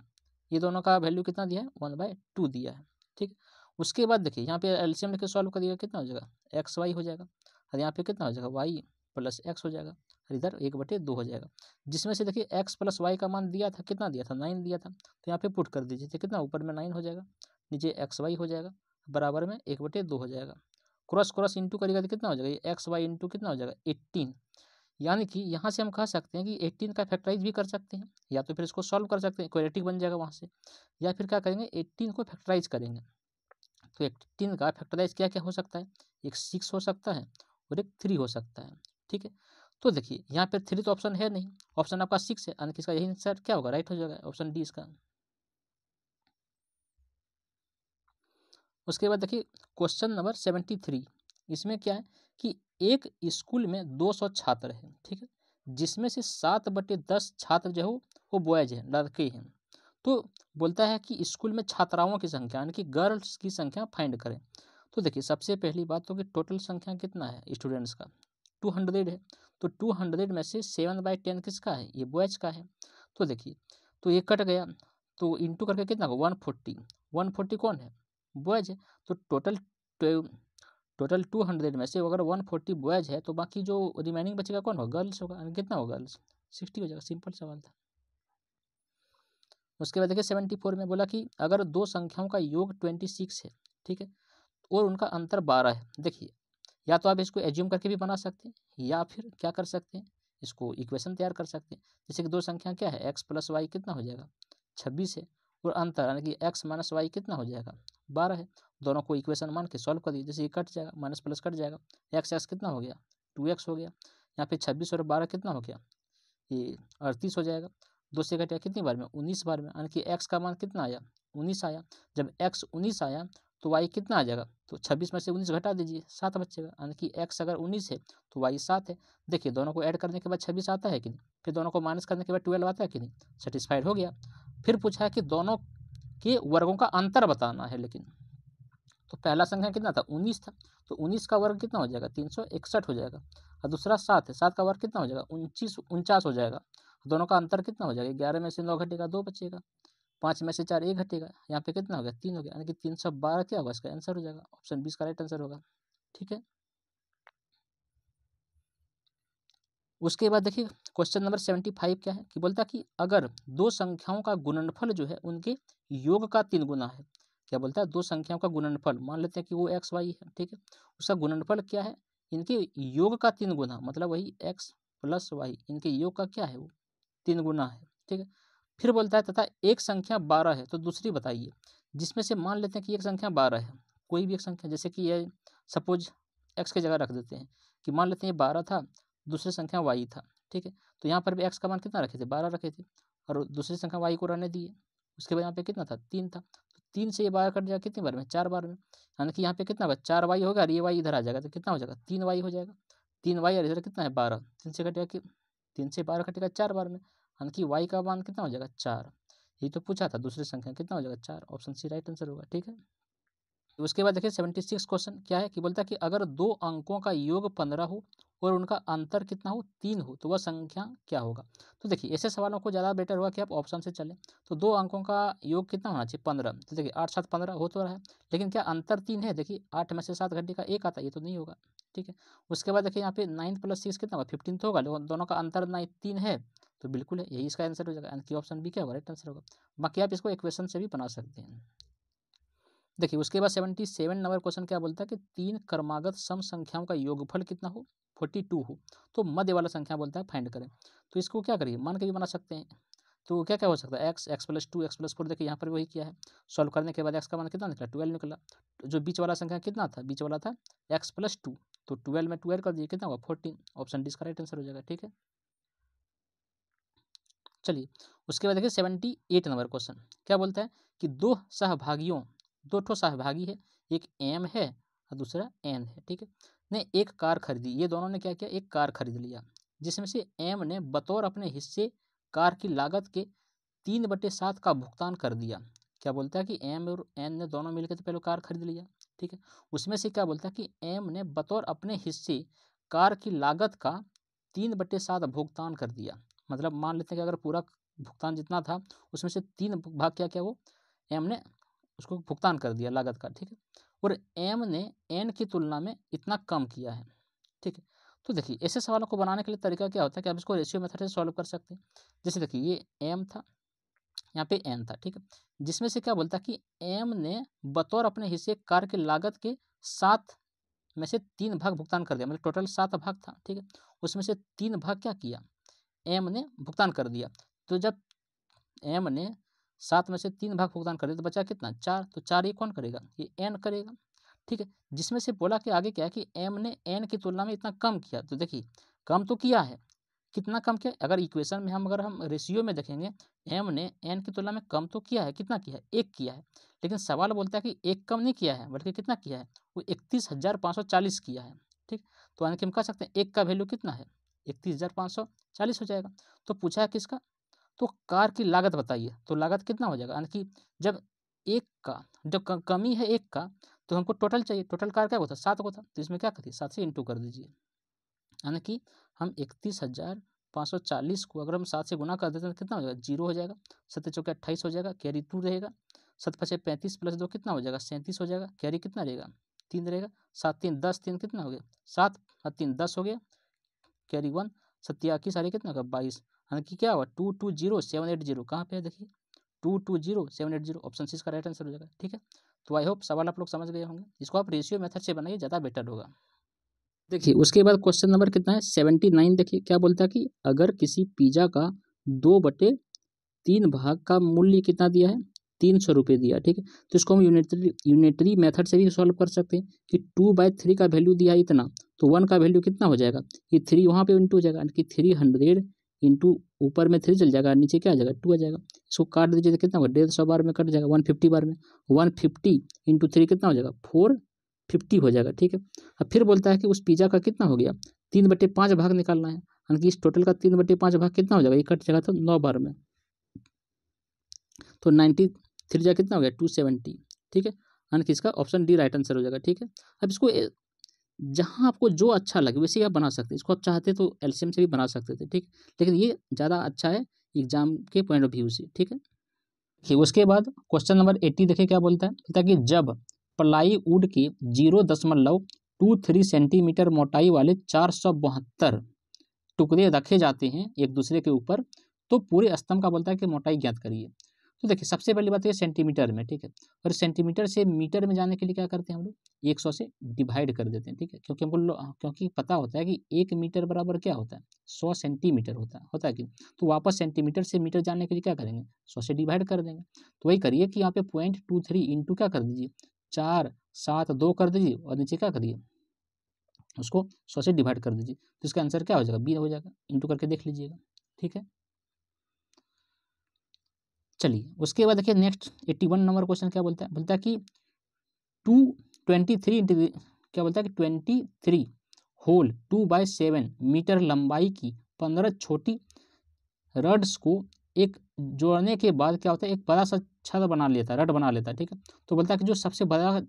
S1: ये दोनों का वैल्यू कितना दिया है? वन बाय टू दिया है, ठीक? उसके बाद देखिए, यहाँ पे एलसीएम लेके सॉल्व करिएगा, कितना हो जाएगा? एक्स वाई हो जाएगा। और यहाँ पे कितना हो जाएगा? वाई प्लस एक्स हो जाएगा। और इधर एक बटे दो हो जाएगा। जिसमें से देखिए, एक्स प्लस वाई का मान दिया था, कितना दिया था? नाइन दिया था। तो यहाँ पे पुट कर दीजिए कितना? ऊपर में नाइन हो जाएगा। नीचे एक्स वाई हो जाएगा। बराबर में एक बटे दो हो जाएगा। क्रॉस क्रॉस इंटू करेगा तो कितना हो जाएगा? ये एक्स वाई इंटू कितना हो जाएगा? एट्टीन। यानी कि यहाँ से हम कह सकते हैं कि एट्टीन का फैक्टराइज भी कर सकते हैं, या तो फिर इसको सॉल्व कर सकते हैं क्वेरेटिक बन जाएगा वहाँ से, या फिर क्या करेंगे एट्टीन को फैक्टराइज करेंगे। तो एट्टीन का फैक्टराइज क्या क्या हो सकता है? एक सिक्स हो सकता है और एक थ्री हो सकता है, ठीक है? तो देखिए, यहाँ पर थ्री तो ऑप्शन है नहीं ऑप्शन आपका सिक्स है, यानी कि इसका यही आंसर क्या होगा? राइट हो जाएगा ऑप्शन डी इसका। उसके बाद देखिए क्वेश्चन नंबर सेवेंटी थ्री इसमें क्या है कि एक स्कूल में 200 छात्र हैं, ठीक है? जिसमें से सात बटे दस छात्र जो है वो बॉयज़ हैं, लड़के हैं। तो बोलता है कि स्कूल में छात्राओं की संख्या, यानी कि गर्ल्स की संख्या फाइंड करें। तो देखिए, सबसे पहली बात तो कि टोटल संख्या कितना है स्टूडेंट्स का? टू हंड्रेड है। तो टू हंड्रेड में से सेवन बाई टेन किसका है? ये बॉयज़ का है। तो देखिए तो ये कट गया। तो इंटू करके कितना वन फोर्टी वन फोर्टी कौन है? बॉयज़ है। तो टोटल टोटल टू हंड्रेड में से अगर वन फोर्टी बॉयज़ है तो बाकी जो रिमेनिंग बचेगा कौन होगा? गर्ल्स होगा। कितना होगा गर्ल्स? सिक्सटी हो जाएगा। सिंपल सवाल था। उसके बाद देखिए सेवेंटी फोर में बोला कि अगर दो संख्याओं का योग ट्वेंटी सिक्स है, ठीक है, और उनका अंतर बारह है, देखिए, या तो आप इसको एज्यूम करके भी बना सकते हैं, या फिर क्या कर सकते हैं, इसको इक्वेशन तैयार कर सकते हैं। जैसे कि दो संख्या क्या है? एक्स प्लस वाई कितना हो जाएगा? छब्बीस है, और अंतर, यानी कि एक्स माइनस वाई कितना हो जाएगा? बारह है। दोनों को इक्वेशन मान के सॉल्व कर दिए जैसे ये कट जाएगा माइनस प्लस कट जाएगा एक्स एक्स कितना हो गया? टू एक्स हो गया। यहाँ पे छब्बीस और बारह कितना हो गया? ये अड़तीस हो जाएगा। दो से घटा कितनी बार में? उन्नीस बार में। यानी कि एक्स का मान कितना आया? उन्नीस आया। जब एक्स उन्नीस आया तो वाई कितना आ जाएगा? तो छब्बीस में से उन्नीस घटा दीजिए, सात बचेगा। यानी कि एक्स अगर उन्नीस है तो वाई सात है। देखिए, दोनों को ऐड करने के बाद छब्बीस आता है कि नहीं? फिर दोनों को माइनस करने के बाद ट्वेल्व आता है कि नहीं? सेटिस्फाइड हो गया। फिर पूछा है कि दोनों के वर्गों का अंतर बताना है लेकिन। तो पहला संख्या कितना था? उन्नीस था। तो उन्नीस का वर्ग कितना हो जाएगा? तीन सौ इकसठ हो जाएगा। और दूसरा सात है। सात का वर्ग कितना हो जाएगा? उनतीस, उनचास हो जाएगा। दोनों का अंतर कितना हो जाएगा? ग्यारह में से नौ घटेगा, दो बचेगा। पाँच में से चार एक घटेगा। यहाँ पे कितना हो गया? तीन हो गया। यानी कि तीन सौ बारह क्या होगा? इसका आंसर हो जाएगा। ऑप्शन बीस का राइट आंसर होगा। ठीक है? उसके बाद देखिए क्वेश्चन नंबर सेवेंटी फाइव क्या है? कि बोलता है कि अगर दो संख्याओं का गुणनफल जो है, उनके योग का तीन गुना है। क्या बोलता है? दो संख्याओं का गुणनफल। मान लेते हैं कि वो एक्स वाई है, ठीक है? उसका गुणनफल क्या है? इनके योग का तीन गुना मतलब वही एक्स प्लस वाई इनके योग का क्या है वो? तीन गुना है, ठीक है? फिर बोलता है तथा एक संख्या बारह है तो दूसरी बताइए। जिसमें से मान लेते हैं कि एक संख्या बारह है, कोई भी एक संख्या, जैसे कि ये सपोज़ एक्स की जगह रख देते हैं कि मान लेते हैं ये बारह था दूसरी संख्या वाई था, ठीक है? तो यहाँ पर भी एक्स का मान कितना रखे थे? बारह रखे थे। और दूसरी संख्या वाई को रहने दिए। उसके बाद यहाँ पे कितना था? तीन था। तो तीन से ये बारह कट जाएगा कितनी बार में? चार बार में। यानी कि यहाँ पे कितना चार वाई होगा और ये वाई इधर आ जाएगा। तो कितना हो जाएगा? तीन वाई हो जाएगा। तीन वाई और इधर कितना है? बारह। तीन से कटेगा कि तीन से बारह कटेगा चार बार में। यानी कि वाई का मान कितना हो जाएगा? चार। ये तो पूछा था, दूसरी संख्या कितना हो जाएगा? चार। ऑप्शन सी राइट आंसर होगा, ठीक है? उसके बाद देखिए सेवेंटी सिक्स क्वेश्चन क्या है कि बोलता है कि अगर दो अंकों का योग पंद्रह हो और उनका अंतर कितना हो, तीन हो तो वह संख्या क्या होगा? तो देखिए ऐसे सवालों को ज़्यादा बेटर होगा कि आप ऑप्शन से चलें। तो दो अंकों का योग कितना होना चाहिए? पंद्रह। तो देखिए आठ सात पंद्रह हो तो रहा है, लेकिन क्या अंतर तीन है? देखिए आठ में से सात घंटे का एक आता है, ये तो नहीं होगा, ठीक है? उसके बाद देखिए यहाँ पे नाइन्थ प्लस सिक्स कितना होगा? फिफ्टीन तो होगा, लेकिन दोनों का अंतर नाइन तीन है तो बिल्कुल है, यही इसका आंसर हो जाएगा। ऑप्शन बी क्या होगा? राइट आंसर होगा। बाकी आप इसको इक्वेशन से भी बना सकते हैं। देखिए, उसके बाद सेवेंटी सेवन नंबर क्वेश्चन क्या बोलता है कि तीन क्रमागत सम संख्याओं का योगफल कितना हो? फोर्टी टू हो। तो मध्य वाला संख्या बोलता है फाइंड करें। तो इसको क्या करिए? मान के भी बना सकते हैं। तो क्या क्या हो सकता है? X x plus two, x plus four देखिए, यहाँ पर वही किया है। सॉल्व करने के बाद एक्स का मान कितना निकला? ट्वेल्व निकला। जो बीच वाला संख्या कितना था? बीच वाला था एक्स प्लस टू। तो ट्वेल्व में ट्वेल्व कर दिए, कितना होगा फोर्टीन। ऑप्शन डी का राइट आंसर हो जाएगा, ठीक है? चलिए, उसके बाद देखिए सेवेंटी एट नंबर क्वेश्चन। क्या बोलता है कि दो सहभागियों दो ठो सहभागी है, एक एम है और दूसरा एन है, ठीक है? ने एक कार खरीदी, ये दोनों ने क्या किया? एक कार खरीद लिया, जिसमें से एम ने बतौर अपने हिस्से कार की लागत के तीन बटे सात का भुगतान कर दिया। क्या बोलता है कि एम और एन ने दोनों मिलकर तो पहले कार खरीद लिया, ठीक है? उसमें से क्या बोलता है कि एम ने बतौर अपने हिस्से कार की लागत का तीन बटे सात भुगतान कर दिया। मतलब मान लेते हैं कि अगर पूरा भुगतान जितना था, उसमें से तीन भाग क्या क्या वो? एम ने उसको भुगतान कर दिया, लागत का, ठीक है? और एम ने एन की तुलना में इतना कम किया है, ठीक है? तो देखिए, ऐसे सवालों को बनाने के लिए तरीका क्या होता है कि आप इसको रेशियो मेथड से सॉल्व कर सकते हैं। जैसे देखिए, ये एम था, यहाँ पे एन था, ठीक है? जिसमें से क्या बोलता है कि एम ने बतौर अपने हिस्से कार की लागत के सात में से तीन भाग भुगतान कर दिया मतलब टोटल सात भाग था, ठीक है? उसमें से तीन भाग क्या किया? एम ने भुगतान कर दिया। तो जब एम ने सात में से तीन भाग भुगतान कर तो बचा कितना? चार। तो चार ये कौन करेगा? ये एन करेगा। ठीक है? जिसमें से बोला कि आगे क्या है कि एम ने एन की तुलना में इतना कम किया। तो देखिए, कम तो किया है। कितना कम किया? अगर इक्वेशन में हम, अगर हम रेशियो में देखेंगे एम ने एन की तुलना में कम तो किया है। कितना किया है? एक किया है। लेकिन सवाल बोलता है कि एक कम नहीं किया है, बल्कि कितना किया है? वो इकतीस हज़ार पाँच सौ चालीस किया है। ठीक? तो यानी कि हम कह सकते हैं, एक का वैल्यू कितना है? इकतीस हज़ार पाँच सौ चालीस हो जाएगा। तो पूछा है किसका? तो कार की लागत बताइए तो लागत कितना हो जाएगा? यानी कि जब एक का, जब कमी है एक का तो हमको टोटल चाहिए, टोटल कार क्या होता है सात को था। तो इसमें क्या करिए सात से इंटू कर दीजिए। यानी कि हम इकतीस हज़ार पाँच सौ चालीस को अगर हम सात से गुना कर देते हैं तो कितना हो जाएगा? ज़ीरो हो जाएगा। सत्तर चौके अट्ठाईस हो जाएगा, कैरी टू रहेगा। सत पचे पैंतीस प्लस दो कितना हो जाएगा? सैंतीस हो जाएगा। कैरी कितना रहेगा? तीन रहेगा। सात तीन दस, तीन कितना हो गया? सात तीन दस हो गया। कैरी वन सत्या की सारी कितना होगा बाईस। यानी कि क्या हुआ? Two two zero seven eight zero. कहाँ पे है? देखिए। Two two zero seven eight zero. Option C इसका राइट आंसर हो जाएगा। ठीक है? तो आई होप सवाल आप लोग समझ गए होंगे। इसको आप रेशियो मेथड से बनाइए, ज़्यादा बेटर होगा। देखिए, उसके बाद क्वेश्चन नंबर कितना है? सेवेंटी नाइन देखिए, क्या बोलता है कि अगर किसी पिज़्ज़ा का दो बटे तीन भाग का मूल्य कितना दिया है? तीन सौ रुपये दिया, ठीक है? तो इसको हम यूनिटरी यूनिटरी मेथड से भी सॉल्व कर सकते हैं कि टू बाई थ्री का वैल्यू दिया है इतना तो वन का वैल्यू कितना हो जाएगा? ये थ्री वहाँ पे इंटू हो जाएगा, यानी कि थ्री हंड्रेड इंटू ऊपर में थ्री चल जाएगा, नीचे क्या आ जाएगा? टू आ जाएगा। इसको काट दीजिए तो कितना होगा? डेढ़ सौ बार में कट जाएगा वन फिफ्टी बार में। वन फिफ्टी इंटू थ्री कितना हो जाएगा? फोर फिफ्टी हो जाएगा, ठीक है? अब फिर बोलता है कि उस पिज़्ज़ा का कितना हो गया? तीन बटे पाँच भाग निकालना है। यानी कि इस टोटल का तीन बटे पाँच भाग कितना हो जाएगा? ये कट जाएगा तो नौ बार में। तो नाइन्टी थ्री जा कितना हो गया? टू सेवेंटी ठीक है? यानी कि इसका ऑप्शन डी राइट आंसर हो जाएगा, ठीक है? अब इसको जहाँ आपको जो अच्छा लगे, वैसे ही आप बना सकते हैं। इसको आप चाहते तो एलसीएम से भी बना सकते थे, ठीक? लेकिन ये ज़्यादा अच्छा है एग्ज़ाम के पॉइंट ऑफ़ व्यू से, ठीक है? देखिए उसके बाद क्वेश्चन नंबर एट्टी देखिए क्या बोलता है? ताकि जब प्लाई वुड की ज़ीरो दशमलव टू थ्री सेंटीमीटर मोटाई वाले चार सौ बहत्तर टुकड़े रखे जाते हैं एक दूसरे के ऊपर तो पूरे स्तंभ का बोलता है कि मोटाई ज्ञात करिए। तो देखिए, सबसे पहली बात ये सेंटीमीटर में, ठीक है? और सेंटीमीटर से मीटर में जाने के लिए क्या करते हैं हम लोग? एक सौ से डिवाइड कर देते हैं, ठीक है? क्योंकि हमको क्योंकि पता होता है कि एक मीटर बराबर क्या होता है? सौ सेंटीमीटर होता है होता है कि तो वापस सेंटीमीटर से मीटर जाने के लिए क्या करेंगे? सौ से डिवाइड कर देंगे। तो वही करिए कि यहाँ पे पॉइंट टू थ्री इंटू क्या कर दीजिए? चार, सात, दो कर दीजिए और नीचे क्या करिए? उसको सौ से डिवाइड कर दीजिए। तो इसका आंसर क्या हो जाएगा? बी हो जाएगा। इंटू करके देख लीजिएगा, ठीक है? चलिए, उसके बाद देखिए next eighty one number question क्या बोलता है? बोलता है कि टू ट्वेंटी थ्री इंटू क्या बोलता है कि twenty three whole two by seven metre लंबाई की पंद्रह छोटी रड्स को एक जोड़ने के बाद क्या होता है? एक बड़ा सा छद बना लेता है रड बना लेता है, ठीक है? तो बोलता है कि जो सबसे बड़ा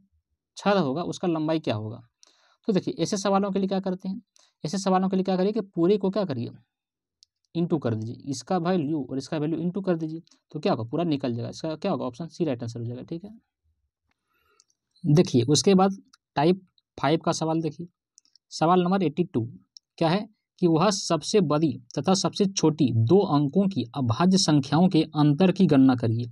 S1: छद होगा, उसका लंबाई क्या होगा? तो देखिए, ऐसे सवालों के लिए क्या करते हैं? ऐसे सवालों के लिए क्या करिए कि पूरे को क्या करिए? इंटू कर दीजिए। इसका वैल्यू और इसका वैल्यू इंटू कर दीजिए तो क्या होगा? पूरा निकल जाएगा। इसका क्या होगा? ऑप्शन सी राइट आंसर हो जाएगा, ठीक है? देखिए, उसके बाद टाइप फाइव का सवाल देखिए। सवाल नंबर एट्टी टू क्या है? कि वह सबसे बड़ी तथा सबसे छोटी दो अंकों की अभाज्य संख्याओं के अंतर की गणना करिए।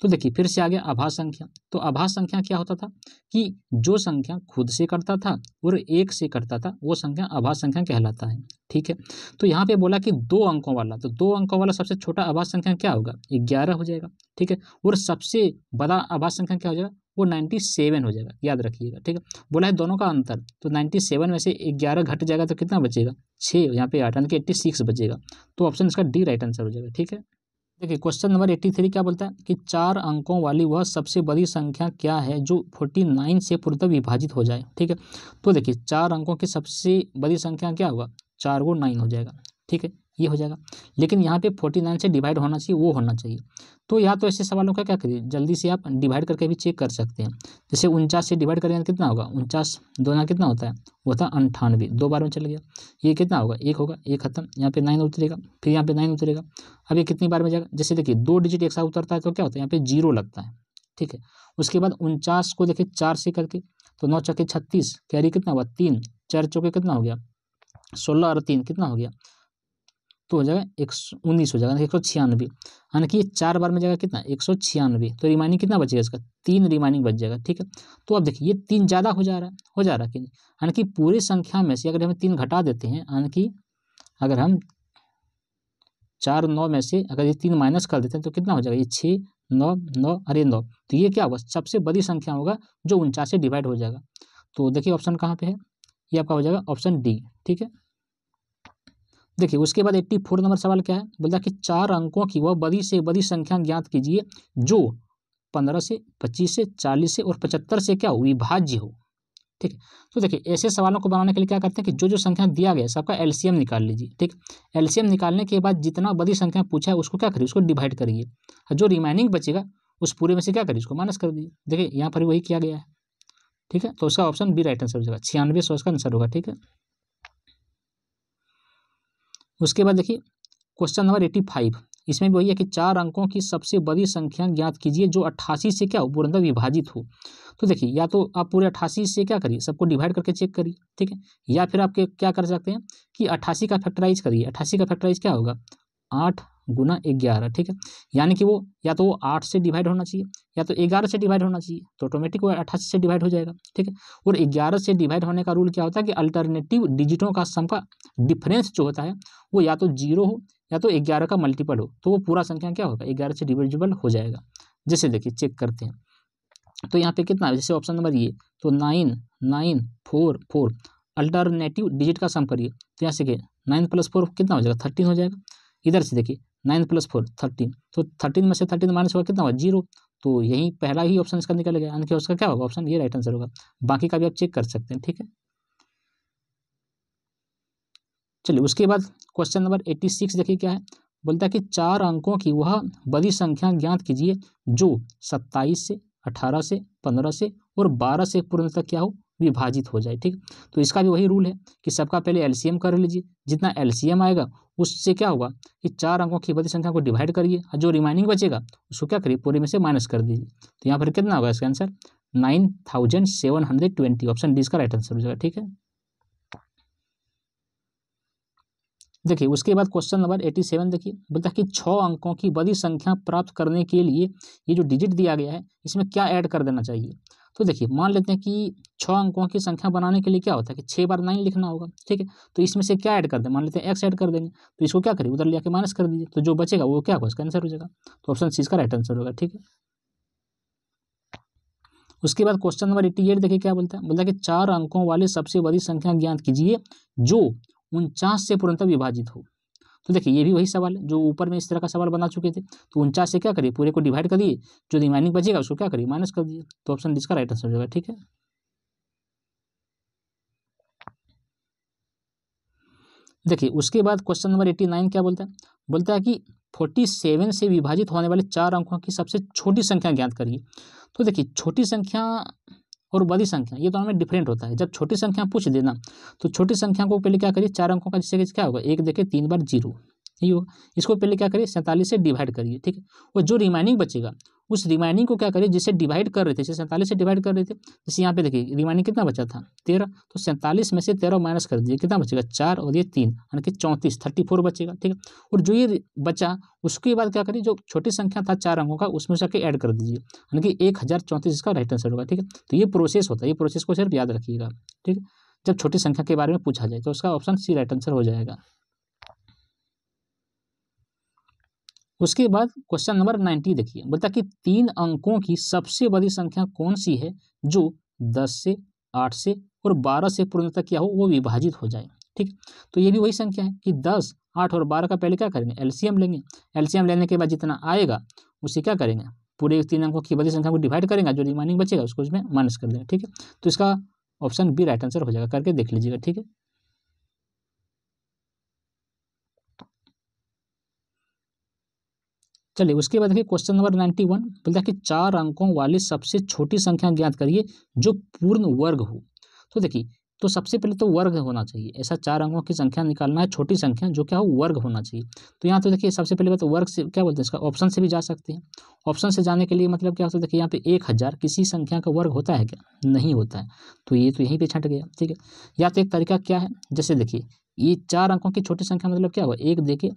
S1: तो देखिए, फिर से आ गया आभास संख्या। तो आभास संख्या क्या होता था कि जो संख्या खुद से करता था और एक से करता था, वो संख्या आभास संख्या कहलाता है। ठीक है? तो यहाँ पे बोला कि दो अंकों वाला तो दो अंकों वाला सबसे छोटा आभास संख्या क्या होगा? ग्यारह हो जाएगा। ठीक है? और सबसे बड़ा आभास संख्या क्या हो जाएगा? वो नाइन्टी सेवन हो जाएगा, याद रखिएगा, ठीक है? बोला है दोनों का अंतर तो नाइन्टी सेवन में से ग्यारह घट जाएगा तो कितना बचेगा? छः यहाँ पे आठ, यानी कि एट्टी सिक्स बचेगा। तो ऑप्शन इसका डी राइट आंसर हो जाएगा, ठीक है? देखिए क्वेश्चन नंबर एट्टी थ्री क्या बोलता है? कि चार अंकों वाली वह सबसे बड़ी संख्या क्या है जो फोर्टी नाइन से पूर्णतः विभाजित हो जाए, ठीक है? तो देखिए, चार अंकों की सबसे बड़ी संख्या क्या होगा? चार गो नाइन हो जाएगा, ठीक है? ये हो जाएगा। लेकिन यहाँ पे फोर्टी नाइन से डिवाइड होना चाहिए, वो होना चाहिए। तो यहाँ तो ऐसे सवालों का क्या करिए? जल्दी से आप डिवाइड करके भी चेक कर सकते हैं। जैसे उनचास से डिवाइड करेंगे तो कितना होगा? उनचास, दो ना कितना होता है? वो था अंठानवे। दो बार में चल गया। ये कितना होगा? एक होगा एक खत्म। यहाँ पे नाइन उतरेगा, फिर यहाँ पे नाइन उतरेगा। अब ये कितनी बार में जाएगा? जैसे देखिए, दो डिजिट एक साथ उतरता है तो क्या होता है? यहाँ पे ज़ीरो लगता है। ठीक है? उसके बाद उनचास को देखिए, चार से करके तो नौ चौके छत्तीस, कैरी कितना हुआ? तीन। चार चौके कितना हो गया? सोलह और तीन कितना हो गया? तो हो जाएगा एक उन्नीस हो जाएगा एक सौ छियानवे। यानी कि चार बार में जाएगा कितना? एक सौ छियानवे। तो रिमाइनिंग कितना बचेगा इसका? तीन रिमाइनिंग बच जाएगा, ठीक है? तो अब देखिए, ये तीन ज़्यादा हो जा रहा है, हो जा रहा है कि यानी कि पूरी संख्या में से अगर हम तीन घटा देते हैं, यानी कि अगर हम चार नौ में से अगर ये तीन माइनस कर देते हैं तो कितना हो जाएगा? ये छः नौ नौ, अरे नौ। तो ये क्या होगा? सबसे बड़ी संख्या होगा, जो उनचास से डिवाइड हो जाएगा। तो देखिए ऑप्शन कहाँ पे है? ये आपका हो जाएगा ऑप्शन डी ठीक है? देखिए, उसके बाद एट्टी फोर नंबर सवाल क्या है? बोलता है कि चार अंकों की वह बड़ी से बड़ी संख्या ज्ञात कीजिए, जो पंद्रह से, पच्चीस से, चालीस से और पचहत्तर से क्या हो विभाज्य हो। ठीक है? तो देखिए, ऐसे सवालों को बनाने के लिए क्या करते हैं कि जो जो संख्या दिया गया सबका एलसीएम निकाल लीजिए। ठीक? एलसीएम निकालने के बाद जितना बड़ी संख्या पूछा है, उसको क्या करिए? उसको डिवाइड करिए। जो रिमाइनिंग बचेगा, उस पूरे में से क्या करिए? उसको माइनस कर दीजिए। देखिए, यहाँ पर वही किया गया है। ठीक है? तो उसका ऑप्शन बी राइट आंसर हो जाएगा। छियानवे सौ का आंसर होगा। ठीक है? उसके बाद देखिए क्वेश्चन नंबर एट्टी फाइव इसमें भी वही है कि चार अंकों की सबसे बड़ी संख्या ज्ञात कीजिए, जो अट्ठासी से क्या हो, पूर्णतः विभाजित हो। तो देखिए, या तो आप पूरे अट्ठासी से क्या करिए, सबको डिवाइड करके चेक करिए, ठीक है? या फिर आप क्या कर सकते हैं कि अट्ठासी का फैक्टराइज करिए। अट्ठासी का फैक्टराइज क्या होगा? आठ गुना ग्यारह, ठीक है? यानी कि वो या तो वो आठ से डिवाइड होना चाहिए, या तो ग्यारह से डिवाइड होना चाहिए तो ऑटोमेटिक वो अट्ठासी से डिवाइड हो जाएगा, ठीक है? और ग्यारह से डिवाइड होने का रूल क्या होता है कि अल्टरनेटिव डिजिटों का सम का डिफरेंस जो होता है, वो या तो ज़ीरो हो, या तो ग्यारह का मल्टीपल हो तो वो पूरा संख्या क्या होगा? ग्यारह से डिविजिबल हो जाएगा। जैसे देखिए चेक करते हैं। तो यहाँ पे कितना जैसे ऑप्शन नंबर ये तो nine nine four four alternative digit का सम करिए तो यहाँ से नाइन प्लस फोर कितना हो जाएगा? थर्टीन हो जाएगा। इधर से देखिए नाइन प्लस फोर, थर्टीन। तो थर्टीन में से थर्टीन माइनस होगा कितना होगा? ज़ीरो। तो यही पहला ही ऑप्शन इसका निकल गया। कि उसका क्या होगा? ऑप्शन ये राइट आंसर होगा। बाकी का भी आप चेक कर सकते हैं, ठीक है? चलिए, उसके बाद क्वेश्चन नंबर एट्टी सिक्स देखिए क्या है। बोलता है कि चार अंकों की वह बड़ी संख्या ज्ञात कीजिए, जो सत्ताईस से, अठारह से, पंद्रह से और बारह से पूर्णतः क्या हो? विभाजित हो जाए, ठीक? तो इसका भी वही रूल है कि सबका पहले एलसीएम कर लीजिए। जितना एलसीएम आएगा, उससे क्या होगा कि चार अंकों की बड़ी संख्या को डिवाइड करिए और जो रिमाइनिंग बचेगा, उसको क्या करिए? पूरे में से माइनस कर दीजिए। तो यहाँ पर कितना होगा इसका answer nine thousand seven hundred twenty option D इसका राइट आंसर हो जाएगा, ठीक है? देखिए, उसके बाद क्वेश्चन नंबर एटी सेवन देखिए। बोलता है कि छः अंकों की बड़ी संख्या प्राप्त करने के लिए ये जो डिजिट दिया गया है, इसमें क्या ऐड कर देना चाहिए? तो देखिए, मान लेते हैं कि छः अंकों की संख्या बनाने के लिए क्या होता है कि छः बार नाइन लिखना होगा, ठीक है? तो इसमें से क्या ऐड कर दें? मान लेते हैं एक्स ऐड कर देंगे तो इसको क्या करिए? उधर ले आके माइनस कर दीजिए तो जो बचेगा वो क्या होगा? इसका आंसर हो जाएगा। तो ऑप्शन सी इसका राइट आंसर होगा, ठीक है? उसके बाद क्वेश्चन नंबर एट्टी एट देखिए क्या बोलता है? बोलता है कि चार अंकों वाली सबसे बड़ी संख्या ज्ञात कीजिए, जो उनचास से पूर्णतः विभाजित हो। तो देखिए, ये भी वही सवाल है, जो ऊपर में इस तरह का सवाल बना चुके थे तो उनचास से क्या करिए? पूरे को डिवाइड कर दिए, जो रिमाइनिंग बचेगा उसको क्या करिए? माइनस कर दिए तो ऑप्शन जिसका राइट आंसर हो जाएगा, ठीक है? देखिए, उसके बाद क्वेश्चन नंबर एट्टी नाइन क्या बोलता है? बोलता है कि फोर्टी सेवन से विभाजित होने वाले चार अंकों की सबसे छोटी संख्या ज्ञात करिए। तो देखिए, छोटी संख्या और बड़ी संख्या। ये दोनों में डिफरेंट होता है। जब छोटी संख्या पूछ देना तो छोटी संख्या को पहले क्या करिए? चार अंकों का जिससे क्या होगा? एक देखिए तीन बार ज़ीरो। ये होगा। इसको पहले क्या करिए? सैंतालीस से डिवाइड करिए, ठीक है? और जो रिमाइनिंग बचेगा उस रिमाइनिंग को क्या करिए जिसे डिवाइड कर रहे थे, जैसे सैंतालीस से डिवाइड कर रहे थे, जैसे यहाँ पे देखिए रिमाइनिंग कितना बचा था? तेरह। तो सैंतालीस में से तेरह माइनस कर दीजिए, कितना बचेगा? चार और ये तीन, यानी कि चौंतीस थर्टी फोर बचेगा, ठीक है? और जो ये बचा, उसके बाद क्या करिए जो छोटी संख्या था चार अंकों का, उसमें से ऐड कर दीजिए, यानी कि एक हज़ार चौंतीस इसका राइट आंसर होगा, ठीक है? तो ये प्रोसेस होता है, ये प्रोसेस को सिर्फ़ याद रखिएगा, ठीक है? जब छोटी संख्या के बारे में पूछा जाए तो उसका ऑप्शन सी राइट आंसर हो जाएगा। उसके बाद क्वेश्चन नंबर नाइन्टी देखिए, बोलता कि तीन अंकों की सबसे बड़ी संख्या कौन सी है जो दस से आठ से और बारह से पूर्णतः क्या हो, वो विभाजित हो जाए, ठीक? तो ये भी वही संख्या है कि दस, आठ और बारह का पहले क्या करेंगे? एलसीएम लेंगे। एलसीएम लेने के बाद जितना आएगा, उसे क्या करेंगे? पूरे तीन अंकों की बड़ी संख्या को डिवाइड करेंगे, जो रिमाइनिंग बचेगा, उसको उसमें माइनस कर देंगे, ठीक है? तो इसका ऑप्शन बी राइट आंसर हो जाएगा, करके देख लीजिएगा, ठीक है? चलिए, उसके बाद देखिए क्वेश्चन नंबर नाइन्टी वन बोलता है कि चार अंकों वाली सबसे छोटी संख्या ज्ञात करिए जो पूर्ण वर्ग हो। तो देखिए तो सबसे पहले तो वर्ग होना चाहिए। ऐसा चार अंकों की संख्या निकालना है, छोटी संख्या जो क्या हो, वर्ग होना चाहिए। तो यहाँ तो देखिए, सबसे पहले बात तो वर्ग से क्या बोलते हैं इसका ऑप्शन से भी जा सकते हैं। ऑप्शन से जाने के लिए मतलब क्या होता है, देखिए यहाँ पे एक हज़ार, किसी संख्या का वर्ग होता है क्या? नहीं होता है। तो ये तो यहीं पर छट गया, ठीक है। या तो एक तरीका क्या है, जैसे देखिए, ये चार अंकों की छोटी संख्या मतलब क्या हुआ? एक देखिए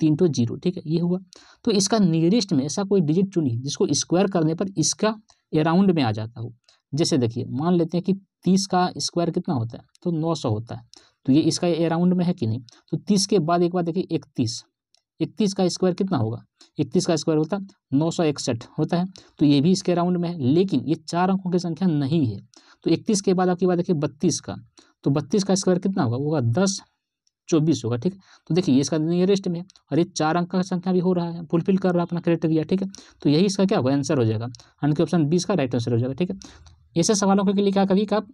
S1: तीन टू ज़ीरो, ठीक है? ये हुआ। तो इसका नियरेस्ट में ऐसा कोई डिजिट चुनिए जिसको स्क्वायर करने पर इसका अराउंड में आ जाता हो। जैसे देखिए, मान लेते हैं कि तीस का स्क्वायर कितना होता है? तो नौ सौ होता है। तो ये इसका अराउंड में है कि नहीं? तो तीस के बाद एक बार देखिए, इकतीस। इकतीस का स्क्वायर कितना होगा? इकतीस का स्क्वायर होता है नौ सौ इकसठ होता है। तो ये भी इसके अराउंड में है, लेकिन ये चार अंकों की संख्या नहीं है। तो इकतीस के बाद आपकी बात देखिए, बत्तीस का। तो बत्तीस का स्क्वायर कितना होगा? होगा दस। चौबीस होगा, ठीक तो देखिए इसका नियरेस्ट में और ये चार अंक का संख्या भी हो रहा है। फुलफिल कर रहा है अपना क्राइटेरिया ठीक है? तो यही इसका क्या होगा? आंसर हो जाएगा। यानी कि ऑप्शन बीस का राइट आंसर हो जाएगा, ठीक है? ऐसे सवालों के लिए क्या कभी आप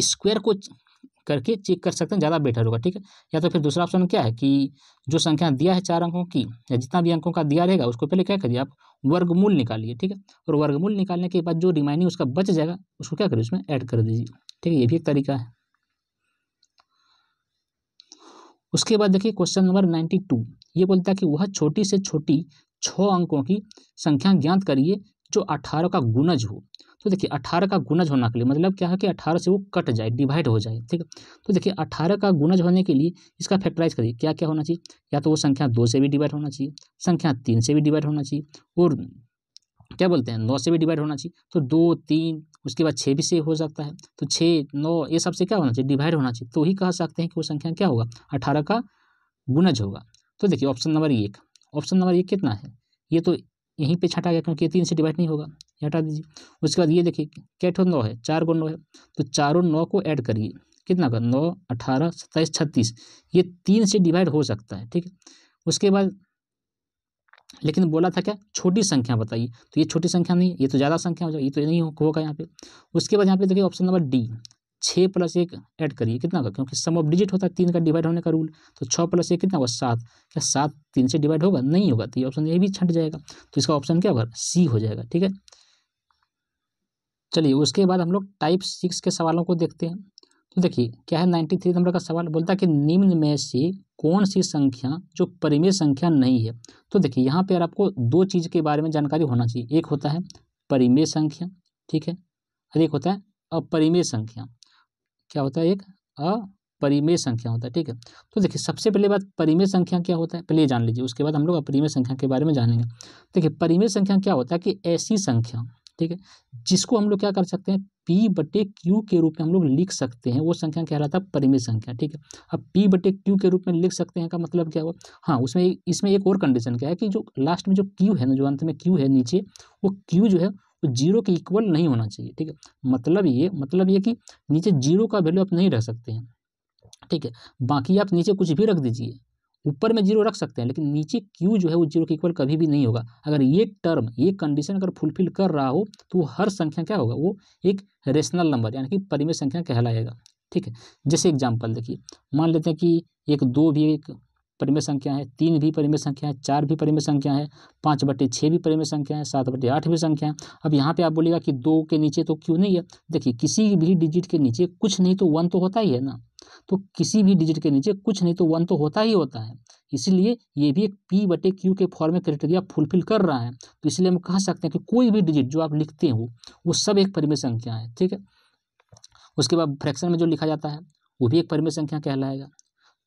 S1: स्क्वायर को करके चेक कर सकते हैं? ज़्यादा बेटर होगा, ठीक है? या तो फिर दूसरा ऑप्शन क्या है कि जो संख्या दिया है चार अंकों की, या जितना भी अंकों का दिया रहेगा, उसको पहले क्या करिए आप? वर्गमूल निकालिए, ठीक है? और वर्गमूल निकालने के बाद जो रिमाइनिंग उसका बच जाएगा, उसको क्या करिए? उसमें ऐड कर दीजिए, ठीक है? ये भी एक तरीका है। उसके बाद देखिए क्वेश्चन नंबर नाइन्टी टू ये बोलता है कि वह छोटी से छोटी छः अंकों की संख्या ज्ञात करिए जो अठारह का गुनज हो। तो देखिए, अठारह का गुनज होना के लिए मतलब क्या है कि अठारह से वो कट जाए डिवाइड हो जाए, ठीक है? तो देखिए, अठारह का गुनज होने के लिए इसका फैक्टराइज करिए क्या क्या होना चाहिए? या तो वो संख्या दो से भी डिवाइड होना चाहिए, संख्या तीन से भी डिवाइड होना चाहिए, और क्या बोलते हैं? नौ से भी डिवाइड होना चाहिए। तो दो, तीन, उसके बाद छः भी से हो सकता है। तो छः नौ, ये सबसे क्या होना चाहिए? डिवाइड होना चाहिए। तो ही कह सकते हैं कि वो संख्या क्या होगा? अठारह का गुनज होगा। तो देखिए ऑप्शन नंबर एक। ऑप्शन नंबर एक कितना है? ये तो यहीं पे छटा गया क्योंकि ये तीन से डिवाइड नहीं होगा। ये हटा दीजिए। उसके बाद ये देखिए, क्या ठो नौ है? चार गो नौ है। तो चारों नौ को ऐड करिए। कितना का नौ, अठारह, सत्ताईस, छत्तीस। ये तीन से डिवाइड हो सकता है, ठीक है? उसके बाद लेकिन बोला था क्या? छोटी संख्या बताइए। तो ये छोटी संख्या नहीं, ये तो ज़्यादा संख्या हो जाए ये तो नहीं होगा यहाँ पे। उसके बाद यहाँ पे देखिए ऑप्शन नंबर डी छः प्लस एक ऐड करिए। कितना होगा? क्योंकि सम ऑफ़ डिजिट होता है, तीन का डिवाइड होने का रूल तो छः प्लस एक कितना होगा? सात। क्या सात तीन से डिवाइड होगा? नहीं होगा। तो ये ऑप्शन ये भी छट जाएगा। तो इसका ऑप्शन क्या होगा? सी हो जाएगा। ठीक है? चलिए, उसके बाद हम लोग टाइप सिक्स के सवालों को देखते हैं। तो देखिए, क्या है नाइन्टी थ्री नंबर का सवाल बोलता है कि निम्न में से कौन सी संख्या जो परिमेय संख्या नहीं है? तो देखिए, यहाँ पर आपको दो चीज़ के बारे में जानकारी होना चाहिए। एक होता है परिमेय संख्या, ठीक है? और एक होता है अपरिमेय संख्या। क्या होता है एक? अपरिमेय संख्या होता है, ठीक है? तो देखिए, सबसे पहले बात परिमेय संख्या क्या होता है? पहले जान लीजिए, उसके बाद हम लोग अपरिमेय संख्या के बारे में जानेंगे। देखिए, परिमेय संख्या क्या होता है कि ऐसी संख्या ठीक है? जिसको हम लोग क्या कर सकते हैं? पी बटे क्यू के रूप में हम लोग लिख सकते हैं। वो संख्या कहलाता है परिमेय संख्या, ठीक है? अब पी बटे क्यू के रूप में लिख सकते हैं का मतलब क्या हुआ? हाँ उसमें इसमें एक और कंडीशन क्या है कि जो लास्ट में जो क्यू है ना, जो अंत में क्यू है नीचे, वो क्यू जो है, वो ज़ीरो के इक्वल नहीं होना चाहिए, ठीक है? मतलब ये मतलब ये कि नीचे ज़ीरो का वैल्यू आप नहीं रख सकते हैं, ठीक है? बाकी आप नीचे कुछ भी रख दीजिए। ऊपर में ज़ीरो रख सकते हैं, लेकिन नीचे क्यू जो है वो ज़ीरो के इक्वल कभी भी नहीं होगा। अगर ये टर्म ये कंडीशन अगर फुलफिल कर रहा हो तो वो हर संख्या क्या होगा? वो एक रेशनल नंबर यानी कि परिमेय संख्या कहलाएगा। ठीक है? जैसे एग्ज़ाम्पल देखिए, मान लेते हैं कि एक, दो भी एक परिमेय संख्या है, तीन भी परिमेय संख्या है, चार भी परिमेय संख्या है, पाँच बटे छः भी परिमेय संख्या है, सात बटे आठ भी संख्या है। अब यहाँ पे आप बोलेगा कि दो के नीचे तो क्यों नहीं है। देखिए, किसी भी डिजिट के नीचे कुछ नहीं तो वन तो होता ही है ना। तो किसी भी डिजिट के नीचे कुछ नहीं तो वन तो होता ही होता है। इसलिए ये भी एक पी बटे क्यू के फॉर्म में क्राइटेरिया फुलफिल कर रहा है। तो इसलिए हम कह सकते हैं कि कोई भी डिजिट जो आप लिखते हो, वो सब एक परिमेय संख्या है, ठीक है? उसके बाद फ्रैक्शन में जो लिखा जाता है, वो भी एक परिमेय संख्या कहलाएगा।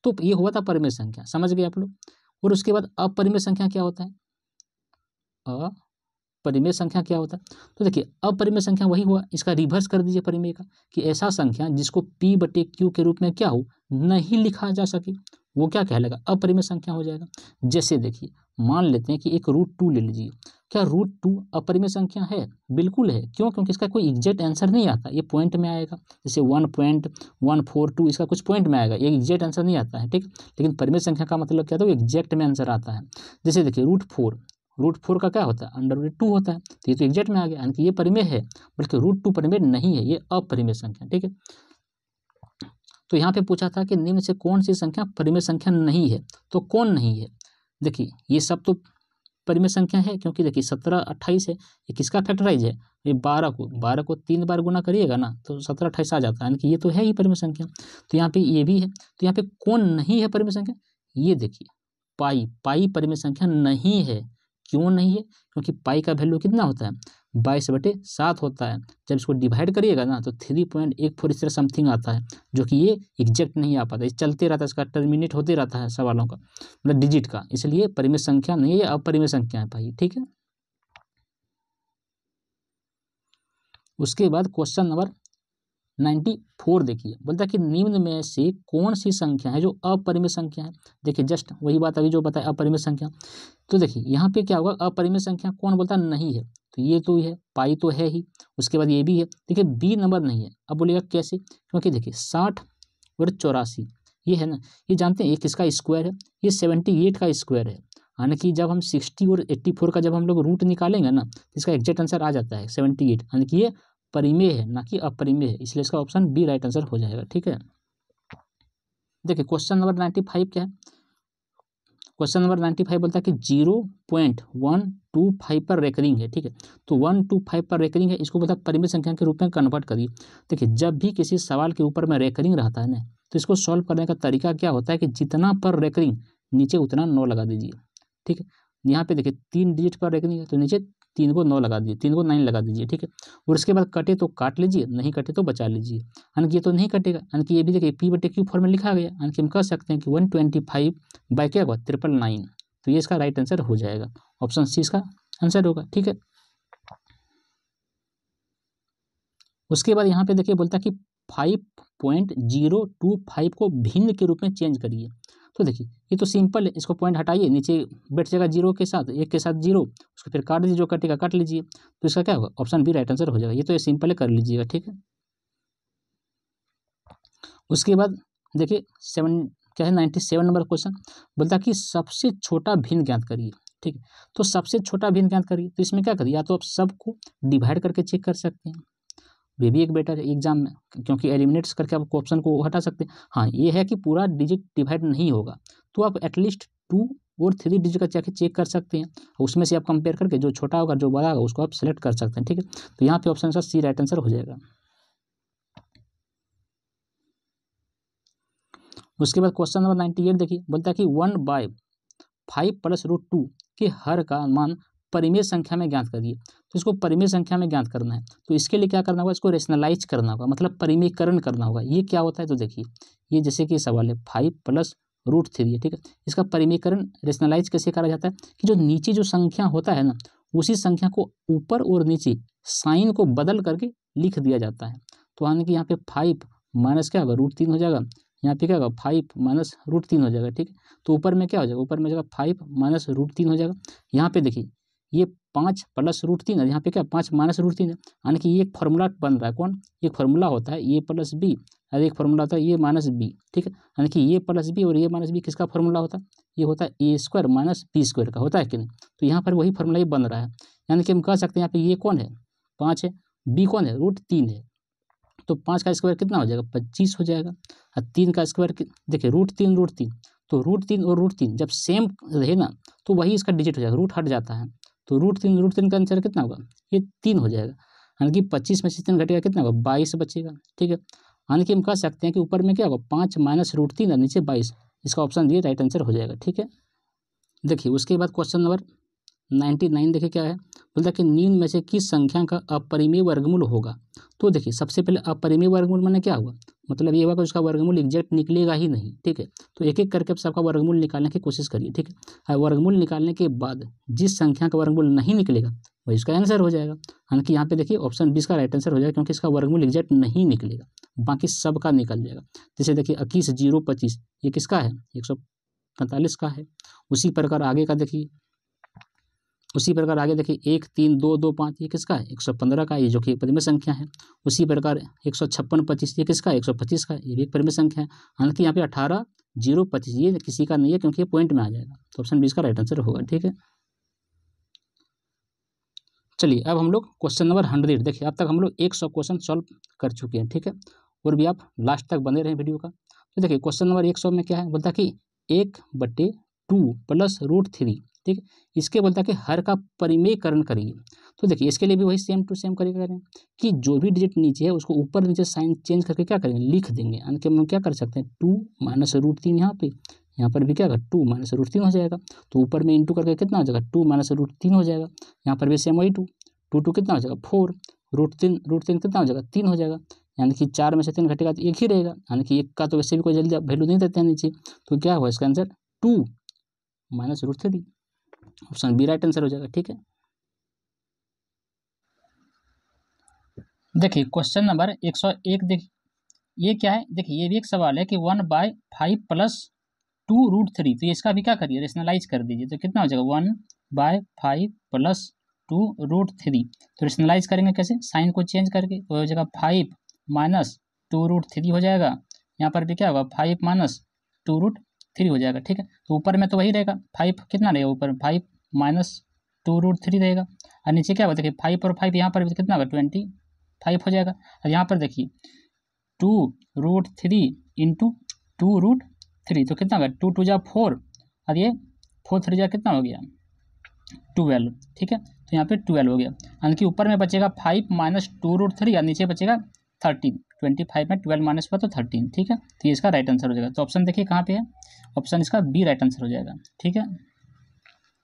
S1: तो ये हुआ था परिमेय संख्या, समझ गए आप लोग? और उसके बाद अपरिमेय संख्या क्या होता है? अपरिमेय संख्या क्या होता है? तो देखिए, अपरिमेय संख्या वही हुआ, इसका रिवर्स कर दीजिए परिमेय का, कि ऐसा संख्या जिसको पी बटे क्यू के रूप में क्या हो, नहीं लिखा जा सके, वो क्या कहलाएगा? अपरिमेय संख्या हो जाएगा। जैसे देखिए, मान लेते हैं कि एक रूट टू ले लीजिए। क्या रूट टू अपरिमेय संख्या है? बिल्कुल है। क्यों? क्योंकि इसका कोई एग्जैक्ट आंसर नहीं आता। ये पॉइंट में आएगा। जैसे one point one four two इसका कुछ पॉइंट में आएगा। ये एग्जैक्ट आंसर नहीं आता है, ठीक? लेकिन परिमेय संख्या का मतलब क्या? था वो एग्जैक्ट में आंसर आता है। जैसे देखिए रूट फोर रूट फोर का क्या होता है? अंडर रूट टू होता है। तो ये तो एग्जैक्ट में आ गया। यानी कि ये परिमेय है, बल्कि रूट टू परिमेय नहीं है, ये अपरिमेय संख्या, ठीक है? तो यहाँ पे पूछा था कि निम्न से कौन सी संख्या परिमेय संख्या नहीं है? तो कौन नहीं है? देखिए, ये सब तो परिमेय संख्या है, क्योंकि देखिए सत्रह अट्ठाईस है। ये किसका फैक्टराइज है? ये बारह को बारह को तीन बार गुना करिएगा ना तो सत्रह अट्ठाईस आ जाता है। यानी कि ये तो है ही परिमेय संख्या। तो यहाँ पे ये भी है। तो यहाँ पे कौन नहीं है परिमेय संख्या? ये देखिए, पाई पाई परिमेय संख्या नहीं है। क्यों नहीं है? क्योंकि पाई का वैल्यू कितना होता है? बाईस बटे सात होता है। जब इसको डिवाइड करिएगा ना तो थ्री पॉइंट एक फोर इस तरह समथिंग आता है, जो कि ये एग्जैक्ट नहीं आ पाता। ये चलते रहता है, इसका टर्मिनेट होते रहता है सवालों का मतलब डिजिट का। इसलिए परिमेय संख्या नहीं है अपरिमेय संख्या है भाई, ठीक है? उसके बाद क्वेश्चन नंबर नाइन्टी फोर देखिए। बोलता है कि निम्न में से कौन सी संख्या है जो अपरिमेय संख्या है? देखिए जस्ट वही बात अभी जो बताया अपरिमेय संख्या। तो देखिए, यहाँ पे क्या होगा? अपरिमेय संख्या कौन बोलता नहीं है। तो ये तो है, पाई तो है ही। उसके बाद ये भी है। देखिए, बी नंबर नहीं है। अब बोलेगा कैसे? क्योंकि देखिए, साठ और चौरासी, ये है ना? ये जानते हैं, ये किसका स्क्वायर है? ये सेवेंटी एट का स्क्वायर है। यानी कि जब हम सिक्सटी और एट्टी फोर का जब हम लोग रूट निकालेंगे ना तो इसका एग्जैक्ट आंसर आ जाता है सेवेंटी एट यानी कि ये परिमेय है, ना कि अपरिमेय है। इसलिए इसका ऑप्शन बी राइट आंसर हो जाएगा, ठीक है? देखिए क्वेश्चन नंबर नाइन्टी फाइव क्या है? क्वेश्चन नंबर नाइन्टी फाइव बोलता है कि zero point one two five पर रेकरिंग है, ठीक है? तो वन टू फाइव पर रेकरिंग है, इसको बोलता है परिमेय संख्या के रूप में कन्वर्ट करिए। देखिए, जब भी किसी सवाल के ऊपर में रेकरिंग रहता है ना तो इसको सॉल्व करने का तरीका क्या होता है कि जितना पर रेकरिंग नीचे उतना नौ लगा दीजिए, ठीक है? यहाँ पे देखिए, तीन डिजिट पर रेकरिंग है तो नीचे तीन को नौ लगा दीजिए, तीन को नाइन लगा दीजिए, ठीक है? और उसके बाद कटे तो काट लीजिए, नहीं कटे तो बचा लीजिए। यानी कि ये तो नहीं कटेगा, यानी कि ये भी देखिए पी बटे क्यू फॉर्म में लिखा गया, यानी कि हम कह सकते हैं कि वन ट्वेंटी फाइव बाई क्या होगा ट्रिपल नाइन तो ये इसका राइट आंसर हो जाएगा। ऑप्शन सी इसका आंसर होगा, ठीक है? उसके बाद यहाँ पे देखिए बोलता है कि five point zero two five को भिन्न के रूप में चेंज करिए। तो देखिए, ये तो सिंपल है, इसको पॉइंट हटाइए, नीचे बैठ जाएगा ज़ीरो के साथ, एक के साथ ज़ीरो उसको फिर काट दीजिए, जो कटेगा काट लीजिए। तो इसका क्या होगा? ऑप्शन बी राइट आंसर हो जाएगा। ये तो ये सिंपल है, कर लीजिएगा, ठीक है? उसके बाद देखिए सेवन क्या है नाइन्टी सेवन नंबर क्वेश्चन बोलता कि सबसे छोटा भिन्न ज्ञात करिए, ठीक है? तो सबसे छोटा भिन्न ज्ञात करिए तो इसमें क्या करिए? या तो आप सबको डिवाइड करके चेक कर सकते हैं। ये भी एक बेटर एग्ज़ाम में, क्योंकि एलिमिनेट्स करके आप ऑप्शन को हटा सकते हैं। हाँ ये है कि पूरा डिजिट डिवाइड नहीं होगा। तो आप एटलीस्ट टू और थ्री डिजिट का जाके चेक कर सकते हैं। उसमें से आप कंपेयर करके जो छोटा होगा, जो बड़ा होगा, उसको आप सेलेक्ट कर सकते हैं, ठीक है? तो यहाँ पे ऑप्शन सी राइट आंसर हो जाएगा। उसके बाद क्वेश्चन नंबर नाइन्टी एट देखिए, बोलता है कि one by five plus root two के हर का मान परिमेय संख्या में ज्ञात करिए तो इसको परिमेय संख्या में ज्ञात करना है। तो इसके लिए क्या करना होगा? इसको रेशनलाइज करना होगा। मतलब परिमेयकरण करना होगा। ये क्या होता है? तो देखिए, ये जैसे कि सवाल है फाइव प्लस रूट थ्री है, ठीक है? इसका परिमेयकरण रेशनलाइज कैसे करा जाता है? कि जो नीचे जो संख्या होता है ना, उसी संख्या को ऊपर और नीचे साइन को बदल करके लिख दिया जाता है। तो यानी कि यहाँ पे फाइव माइनस क्या होगा? रूट तीन हो जाएगा। यहाँ पे क्या होगा? फाइव माइनस रूट तीन हो जाएगा, ठीक है? तो ऊपर में क्या हो जाएगा? ऊपर में जाएगा फाइव माइनस रूट तीन हो जाएगा। यहाँ पे देखिए ये पाँच प्लस रूट तीन है। यहाँ पे क्या पाँच माइनस रूट तीन है। यानी कि ये एक फार्मूला बन रहा है। कौन? एक फार्मूला होता है। A plus b. और एक फार्मूला होता है ए माइनस बी। ठीक है? यानी कि ये प्लस बी और ये माइनस बी किसका फार्मूला होता है? ये होता है a square minus b square का। होता है कि नहीं? तो यहाँ पर वही फार्मूला ही बन रहा है। यानी कि हम कह सकते हैं यहाँ पे ये कौन है? पाँच है। बी कौन है? रूट तीन है। तो पाँच का स्क्वायर कितना हो जाएगा? पच्चीस हो जाएगा। और तीन का स्क्वायर देखिए रूट तीन रूट तीन। तो रूट तीन और रूट तीन जब सेम रहे ना तो वही इसका डिजिट हो जाएगा। रूट हट जाता है। तो रूट तीन रूट तीन का आंसर कितना होगा? ये तीन हो जाएगा। यानी कि पच्चीस में से तीन घटेगा, कितना होगा? बाईस बचेगा, ठीक है? यानी कि हम कह सकते हैं कि ऊपर में क्या होगा? पाँच माइनस रूट तीन और नीचे बाईस। इसका ऑप्शन दिए राइट आंसर हो जाएगा, ठीक है? देखिए, उसके बाद क्वेश्चन नंबर नाइन्टी नाइन देखिए क्या है? बोलता है कि नींद में से किस संख्या का अपरिमेय वर्गमूल होगा? तो देखिए, सबसे पहले अपरिमेय वर्गमूल मैंने क्या हुआ? मतलब ये हुआ कि उसका वर्गमूल एग्जैक्ट निकलेगा ही नहीं, ठीक है? तो एक एक करके सबका वर्गमूल निकालने की कोशिश करिए, ठीक है? वर्गमूल निकालने के बाद जिस संख्या का वर्गमूल नहीं निकलेगा, वही इसका आंसर हो जाएगा। हालाँकि यहाँ पे देखिए ऑप्शन बीस का राइट आंसर हो जाएगा क्योंकि इसका वर्गमूल एग्जैक्ट नहीं निकलेगा, बाकी सबका निकल जाएगा। जैसे देखिए, इक्कीस, ज़ीरो, पच्चीस, ये किसका है? एक सौ पैंतालीस का है। उसी प्रकार आगे का देखिए उसी प्रकार आगे देखिए, एक, तीन, दो दो, पाँच, ये किसका है? एक सौ पंद्रह का, ये जो कि परिमेय संख्या है। उसी प्रकार एक सौ छप्पन, पच्चीस, ये किसका है? एक सौ पच्चीस का, ये भी एक परिमेय संख्या है। हालाँकि यहाँ पे अठारह, ज़ीरो, पच्चीस, ये किसी का नहीं है क्योंकि ये पॉइंट में आ जाएगा। तो ऑप्शन बीस का राइट आंसर होगा, ठीक है? चलिए, अब हम लोग क्वेश्चन नंबर हंड्रेड देखिए, अब तक हम लोग एक सौ क्वेश्चन सॉल्व कर चुके हैं, ठीक है? और भी आप लास्ट तक बने रहे वीडियो का। तो देखिए क्वेश्चन नंबर एक सौ में क्या है? बोलता कि एक बटे टू प्लस रूट थ्री ठीक? इसके बोलता है कि हर का परिमेयकरण करिए। तो देखिए, इसके लिए भी वही सेम टू सेम करेगा करें कि जो भी डिजिट नीचे है, उसको ऊपर नीचे साइन चेंज करके क्या करेंगे? लिख देंगे। यानी कि हम क्या कर सकते हैं? टू माइनस रूट तीन यहाँ पे। यहाँ पर भी क्या होगा? टू माइनस रूट तीन हो जाएगा। तो ऊपर में इंटू करके कितना हो जाएगा? टू माइनस रूट तीन हो जाएगा। यहाँ पर भी सेम वही टू टू टू कितना हो जाएगा? फोर रूट तीन रूट तीन कितना हो जाएगा? तीन हो जाएगा। यानी कि चार में से तीन घटेगा तो एक ही रहेगा। यानी कि एक का तो वैसे भी कोई जल्दी वैल्यू नहीं देते हैं नीचे। तो क्या हुआ इसका answer two minus root three. Option B right answer हो जाएगा, ठीक है? देखिए, क्वेश्चन नंबर एक सौ एक देखिए ये क्या है? देखिए, ये भी एक सवाल है कि one by five plus two root three तो इसका भी क्या करिए? रेशनलाइज कर दीजिए तो कितना हो जाएगा? One by five plus two root three तो रेशनलाइज करेंगे कैसे? साइन को चेंज करके तो हो जाएगा five minus two root three हो जाएगा। यहाँ पर भी क्या होगा? Five minus two root three हो जाएगा, ठीक है? तो ऊपर में तो वही रहेगा फाइव कितना रहेगा ऊपर? Five minus two root three रहेगा। और नीचे क्या होगा देखिए फाइव और फाइव यहाँ पर भी कितना होगा? ट्वेंटी फाइव हो जाएगा। और यहाँ पर देखिए two root three into two root three तो कितना होगा? टू टू जा फोर और ये फोर थ्री जा कितना हो गया? ट्वेल्व ठीक है? तो यहाँ पे ट्वेल्व हो गया। यानी कि ऊपर में बचेगा five minus two root three और नीचे बचेगा थर्टीन ट्वेंटी फाइव में ट्वेल्व माइनस हुआ तो थर्टीन ठीक है? तो ये इसका राइट आंसर हो जाएगा। तो ऑप्शन देखिए कहाँ पे है? ऑप्शन इसका बी राइट आंसर हो जाएगा, ठीक है?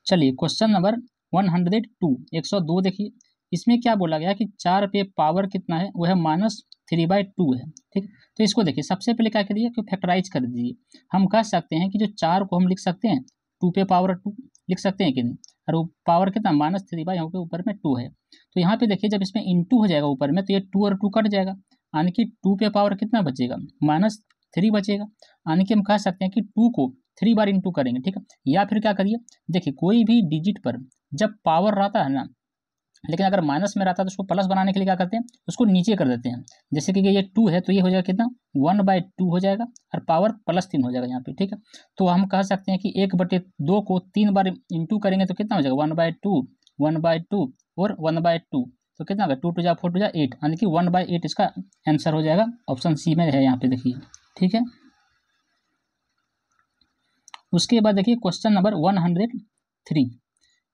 S1: चलिए question number one hundred two एक सौ दो देखिए। इसमें क्या बोला गया कि चार पे पावर कितना है? वो है माइनस थ्री बाई टू है, ठीक? तो इसको देखिए, सबसे पहले क्या करिए कि फैक्टराइज कर दीजिए। हम कह सकते हैं कि जो चार को हम लिख सकते हैं टू पे पावर टू लिख सकते हैं कि नहीं? और पावर कितना? माइनस थ्री बाई यहाँ पे ऊपर में टू है। तो यहाँ पे देखिए, जब इसमें इंटू हो जाएगा ऊपर में तो ये टू और टू कट जाएगा। यानी कि टू पे पावर कितना बचेगा? माइनस थ्री बचेगा। यानी कि हम कह सकते हैं कि टू को थ्री बार इंटू करेंगे, ठीक है? या फिर क्या करिए? देखिए, कोई भी डिजिट पर जब पावर रहता है ना लेकिन अगर माइनस में रहता है तो उसको प्लस बनाने के लिए क्या करते हैं? उसको नीचे कर देते हैं। जैसे कि ये टू है तो ये हो जाएगा कितना? वन बाय टू हो जाएगा और पावर प्लस तीन हो जाएगा यहाँ पे, ठीक है? तो हम कह सकते हैं कि एक बटे दो को तीन बार इंटू करेंगे तो कितना हो जाएगा? One by two one by two और वन बाय टू तो कितना होगा? टू टू जा फोर टू जा एट यानी कि वन बाई एट इसका आंसर हो जाएगा। ऑप्शन सी में है यहाँ पे देखिए, ठीक है? उसके बाद देखिए question number one hundred three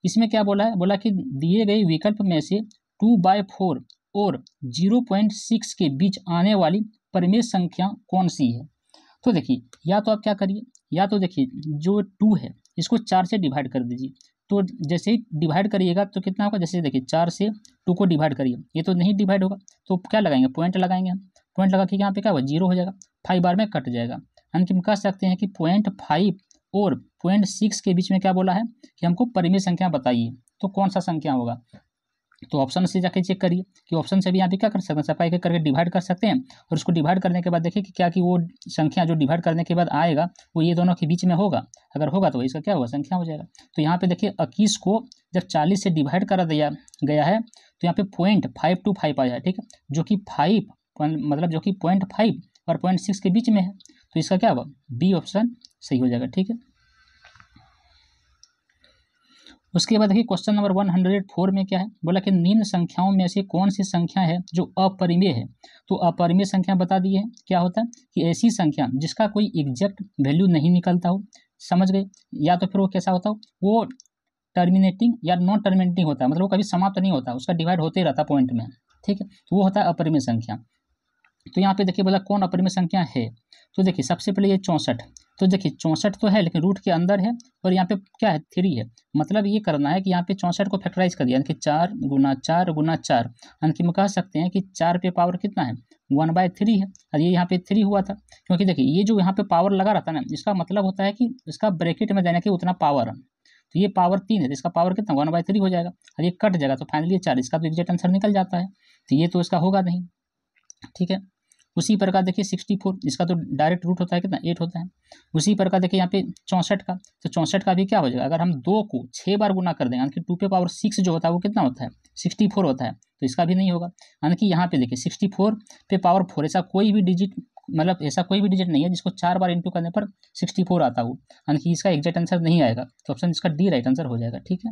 S1: इसमें क्या बोला है? बोला कि दिए गए विकल्प में से टू बाय फोर और ज़ीरो पॉइंट सिक्स के बीच आने वाली परिमेय संख्या कौन सी है? तो देखिए, या तो आप क्या करिए, या तो देखिए, जो टू है, इसको चार से डिवाइड कर दीजिए। तो जैसे ही डिवाइड करिएगा तो कितना होगा? जैसे देखिए, चार से टू को डिवाइड करिए। ये तो नहीं डिवाइड होगा। तो क्या लगाएँगे? पॉइंट लगाएँगे हम। पॉइंट लगा के यहाँ पे क्या होगा? ज़ीरो हो जाएगा। फाइव बार में कट जाएगा। यानी कि हम कह सकते हैं कि पॉइंट फाइव और पॉइंट सिक्स के बीच में क्या बोला है कि हमको परिमेय संख्या बताइए। तो कौन सा संख्या होगा? तो ऑप्शन से जाके चेक करिए कि ऑप्शन से भी यहाँ पे क्या कर सकते हैं? सफ़ाई करके डिवाइड कर सकते हैं? और उसको डिवाइड करने के बाद देखिए कि क्या कि वो संख्या जो डिवाइड करने के बाद आएगा, वो ये दोनों के बीच में होगा। अगर होगा तो इसका क्या होगा? संख्या हो जाएगा। तो यहाँ पे देखिए इक्कीस को जब चालीस से डिवाइड करा दिया गया है तो यहाँ पे पॉइंट फाइव टू फाइव आया ठीक है? जो कि फाइव मतलब जो कि पॉइंट फाइव और पॉइंट सिक्स के बीच में है। तो इसका क्या होगा? बी ऑप्शन सही हो जाएगा, ठीक है? उसके बाद देखिए question number one hundred four में क्या है? बोला कि निम्न संख्याओं में ऐसी कौन सी संख्या है जो अपरिमेय है? तो अपरिमेय संख्या बता दी है। क्या होता है? कि ऐसी संख्या जिसका कोई एग्जैक्ट वैल्यू नहीं निकलता हो। समझ गए? या तो फिर वो कैसा होता हो? वो टर्मिनेटिंग या नॉन टर्मिनेटिंग होता है। मतलब वो कभी समाप्त नहीं होता, उसका डिवाइड होते रहता पॉइंट में, ठीक है? तो वो होता है अपरिमेय संख्या। तो यहाँ पे देखिए बोला, कौन अपरिमेय संख्या है? तो देखिए, सबसे पहले ये चौंसठ। तो देखिए, चौंसठ तो है, लेकिन रूट के अंदर है और यहाँ पे क्या है? थ्री है। मतलब ये करना है कि यहाँ पे चौंसठ को फैक्टराइज कर दिया, यानी कि चार गुना चार गुना चार। यानी कि हम कह सकते हैं कि चार पे पावर कितना है? वन बाय थ्री है। और ये यहाँ पे थ्री हुआ था, क्योंकि देखिए, ये जो यहाँ पे पावर लगा रहता है ना, इसका मतलब होता है कि इसका ब्रैकेट में देने के उतना पावर है। तो ये पावर तीन है तो इसका पावर कितना? वन बाय थ्री हो जाएगा। और ये कट जाएगा तो फाइनली चार, इसका तो एग्जैक्ट आंसर निकल जाता है। तो ये तो इसका होगा नहीं। ठीक है? उसी प्रकार देखिए सिक्सटी फोर इसका तो डायरेक्ट रूट होता है, कितना? एट होता है। उसी प्रकार देखिए यहाँ पे चौंसठ का तो चौंसठ का भी क्या हो जाएगा? अगर हम दो को छः बार गुना कर दें यानी कि टू पे पावर सिक्स जो होता है, वो कितना होता है? सिक्सटी फोर होता है तो इसका भी नहीं होगा। यानी कि यहाँ पे देखिए सिक्सटी फोर पे पावर फोर ऐसा कोई भी डिजिट मतलब ऐसा कोई भी डिजिट नहीं है जिसको चार बार इंटू करने पर सिक्सटी फोर आता हो। यानी कि इसका एग्जैक्ट आंसर नहीं आएगा तो ऑप्शन इसका डी राइट आंसर हो जाएगा, ठीक है?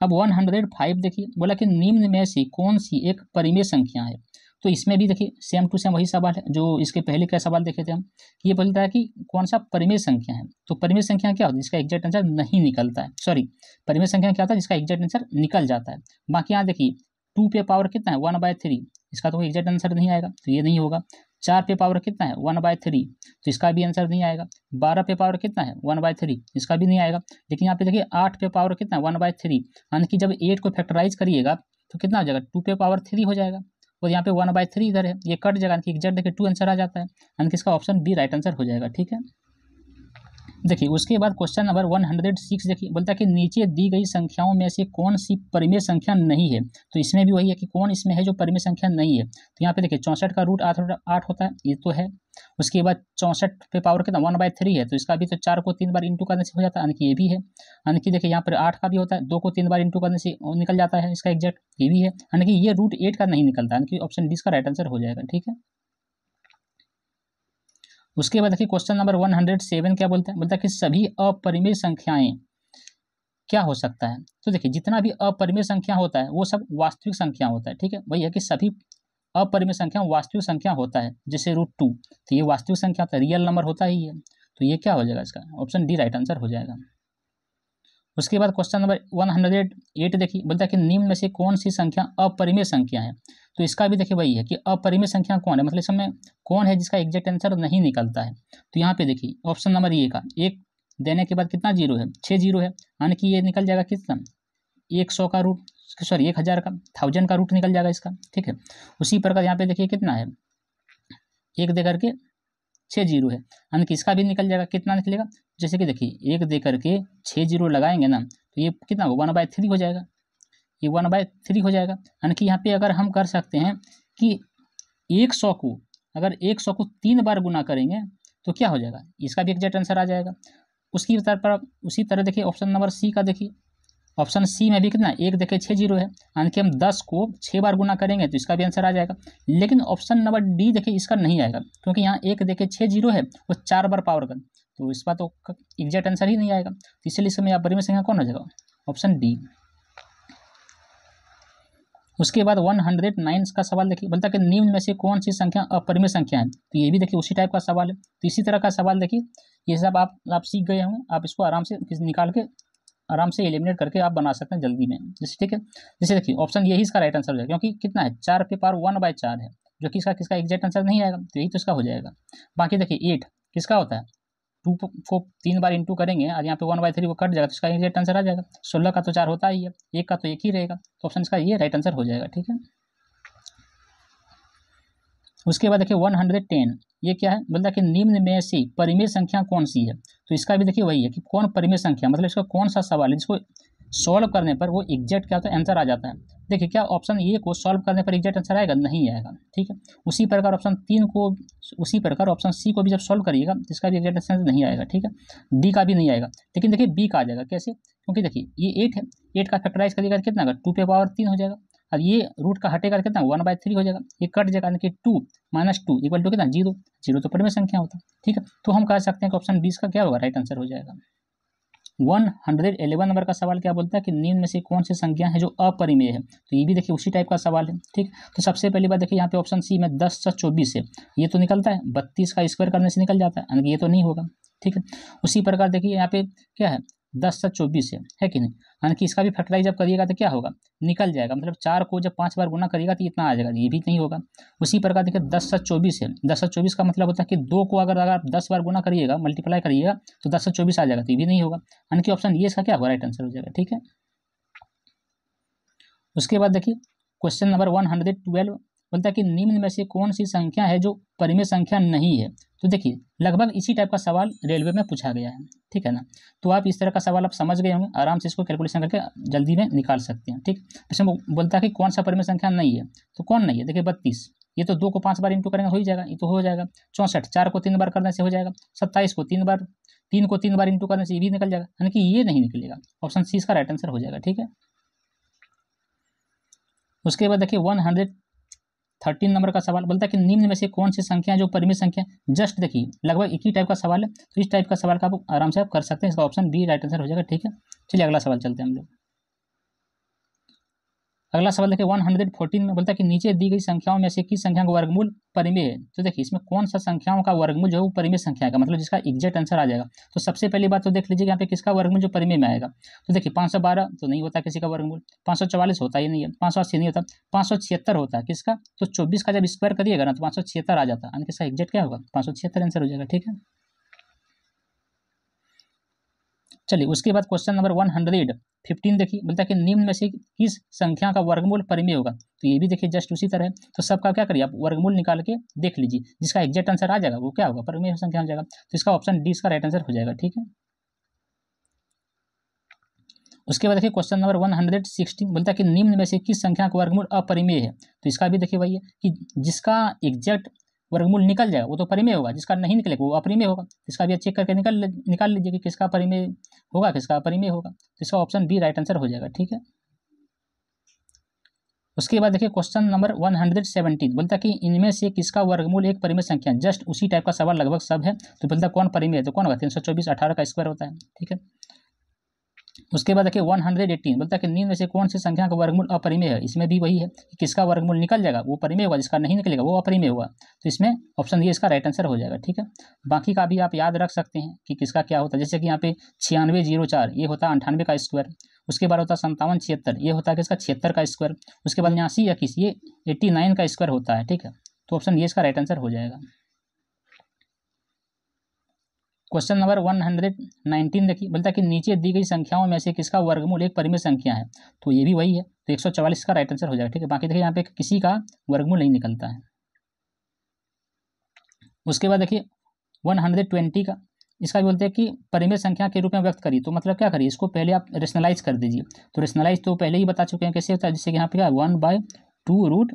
S1: अब वन हंड्रेड फाइव देखिए, बोला कि निम्न में से कौन सी एक परिमेय संख्या है? तो इसमें भी देखिए सेम टू सेम वही सवाल है, जो इसके पहले का सवाल देखे थे हम। ये बोलता है कि कौन सा परिमेय संख्या है? तो परिमेय संख्या क्या होती है? जिसका एग्जैक्ट आंसर नहीं निकलता है। सॉरी परिमेय संख्या क्या होता है? जिसका एग्जैक्ट आंसर निकल जाता है। बाकी यहाँ देखिए टू पे पावर कितना है? वन बाय थ्री इसका तो एग्जैक्ट आंसर नहीं आएगा तो ये नहीं होगा। चार पे पावर कितना है? वन बाय थ्री तो इसका भी आंसर नहीं आएगा। बारह पे पावर कितना है? वन बाय थ्री इसका भी नहीं आएगा। लेकिन यहाँ पे देखिए, आठ पे पावर कितना है? वन बाय थ्री यानी कि जब एट को फैक्टराइज करिएगा तो कितना हो जाएगा? टू पे पावर थ्री हो जाएगा। और यहाँ पे वन बाय थ्री इधर है। ये कट जाएगा। यानी कि एग्जैक्ट देखिए टू आंसर आ जाता है। यानी कि इसका ऑप्शन बी राइट आंसर हो जाएगा। ठीक है? देखिए, उसके बाद question number one hundred six देखिए, बोलता है कि नीचे दी गई संख्याओं में से कौन सी परिमेय संख्या नहीं है? तो इसमें भी वही है कि कौन इसमें है जो परिमेय संख्या नहीं है? तो यहाँ पे देखिए, चौंसठ का रूट आठ आठ होता है, ये तो है। उसके बाद चौंसठ पे पावर कितना? वन बाय थ्री है तो इसका भी तो चार को तीन बार इंटू करने से हो जाता है, यानी कि ये भी है। यानी कि देखिए, यहाँ पर आठ का भी होता है, दो को तीन बार इंटू करने से निकल जाता है इसका एग्जैक्ट ये भी है। यानी कि ये रूट एट का नहीं निकलता, यानी कि ऑप्शन डी का राइट आंसर हो जाएगा, ठीक है? उसके बाद देखिए question number one hundred seven क्या बोलता है? बोलता है कि सभी अपरिमेय संख्याएँ क्या हो सकता है? तो देखिए, जितना भी अपरिमेय संख्या होता है, वो सब वास्तविक संख्या होता है, ठीक है? वही है कि सभी अपरिमेय संख्या वास्तविक संख्या होता है, जैसे रूट टू तो ये वास्तविक संख्या होता है रियल नंबर होता ही है तो ये क्या हो जाएगा इसका? ऑप्शन डी राइट आंसर हो जाएगा। उसके बाद question number one hundred eight देखिए, बोलता है कि निम्न में से कौन सी संख्या अपरिमेय संख्या है? तो इसका भी देखिए वही है कि अपरिमेय संख्या कौन है? मतलब इसमें कौन है जिसका एग्जैक्ट आंसर नहीं निकलता है? तो यहाँ पे देखिए ऑप्शन नंबर ए का, एक देने के बाद कितना ज़ीरो है? छः ज़ीरो है। यानी कि ये निकल जाएगा कितना? एक सौ का रूट सॉरी एक हज़ार का थाउज़ेंड का रूट निकल जाएगा इसका, ठीक है? उसी प्रकार यहाँ पे देखिए कितना है? एक दे करके छः ज़ीरो है। यानी कि इसका भी निकल जाएगा, कितना निकलेगा? जैसे कि देखिए, एक दे करके छः ज़ीरो लगाएँगे ना तो ये कितना वन बाय थ्री हो जाएगा। ये वन बाय थ्री हो जाएगा। यानी कि यहाँ पे अगर हम कर सकते हैं कि एक सौ को, अगर एक सौ को तीन बार गुना करेंगे तो क्या हो जाएगा? इसका भी एग्जैक्ट आंसर आ जाएगा। उसकी पर, उसी तरह देखिए ऑप्शन नंबर सी का देखिए। ऑप्शन सी में भी कितना? एक देखिए छः ज़ीरो है। यानी कि हम दस को छः बार गुना करेंगे तो इसका भी आंसर आ जाएगा। लेकिन ऑप्शन नंबर डी देखिए, इसका नहीं आएगा, क्योंकि यहाँ एक देखिए छः ज़ीरो है, वो चार बार पावर कर तो इस बार तो एग्जैक्ट आंसर ही नहीं आएगा। तो इसलिए इसमें आप बड़ी में संख्या कौन हो जाएगा? ऑप्शन डी उसके बाद वन हंड्रेड नाइन का सवाल देखिए, बोलता है कि निम्न में से कौन सी संख्या अपरिमेय संख्या है? तो ये भी देखिए उसी टाइप का सवाल है। तो इसी तरह का सवाल देखिए, ये सब आप आप सीख गए होंगे, आप इसको आराम से निकाल के, आराम से एलिमिनेट करके आप बना सकते हैं जल्दी में। जैसे ठीक है? जैसे देखिए ऑप्शन यही इसका राइट आंसर हो जाएगा, क्योंकि कितना है? चार पे पार वन बाय चार है, जो कि इसका, किसका एग्जैक्ट आंसर नहीं आएगा तो यही तो इसका हो जाएगा। बाकी देखिए एट किसका होता है? टू को तीन बार इंटू करेंगे, और यहाँ पे वन बाई थ्री वो कट जाएगा तो इसका एग्जैक्ट आंसर आ जाएगा। सोलह का तो चार होता ही है, एक का तो एक ही रहेगा तो ऑप्शन इसका ये राइट आंसर हो जाएगा, ठीक है? उसके बाद देखिए वन हंड्रेड टेन ये क्या है? बोलता है कि निम्न में से परिमेय संख्या कौन सी है? तो इसका भी देखिए वही है कि कौन परिमेय संख्या मतलब इसका कौन सा सवाल है? जिसको सॉल्व करने पर वो एग्जैक्ट क्या होता है? आंसर आ जाता है। देखिए, क्या ऑप्शन ए को सॉल्व करने पर एग्जैक्ट आंसर आएगा? नहीं आएगा। ठीक है? उसी प्रकार ऑप्शन तीन को, उसी प्रकार ऑप्शन सी को भी जब सॉल्व करिएगा तो इसका भी एग्जैक्ट आंसर नहीं आएगा। ठीक है? डी का भी नहीं आएगा। लेकिन देखिए बी का आ जाएगा। कैसे? क्योंकि देखिए, ये एट है। एट का फैक्टराइज करिएगा कितना का टू पे पावर तीन हो जाएगा। अब ये रूट का हटेगा कितना? वन बाय थ्री हो जाएगा। ये कट जाएगा, यानी कि two minus two equal to कितना? ज़ीरो ज़ीरो तो परिमेय संख्या होता। है ठीक है? तो हम कह सकते हैं कि ऑप्शन बीस का क्या होगा? राइट आंसर हो जाएगा। वन हंड्रेड एलेवन नंबर का सवाल क्या बोलता है कि निम्न में से कौन सी संख्या है जो अपरिमेय है? तो ये भी देखिए उसी टाइप का सवाल है, ठीक? तो सबसे पहली बात देखिए, यहाँ पे ऑप्शन सी में दस से चौबीस है। ये तो निकलता है, बत्तीस का स्क्वायर करने से निकल जाता है, यानी ये तो नहीं होगा, ठीक है? उसी प्रकार देखिए, यहाँ पे क्या है? दस से चौबीस है है कि नहीं? यानी कि इसका भी फैक्टराइज जब करिएगा तो क्या होगा? निकल जाएगा। मतलब चार को जब पाँच बार गुना करिएगा तो इतना आ जाएगा, ये भी नहीं होगा। उसी प्रकार देखिए, दस से चौबीस है दस से चौबीस का मतलब होता है कि दो को अगर अगर आप दस बार गुना करिएगा मल्टीप्लाई करिएगा तो दस से चौबीस आ जाएगा तो ये भी नहीं होगा। यानी कि ऑप्शन ये इसका क्या होगा? राइट आंसर हो जाएगा, ठीक है? उसके बाद देखिए question number one hundred twelve बोलता है कि निम्न में से कौन सी संख्या है जो परिमेय संख्या नहीं है? तो देखिए, लगभग इसी टाइप का सवाल रेलवे में पूछा गया है, ठीक है ना? तो आप इस तरह का सवाल आप समझ गए होंगे, आराम से इसको कैलकुलेशन करके जल्दी में निकाल सकते हैं, ठीक? इसमें बोलता है कि कौन सा परिमेय संख्या नहीं है तो कौन नहीं है? देखिए, बत्तीस, ये तो दो को पाँच बार इंटू करेंगे, हो ही जाएगा, ये तो हो जाएगा, चौंसठ, चार को तीन बार करने से हो जाएगा, सत्ताईस को तीन बार, तीन को तीन बार इंटू करने से ये भी निकल जाएगा, यानी कि ये नहीं निकलेगा ऑप्शन सी इसका राइट आंसर हो जाएगा, ठीक है? उसके बाद देखिए वन हंड्रेड थर्टीन नंबर का सवाल बोलता है कि निम्न में से कौन सी संख्या जो परिमित संख्या जस्ट देखिए, लगभग एक ही टाइप का सवाल है तो इस टाइप का सवाल का आप आराम से आप कर सकते हैं, इसका ऑप्शन बी राइट आंसर हो जाएगा, ठीक है? चलिए अगला सवाल चलते हैं हम लोग। अगला सवाल देखिए वन हंड्रेड फोर्टीन में बोलता है कि नीचे दी गई संख्याओं में से किस संख्या का वर्गमूल परिमेय? तो देखिए, इसमें कौन सा संख्याओं का वर्गमूल जो है वो परिमेय संख्या का मतलब जिसका एग्जैक्ट आंसर आ जाएगा। तो सबसे पहली बात तो देख लीजिए यहाँ पे किसका वर्गमूल जो परिमेय में आएगा? तो देखिए, पाँच सौ बारह तो नहीं होता किसी का वर्गमूल, पाँच होता ही नहीं है, पाँच सौ अस्सी नहीं होता, पाँच सौ छिहत्तर होता है किसका? तो चौबीस का जब स्क्वायर करिएगा ना तो पाँच सौ छिहत्तर आ जाता है किसका एग्जैक्ट क्या होगा? पाँच सौ छिहत्तर आंसर हो जाएगा, ठीक है? चलिए, उसके बाद question number one hundred fifteen देखिए, बोलता है कि निम्न में से किस संख्या का वर्गमूल परिमेय होगा? तो ये भी देखिए जस्ट उसी तरह तो सबका क्या करिए, आप वर्गमूल निकाल के देख लीजिए। जिसका एग्जैक्ट आंसर आ जाएगा, वो क्या होगा? परिमेय संख्या हो जाएगा। तो इसका ऑप्शन डी इसका राइट आंसर हो जाएगा, ठीक है? उसके बाद देखिए question number one hundred sixteen बोलता है कि निम्न में से किस संख्या का वर्गमूल अपरिमेय है? तो इसका भी देखिए है कि जिसका एग्जैक्ट वर्गमूल निकल जाएगा वो तो परिमेय होगा, जिसका नहीं निकलेगा, वो अपरिमेय होगा। इसका भी चेक करके निकल, निकाल लीजिए कि किसका परिमेय होगा, किसका अपरिमेय होगा। तो इसका ऑप्शन बी राइट आंसर हो जाएगा, ठीक है? उसके बाद देखिए question number one hundred seventeen बोलता कि इनमें से किसका वर्गमूल एक परिमेय संख्या जस्ट उसी टाइप का सवाल लगभग सब है। तो बोलता कौन परिमेय है? तो कौन होगा तीन सौ चौबीस अठारह का स्क्वायर होता है, ठीक है? उसके बाद देखिए वन हंड्रेड एट्टीन बोलता है कि निम्न से कौन सी संख्या का वर्गमूल अपरिमेय है? इसमें भी वही है कि किसका वर्गमूल निकल जाएगा? वो परिमेय होगा जिसका नहीं निकलेगा, वो अपरिमेय होगा तो इसमें ऑप्शन ये इसका राइट आंसर हो जाएगा, ठीक है? बाकी का भी आप याद रख सकते हैं कि किसका क्या होता है। जैसे कि यहाँ पे छियानवे ज़ीरो चार, ये होता है अंठानवे का स्क्वायर उसके बाद होता है संतावन छिहत्तर, ये होता है किसका छिहत्तर का स्क्वायर उसके बाद उन्यासी इक्कीस ये एट्टी नाइन का स्क्वायर होता है, ठीक है? तो ऑप्शन ये इसका राइट आंसर हो जाएगा। Question number one hundred nineteen देखिए, बोलता है कि नीचे दी गई संख्याओं में से किसका वर्गमूल एक परिमेय संख्या है? तो ये भी वही है तो एक सौ चवालीस का राइट आंसर हो जाएगा, ठीक है? बाकी देखिए यहाँ पे किसी का वर्गमूल नहीं निकलता है। उसके बाद देखिए वन हंड्रेड ट्वेंटी का, इसका बोलते हैं कि परिमेय संख्या के रूप में व्यक्त करिए तो मतलब क्या करिए, इसको पहले आप रेशनलाइज कर दीजिए। तो रेशनलाइज तो पहले ही बता चुके हैं, कैसे होता है? जैसे कि यहाँ पे क्या वन बाय टू रूट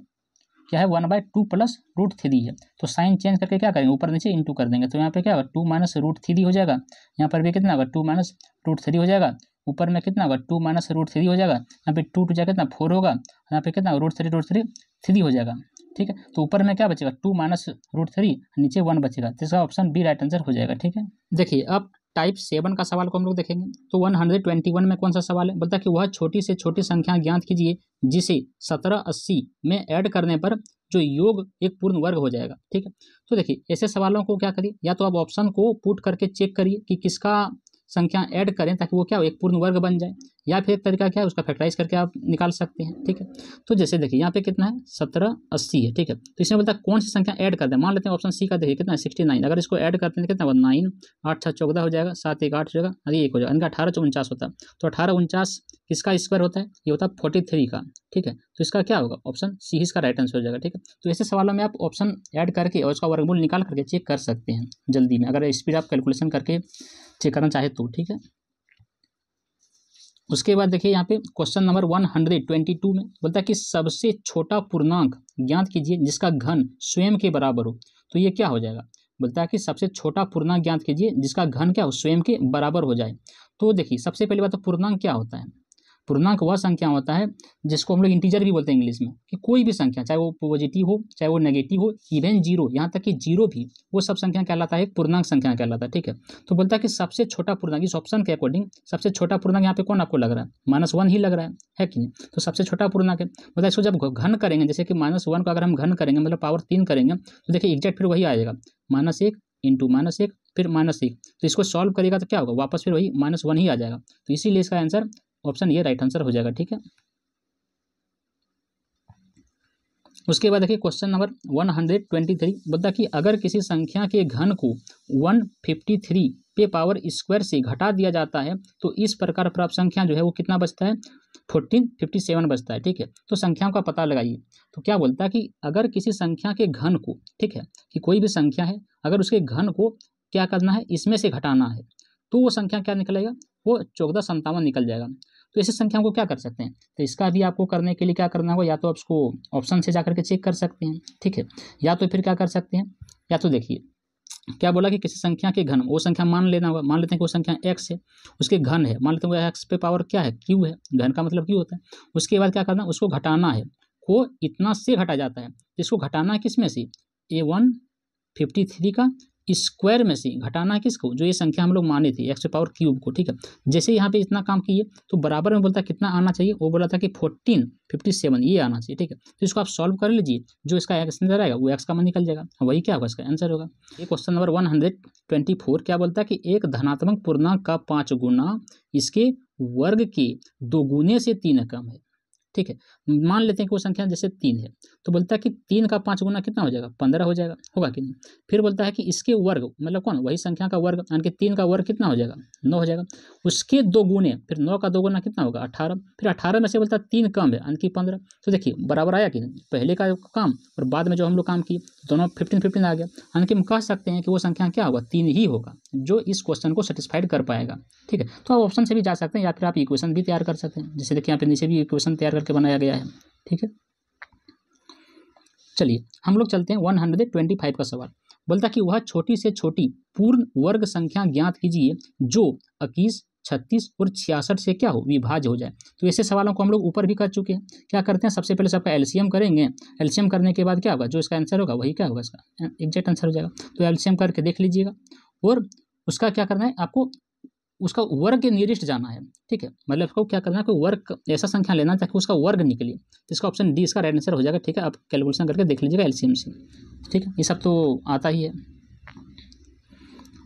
S1: क्या है? One by two plus root three है। तो साइन चेंज करके क्या करेंगे? ऊपर नीचे इंटू कर देंगे। तो यहाँ पे क्या होगा? टू माइनस रूट थ्री हो जाएगा। यहाँ पर भी कितना होगा? टू माइनस रूट थ्री हो जाएगा। ऊपर में कितना होगा? टू माइनस रूट थ्री हो जाएगा। यहाँ पे टू टू जाएगा कितना? फोर होगा। यहाँ पे कितना? Root three root three three हो जाएगा। ठीक है? तो ऊपर में क्या बचेगा? टू माइनस रूट थ्री, नीचे वन बचेगा। तो इसका ऑप्शन बी राइट आंसर हो जाएगा। ठीक है? देखिए, अब टाइप सेवन का सवाल को हम लोग देखेंगे। तो वन हंड्रेड ट्वेंटी वन में कौन सा सवाल है? बोलता है कि वह छोटी से छोटी संख्या ज्ञात कीजिए, जिसे सत्रह अस्सी में ऐड करने पर जो योग एक पूर्ण वर्ग हो जाएगा। ठीक है? तो देखिए, ऐसे सवालों को क्या करिए? या तो आप ऑप्शन को पुट करके चेक करिए कि किसका संख्या ऐड करें ताकि वो क्या हो, एक पूर्ण वर्ग बन जाए। या फिर एक तरीका क्या है, उसका फैक्टराइज करके आप निकाल सकते हैं, ठीक है? तो जैसे देखिए, यहाँ पे कितना है? सत्रह अस्सी है, ठीक है? तो इसमें बोलता है कौन सी संख्या ऐड कर दें? मान लेते हैं ऑप्शन सी का देखिए, कितना है? सिक्सटी नाइन अगर इसको ऐड करते हैं, कितना नाइन आठ छः चौदह हो जाएगा, सात एक आठ हो जाएगा, अरे एक हो जाएगा। इनका अठारह उनचास होता है। तो अठारह उनचास किसका स्क्वायर होता है? ये होता है फोर्टी थ्री का, ठीक है? तो इसका क्या होगा? ऑप्शन सी इसका राइट आंसर हो जाएगा, ठीक है? तो ऐसे सवालों में आप ऑप्शन ऐड करके और उसका वर्गमूल निकाल करके चेक कर सकते हैं, जल्दी में। अगर स्पीड आप कैलकुलेशन करके चेक करना चाहे तो ठीक है? उसके बाद देखिए यहाँ पे question number one hundred twenty two में बोलता है कि सबसे छोटा पूर्णांक ज्ञात कीजिए, जिसका घन स्वयं के बराबर हो तो ये क्या हो जाएगा? बोलता है कि सबसे छोटा पूर्णांक ज्ञात कीजिए, जिसका घन क्या हो? स्वयं के बराबर हो जाए। तो देखिए, सबसे पहली बात तो पूर्णांक क्या होता है? पूर्णांक वह संख्या होता है, जिसको हम लोग इंटीजर भी बोलते हैं इंग्लिश में, कि कोई भी संख्या, चाहे वो पॉजिटिव हो, चाहे वो नेगेटिव हो इवन ज़ीरो यहाँ तक कि ज़ीरो भी, वो सब संख्या कहलाता है पूर्णांक संख्या कहलाता है, ठीक है? तो बोलता है कि सबसे छोटा पूर्णांक, इस ऑप्शन के अकॉर्डिंग सबसे छोटा पूर्णांक यहाँ पे कौन आपको लग रहा है? माइनस वन ही लग रहा है है कि नहीं? तो सबसे छोटा पूर्णांक है। है इसको जब घन करेंगे, जैसे कि माइनस वन को अगर हम घन करेंगे मतलब पावर तीन करेंगे तो देखिए एग्जैक्ट फिर वही आएगा। माइनस एक इंटू माइनस एक, फिर माइनस एक। तो इसको सॉल्व करेगा तो क्या होगा? वापस फिर वही माइनस वन ही आ जाएगा। तो इसीलिए इसका आंसर ऑप्शन ये राइट आंसर हो जाएगा, ठीक है? उसके बाद देखिए, question number one hundred twenty three. बोलता कि अगर किसी संख्या के घन को वन फिफ्टी थ्री पे पावर स्क्वायर से घटा दिया जाता है तो इस प्रकार प्राप्त संख्या जो है वो कितना बचता है? फोर्टीन फिफ्टी सेवन बचता है, ठीक है? तो संख्याओं का पता लगाइए। तो क्या बोलता है कि अगर किसी संख्या के घन को, ठीक है, कि कोई भी संख्या है, अगर उसके घन को क्या करना है, इसमें से घटाना है तो वो संख्या क्या निकलेगा? वो चौदह संतावन निकल जाएगा। तो ऐसे संख्याओं को क्या कर सकते हैं? तो इसका भी आपको करने के लिए क्या करना होगा? या तो आप उसको ऑप्शन से जा करके चेक कर सकते हैं, ठीक है? या तो फिर क्या कर सकते हैं? या तो देखिए, क्या बोला कि किसी संख्या के घन, वो संख्या मान लेना होगा। मान लेते हैं कि वो संख्या एक्स है, उसके घन है। मान लेते हैं एक्स पे पावर क्या है? क्यू है। घन का मतलब क्यू होता है। उसके बाद क्या करना, उसको घटाना है। को इतना से घटा जाता है इसको घटाना है किसमें से? ए वन फिफ्टी थ्री का स्क्वायर में से घटाना किसको? जो ये संख्या हम लोग माने थे एक्स पावर क्यूब को, ठीक है? जैसे यहाँ पे इतना काम किए तो बराबर में बोलता कितना आना चाहिए? वो बोला था कि फोर्टीन फिफ्टी सेवन ये आना चाहिए, ठीक है? तो इसको आप सॉल्व कर लीजिए, जो इसका एक्स नज़र आएगा, वो एक्स का मन निकल जाएगा, वही क्या होगा इसका? आंसर होगा। ये question number one hundred twenty four क्या बोलता है कि एक धनात्मक पूर्णांक का पाँच गुना इसके वर्ग के दो गुने से तीन कम है। ठीक है। मान लेते हैं कि वो संख्या जैसे तीन है तो बोलता है कि तीन का पाँच गुना कितना हो जाएगा? पंद्रह हो जाएगा। होगा कि नहीं? फिर बोलता है कि इसके वर्ग मतलब कौन? वही संख्या का वर्ग, यानी कि तीन का वर्ग कितना हो जाएगा? नौ हो जाएगा। उसके दो गुने, फिर नौ का दो गुना कितना होगा? अठारह। फिर अठारह में से बोलता है तीन कम है, यानी कि पंद्रह। तो देखिए, बराबर आया कि नहीं? पहले का काम और बाद में जो हम लोग काम किए, दोनों फिफ्टीन फिफ्टीन आ गया। यानी कि हम कह सकते हैं कि वो संख्या क्या होगा? तीन ही होगा, जो इस क्वेश्चन को सेटिस्फाइड कर पाएगा। ठीक है? तो आप ऑप्शन से भी जा सकते हैं या फिर आप इक्वेशन भी तैयार कर सकते हैं। जैसे देखिए, यहाँ पे नीचे भी इक्वेशन तैयार करके बनाया गया है, ठीक है? चलिए, हम लोग चलते हैं वन हंड्रेड ट्वेंटी फाइव का सवाल। बोलता कि वह छोटी से छोटी पूर्ण वर्ग संख्या ज्ञात कीजिए, जो इक्कीस, छत्तीस और छियासठ से क्या हो, विभाज्य हो जाए। तो ऐसे सवालों को हम लोग ऊपर भी कर चुके हैं। क्या करते हैं? सबसे पहले सबका एलसीएम करेंगे। एलसीएम करने के बाद क्या होगा? जो इसका आंसर होगा, वही क्या होगा इसका? एग्जैक्ट आंसर हो जाएगा। तो एलसीएम करके देख लीजिएगा। और उसका क्या करना है? आपको उसका वर्ग के नियरेस्ट जाना है, ठीक है? मतलब उसको क्या करना है, कोई वर्ग, ऐसा संख्या लेना ताकि उसका वर्ग निकले। तो इसका ऑप्शन डी इसका राइट आंसर हो जाएगा, ठीक है? आप कैलकुलेशन करके देख लीजिएगा एलसीएम से ठीक है? ये सब तो आता ही है।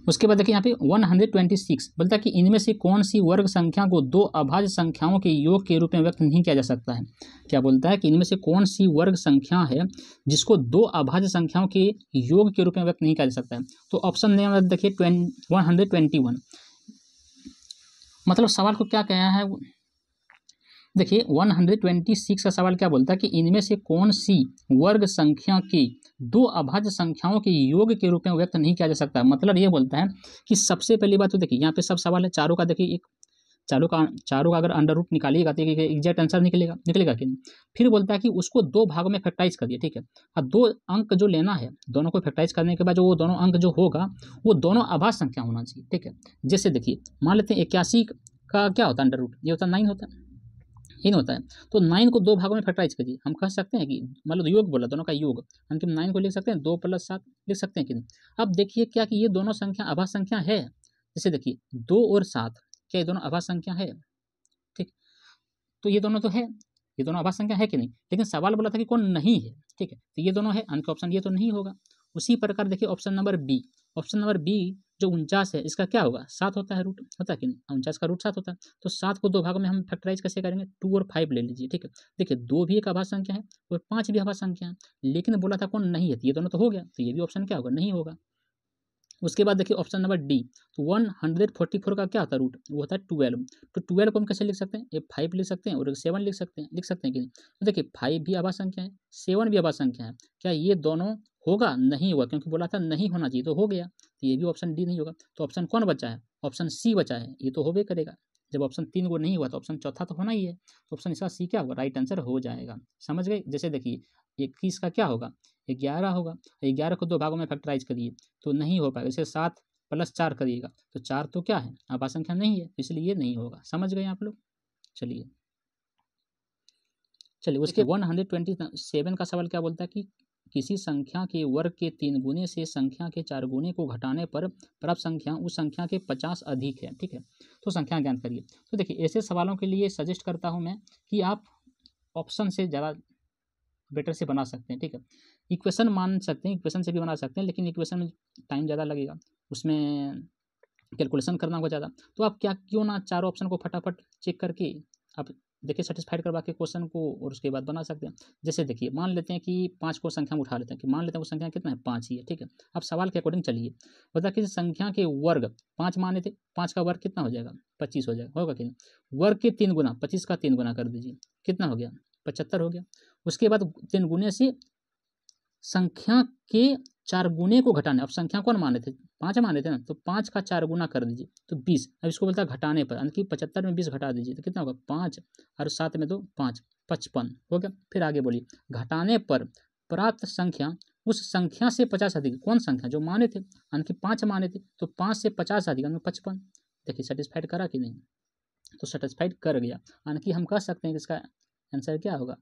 S1: उसके बाद देखिए यहाँ पे 126 बोलता है कि इनमें से कौन सी वर्ग संख्या को दो अभाज्य संख्याओं के योग के रूप में व्यक्त नहीं किया जा सकता है? क्या बोलता है कि इनमें से कौन सी वर्ग संख्या है जिसको दो अभाज्य संख्याओं के योग के रूप में व्यक्त नहीं किया जा सकता है? तो ऑप्शन देखिए वन मतलब सवाल को क्या कहना है? देखिए 126 का सवाल क्या बोलता है कि इनमें से कौन सी वर्ग संख्या की दो अभाज्य संख्याओं के योग के रूप में व्यक्त नहीं किया जा सकता? मतलब ये बोलता है कि सबसे पहली बात तो देखिए, यहाँ पे सब सवाल है, चारों का देखिए, एक चारों का चारों का अगर अंडर रूट निकालिएगा तो एग्जैक्ट आंसर निकलेगा निकलेगा कि नहीं? फिर बोलता है कि उसको दो भागों में फैक्टराइज करिए ठीक है? अब दो अंक जो लेना है, दोनों को फैक्टराइज करने के बाद जो वो दोनों अंक जो होगा, वो दोनों आभास संख्या होना चाहिए, ठीक है? जैसे देखिए, मान लेते हैं इक्यासी का क्या होता है अंडर रूट ये होता है नाइन होता है। इन होता है। तो नाइन को दो भागों में फैक्टराइज करिए। हम कह सकते हैं कि मतलब योग बोला, दोनों का योग। हम कि नाइन को लिख सकते हैं? दो प्लस सात लिख सकते हैं कि अब देखिए क्या कि ये दोनों संख्या आभास संख्या है। जैसे देखिए, दो और सात क्या ये दोनों आभास संख्या है, ठीक? तो ये दोनों तो है, ये दोनों आभास संख्या है कि नहीं? लेकिन सवाल बोला था कि कौन नहीं है, ठीक है? तो ये दोनों है अंत ऑप्शन ये तो नहीं होगा। उसी प्रकार देखिए option number B option number B जो उनचास है, इसका क्या होगा? सात होता है रूट होता है कि नहीं? उनचास का रूट सात होता है। तो सात को दो भागों में हम फैक्टराइज कैसे करेंगे? टू और फाइव ले लीजिए, ठीक है? देखिए, दो भी एक आभास संख्या है और पाँच भी आभास संख्या है, लेकिन बोला था कौन नहीं है तो ये दोनों तो हो गया तो ये भी ऑप्शन क्या होगा? नहीं होगा। उसके बाद देखिए ऑप्शन नंबर डी तो वन हंड्रेड फोर्टी फोर का क्या होता है रूट वो होता है ट्वेल्व तो ट्वेल्व को हम कैसे लिख सकते हैं? ये फाइव लिख सकते हैं और सेवन लिख सकते हैं, लिख सकते हैं कि तो देखिए फाइव भी आवास संख्या है सेवन भी आवास संख्या है। क्या ये दोनों होगा? नहीं होगा, क्योंकि बोला था नहीं होना चाहिए तो हो गया। तो ये भी ऑप्शन डी नहीं होगा। तो ऑप्शन कौन बचा है? ऑप्शन सी बचा है, ये तो होबे करेगा। जब ऑप्शन तीन को नहीं हुआ तो ऑप्शन चौथा तो होना ही है। तो ऑप्शन इसका सी क्या होगा? राइट आंसर हो जाएगा। समझ गए? जैसे देखिए, इक्कीस का क्या होगा? ग्यारह होगा ग्यारह को दो भागों में फैक्टराइज करिए तो नहीं हो पाएगा जैसे सात प्लस चार करिएगा तो चार तो क्या है? आभा संख्या नहीं है इसलिए ये नहीं होगा समझ गए आप लोग? चलिए। चलिए उसके वन हंड्रेड ट्वेंटी सेवन का सवाल क्या बोलता है कि किसी संख्या के वर्ग के तीन गुने से संख्या के चार गुने को घटाने पर प्राप्त संख्या उस संख्या के पचास अधिक है ठीक है? तो संख्या ज्ञान करिए। तो देखिए ऐसे सवालों के लिए सजेस्ट करता हूँ मैं कि आप ऑप्शन से ज़्यादा बेटर से बना सकते हैं ठीक है? इक्वेशन मान सकते हैं, इक्वेशन से भी बना सकते हैं, लेकिन इक्वेशन में टाइम ज़्यादा लगेगा। उसमें कैलकुलेशन करना होगा ज़्यादा। तो आप क्या, क्यों ना चारों ऑप्शन को फटाफट चेक करके आप देखिए सेटिस्फाइड करवा के क्वेश्चन को और उसके बाद बना सकते हैं। जैसे देखिए, मान लेते हैं कि पाँच को संख्या में उठा लेते हैं। कि मान लेते हैं वो संख्या कितना है? पाँच ही है, ठीक है। अब सवाल के अकॉर्डिंग चलिए। बता किसी संख्या के वर्ग, पाँच माने थे, पाँच का वर्ग कितना हो जाएगा? पच्चीस हो जाएगा, होगा कि वर्ग के तीन गुना, पच्चीस का तीन गुना कर दीजिए। कितना हो गया? पचहत्तर हो गया। उसके बाद तीन गुने से संख्या के चार गुने को घटाने। अब संख्या कौन माने थे? पाँच माने थे ना। तो पाँच का चार गुना कर दीजिए तो बीस। अब इसको बोलता है घटाने पर। यानी कि पचहत्तर में बीस घटा दीजिए तो कितना होगा? पाँच। और सात में तो पाँच। पचपन। हो गया? फिर आगे बोलिए। घटाने पर प्राप्त संख्या, उस संख्या से पचास अधिक। कौन संख्या? जो माने थे। यानी कि पाँच माने थे। तो पाँच से पचास अधिक, यानी पचपन। देखिए सेटिस्फाइड करा कि नहीं? तो सेटिस्फाइड कर गया। यानी कि हम कह सकते हैं कि इसका आंसर क्या होगा?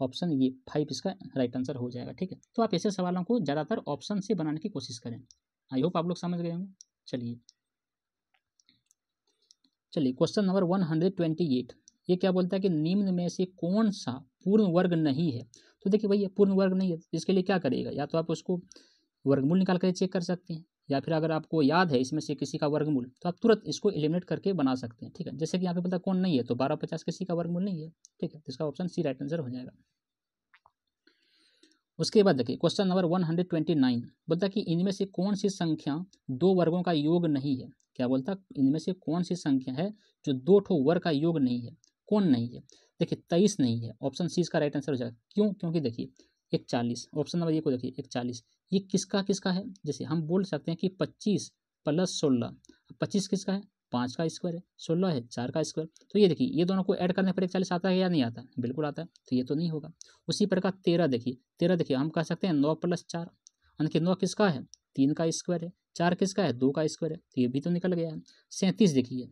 S1: ऑप्शन ये फाइव इसका राइट आंसर हो जाएगा, ठीक है? तो आप ऐसे सवालों को ज़्यादातर ऑप्शन से बनाने की कोशिश करें। आई होप आप लोग समझ गए होंगे। चलिए। चलिए question number one hundred twenty eight ये क्या बोलता है कि निम्न में से कौन सा पूर्ण वर्ग नहीं है? तो देखिए भैया, पूर्ण वर्ग नहीं है, इसके लिए क्या करेगा या तो आप उसको वर्गमूल निकाल कर चेक कर सकते हैं। या फिर अगर आपको याद है इसमें से किसी का वर्गमूल तो आप तुरंत इसको एलिमिनेट करके बना सकते हैं, ठीक है? जैसे कि यहाँ पे पता कौन नहीं है तो बारह पचास किसी का वर्गमूल नहीं है, ठीक है? तो इसका ऑप्शन सी राइट आंसर हो जाएगा। उसके बाद देखिए question number one hundred twenty nine बोलता कि इनमें से कौन सी संख्या दो वर्गों का योग नहीं है? क्या बोलता इनमें से कौन सी संख्या है जो दो ठो वर्ग का योग नहीं है? कौन नहीं है। देखिए, तेईस नहीं है। ऑप्शन सी इसका राइट आंसर हो जाएगा। क्यों? क्योंकि देखिए इकचालीस। ऑप्शन नंबर ए को देखिए, इकचालीस। ये किसका किसका है? जैसे हम बोल सकते हैं कि पच्चीस प्लस सोलह। पच्चीस किसका है? पाँच का स्क्वायर है। सोलह है, चार का स्क्वायर। तो ये देखिए, ये दोनों को ऐड करने पर इकचालीस आता है या नहीं आता? बिल्कुल आता है। तो ये तो नहीं होगा। उसी प्रकार तेरह देखिए तेरह देखिए, हम कह सकते हैं नौ प्लस चार। यानी कि नौ किसका है? तीन का स्क्वायर है। चार किसका है? दो का स्क्वायर है। तो ये भी तो निकल गया है। सैंतीस देखिए।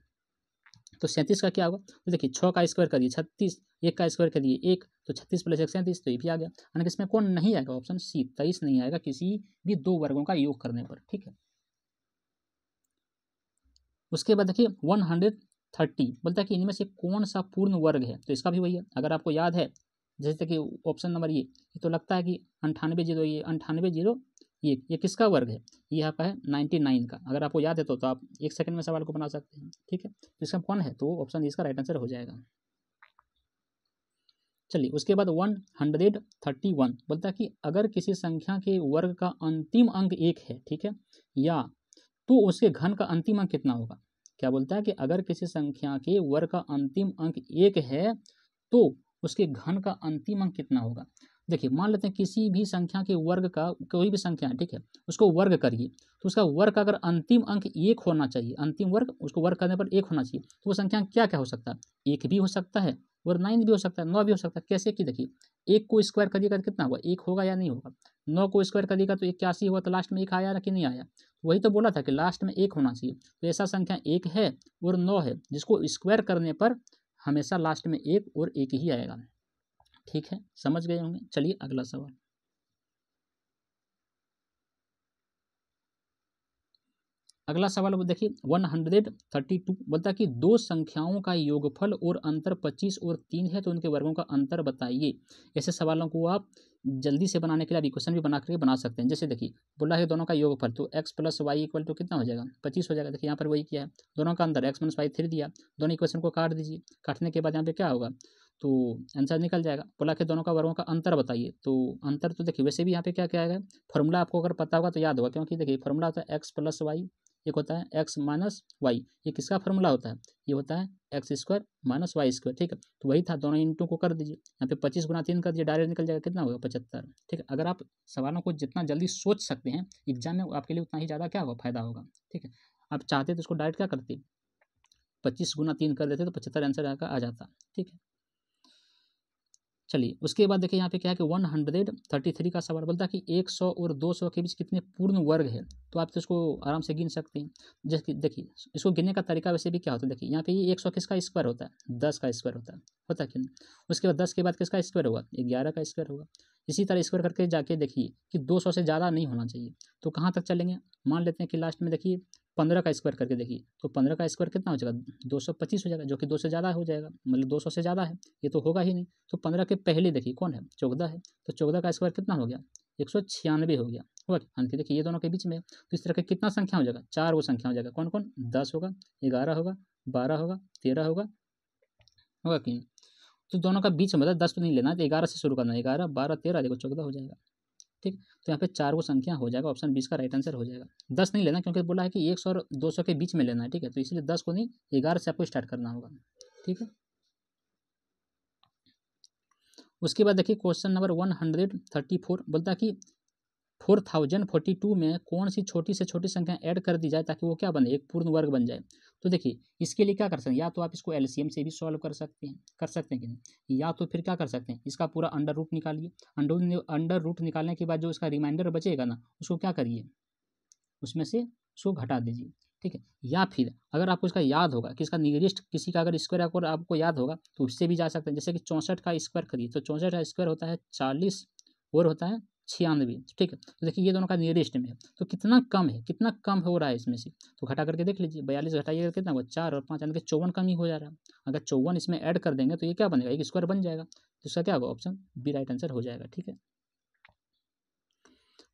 S1: तो सैंतीस का क्या होगा? तो देखिए छः का स्क्वायर करिए, छत्तीस, एक का स्क्वायर करिए, एक तो छत्तीस प्लस एक सैंतीस तो ये भी आ गया। यानी कि इसमें कौन नहीं आएगा ऑप्शन सी तेईस नहीं आएगा किसी भी दो वर्गों का योग करने पर, ठीक है? उसके बाद देखिए वन हंड्रेड थर्टी बोलता है कि इनमें से कौन सा पूर्ण वर्ग है? तो इसका भी वही है। अगर आपको याद है, जैसे कि ऑप्शन नंबर ये तो लगता है कि अंठानवे ज़ीरो, ये अंठानवे ज़ीरो ये ये किसका वर्ग है? ये आपका है नाइन्टी नाइन का। अगर आपको याद है तो, तो आप एक सेकंड में सवाल को बना सकते हैं ठीक है? तो इसका कौन है? तो ऑप्शन इसका राइट आंसर हो जाएगा। चलिए उसके बाद वन हंड्रेड थर्टी वन बोलता है कि अगर किसी संख्या के वर्ग का अंतिम अंक एक है ठीक है? या तो उसके घन का अंतिम अंक कितना होगा? क्या बोलता है कि अगर किसी संख्या के वर्ग का अंतिम अंक एक है तो उसके घन का अंतिम अंक कितना होगा? देखिए, मान लेते हैं किसी भी संख्या के वर्ग का कोई भी संख्या है, ठीक है, उसको वर्ग करिए तो उसका वर्ग अगर अंतिम अंक एक होना चाहिए, अंतिम वर्ग, उसको वर्ग करने पर एक होना चाहिए तो वो संख्या क्या क्या हो सकता है? एक भी हो सकता है और नाइन भी हो सकता है, नौ भी हो सकता है, कैसे कि देखिए, एक को स्क्वायर करिएगा तो कितना होगा, एक होगा या नहीं होगा, नौ को स्क्वायर करिएगा तो इक्यासी हुआ तो लास्ट में एक आया कि नहीं आया, वही तो बोला था कि लास्ट में एक होना चाहिए तो ऐसा संख्या एक है और नौ है, जिसको स्क्वायर करने पर हमेशा लास्ट में एक और एक ही आएगा। ठीक है? समझ गए होंगे? चलिए, अगला सवाल। अगला सवाल, वो देखिए वन हंड्रेड थर्टी टू बोलता कि दो संख्याओं का योगफल और अंतर पच्चीस और तीन है तो उनके वर्गों का अंतर बताइए। ऐसे सवालों को आप जल्दी से बनाने के लिए इक्वेशन भी बना करके बना सकते हैं। जैसे देखिए, बोला है दोनों का योगफल तो x plus y equal to कितना हो जाएगा? पच्चीस हो जाएगा। देखिए, यहाँ पर वही किया है। दोनों का अंतर एक्स माइनस वाई थ्री दिया। दोनों इक्वेशन को काट दीजिए। काटने के बाद यहाँ पे क्या होगा? तो आंसर निकल जाएगा। बोला कि दोनों का वर्गों का अंतर बताइए। तो अंतर तो देखिए, वैसे भी यहाँ पे क्या क्या है फॉर्मूला आपको अगर पता होगा तो याद होगा, क्योंकि देखिए, फॉर्मूला होता है एक्स प्लस वाई एक होता है एक्स माइनस वाई ये किसका फॉर्मूला होता है? ये होता है x square minus y square ठीक है? तो वही था, दोनों इंटू को कर दीजिए। यहाँ पे पच्चीस गुना तीन कर दीजिए, डायरेक्ट निकल जाएगा, कितना होगा? पचहत्तर, ठीक है? अगर आप सवालों को जितना जल्दी सोच सकते हैं, एग्ज़ाम में आपके लिए उतना ही ज़्यादा क्या होगा? फ़ायदा होगा, ठीक है? आप चाहते तो उसको डायरेक्ट क्या करते? पच्चीस गुना तीन कर देते तो पचहत्तर आंसर आ जाता, ठीक है? चलिए, उसके बाद देखिए यहाँ पे क्या है कि वन हंड्रेड थर्टी थ्री का सवाल बोलता है कि एक सौ और दो सौ के बीच कितने पूर्ण वर्ग है? तो आप तो इसको आराम से गिन सकते हैं। जैसे देखिए, इसको गिनने का तरीका वैसे भी क्या होता है? देखिए, यहाँ पे ये एक सौ किसका स्क्वायर होता है? दस का स्क्वायर होता है। होता है उसके बाद दस के बाद किसका स्क्वायर होगा? ग्यारह का स्क्वायर होगा। इसी तरह स्क्वायर करके जाके देखिए कि दो सौ से ज़्यादा नहीं होना चाहिए। तो कहाँ तक चलेंगे? मान लेते हैं कि लास्ट में देखिए पंद्रह का स्क्वायर करके देखिए तो पंद्रह का स्क्वायर कितना हो जाएगा? दो सौ पच्चीस हो जाएगा, जो कि दो से ज़्यादा हो जाएगा मतलब दो सौ से ज़्यादा है, ये तो होगा ही नहीं। तो पंद्रह के पहले देखिए, कौन है? चौदह है तो चौदह का स्क्वायर कितना हो गया? एक सौ छियानवे हो गया। हुआ अंत देखिए, ये दोनों के बीच में तो इस तरह का कितना संख्या हो जाएगा? चार वो संख्या हो जाएगा। कौन कौन? दस होगा, ग्यारह होगा, बारह होगा, तेरह होगा होगा कि तो दोनों का बीच में मतलब दस तो नहीं लेना है तो ग्यारह से शुरू करना है। ग्यारह, बारह, तेरह, देखो, चौदह हो जाएगा। ठीक? तो यहाँ पे चार वो संख्या हो जाएगा ऑप्शन बीस का राइट आंसर हो जाएगा। दस नहीं लेना क्योंकि बोला है कि एक सौ और दो सौ के बीच में लेना है, ठीक है? तो इसलिए दस को नहीं, ग्यारह से आपको स्टार्ट करना होगा, ठीक है? उसके बाद देखिए question number one hundred thirty four बोलता है कि फोर थाउज़ेंड फोर्टी टू में कौन सी छोटी से छोटी संख्या ऐड कर दी जाए ताकि वो क्या बने एक पूर्ण वर्ग बन जाए। तो देखिए, इसके लिए क्या कर सकते हैं, या तो आप इसको एलसीएम से भी सॉल्व कर सकते हैं, कर सकते हैं कि या तो फिर क्या कर सकते हैं, इसका पूरा अंडर रूट निकालिए। अंडर अंडर रूट निकालने के बाद जो इसका रिमाइंडर बचेगा ना, उसको क्या करिए, उसमें से उसको घटा दीजिए, ठीक है? या फिर अगर आपको इसका याद होगा कि इसका नियरेस्ट किसी का अगर स्क्वायर अगर आपको याद होगा तो उससे भी जा सकते हैं। जैसे कि चौंसठ का स्क्वायर करिए तो चौंसठ का स्क्वायर होता है चालीस, और होता है छियानवे ठीक है? तो देखिए, ये दोनों का नियरेस्ट में है। तो कितना कम है? कितना कम हो रहा है इसमें से? तो घटा करके देख लीजिए, बयालीस घटाइएगा कितना होगा चार और पाँच, यानी कि चौवन कम ही हो जा रहा है। अगर चौवन इसमें ऐड कर देंगे तो ये क्या बनेगा? एक स्क्वायर बन जाएगा। तो इसका क्या होगा? ऑप्शन बी राइट आंसर हो जाएगा। ठीक है?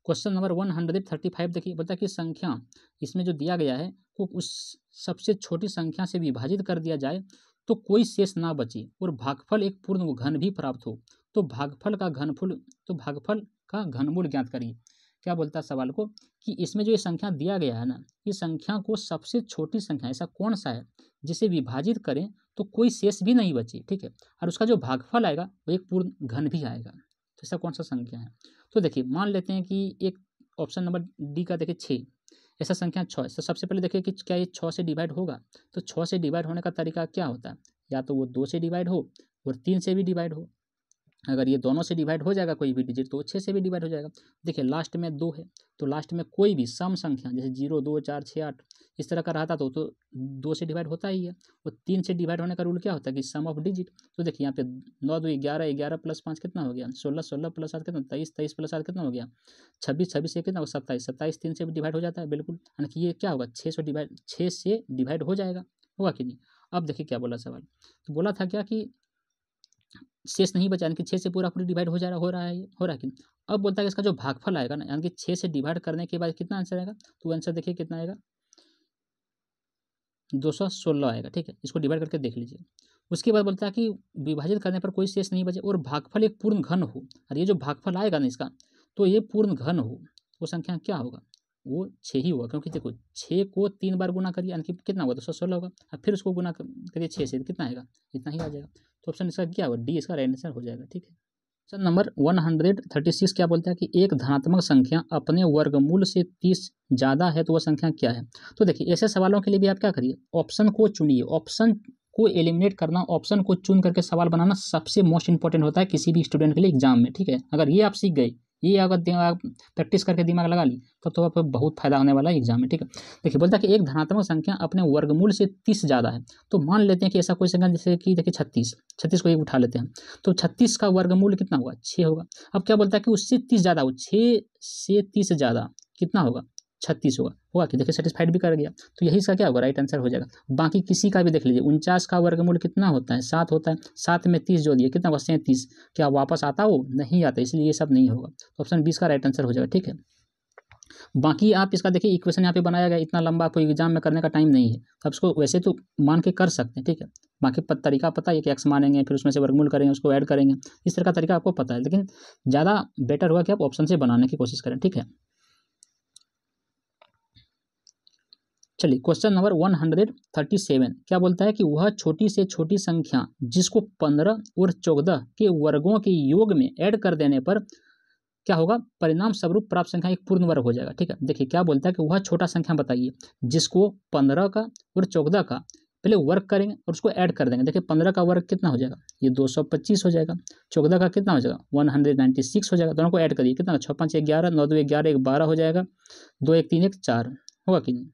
S1: Question number one hundred thirty five देखिए बता कि संख्या, इसमें जो दिया गया है वो उस सबसे छोटी संख्या से विभाजित कर दिया जाए तो कोई शेष ना बचे और भागफल एक पूर्ण घन भी प्राप्त हो। तो भागफल का घनफल तो भागफल का घनमूल ज्ञात करिए। क्या बोलता है सवाल को? कि इसमें जो ये संख्या दिया गया है ना इस संख्या को सबसे छोटी संख्या ऐसा कौन सा है? जिसे विभाजित करें तो कोई शेष भी नहीं बचे, ठीक है? और उसका जो भागफल आएगा, वो एक पूर्ण घन भी आएगा। तो ऐसा कौन सा संख्या है? तो देखिए, मान लेते हैं कि एक ऑप्शन नंबर डी का देखिए, छः। ऐसा संख्या छः। तो सबसे पहले देखिए कि क्या ये छः से डिवाइड होगा? तो छः से डिवाइड होने का तरीका क्या होता है? या तो वो दो से डिवाइड हो, और तीन से भी डिवाइड हो। अगर ये दोनों से डिवाइड हो जाएगा, कोई भी डिजिट तो छः से भी डिवाइड हो जाएगा। देखिए लास्ट में दो है तो लास्ट में कोई भी सम संख्या, जैसे ज़ीरो, दो, चार छः आठ, इस तरह का रहता तो तो दो से डिवाइड होता ही है। और तीन से डिवाइड होने का रूल क्या होता है कि सम ऑफ़ डिजिट तो देखिए, यहाँ पे नौ, दो, ग्यारह ग्यारह प्लस पाँच कितना हो गया? सोलह सोलह प्लस आठ कितना? तेईस तेईस प्लस आठ कितना हो गया? छब्बीस छब्बीस से कितना? सत्ताईस सत्ताईस तीन से भी डिवाइड हो जाता है, बिल्कुल। यानी कि ये क्या होगा? छः सौ डिवाइड छः से डिवाइड हो जाएगा, होगा कि नहीं? अब देखिए क्या बोला सवाल। तो बोला था क्या कि शेष नहीं बचा, यानी कि छः से पूरा पूरी डिवाइड हो जा रहा, हो रहा है, हो रहा है कि अब बोलता है कि इसका जो भागफल आएगा ना, यानी कि छः से डिवाइड करने के बाद कितना आंसर आएगा? तो आंसर देखिए कितना आएगा? दो सौ सोलह आएगा, ठीक है? इसको डिवाइड करके देख लीजिए। उसके बाद बोलता है कि विभाजित करने पर कोई शेष नहीं बचे और भागफल एक पूर्ण घन हो। और ये जो भागफल आएगा ना इसका तो ये पूर्ण घन हो, वो संख्या क्या होगा? वो छः ही होगा क्योंकि देखो छः को तीन बार गुना करिए, यानी कि कितना होगा दो सौ सोलह होगा। और फिर उसको गुना करिए छः से कितना आएगा? इतना ही आ जाएगा। तो ऑप्शन इसका क्या होगा डी इसका राइट आंसर हो जाएगा, ठीक है? Question number one hundred thirty six क्या बोलता है कि एक धनात्मक संख्या अपने वर्गमूल से तीस ज़्यादा है तो वह संख्या क्या है? तो देखिए, ऐसे सवालों के लिए भी आप क्या करिए? ऑप्शन को चुनिए। ऑप्शन को एलिमिनेट करना ऑप्शन को चुन करके सवाल बनाना सबसे मोस्ट इंपॉर्टेंट होता है किसी भी स्टूडेंट के लिए एग्ज़ाम में, ठीक है? अगर ये आप सीख गए ये अगर दिमाग प्रैक्टिस करके दिमाग लगा ली तब तो आपको बहुत फ़ायदा होने वाला है एग्ज़ाम में, ठीक है? देखिए, बोलता है कि एक धनात्मक संख्या अपने वर्गमूल से तीस ज़्यादा है। तो मान लेते हैं कि ऐसा कोई संख्या, जैसे कि देखिए छत्तीस छत्तीस को एक उठा लेते हैं। तो छत्तीस का वर्गमूल कितना होगा? छः होगा। अब क्या बोलता है कि उससे तीस ज़्यादा हो छः से तीस ज़्यादा कितना होगा? छत्तीस होगा होगा कि देखिए सेटिस्फाइड भी कर गया। तो यही इसका क्या होगा? राइट आंसर हो जाएगा। बाकी किसी का भी देख लीजिए उनचास का वर्गमूल कितना होता है? सात होता है। सात में तीस जो दिए कितना होगा सैंतीस क्या वापस आता वो? नहीं आता इसलिए ये सब नहीं होगा। तो ऑप्शन बीस का राइट आंसर हो जाएगा ठीक है? बाकी आप इसका देखिए इक्वेशन यहाँ पे बनाया गया इतना लंबा कोई एग्ज़ाम में करने का टाइम नहीं है। तो आप इसको वैसे तो मान के कर सकते हैं ठीक है? बाकी पत, तरीका पता है कि एक्स मानेंगे फिर उसमें से वर्गमूल करेंगे उसको ऐड करेंगे। इस तरह का तरीका आपको पता है। लेकिन ज़्यादा बेटर हुआ कि आप ऑप्शन से बनाने की कोशिश करें ठीक है? चलिए question number one hundred thirty seven क्या बोलता है कि वह छोटी से छोटी संख्या जिसको पंद्रह और चौदह के वर्गों के योग में ऐड कर देने पर क्या होगा? परिणाम स्वरूप प्राप्त संख्या एक पूर्ण वर्ग हो जाएगा। ठीक है? देखिए, क्या बोलता है कि वह छोटा संख्या बताइए, जिसको पंद्रह का और चौदह का पहले वर्क करेंगे और उसको ऐड कर देंगे। देखिए, पंद्रह का वर्ग कितना हो जाएगा? ये दो सौ पच्चीस हो जाएगा। चौदह का कितना हो जाएगा? वन हंड्रेड नाइन्टी सिक्स हो जाएगा। दोनों को ऐड करिए। कितना? छः पाँच, एक, ग्यारह, नौ, दो, एक, ग्यारह, एक, बारह हो जाएगा। दो, एक, तीन, एक, चार। होगा कि नहीं?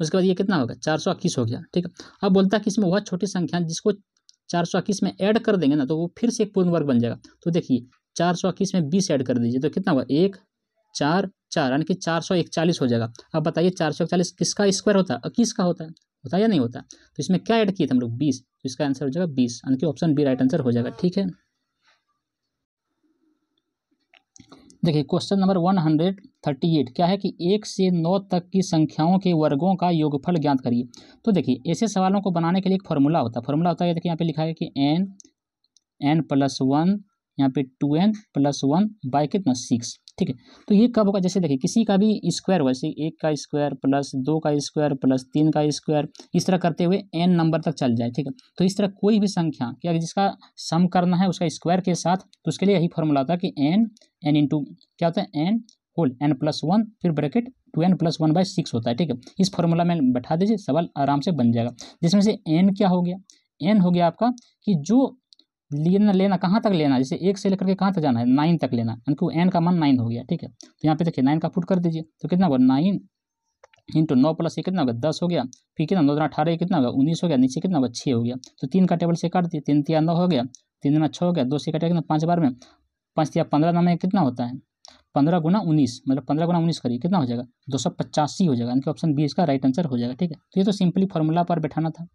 S1: उसके बाद ये कितना होगा? चार सौ इक्कीस हो गया, ठीक है? अब बोलता है कि इसमें वह छोटी संख्या जिसको चार सौ इक्कीस में ऐड कर देंगे ना तो वो फिर से एक पूर्ण वर्ग बन जाएगा। तो देखिए, चार सौ इक्कीस में बीस ऐड कर दीजिए तो कितना होगा? एक, चार चार, यानी कि चार सौ इकचालीस हो जाएगा। अब बताइए, चार सौ इकतालीस किसका स्क्वायर होता है? इक्कीस का होता है? होता है या नहीं होता? तो इसमें क्या ऐड किए थे हम लोग? बीस। तो इसका आंसर हो जाएगा बीस, यानी कि ऑप्शन बी राइट आंसर हो जाएगा, ठीक है? देखिए question number one hundred thirty eight क्या है कि एक से नौ तक की संख्याओं के वर्गों का योगफल ज्ञात करिए। तो देखिए, ऐसे सवालों को बनाने के लिए एक फॉर्मूला होता है। फॉर्मूला होता है, देखिए, यहाँ पे लिखा है कि एन एन प्लस वन यहाँ पे two n plus one by कितना? सिक्स। ठीक है? तो ये कब होगा? जैसे देखिए, किसी का भी स्क्वायर वैसे एक का स्क्वायर प्लस दो का स्क्वायर प्लस तीन का स्क्वायर, इस तरह करते हुए एन नंबर तक चल जाए, ठीक है? तो इस तरह कोई भी संख्या, क्या जिसका सम करना है उसका स्क्वायर के साथ तो उसके लिए यही फॉर्मूला होता है कि एन एन इंटू क्या होता है? N whole n plus one फिर bracket two n plus one by six होता है, ठीक है? इस फॉर्मूला में बैठा दीजिए, सवाल आराम से बन जाएगा। जिसमें से एन क्या हो गया? एन हो गया आपका कि जो लेना लेना, कहाँ तक लेना? जैसे एक से लेकर के कहाँ तक जाना है? नाइन तक लेना। यानी एन का मान नाइन हो गया, ठीक है? तो यहाँ पे देखिए, नाइन का फुट कर दीजिए। तो कितना होगा? नाइन इंटू नौ प्लस ये कितना होगा? दस हो गया। फिर कितना नौ दिन अठारह कितना होगा? उन्नीस हो गया। नीचे कितना होगा? छः हो गया। तो तीन का टेबल से काट दिए। तीन तिया नौ हो गया। तीन दिन छः हो गया। दो से काटे कितना? पाँच बार में। पाँच तिया पंद्रह नाम में कितना होता है? पंद्रह गुना उन्नीस। मतलब पंद्रह गुना उन्नीस करिए, कितना हो जाएगा? दो सौ पचासी हो जाएगा। यानी कि ऑप्शन बी इसका राइट आंसर हो जाएगा, ठीक है? तो ये तो सिंपली फॉर्मूला पर बैठाना था।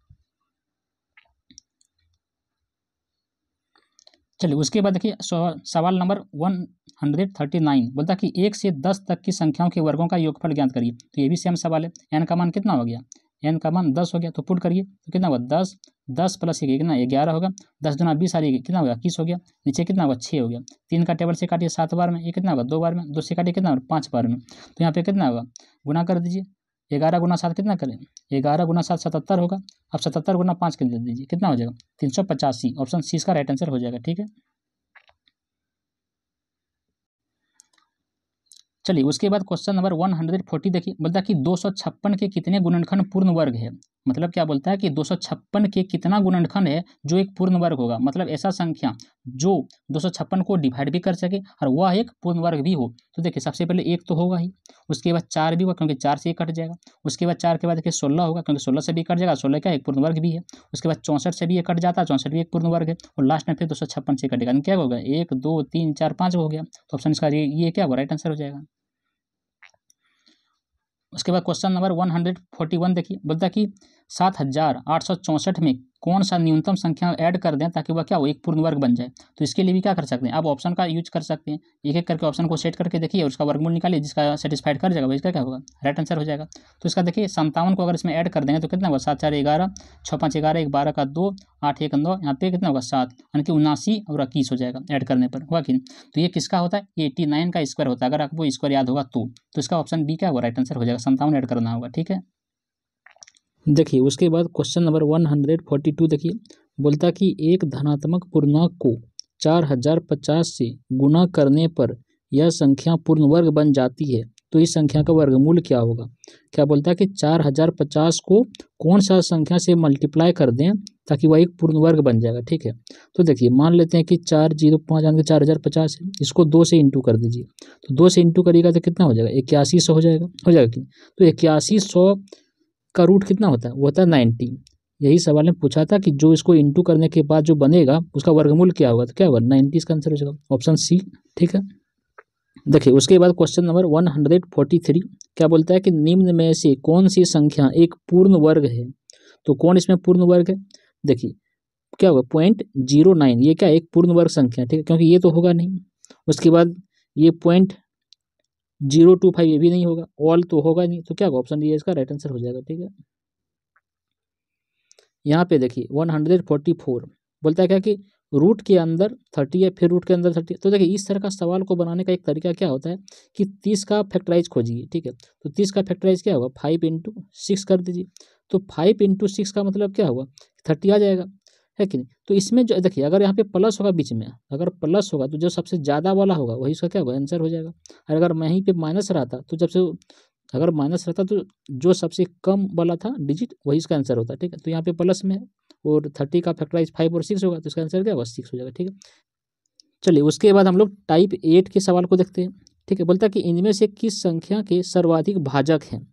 S1: चलिए, उसके बाद देखिए सवाल number one hundred thirty nine बोलता कि एक से दस तक की संख्याओं के वर्गों का योगफल ज्ञात करिए। तो ये भी सेम सवाल है। एन का मान कितना हो गया? एन का मान दस हो गया तो पुट करिए तो कितना होगा दस। दस प्लस एक कितना? ग्यारह होगा। दस दुना बीस आ रही कितना होगा इक्कीस हो गया। नीचे कितना होगा छः हो गया। तीन का टेबल से काटिए सात बार में ये कितना होगा दो बार में, दो से काटिए कितना होगा पाँच बार में। तो यहाँ पे कितना होगा गुना कर दीजिए। ग्यारह गुना सात कितना करें? ग्यारह गुना सात सतहत्तर होगा। अब सतहत्तर गुना पाँच कर दीजिए। कितना हो जाएगा? तीन सौ पचासी। ऑप्शन सी इसका राइट आंसर हो जाएगा, ठीक है? चलिए, उसके बाद question number one hundred forty देखिए। बोलता है कि दो सौ छप्पन के कितने गुणनखंड पूर्ण वर्ग है? मतलब क्या बोलता है कि दो सौ छप्पन के कितना गुणनखंड है जो एक पूर्ण वर्ग होगा? मतलब ऐसा संख्या जो दो सौ छप्पन को डिवाइड भी कर सके और वह एक पूर्ण वर्ग भी हो। तो देखिए, सबसे पहले एक तो होगा ही, उसके बाद चार भी होगा क्योंकि चार से एक कट जाएगा। उसके बाद चार के बाद देखिए सोलह होगा क्योंकि सोलह से भी कट जाएगा, सोलह का एक पूर्ण वर्ग भी है। उसके बाद चौंसठ से भी एक कट जाता है, चौंसठ भी एक पूर्ण वर्ग है और लास्ट में फिर दो सौ छप्पन से कटेगा। क्या होगा? एक, दो, तीन, चार, पाँच हो गया। तो ऑप्शन इसका ये क्या होगा? राइट आंसर हो जाएगा। उसके बाद question number one hundred forty one देखिए, बोलता कि सात हज़ार आठ सौ चौंसठ में कौन सा न्यूनतम संख्या ऐड कर दें ताकि वह क्या हो एक पूर्ण वर्ग बन जाए? तो इसके लिए भी क्या कर सकते हैं? आप ऑप्शन का यूज़ कर सकते हैं। एक एक करके ऑप्शन को सेट करके देखिए और उसका वर्गमूल निकालिए जिसका सेटिस्फाइड कर जाएगा इसका क्या होगा? राइट आंसर हो जाएगा। तो इसका देखिए संतावन को अगर इसमें ऐड कर देंगे तो कितना होगा? सात चार ग्यारह छः पाँच ग्यारह एक बारह का दो आठ एक नौ यहाँ पे कितना होगा? सात यानी कि उनासी और इक्कीस हो जाएगा ऐड करने पर हुआ कि तो ये किसका होता है? एटी नाइन का स्क्वायर होता है। अगर आपको स्क्वायर याद होगा तो, तो इसका ऑप्शन बी क्या होगा? राइट आंसर हो जाएगा। संतावन ऐड करना होगा ठीक है? देखिए, उसके बाद question number one hundred forty two देखिए, बोलता कि एक धनात्मक पूर्णांक को चार हज़ार पचास से गुना करने पर यह संख्या पूर्ण वर्ग बन जाती है तो इस संख्या का वर्गमूल क्या होगा? क्या बोलता है कि चार हज़ार पचास को कौन सा संख्या से मल्टीप्लाई कर दें ताकि वह एक पूर्ण वर्ग बन जाएगा, ठीक है? तो देखिए, मान लेते हैं कि चार ज़ीरो पाँच यानी चार हज़ार पचास है, इसको दो से इंटू कर दीजिए तो दो से इंटू करिएगा तो कितना हो जाएगा? इक्यासी सौ हो जाएगा हो जाएगा कि तो इक्यासी सौ का रूट कितना होता है? वो होता है नाइन्टी यही सवाल ने पूछा था कि जो इसको इंटू करने के बाद जो बनेगा, उसका वर्गमूल क्या होगा? तो क्या होगा? नाइन्टी इसका आंसर हो जाएगा। ऑप्शन सी ठीक है? देखिए, उसके बाद question number one hundred forty three क्या बोलता है कि निम्न में से कौन सी संख्या एक पूर्ण वर्ग है? तो कौन इसमें पूर्ण वर्ग है? देखिए, क्या होगा? पॉइंट ज़ीरो नाइन ये क्या एक पूर्ण वर्ग संख्या ठीक है? क्योंकि ये तो होगा नहीं। उसके बाद ये पॉइंट ज़ीरो टू फाइव ये भी नहीं होगा। ऑल तो होगा नहीं तो क्या होगा? ऑप्शन डी इसका राइट आंसर हो जाएगा, ठीक है? यहाँ पे देखिए वन हंड्रेड फोर्टी फोर बोलता है क्या कि रूट के अंदर थर्टी है, फिर रूट के अंदर थर्टी तो देखिए, इस तरह का सवाल को बनाने का एक तरीका क्या होता है कि तीस का फैक्टराइज खोजिए, ठीक है? तो तीस का फैक्टराइज क्या होगा? फाइव इंटू सिक्स कर दीजिए। तो फाइव इंटू सिक्स का मतलब क्या होगा? थर्टी आ जाएगा। है कि नहीं? तो इसमें जो, देखिए, अगर यहाँ पे प्लस होगा बीच में, अगर प्लस होगा तो जो सबसे ज़्यादा वाला होगा, वही उसका क्या होगा? आंसर हो जाएगा। और अगर वहीं पे माइनस रहता तो जब से अगर माइनस रहता तो जो सबसे कम वाला था डिजिट वही इसका आंसर होता, ठीक है? तो यहाँ पे प्लस में और थर्टी का फैक्टराइज फाइव और सिक्स होगा तो इसका आंसर क्या होगा? सिक्स हो जाएगा, ठीक है? चलिए, उसके बाद हम लोग टाइप एट के सवाल को देखते हैं, ठीक है? बोलता है कि इनमें से किस संख्या के सर्वाधिक भाजक हैं?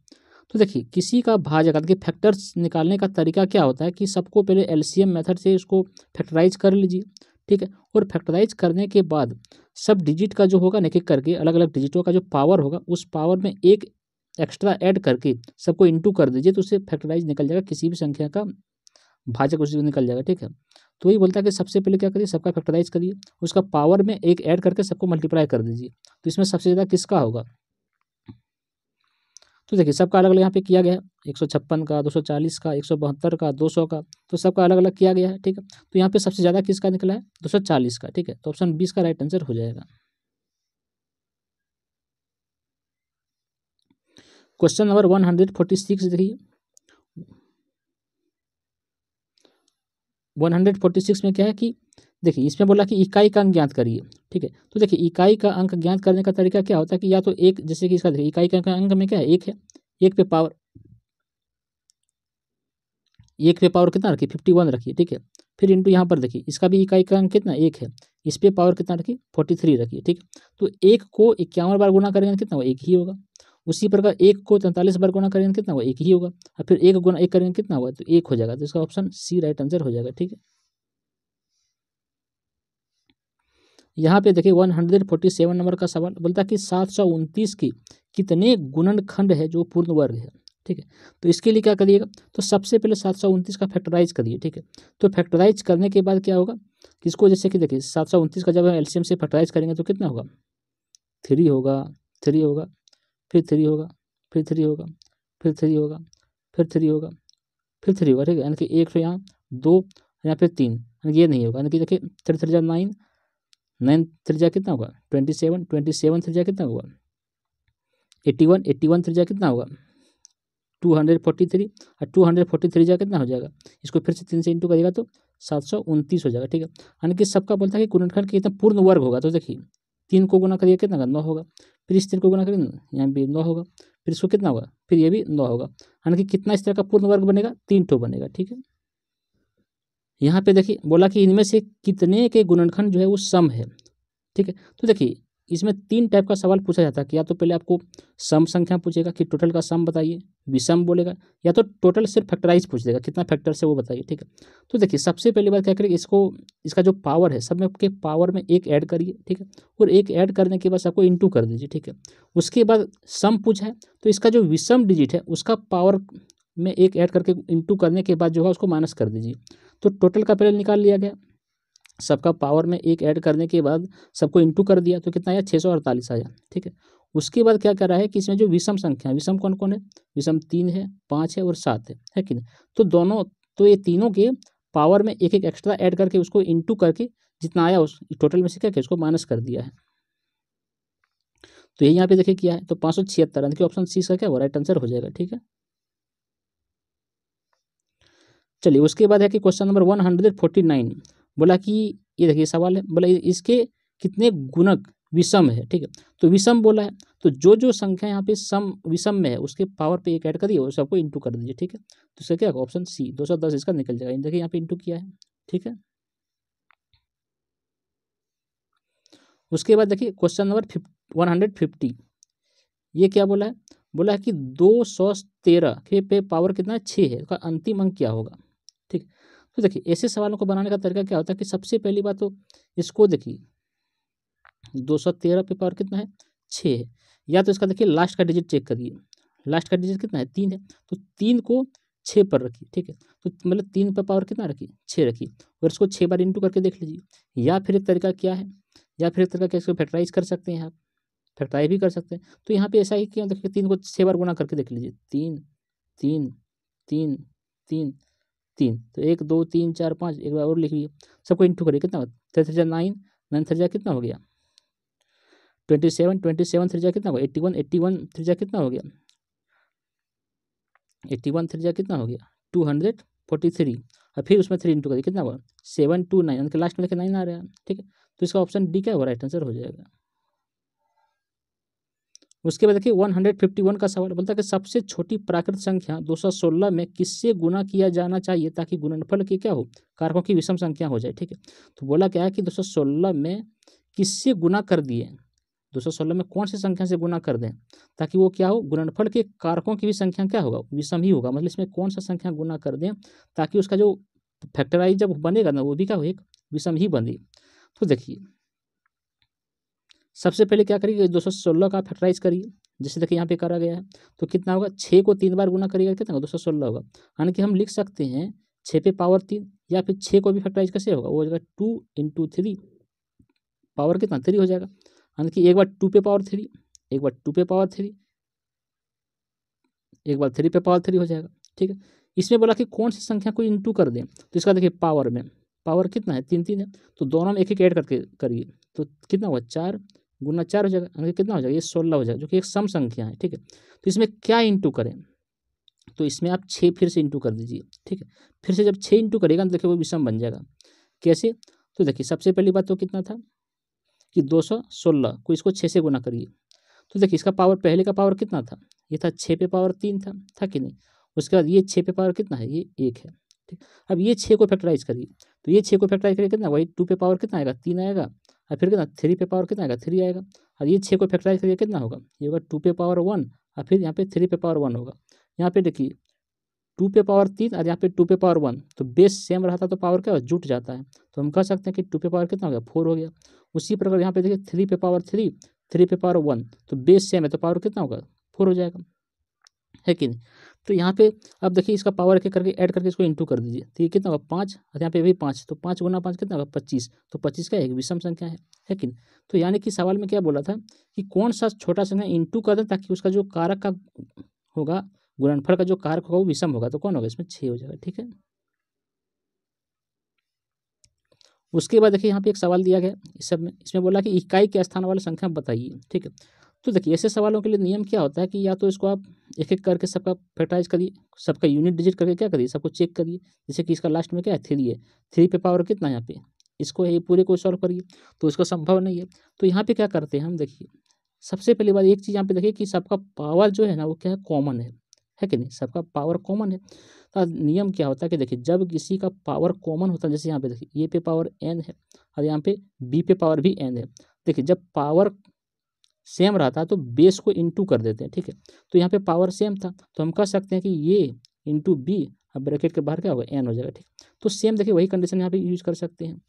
S1: तो देखिए, किसी का भाजक देखिए फैक्टर्स निकालने का तरीका क्या होता है कि सबको पहले एलसीएम मेथड से इसको फैक्टराइज कर लीजिए, ठीक है? और फैक्टराइज करने के बाद सब डिजिट का जो होगा, एक एक करके अलग अलग डिजिटों का जो पावर होगा, उस पावर में एक एक्स्ट्रा ऐड करके सबको इंटू कर दीजिए तो उससे फैक्टराइज निकल जाएगा, किसी भी संख्या का भाजक उसी निकल जाएगा, ठीक है? तो वही बोलता है कि सबसे पहले क्या करिए, सबका फैक्टराइज करिए, उसका पावर में एक ऐड करके सबको मल्टीप्लाई कर दीजिए। तो इसमें सबसे ज़्यादा किसका होगा? तो देखिए, सबका अलग अलग यहाँ पे किया गया है। एक सौ छप्पन का, दो सौ चालीस का, एक सौ बहत्तर का, दो सौ का तो सबका अलग अलग किया गया है, ठीक है? तो यहाँ पे सबसे ज़्यादा किसका निकला है? दो सौ चालीस का, ठीक है? तो ऑप्शन बीस का राइट आंसर हो जाएगा। Question number one hundred forty six देखिए। वन हंड्रेड फोर्टी सिक्स में क्या है कि देखिए, इसमें बोला कि इकाई का अंक ज्ञात करिए, ठीक है? तो देखिए, इकाई का अंक ज्ञात करने का तरीका क्या होता है कि या तो एक, जैसे कि इसका देखिए, इकाई का अंक में क्या है? एक है, एक पे पावर एक पे पावर कितना रखिए? फिफ्टी वन रखिए, ठीक है? फिर इंटू यहाँ पर देखिए, इसका भी इकाई का अंक कितना? एक है, इस पे पावर कितना रखिए? फोर्टी थ्री रखिए, ठीक है? तो एक को इक्यावन बार गुना करेंगे कितना होगा एक ही होगा। उसी प्रकार एक को तैंतालीस बार गुना करेंगे कितना होगा एक ही होगा। और फिर एक गुना एक करेंगे कितना होगा तो एक हो जाएगा। तो इसका ऑप्शन सी राइट आंसर हो जाएगा, ठीक है? यहाँ पे देखिए one hundred forty seven number का सवाल बोलता है कि सात सौ उनतीस की कितने गुणनखंड है जो पूर्ण वर्ग है? ठीक है तो इसके लिए क्या करिएगा? तो सबसे पहले सात सौ उनतीस का फैक्टराइज करिए, ठीक है? तो फैक्टराइज करने के बाद क्या होगा? किसको जैसे कि देखिए सात सौ उनतीस का जब हम एलसीएम से फैक्टराइज करेंगे तो कितना होगा? थ्री होगा थ्री होगा, फिर थ्री होगा, फिर थ्री होगा, फिर थ्री होगा, फिर थ्री होगा, फिर थ्री होगा, ठीक है? यानी कि एक सौ यहाँ, दो, यहाँ फिर तीन, यानी ये नहीं होगा, यानी कि देखिए थ्री थ्री जा नाइन नाइन थ्री जा कितना होगा? Twenty seven twenty seven three जा कितना होगा? Eighty one eighty one three जा कितना होगा? टू हंड्रेड फोर्टी थ्री, और टू हंड्रेड फोर्टी थ्री जा कितना हो जाएगा? इसको फिर से तीन से इंटू करेगा तो सात सौ उनतीस हो जाएगा, ठीक है? यानी कि सबका बोलता है कि गुणनखंड कितना पूर्ण वर्ग होगा तो देखिए, तीन को गुना करिए कितना नौ होगा। फिर इस तीन को गुना करिए, यहाँ भी नौ होगा। फिर इसको कितना होगा? फिर ये भी नौ होगा। यानी कि कितना इस तरह का पूर्ण वर्ग बनेगा? तीन ठो बनेगा, ठीक है? यहाँ पे देखिए, बोला कि इनमें से कितने के गुणनखंड जो है वो सम है, ठीक है? तो देखिए, इसमें तीन टाइप का सवाल पूछा जाता है कि या तो पहले आपको सम संख्या पूछेगा कि टोटल का सम बताइए, विषम बोलेगा, या तो टोटल सिर्फ़ फैक्टराइज पूछ देगा, कितना फैक्टर से वो बताइए, ठीक है? तो देखिए, सबसे पहली बात क्या करेंगे इसको, इसका जो पावर है, सब में आपके पावर में एक ऐड करिए, ठीक है? और एक ऐड करने के बाद सबको इंटू कर दीजिए, ठीक है? उसके बाद सम पूछा है तो इसका जो विषम डिजिट है, उसका पावर में एक ऐड करके इंटू करने के बाद जो है उसको माइनस कर दीजिए। तो टोटल का पहले निकाल लिया गया। सबका पावर में एक ऐड करने के बाद सबको इंटू कर दिया तो कितना आया? छः सौ अड़तालीस आया, ठीक है? उसके बाद क्या कर रहा है कि इसमें जो विषम संख्या विषम कौन कौन है? विषम तीन है, पाँच है और सात है है कि नहीं? तो दोनों तो ये तीनों के पावर में एक एक एक्स्ट्रा ऐड करके उसको इंटू करके जितना आया उस टोटल में से क्या उसको माइनस कर दिया है। तो ये यहाँ पे देखिए किया है तो पाँच सौ छिहत्तर ऑप्शन सी का क्या वो राइट आंसर हो जाएगा, ठीक है? चलिए, उसके बाद है कि question number one hundred forty nine बोला कि, ये देखिए सवाल है, बोला इसके कितने गुणक विषम है? ठीक है तो विषम बोला है तो जो जो संख्या यहाँ पे सम, विषम में है, उसके पावर पे एक ऐड करिए और सबको इंटू कर दीजिए, ठीक है? तो इसका क्या ऑप्शन सी दो सौ दस इसका निकल जाएगा। देखिए, यहाँ पे इंटू किया है, ठीक है? उसके बाद देखिए question number one hundred fifty ये क्या बोला है? बोला है कि दो सौ तेरह, के, पे पावर कितना? छः है, उसका अंतिम अंक क्या होगा? ठीक। तो देखिए, ऐसे सवालों को बनाने का तरीका क्या होता है कि सबसे पहली बात तो इसको देखिए, दो सौ तेरह पे पावर कितना है? छः है। या तो इसका देखिए लास्ट का डिजिट चेक करिए। लास्ट का डिजिट कितना है? तीन है। तो तीन को छः पर रखिए, ठीक है? तो मतलब तीन पर पावर कितना रखिए? छः रखिए। और इसको छः बार इंटू करके देख लीजिए। या फिर एक तरीका क्या है? या फिर एक तरीका क्या इसको फैक्टराइज कर सकते हैं आप। फैक्टराइज भी कर सकते हैं। तो यहाँ पे ऐसा ही क्यों देखिए, तीन को छः बार गुना करके देख लीजिए। तीन तीन तीन तीन। तीन तो एक, दो, तीन, चार, पाँच, एक बार और लिख लीजिए सबको इंटू करिए, कितना three three nine nine three कितना हो गया? Twenty seven twenty seven three कितना होगा? Eighty one eighty one three कितना हो गया? एट्टी वन थ्री कितना हो गया? टू हंड्रेड फोर्टी थ्री और फिर उसमें थ्री इंटू करिए, कितना हुआ? सेवन टू नाइन लास्ट में देखिए नाइन आ रहा है। ठीक है? तो इसका ऑप्शन डी क्या होगा? राइट आंसर हो जाएगा। उसके बाद देखिए 151 का सवाल बोलता है कि सबसे छोटी प्राकृतिक संख्या 216 में किससे गुना किया जाना चाहिए ताकि गुणनफल की क्या हो? कारकों की विषम संख्या हो जाए, ठीक है? तो बोला क्या है कि 216 में किससे गुना कर दिए? 216 में कौन सी संख्या से गुना कर दें? ताकि वो क्या हो? गुणनफल के कारकों की भी संख्या क्या होगा? विषम ही होगा। मतलब इसमें कौन सा संख्या गुना कर दें ताकि उसका जो फैक्टराइज जब बनेगा ना, वो भी क्या हो? एक विषम ही बने। तो देखिए सबसे पहले क्या करिए दो सौ सोलह का फैक्टराइज करिए। जैसे देखिए यहाँ पे करा गया है तो कितना होगा? छः को तीन बार गुना करिएगा कितना होगा? दो सौ सोलह होगा। यानी कि हम लिख सकते हैं छः पे पावर तीन, या फिर छः को भी फैक्टराइज कैसे होगा? वो हो जाएगा टू इंटू थ्री, पावर कितना? थ्री हो जाएगा। यानी कि एक बार टू पे पावर थ्री, एक बार टू पे पावर थ्री, एक बार थ्री पे पावर थ्री हो जाएगा। ठीक है? इसमें बोला कि कौन सी संख्या को इंटू कर दें? तो इसका देखिए पावर में, पावर कितना है? तीन तीन है। तो दोनों में एक एक ऐड करके करिए। तो कितना हुआ चार गुना चार हो जाएगा कितना हो जाएगा? ये सोलह हो जाएगा, जो कि एक सम संख्या है, ठीक है? तो इसमें क्या इंटू करें? तो इसमें आप छः फिर से इंटू कर दीजिए, ठीक है? फिर से जब छः इंटू करेगा तो देखिए वो विषम बन जाएगा। कैसे? तो देखिए, सबसे पहली बात तो कितना था? कि दो सौ सोलह को इसको छः से गुना करिए। तो देखिए, इसका पावर पहले का पावर कितना था? ये था छः पे पावर तीन था था कि नहीं? उसके बाद ये छः पे पावर कितना है? ये एक है, ठीक? अब ये छः को फैक्टराइज करिए। तो ये छः को फैक्टराइज करिए, कितना? वही टू पे पावर कितना आएगा? तीन आएगा। और फिर कितना थ्री पे पावर कितना आएगा? थ्री आएगा। और ये छः को फैक्टराइज करिए कितना होगा? ये होगा टू पे पावर वन और फिर यहाँ पे थ्री पे पावर वन होगा। यहाँ पे देखिए टू पे पावर तीन और यहाँ पे टू पे पावर वन तो बेस सेम रहता तो पावर क्या? जुट जाता है। तो हम कह सकते हैं कि टू पे पावर कितना हो गया? फोर हो गया। उसी प्रकार यहाँ पे देखिए थ्री पे पावर थ्री थ्री पे पावर वन तो बेस सेम है तो पावर कितना होगा? फोर हो जाएगा। है कि नहीं तो यहाँ पे अब देखिए इसका पावर एक करके ऐड करके इसको इंटू कर दीजिए। तो ये कितना होगा? पाँच। और यहाँ पे भी पाँच। तो पाँच गुना पाँच कितना होगा? पच्चीस। तो पच्चीस का एक विषम संख्या है है कि तो यानी कि सवाल में क्या बोला था कि कौन सा छोटा संख्या इंटू कर दें ताकि उसका जो कारक का होगा, गुणनफल का जो कारक होगा वो विषम होगा? तो कौन होगा? इसमें छः हो जाएगा, ठीक है? उसके बाद देखिए यहाँ पे एक सवाल दिया गया इस सब में। इसमें बोला कि इकाई के स्थान वाली संख्या बताइए, ठीक है? तो देखिए, ऐसे सवालों के लिए नियम क्या होता है कि या तो इसको आप एक एक करके सबका फैक्टराइज करिए, सबका यूनिट डिजिट करके क्या करिए, सबको चेक करिए, जैसे कि इसका लास्ट में क्या है थ्री है। थ्री पे पावर कितना है यहाँ पे? इसको ये पूरे को सॉल्व करिए तो इसका संभव नहीं है। तो यहाँ पे क्या करते हैं हम, देखिए, सबसे पहली बात एक चीज़ यहाँ पे देखिए कि सबका पावर जो है ना, वो क्या है कॉमन है। है कि नहीं? सबका पावर कॉमन है। तो नियम क्या होता है कि देखिए, जब किसी का पावर कॉमन होता है, जैसे यहाँ पे देखिए ए पे पावर एन है, और यहाँ पे बी पे पावर भी एन है। देखिए, जब पावर सेम रहता है तो बेस को इंटू कर देते हैं, ठीक है? तो यहाँ पे पावर सेम था तो हम कह सकते हैं कि ये इंटू बी अब ब्रैकेट के बाहर क्या होगा? एन हो जाएगा, ठीक तो सेम देखिए, वही कंडीशन यहाँ पे यूज़ कर सकते हैं।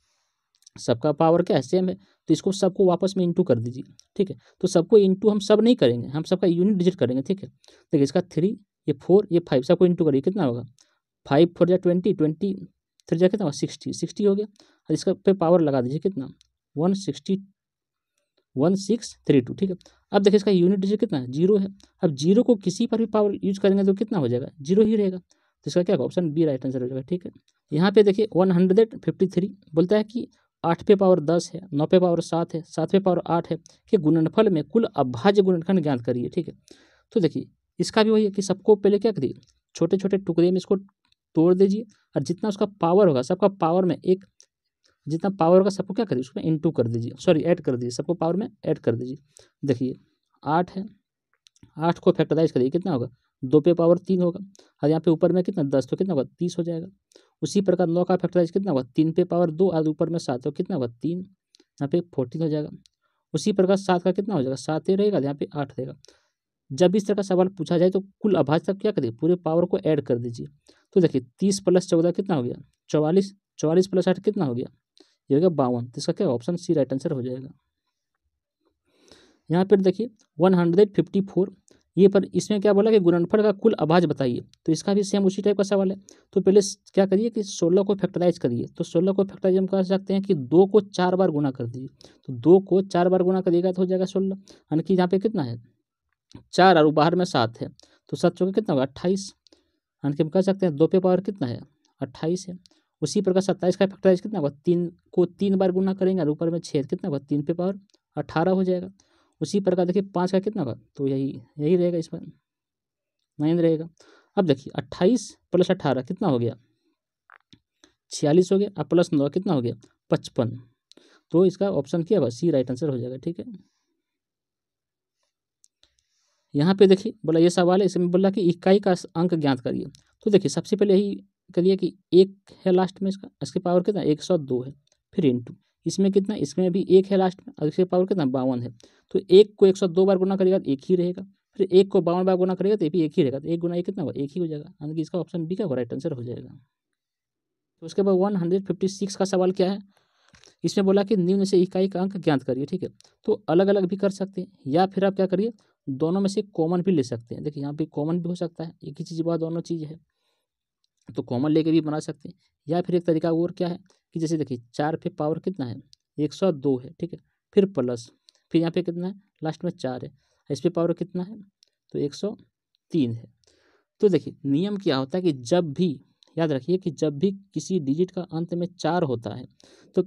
S1: सबका पावर क्या है? सेम है तो इसको सबको वापस में इंटू कर दीजिए, ठीक है? तो सबको इंटू हम सब नहीं करेंगे, हम सबका यूनिट डिजिट करेंगे, ठीक है? देखिए, इसका थ्री ये फोर ये फाइव सबको इंटू करिए, कितना होगा? फाइव फोर या ट्वेंटी ट्वेंटी थ्री जा कितना होगा? सिक्सटी सिक्सटी हो गया। और इसका पे पावर लगा दीजिए कितना? One sixty one six three two, ठीक है? अब देखिए इसका यूनिट डिजिट कितना है? ज़ीरो है। अब ज़ीरो को किसी पर भी पावर यूज़ करेंगे तो कितना हो जाएगा? ज़ीरो ही रहेगा। तो इसका क्या ऑप्शन बी राइट आंसर हो जाएगा, ठीक है? यहाँ पे देखिए वन हंड्रेड फिफ्टी थ्री बोलता है कि आठ पे पावर दस है, नौ पे पावर सात है, सात पे पावर आठ है कि गुणनफल में कुल अभाज्य गुणनखंड ज्ञात करिए, ठीक है? तो देखिए, इसका भी वही है कि सबको पहले क्या करिए? छोटे छोटे टुकड़े में इसको तोड़ दीजिए और जितना उसका पावर होगा, सबका पावर में एक जितना पावर होगा सबको क्या करिए उसमें इंटू कर दीजिए। सॉरी ऐड कर दीजिए। सबको पावर में ऐड कर दीजिए। देखिए, आठ है। आठ को फैक्टराइज करिए, कितना होगा? दो पे पावर तीन होगा। और यहाँ पे ऊपर में कितना? दस तो कितना होगा? तीस हो जाएगा। उसी प्रकार नौ का फैक्टराइज कितना होगा? तीन पे पावर दो, और ऊपर में सात तो कितना होगा? तीन। यहाँ पे फोर्टीन हो जाएगा। उसी प्रकार सात का कितना हो जाएगा? सात ही रहेगा यहाँ पे आठ रहेगा। जब इस तरह का सवाल पूछा जाए तो कुल अभाज तक क्या करिए? पूरे पावर को ऐड कर दीजिए। तो देखिए, तीस प्लस चौदह कितना हो गया? चौवालीस। चौवालीस प्लस आठ कितना हो गया? ये हो गया बावन तो इसका क्या ऑप्शन सी राइट आंसर हो जाएगा। यहाँ पर देखिए वन हंड्रेड फिफ्टी फोर ये पर इसमें क्या बोला कि गुणनफल का कुल अभाज्य बताइए तो इसका भी सेम उसी टाइप का सवाल है। तो पहले क्या करिए कि सोलह को फैक्टराइज करिए तो सोलह को फैक्टराइज हम कर सकते हैं कि दो को चार बार गुना कर दीजिए तो दो को चार बार गुना करिएगा तो हो जाएगा सोलह, यानी कि यहाँ पे कितना है? चार और बाहर में सात है तो सात चौके कितना होगा? अट्ठाईस, यानी कि हम कह सकते हैं दो पे पावर कितना है? अट्ठाईस है। उसी प्रकार सत्ताईस का फैक्टराइज कितना होगा? तीन को तीन बार गुना करेंगे और ऊपर में छः कितना होगा? तीन पे पावर अट्ठारह हो जाएगा। उसी प्रकार देखिए पाँच का कितना होगा? तो यही यही रहेगा इस इसमें नाइन रहेगा। अब देखिए, अट्ठाईस प्लस अट्ठारह कितना हो गया? छियालीस हो गया। और प्लस नौ कितना हो गया? पचपन। तो इसका ऑप्शन क्या होगा? सी राइट आंसर हो जाएगा, ठीक है? यहाँ पे देखिए, बोला ये सवाल है, इसमें बोला कि इकाई का अंक ज्ञात करिए। तो देखिए, सबसे पहले यही करिए कि एक है लास्ट में इसका, इसके पावर कितना? एक सौ दो है, फिर इंटू इसमें कितना? इसमें भी एक है लास्ट में, और इसके पावर कितना? बावन है। तो एक को एक सौ दो बार गुना करेगा तो एक ही रहेगा। फिर एक को बावन बार गुना करेगा तो भी एक ही रहेगा। तो एक गुना एक कितना होगा एक ही हो जाएगा। यानी कि इसका ऑप्शन बी का राइट आंसर हो जाएगा। तो उसके बाद वन हंड्रेड फिफ्टी सिक्स का सवाल क्या है? इसमें बोला कि निम्न से इकाई का अंक ज्ञात करिए, ठीक है? तो अलग अलग भी कर सकते हैं, या फिर आप क्या करिए, दोनों में से कॉमन भी ले सकते हैं। देखिए, यहाँ पे कॉमन भी हो सकता है। एक ही चीज़, बात दोनों चीज़ है। तो कॉमन लेके भी बना सकते हैं। या फिर एक तरीका और क्या है कि जैसे देखिए, चार पे पावर कितना है? एक सौ दो है, ठीक है? फिर प्लस, फिर यहाँ पे कितना है? लास्ट में चार है। इस पर पावर कितना है? तो एक सौ तीन है। तो देखिए, नियम क्या होता है कि जब भी, याद रखिए कि जब भी किसी डिजिट का अंत में चार होता है तो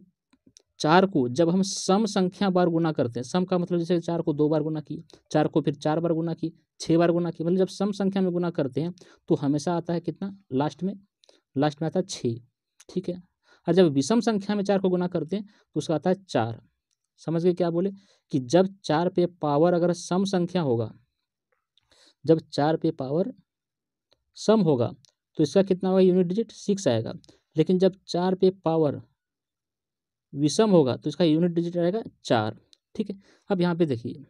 S1: चार को, जब हम सम संख्या बार गुना करते हैं, सम का मतलब जैसे चार को दो बार गुना किए चार को फिर चार बार गुना की छः बार गुना किए मतलब जब सम संख्या में गुना करते हैं तो हमेशा आता है कितना? लास्ट में लास्ट में आता है छः ठीक है? और जब विषम संख्या में चार को गुना करते हैं तो उसका आता है चार, समझ गए क्या बोले? कि जब चार पे पावर अगर सम संख्या होगा, जब चार पे पावर सम होगा तो इसका कितना होगा? यूनिट डिजिट सिक्स आएगा। लेकिन जब चार पे पावर विषम होगा तो इसका यूनिट डिजिट रहेगा चार। ठीक है? अब यहाँ पे देखिए,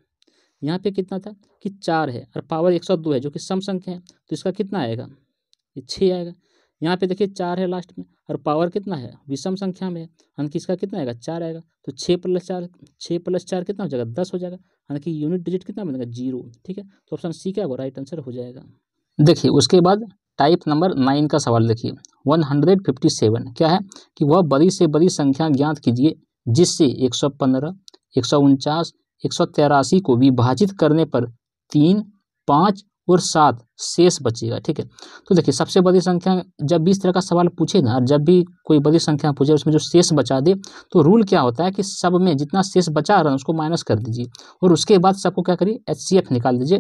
S1: यहाँ पे कितना था कि चार है और पावर एक सौ दो है, जो कि सम संख्या है तो इसका कितना आएगा? ये छः आएगा। यहाँ पे देखिए चार है लास्ट में और पावर कितना है? विषम संख्या में है। यानी कि इसका कितना आएगा? चार आएगा। तो छः प्लस चार छः प्लस चार कितना हो जाएगा? दस हो जाएगा। यानी कि यूनिट डिजिट कितना बनेगा? ज़ीरो ठीक है? तो ऑप्शन सी क्या होगा? राइट आंसर हो जाएगा। देखिए, उसके बाद टाइप नंबर नाइन का सवाल देखिए। वन हंड्रेड फिफ्टी सेवन, क्या है? कि वह बड़ी से बड़ी संख्या ज्ञात कीजिए, जिससे एक सौ पंद्रह, एक सौ उनचास, एक सौ तिरासी को विभाजित करने पर तीन, पाँच और सात शेष बचेगा, ठीक है? तो देखिए, सबसे बड़ी संख्या जब भी इस तरह का सवाल पूछे ना, जब भी कोई बड़ी संख्या पूछे, उसमें जो शेष बचा दे तो रूल क्या होता है कि सब में जितना शेष बचा रहा है, उसको माइनस कर दीजिए। और उसके बाद सबको क्या करिए? एचसीएफ निकाल दीजिए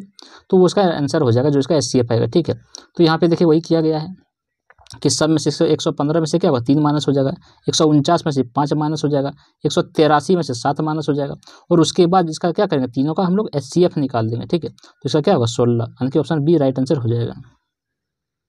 S1: तो उसका आंसर हो जाएगा, जो इसका एच आएगा, ठीक है? तो यहाँ पर देखिए वही किया गया है। कि सब में से एक सौ पंद्रह में से क्या होगा? तीन माइनस हो जाएगा। एक सौ उनचास में से पाँच माइनस हो जाएगा। एक सौ तेरासी में से सात माइनस हो जाएगा। और उसके बाद इसका क्या करेंगे? तीनों का हम लोग एच निकाल देंगे, ठीक है? तो इसका क्या होगा? सोलह। यानी कि ऑप्शन बी राइट आंसर हो जाएगा।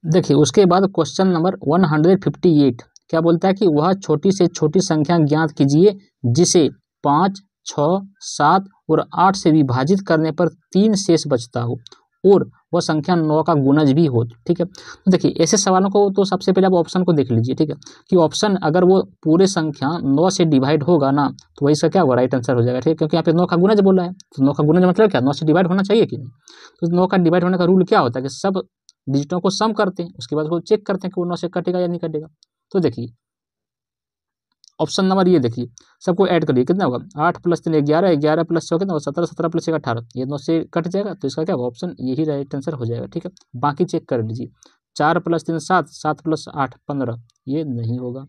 S1: देखिए, उसके बाद question number one hundred fifty eight क्या बोलता है कि वह छोटी से छोटी संख्या ज्ञात कीजिए, जिसे पाँच, छः, सात और आठ से विभाजित करने पर तीन शेष बचता हो। और वह संख्या नौ का गुणज भी हो, ठीक है? तो देखिए, ऐसे सवालों को तो सबसे पहले आप ऑप्शन को देख लीजिए, ठीक है? कि ऑप्शन अगर वो पूरे संख्या नौ से डिवाइड होगा ना तो वही इसका क्या होगा राइट आंसर हो जाएगा, ठीक है? क्योंकि यहाँ पे नौ का गुणज बोला है तो नौ का गुणज मतलब क्या? नौ से डिवाइड होना चाहिए कि नहीं? तो नौ का डिवाइड होने का रूल क्या होता है कि सब डिजिटों को सम करते हैं, उसके बाद वो चेक करते हैं कि वो नौ से कटेगा या नहीं कटेगा। तो देखिए ऑप्शन नंबर ये देखिए, सबको ऐड करिए कितना होगा? आठ प्लस तीन, ग्यारह ग्यारह प्लस छः कितना होगा? सत्रह सत्रह प्लस एक, अठारह। ये नौ से कट जाएगा तो इसका क्या होगा? ऑप्शन यही राइट आंसर हो जाएगा, ठीक है? बाकी चेक कर लीजिए। चार प्लस तीन, सात सात प्लस आठ, पंद्रह। ये नहीं होगा।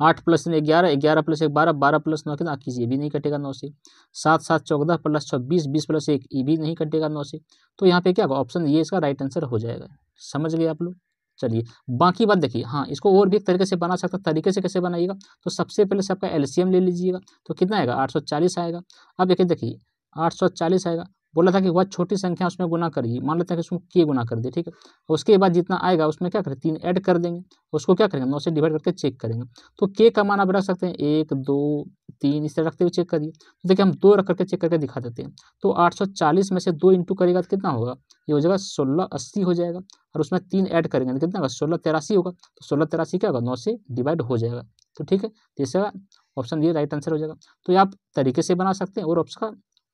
S1: आठ प्लस तीन, ग्यारह ग्यारह प्लस एक, बारह बारह प्लस नौ, कितना? ये भी नहीं कटेगा नौ से। सात सात, चौदह प्लस छः बीस बीस प्लस एक, ये भी नहीं कटेगा नौ से। तो यहाँ पे क्या होगा? ऑप्शन ये इसका राइट आंसर हो जाएगा। समझ गए आप लोग? चलिए, बाकी बात देखिए हाँ इसको और भी एक तरीके से बना सकता तरीके से कैसे बनाइएगा? तो सबसे पहले से आपका एलसीएम ले लीजिएगा तो कितना आएगा? आठ सौ चालीस आएगा। अब देखिए देखिए, आठ सौ चालीस आएगा बोला था कि वह छोटी संख्या उसमें गुना करिए। मान लेते हैं कि उसमें के गुना कर दे ठीक है? उसके बाद जितना आएगा, उसमें क्या करें? तीन ऐड कर देंगे। उसको क्या करेंगे? नौ से डिवाइड करके चेक करेंगे। तो के का मान आप रख सकते हैं। एक, दो, तीन, इस तरह रखते हुए चेक करिए। तो देखिए, हम दो रख करके चेक करके दिखा देते हैं। तो आठ सौ चालीस में से दो इंटू करेगा तो कितना होगा? ये हो जाएगा सोलह अस्सी हो जाएगा। और उसमें तीन ऐड करेंगे तो कितना होगा? सोलह तिरासी होगा। तो सोलह तिरासी क्या होगा? नौ से डिवाइड हो जाएगा। तो ठीक है तीसरा ऑप्शन ये राइट आंसर हो जाएगा। तो ये आप तरीके से बना सकते हैं और उसका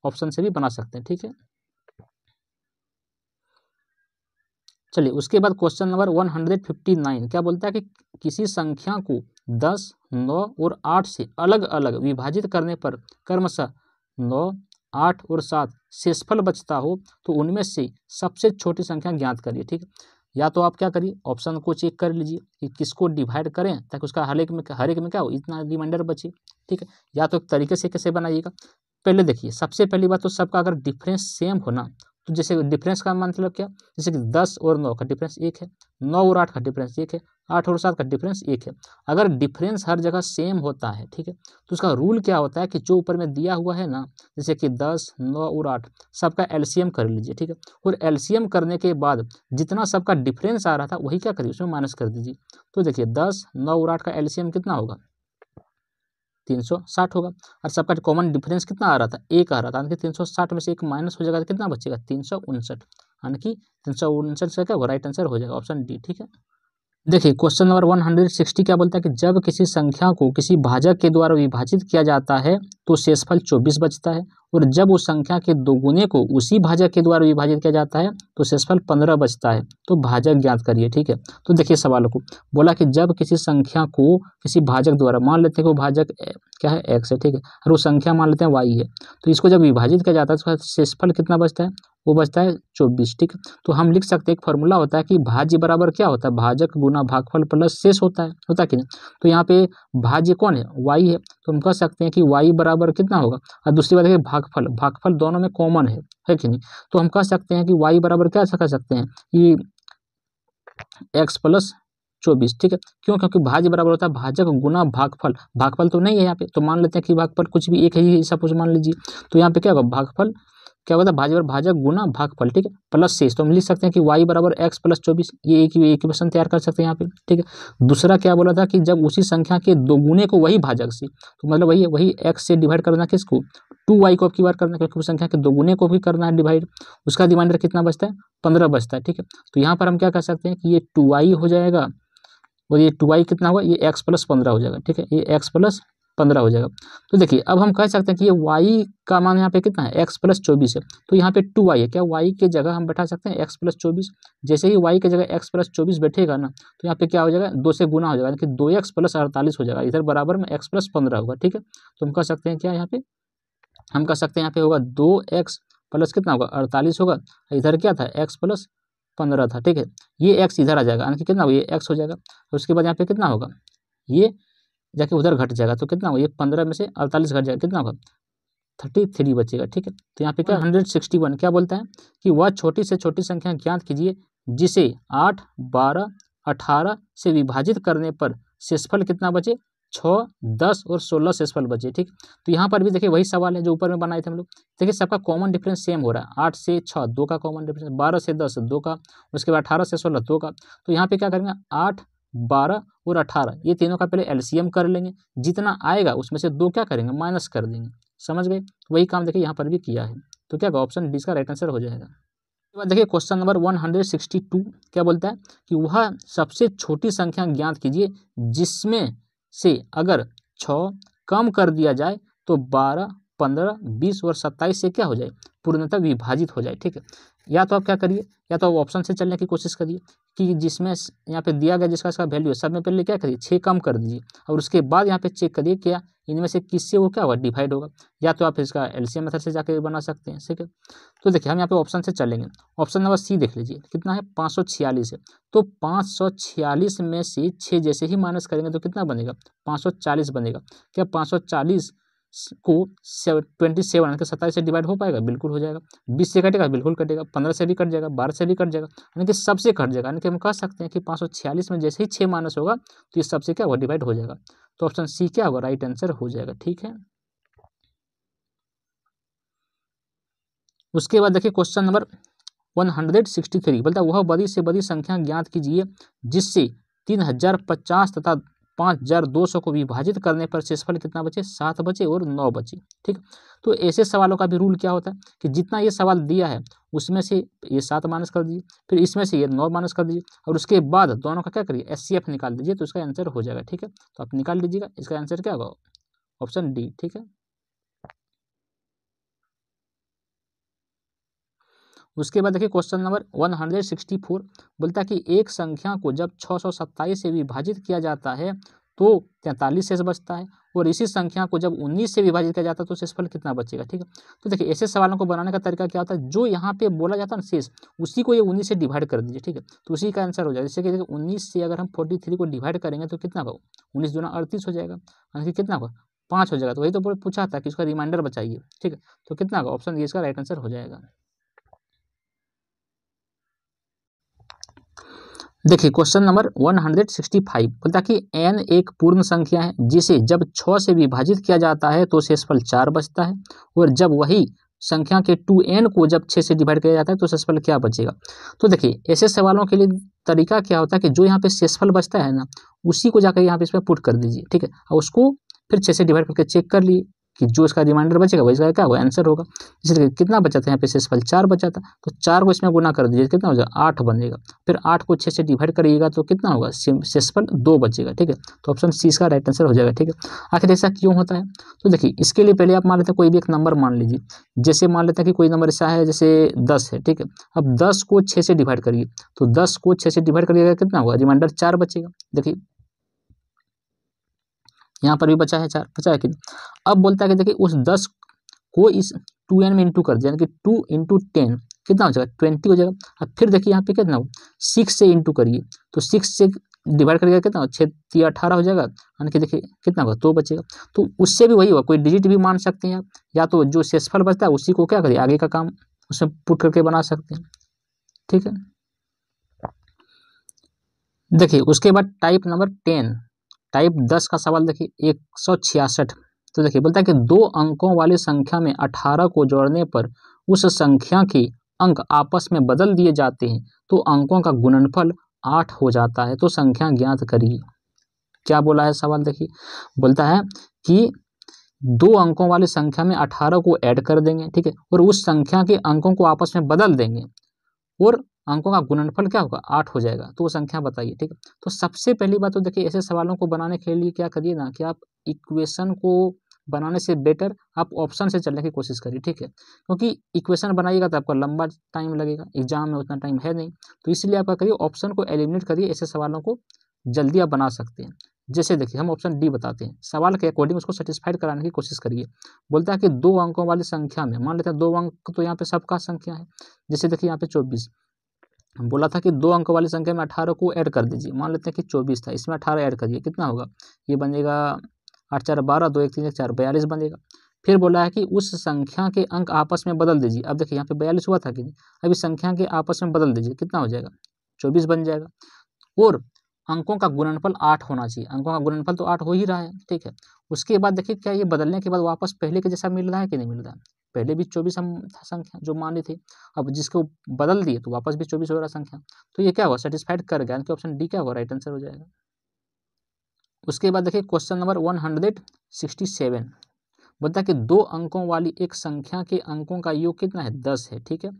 S1: ऑप्शन से भी बना सकते हैं, ठीक है? चलिए, उसके बाद question number one hundred fifty nine. क्या बोलता है कि किसी संख्या को दस, नौ और आठ से अलग अलग विभाजित करने पर क्रमशः नौ, आठ और सात शेषफल बचता हो तो उनमें से सबसे छोटी संख्या ज्ञात करिए, ठीक है? या तो आप क्या करिए, ऑप्शन को चेक कर लीजिए कि किसको डिवाइड करें, ताकि उसका हर एक में, हर एक में क्या हो, इतना रिमाइंडर बचे, ठीक है? या तो एक तरीके से कैसे बनाइएगा पहले देखिए, सबसे पहली बात तो सबका अगर डिफरेंस सेम हो ना तो जैसे डिफरेंस का मतलब क्या? जैसे कि दस और नौ का डिफरेंस एक है, नौ और आठ का डिफरेंस एक है, आठ और सात का डिफरेंस एक है। अगर डिफरेंस हर जगह सेम होता है, ठीक है तो उसका रूल क्या होता है कि जो ऊपर में दिया हुआ है ना, जैसे कि दस, नौ और आठ, सबका एलसीएम कर लीजिए, ठीक है, और एलसीएम करने के बाद जितना सबका डिफरेंस आ रहा था, वही क्या करिए उसमें माइनस कर दीजिए। तो देखिए, दस, नौ और आठ का एलसीएम कितना होगा? तीन सौ साठ होगा। और सबका कॉमन डिफरेंस कितना आ रहा था? एक आ रहा था। यानी कि तीन सौ साठ में से एक माइनस हो जाएगा तो कितना बचेगा? तीन सौ उनसठ। यानी कि तीन सौ उनसठ से क्या होगा राइट आंसर हो जाएगा ऑप्शन डी ठीक है? देखिए question number one hundred sixty क्या बोलता है कि जब किसी संख्या को किसी भाजक के द्वारा विभाजित किया जाता है तो शेषफल चौबीस बचता है। और जब उस संख्या के दोगुने को उसी भाजक के द्वारा विभाजित किया जाता है तो शेषफल पंद्रह बचता है। तो भाजक ज्ञात करिए, ठीक है? तो देखिए सवाल को। बोला कि जब किसी संख्या को किसी भाजक द्वारा, मान लेते हैं कि वो भाजक क्या है? एक्स है, ठीक है? और वो संख्या मान लेते हैं वाई है तो इसको जब विभाजित किया जाता है तो शेषफल कितना बचता है? वो बचता है चौबीस, ठीक तो हम लिख सकते हैं, एक फॉर्मूला होता है कि भाज्य बराबर क्या होता है? भाजक गुना भागफल प्लस शेष होता है होता है कि नहीं? तो यहाँ पे भाज्य कौन है? वाई है। तो हम कह सकते हैं कि वाई बराबर कितना होगा? और दूसरी बात है भागफल भागफल दोनों में कॉमन है है कि नहीं? तो हम कह सकते हैं कि वाई बराबर क्या कह सकते हैं? कि एक्स प्लस चौबीस, ठीक है? क्यों? क्योंकि भाज्य बराबर होता है भाजक गुना भागफल। भागफल तो नहीं है यहाँ पे तो मान लेते हैं कि भागफल कुछ भी एक ही सपोज़ मान लीजिए। तो यहाँ पे क्या होगा? भागफल क्या होता है भाज्य भाजक गुना भागफल ठीक है? प्लस शेष तो हम लिख सकते हैं कि वाई बराबर एक्स प्लस चौबीस, ये एक इक्वेशन तैयार कर सकते हैं यहाँ पे, ठीक है? दूसरा क्या बोला था कि जब उसी संख्या के दो गुने को वही भाजक से तो मतलब वही वही एक्स से डिवाइड करना किसको? टू वाई को अब की बार करना, क्योंकि संख्या के दोगुने को भी करना है डिवाइड उसका रिमाइंडर कितना बचता है? पंद्रह बचता है, ठीक है? तो यहाँ पर हम क्या कर सकते हैं कि ये टू हो जाएगा, और ये टू कितना होगा? ये एक्स प्लस पंद्रह हो जाएगा, ठीक है? ये एक्स प्लस पंद्रह हो जाएगा। तो देखिए, अब हम कह सकते हैं कि ये वाई का मान यहाँ पे कितना है? एक्स प्लस चौबीस है। तो यहाँ पे टू वाई है। क्या वाई के जगह हम बैठा सकते हैं? एक्स प्लस चौबीस। जैसे ही वाई के जगह एक्स प्लस चौबीस बैठेगा ना तो यहाँ पे क्या हो जाएगा? दो से गुना हो जाएगा। यानी कि दो एक्स प्लस अड़तालीस हो जाएगा। इधर बराबर में एक्स प्लस पंद्रह होगा, ठीक है? तो हम कह सकते हैं क्या यहाँ पे? हम कह सकते हैं यहाँ पे होगा दो एक्स प्लस कितना होगा? अड़तालीस होगा। इधर क्या था? एक्स प्लस पंद्रह था, ठीक है? ये एक्स इधर आ जाएगा। यानी कि कितना ये एक्स हो जाएगा। उसके बाद यहाँ पे कितना होगा? ये जाके उधर घट जाएगा। तो कितना होगा ये पंद्रह में से अड़तालीस घट जाएगा। कितना होगा? थर्टी थ्री बचेगा ठीक है? तो यहाँ पे क्या? हंड्रेड सिक्सटी वन क्या बोलता है? कि वह छोटी से छोटी संख्या ज्ञात कीजिए जिसे आठ बारह अठारह से विभाजित करने पर शेषफल कितना बचे? छः दस और सोलह शेषफल बचे ठीक? तो यहाँ पर भी देखिए वही सवाल है जो ऊपर में बनाए थे हम लोग। देखिए सबका कॉमन डिफरेंस सेम हो रहा है। आठ से छः दो का कॉमन डिफरेंस बारह से दस दो का उसके बाद अठारह से सोलह दो का। तो यहाँ पे क्या करेंगे? आठ बारह और अठारह। ये तीनों का पहले एलसीएम कर लेंगे। जितना आएगा, उसमें से दो क्या करेंगे? माइनस कर देंगे। समझ गए? वही काम देखिए यहाँ पर भी किया है। तो क्या ऑप्शन डी का राइट आंसर हो जाएगा। उसके बाद देखिए question number one hundred sixty two क्या बोलता है कि वह सबसे छोटी संख्या ज्ञात कीजिए, जिसमें से अगर छः कम कर दिया जाए तो बारह, पंद्रह, बीस और सत्ताईस से क्या हो जाए? पूर्णतः विभाजित हो जाए, ठीक है? या तो आप क्या करिए, या तो आप ऑप्शन से चलने की कोशिश करिए कि जिसमें यहाँ पे दिया गया जिसका इसका वैल्यू है, सब में पहले क्या करिए छः कम कर दीजिए और उसके बाद यहाँ पे चेक करिए क्या इनमें से किससे वो क्या होगा डिवाइड होगा। या तो आप इसका एलसीएम मेथड से जाके बना सकते हैं, ठीक है? तो देखिए, हम यहाँ पे ऑप्शन से चलेंगे। ऑप्शन नंबर सी देख लीजिए, कितना है? पाँच सौ छियालीस है। तो पाँच सौ छियालीस में से छः जैसे ही माइनस करेंगे तो कितना बनेगा? पाँच सौ चालीस बनेगा। क्या पाँच सौ चालीस को ट्वेंटी सेवन यानी कि सत्ताईस से डिवाइड हो पाएगा, बिल्कुल हो जाएगा। बीस से कटेगा, बिल्कुल कटेगा। पंद्रह से भी कट जाएगा, बारह से भी कट जाएगा, यानी कि सबसे कट जाएगा। यानी कि हम कह सकते हैं कि पाँच सौ छियालीस में जैसे ही छः माइनस होगा तो ये सबसे क्या होगा? डिवाइड हो जाएगा। तो ऑप्शन सी क्या होगा? राइट आंसर हो जाएगा, ठीक है? उसके बाद देखिए question number one hundred sixty three. बोलता वह बड़ी से बड़ी संख्या ज्ञात कीजिए, जिससे तीन हज़ार पचास तथा पाँच हज़ार दो सौ को विभाजित करने पर शेषफल कितना बचे? सात बचे और नौ बचे, ठीक? तो ऐसे सवालों का भी रूल क्या होता है? कि जितना ये सवाल दिया है, उसमें से ये सात माइनस कर दीजिए, फिर इसमें से ये नौ माइनस कर दीजिए, और उसके बाद दोनों का क्या करिए? एस निकाल दीजिए तो उसका आंसर हो जाएगा, ठीक है? तो आप निकाल लीजिएगा, इसका आंसर क्या होगा? ऑप्शन डी ठीक है? उसके बाद देखिए question number one hundred sixty four बोलता है कि एक संख्या को जब छः सौ सत्ताईस से विभाजित किया जाता है तो तैंतालीस शेष बचता है। और इसी संख्या को जब उन्नीस से विभाजित किया जाता है तो शेषफल कितना बचेगा, ठीक है? तो देखिए, ऐसे सवालों को बनाने का तरीका क्या होता है? जो यहाँ पे बोला जाता है ना शेष, उसी को ये उन्नीस से डिवाइड कर दीजिए, ठीक है? तो उसी का आंसर हो जाएगा। जैसे कि देखिए, उन्नीस से अगर हम फोर्टी थ्री को डिवाइड करेंगे तो कितना होगा? उन्नीस दुना अड़तीस हो जाएगा। यानी कितना होगा? पाँच हो जाएगा। तो वही तो पूछा था कि इसका रिमाइंडर बचाइए, ठीक है? तो कितना होगा? ऑप्शन ये इसका राइट आंसर हो जाएगा। देखिए क्वेश्चन नंबर 165 बोलता कि n एक पूर्ण संख्या है, जिसे जब छ से विभाजित किया जाता है तो शेषफल चार बचता है और जब वही संख्या के टू एन को जब छः से डिवाइड किया जाता है तो शेषफल क्या बचेगा? तो देखिए, ऐसे सवालों के लिए तरीका क्या होता है कि जो यहाँ पे शेषफल बचता है ना, उसी को जाकर यहाँ पे इसमें पुट कर दीजिए, ठीक है? और उसको फिर छः से डिवाइड करके चेक कर लिए। कि जो इसका रिमाइंडर बचेगा वही इसका क्या होगा? आंसर होगा। जैसे कितना बचा था यहाँ पे शेषफल? चार बचा था। तो चार को इसमें गुना कर दीजिए, कितना हो जाएगा? आठ बनेगा। फिर आठ को छः से डिवाइड करिएगा तो कितना होगा? शेषफल दो बचेगा, ठीक है? तो ऑप्शन सी इसका राइट आंसर हो जाएगा, ठीक है? आखिर ऐसा क्यों होता है? तो देखिए, इसके लिए पहले आप मान लेते हैं कोई भी एक नंबर मान लीजिए। जैसे मान लेते हैं कि कोई नंबर ऐसा है, जैसे दस है, ठीक है? अब दस को छः से डिवाइड करिए। तो दस को छः से डिवाइड करिएगा, कितना होगा? रिमाइंडर चार बचेगा। देखिए यहाँ पर भी बचा है, चार, बचा है कि अब बोलता है कि देखिए, उस दस को इस टू एन में इंटू कर दिया, यानी कि टू इंटू टेन कितना हो जाएगा? ट्वेंटी हो जाएगा। अब फिर देखिए यहाँ पे कितना हो सिक्स से इंटू करिए। तो सिक्स से डिवाइड करिएगा कितना छः तीन अठारह हो जाएगा। यानी कि देखिए, कितना होगा? तो बचेगा। तो उससे भी वही होगा। कोई डिजिट भी मान सकते हैं आप। या तो जो शेषफल बचता है, उसी को क्या करिए? आगे का काम उसमें पुट करके बना सकते हैं। ठीक है? देखिए, उसके बाद टाइप नंबर टेन टाइप दस का सवाल देखिए, एक सौ छियासठ। तो देखिए, बोलता है कि दो अंकों वाली संख्या में अठारह को जोड़ने पर उस संख्या के अंक आपस में बदल दिए जाते हैं तो अंकों का गुणनफल आठ हो जाता है। तो संख्या ज्ञात करिए। क्या बोला है सवाल देखिए? बोलता है कि दो अंकों वाली संख्या में अठारह को ऐड कर देंगे, ठीक है, और उस संख्या के अंकों को आपस में बदल देंगे, और अंकों का गुणनफल क्या होगा? आठ हो जाएगा। तो वो संख्या बताइए, ठीक है? तो सबसे पहली बात तो देखिए, ऐसे सवालों को बनाने के लिए क्या करिए ना कि आप इक्वेशन को बनाने से बेटर आप ऑप्शन से चलने की कोशिश करिए, ठीक है? क्योंकि इक्वेशन बनाइएगा तो आपका लंबा टाइम लगेगा, एग्ज़ाम में उतना टाइम है नहीं। तो इसलिए आप क्या करिए, ऑप्शन को एलिमिनेट करिए, ऐसे सवालों को जल्दी आप बना सकते हैं। जैसे देखिए, हम ऑप्शन डी बताते हैं। सवाल के अकॉर्डिंग उसको सेटिस्फाइड कराने की कोशिश करिए। बोलता है कि दो अंकों वाली संख्या में, मान लेते हैं दो अंक तो यहाँ पे सबका संख्या है। जैसे देखिए, यहाँ पे चौबीस। बोला था कि दो अंक वाली संख्या में अठारह को ऐड कर दीजिए। मान लेते हैं कि चौबीस था, इसमें अठारह ऐड करिए, कितना होगा? ये बनेगा आठ चार बारह, दो एक तीन एक चार, बयालीस बनेगा। फिर बोला है कि उस संख्या के अंक आपस में बदल दीजिए। अब देखिए, यहाँ पे बयालीस हुआ था कि नहीं। अब इस संख्या के आपस में बदल दीजिए, कितना हो जाएगा? चौबीस बन जाएगा। और अंकों का गुणनफल आठ होना चाहिए। अंकों का गुणनफल तो आठ हो ही रहा है, ठीक है। उसके बाद देखिए, क्या ये बदलने के बाद वापस पहले के जैसा मिल रहा है कि नहीं मिल रहा है? पहले भी चौबीस हम था संख्या जो मानी थी, अब जिसको बदल दिए तो वापस भी चौबीस हो रहा संख्या। तो ये क्या हुआ? सेटिस्फाइड कर गया। कि ऑप्शन डी क्या होगा? राइट आंसर हो जाएगा। उसके बाद देखिए question number one hundred sixty seven बोलता है कि दो अंकों वाली एक संख्या के अंकों का योग कितना है? दस है, ठीक है?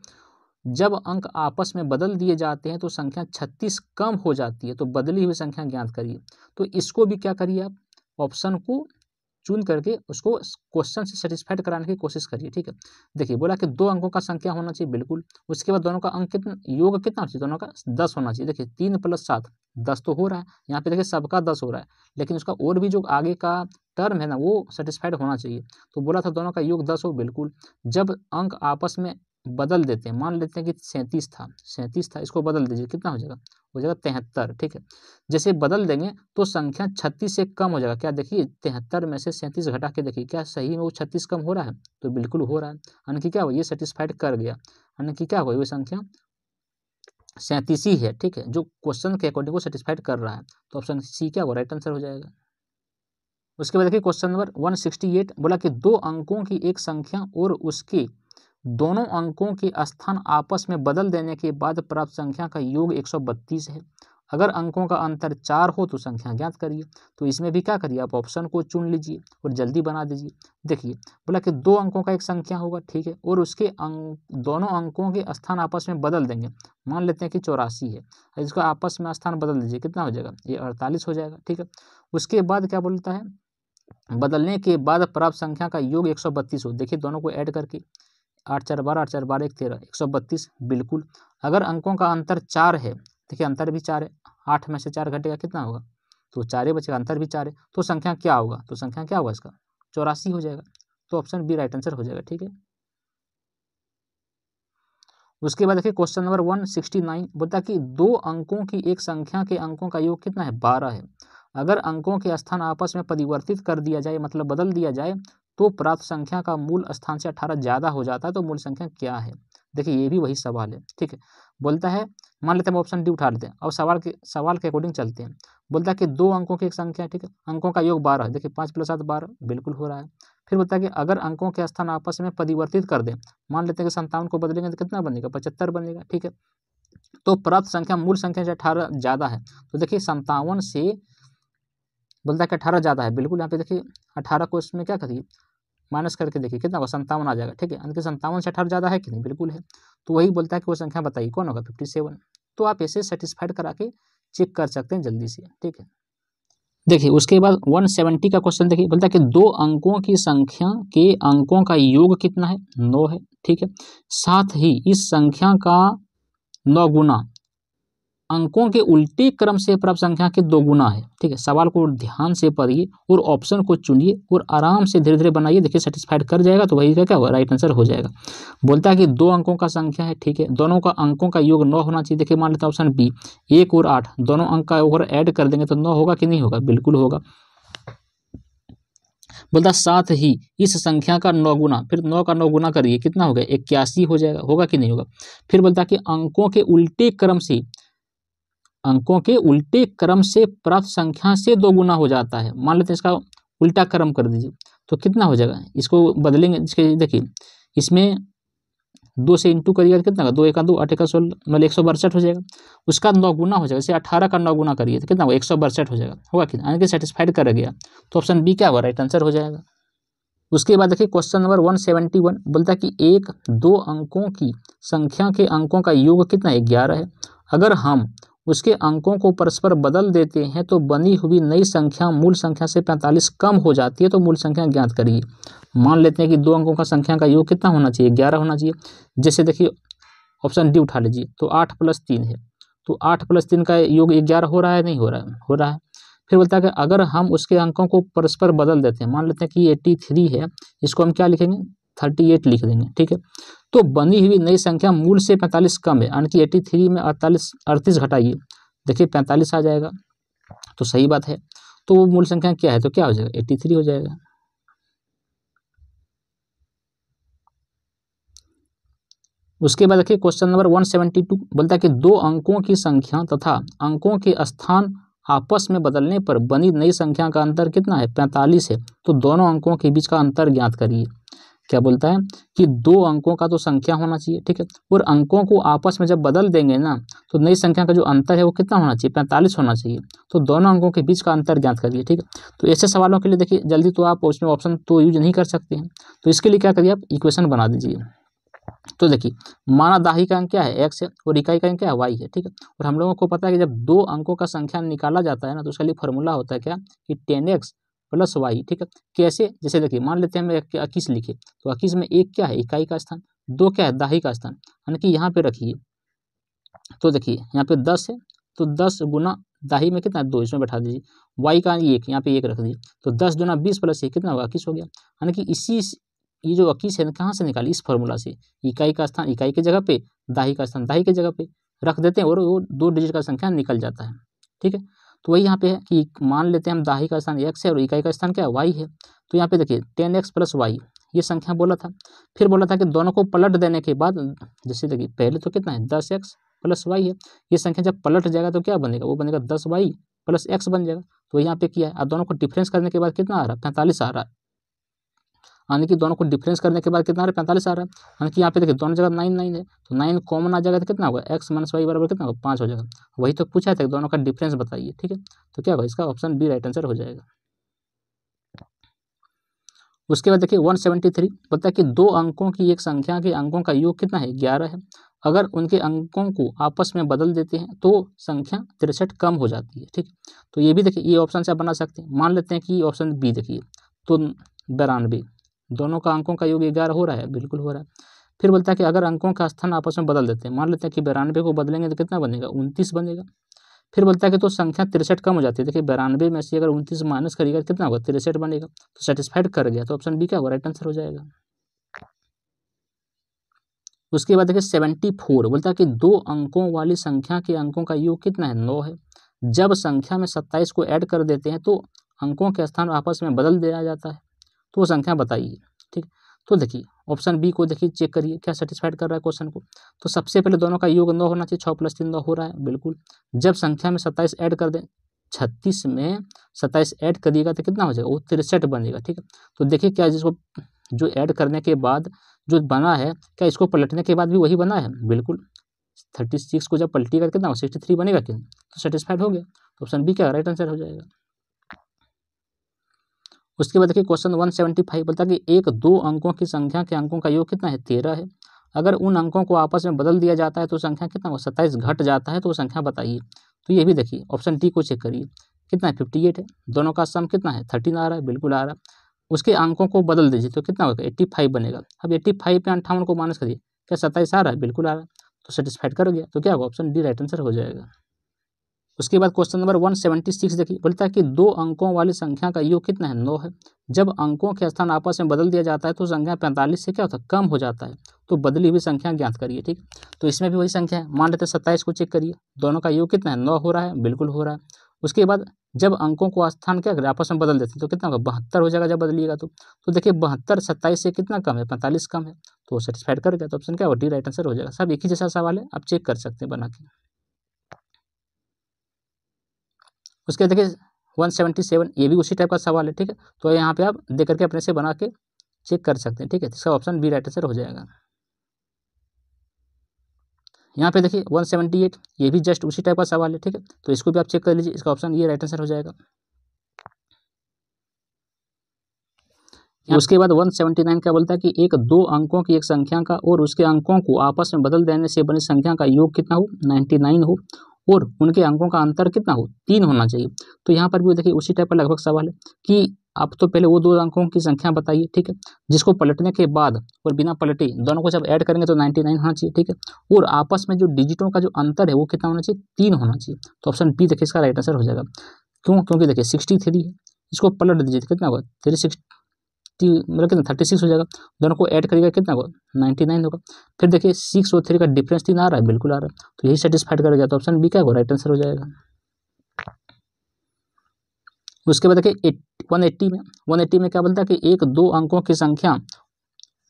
S1: जब अंक आपस में बदल दिए जाते हैं तो संख्या छत्तीस कम हो जाती है तो बदली हुई संख्या ज्ञात करिए। तो इसको भी क्या करिए आप? ऑप्शन को चुन करके उसको क्वेश्चन से सेटिस्फाइड कराने की कोशिश करिए, ठीक है? देखिए, बोला कि दो अंकों का संख्या होना चाहिए, बिल्कुल। उसके बाद दोनों का अंक कितना, योग कितना होना चाहिए? दोनों का दस होना चाहिए। देखिए, तीन प्लस सात, दस तो हो रहा है। यहाँ पे देखिए, सबका दस हो रहा है। लेकिन उसका और भी जो आगे का टर्म है ना, वो सेटिस्फाइड होना चाहिए। तो बोला था दोनों का योग दस हो, बिल्कुल। जब अंक आपस में बदल देते हैं। मान लेते हैं कि सैंतीस था सैंतीस था, इसको बदल दीजिए, कितना हो जाएगा? हो जाएगा तिहत्तर, ठीक है? जैसे बदल देंगे तो संख्या छत्तीस से कम हो जाएगा। क्या देखिए, तिहत्तर में से सैंतीस घटा के देखिए, क्या सही में वो छत्तीस कम हो रहा है? तो बिल्कुल हो रहा है। यानी कि क्या हो ये सेटिस्फाइड कर गया। यानी कि क्या हो ये संख्या सैंतीस ही है, ठीक है? जो क्वेश्चन के अकॉर्डिंग वो सेटिस्फाइड कर रहा है। तो ऑप्शन सी क्या होगा राइट आंसर हो जाएगा। उसके बाद देखिए question number one sixty eight बोला कि दो अंकों की एक संख्या और उसके दोनों अंकों के स्थान आपस में बदल देने के बाद प्राप्त संख्या का योग 132 है। अगर अंकों का अंतर चार हो तो संख्या ज्ञात करिए। तो इसमें भी क्या करिए? आप ऑप्शन को चुन लीजिए और जल्दी बना दीजिए। देखिए, बोला कि दो अंकों का एक संख्या होगा, ठीक है, और उसके अंक दोनों अंकों के स्थान आपस में बदल देंगे। मान लेते हैं कि चौरासी है इसका आपस में स्थान बदल दीजिए, कितना हो जाएगा? ये अड़तालीस हो जाएगा, ठीक है। उसके बाद क्या बोलता है? बदलने के बाद प्राप्त संख्या का योग एक सौ बत्तीस हो। देखिए, दोनों को ऐड करके। आठ चार बारह आठ चार बारह एक तेरह, एक सौ बत्तीस, बिल्कुल। अगर अंकों का अंतर चार है, देखिए अंतर भी चार है, आठ में से चार घटेगा कितना होगा? तो चार ही बचेगा, अंतर भी चार है तो संख्या क्या होगा? तो संख्या क्या होगा इसका? चौरासी हो जाएगा तो ऑप्शन बी राइट आंसर हो जाएगा, ठीक है? उसके बाद देखिए question number one sixty nine बोलता कि दो अंकों की एक संख्या के अंकों का योग कितना है? बारह है। अगर अंकों के स्थान आपस में परिवर्तित कर दिया जाए मतलब बदल दिया जाए तो प्राप्त संख्या का मूल स्थान से अठारह ज़्यादा हो जाता है तो मूल संख्या क्या है? देखिए, ये भी वही सवाल है, ठीक है? बोलता है, मान लेते हैं ऑप्शन डी उठा लेते हैं और सवाल के सवाल के अकॉर्डिंग चलते हैं। बोलता है कि दो अंकों की एक संख्या ठीक है? अंकों का योग बारह, देखिए, पाँच प्लस सात, बारह, बिल्कुल हो रहा है। फिर बोलता है कि अगर अंकों के स्थान आपस में परिवर्तित कर दें, मान लेते हैं कि संतावन को बदलेंगे तो कितना बनेगा? पचहत्तर बनेगा, ठीक है? तो प्राप्त संख्या, मूल संख्या से अठारह ज़्यादा है तो देखिए संतावन से बोलता है कि अठारह ज़्यादा है, बिल्कुल, यहाँ पे देखिए, अठारह को इसमें क्या करिए? माइनस करके देखिए कितना होगा संतावन आ जाएगा, ठीक है? यानी संतावन से अठारह ज़्यादा है कि नहीं? बिल्कुल है। तो वही बोलता है कि वो संख्या बताइए, कौन होगा? फिफ्टी सेवन तो आप ऐसे सेटिस्फाइड करा के चेक कर सकते हैं जल्दी से, ठीक है? देखिए, उसके बाद वन सेवेंटी का क्वेश्चन देखिए, बोलता है कि दो अंकों की संख्या के अंकों का योग कितना है? नौ है, ठीक है? साथ ही इस संख्या का नौ गुना अंकों के उल्टे क्रम से प्राप्त संख्या के दो गुना है। ठीक है, सवाल को ध्यान से पढ़िए और ऑप्शन को चुनिए और आराम से धीरे धीरे बनाइए। देखिए सेटिस्फाइड कर जाएगा तो वही क्या होगा? राइट आंसर हो जाएगा। बोलता है कि दो अंकों का संख्या है, ठीक है, दोनों का अंकों का योग नौ होना चाहिए। देखिए, मान लेते हैं ऑप्शन बी एक और आठ, दोनों अंक का अगर ऐड कर देंगे तो नौ होगा कि नहीं होगा? बिल्कुल होगा। बोलता साथ ही इस संख्या का नौ गुना, फिर नौ का नौ गुना करिए, कितना हो गया? इक्यासी हो जाएगा, होगा कि नहीं होगा? फिर बोलता कि अंकों के उल्टे क्रम से अंकों के उल्टे क्रम से प्राप्त संख्या से दो गुना हो जाता है। मान लेते हैं इसका उल्टा क्रम कर दीजिए तो कितना हो जाएगा? इसको बदलेंगे, इसके देखिए, इसमें दो से इंटू करिएगा तो कितना का दो एक दो, आठ एक सोलह मतलब एक सौ बरसठ हो जाएगा। उसका नौ गुना हो जाएगा, जैसे अठारह का नौ गुना करिए तो कितना होगा? एक सौ बरसठ हो जाएगा। होगा कितना? यानी कि सेटिस्फाइड कर गया। तो ऑप्शन बी क्या होगा? राइट आंसर हो जाएगा। उसके बाद देखिए question number one seventy one बोलता है कि एक, दो अंकों की संख्या के अंकों का योग कितना है? ग्यारह है। अगर हम उसके अंकों को परस्पर बदल देते हैं तो बनी हुई नई संख्या मूल संख्या से पैंतालीस कम हो जाती है तो मूल संख्या ज्ञात करिए। मान लेते हैं कि दो अंकों का संख्या का योग कितना होना चाहिए? ग्यारह होना चाहिए। जैसे देखिए, ऑप्शन डी उठा लीजिए तो आठ प्लस तीन है। तो आठ प्लस तीन का योग ग्यारह हो रहा है, नहीं हो रहा है? हो रहा है। फिर बोलता है कि अगर हम उसके अंकों को परस्पर बदल देते हैं, मान लेते हैं कि एट्टी थ्री है, इसको हम क्या लिखेंगे? थर्टी एट लिख देंगे, ठीक है? तो बनी हुई नई संख्या मूल से पैंतालीस कम है। यानी कि एट्टी थ्री में अड़तालीस, अड़तीस घटाइए। देखिए, पैंतालीस आ जाएगा। तो सही बात है। तो वो मूल संख्या क्या है? तो क्या हो जाएगा? एट्टी थ्री हो जाएगा। उसके बाद देखिए question number one seventy two बोलता है कि दो अंकों की संख्या तथा अंकों के स्थान आपस में बदलने पर बनी नई संख्या का अंतर कितना है? पैंतालीस है। तो दोनों अंकों के बीच का अंतर ज्ञात करिए। क्या बोलता है कि दो अंकों का तो संख्या होना चाहिए, ठीक है? और अंकों को आपस में जब बदल देंगे ना तो नई संख्या का जो अंतर है वो कितना होना चाहिए? पैंतालीस होना चाहिए। तो दोनों अंकों के बीच का अंतर ज्ञात करिए, ठीक है? तो ऐसे सवालों के लिए देखिए, जल्दी तो आप उसमें ऑप्शन तो यूज़ नहीं कर सकते हैं। तो इसके लिए क्या करिए आप इक्वेशन बना दीजिए। तो देखिए माना दाही का अंक क्या है? एक्स है और इकाई का अंक क्या है? वाई है, ठीक है? और हम लोगों को पता है कि जब दो अंकों का संख्या निकाला जाता है ना तो उसके लिए फॉर्मूला होता है क्या? कि टेन एक्स प्लस वाई, ठीक है? कैसे? जैसे देखिए, मान लेते हैं हम इक्कीस लिखे तो इक्कीस में एक क्या है? इकाई का स्थान, दो क्या है? दाही का स्थान, यानी कि यहाँ पे रखिए। तो देखिए, यहाँ पे दस है तो दस गुना दाही में कितना दो, इसमें बैठा दीजिए। वाई का एक, यहाँ पे एक रख दीजिए तो दस दुना बीस प्लस एक कितना होगा? इक्कीस हो गया। यानी कि इसी ये जो इक्कीस है कहाँ से निकाली? इस फॉर्मूला से। इकाई का स्थान, इकाई के जगह पे, दाही का स्थान, दाही के जगह पे रख देते हैं और वो दो डिजिट का संख्या निकल जाता है, ठीक है? तो वही यहाँ पे है कि मान लेते हैं हम दाही का स्थान एक्स है और इकाई का स्थान क्या है? वाई है। तो यहाँ पे देखिए टेन एक्स प्लस वाई ये संख्या बोला था। फिर बोला था कि दोनों को पलट देने के बाद, जैसे देखिए, पहले तो कितना है? दस एक्स प्लस वाई है। ये संख्या जब पलट जाएगा तो क्या बनेगा? वो बनेगा दस वाई प्लस एक्स बन जाएगा। तो यहाँ पे किया है? और दोनों को डिफरेंस करने के बाद कितना आ रहा है? पैंतालीस आ रहा है। यानी कि दोनों को डिफरेंस करने के बाद कितना आ रहा है? पैंतालीस आ रहा है। यानी कि यहाँ पे देखिए दोनों जगह नाइन नाइन है तो नाइन कॉमन आ जाएगा तो कितना होगा? एक्स माइनस वाई बराबर कितना होगा? पाँच हो जाएगा। वही तो पूछा था दोनों का डिफरेंस बताइए, ठीक है? तो क्या होगा? इसका ऑप्शन बी राइट आंसर हो जाएगा। उसके बाद देखिए वन सेवेंटी थ्री है कि दो अंकों की एक संख्या के अंकों का योग कितना है? ग्यारह है। अगर उनके अंकों को आपस में बदल देते हैं तो संख्या तिरसठ कम हो जाती है, ठीक? तो ये भी देखिए, ये ऑप्शन से आप बना सकते हैं। मान लेते हैं कि ऑप्शन बी देखिए तो बिरानवे। दोनों का अंकों का योग ग्यारह हो रहा है, बिल्कुल हो रहा है। फिर बोलता है कि अगर अंकों का स्थान आपस में बदल देते हैं, मान लेते हैं कि बिरानवे को बदलेंगे तो कितना बनेगा? उनतीस बनेगा। फिर बोलता है कि तो संख्या तिरसठ कम हो जाती है। देखिए बिरानवे में से अगर उनतीस माइनस करिएगा तो कितना होगा? तिरसठ बनेगा। तो सेटिस्फाइड कर गया तो ऑप्शन बी क्या होगा? राइट आंसर हो जाएगा। उसके बाद देखिए सेवेंटी फोर बोलता है कि दो अंकों वाली संख्या के अंकों का योग कितना है? नौ है। जब संख्या में सत्ताईस को ऐड कर देते हैं तो अंकों के स्थान आपस में बदल दिया जाता है। तो वो संख्या बताइए, ठीक? तो देखिए ऑप्शन बी को देखिए चेक करिए, क्या सेटिस्फाइड कर रहा है क्वेश्चन को। तो सबसे पहले दोनों का योग नौ होना चाहिए, छः प्लस तीन नौ हो रहा है, बिल्कुल। जब संख्या में सत्ताईस ऐड कर दें, छत्तीस में सत्ताईस ऐड करिएगा तो कितना हो जाएगा? वो तिरसठ बनेगा, ठीक है? तो देखिए क्या जिसको, जो ऐड करने के बाद जो बना है, क्या इसको पलटने के बाद भी वही बना है? बिल्कुल। थर्टी सिक्स को जब पलटिएगा कितना सिक्सटी थ्री बनेगा क्यों? तो सेटिस्फाइड हो गया। तो ऑप्शन बी क्या राइट आंसर हो जाएगा। उसके बाद देखिए क्वेश्चन वन सेवेंटी फाइव बोलता है कि एक दो अंकों की संख्या के अंकों का योग कितना है? तेरह है। अगर उन अंकों को आपस में बदल दिया जाता है तो संख्या कितना हो सत्ताईस घट जाता है तो वो संख्या बताइए। तो ये भी देखिए ऑप्शन डी को चेक करिए। कितना है? फिफ्टी एट है। दोनों का सम कितना है? थर्टीन आ रहा है, बिल्कुल आ रहा है। उसके अंकों को बदल दीजिए तो कितना होगा? एट्टी फाइव बनेगा। अब एट्टी फाइव पे अंठावन को माइनस करिए। क्या सत्ताईस आ रहा है? बिल्कुल आ रहा है। तो सेटिस्फाइड कर गया तो क्या होगा? ऑप्शन डी राइट आंसर हो जाएगा। उसके बाद question number one seventy six देखिए, बोलता है कि दो अंकों वाली संख्या का योग कितना है? नौ है। जब अंकों के स्थान आपस में बदल दिया जाता है तो संख्या पैंतालीस से क्या होता है? कम हो जाता है। तो बदली हुई संख्या ज्ञात करिए, ठीक? तो इसमें भी वही संख्या है। मान लेते हैं सत्ताईस को चेक करिए। दोनों का योग कितना है? नौ हो रहा है, बिल्कुल हो रहा है। उसके बाद जब अंकों को स्थान क्या आपस में बदल देते हैं तो कितना होगा? बहत्तर हो जाएगा जब बदलिएगा तो। तो देखिए, बहत्तर सत्ताईस से कितना कम है? पैंतालीस कम है। तो सेटिस्फाइड कर गया तो ऑप्शन क्या होगा डी राइट आंसर हो जाएगा। सब एक ही जैसा सवाल है, आप चेक कर सकते हैं बना के। उसके देखिए वन सेवेंटी सेवन ये भी उसी टाइप का सवाल है ठीक है? तो यहाँ पे आप देख करके अपने से बना के चेक कर सकते हैं ठीक है? इसका ऑप्शन बी राइट आंसर हो जाएगा। यहाँ पे देखिए वन सेवेंटी एट ये भी जस्ट उसी टाइप का सवाल है ठीक है? तो इसको भी आप चेक कर लीजिए इसका ऑप्शन ये राइट आंसर हो जाएगा। उसके बाद वन सेवेंटी नाइन क्या बोलता है कि एक दो अंकों की एक संख्या का और उसके अंकों को आपस में बदल देने से बनी संख्या का योग कितना हो? नाइन्टी नाइन हो। और उनके अंकों का अंतर कितना हो? तीन होना चाहिए। तो यहाँ पर भी देखिए, उसी टाइप का लगभग सवाल है कि आप तो पहले वो दो अंकों की संख्या बताइए, ठीक है? जिसको पलटने के बाद और बिना पलटे दोनों को जब ऐड करेंगे तो नाइन्टी नाइन होना चाहिए, ठीक है? और आपस में जो डिजिटों का जो अंतर है वो कितना होना चाहिए? तीन होना चाहिए। तो ऑप्शन बी देखिए, इसका राइट आंसर हो जाएगा। क्यों? क्योंकि देखिए सिक्सटी थ्री है। इसको पलट दीजिए, कितना होगा? थ्री सिक्सटी मतलब कितना थर्टी सिक्स हो जाएगा। दोनों को ऐड करिएगा कितना होगा? नाइन्टी नाइन होगा। फिर देखिए सिक्स और थ्री का डिफरेंस तीन आ रहा है, बिल्कुल आ रहा है। तो यही सेटिस्फाइड कर गया तो ऑप्शन बी क्या होगा? राइट आंसर हो जाएगा। उसके बाद देखिए वन एट्टी में वन एट्टी में क्या बोलता है कि एक, दो अंकों की संख्या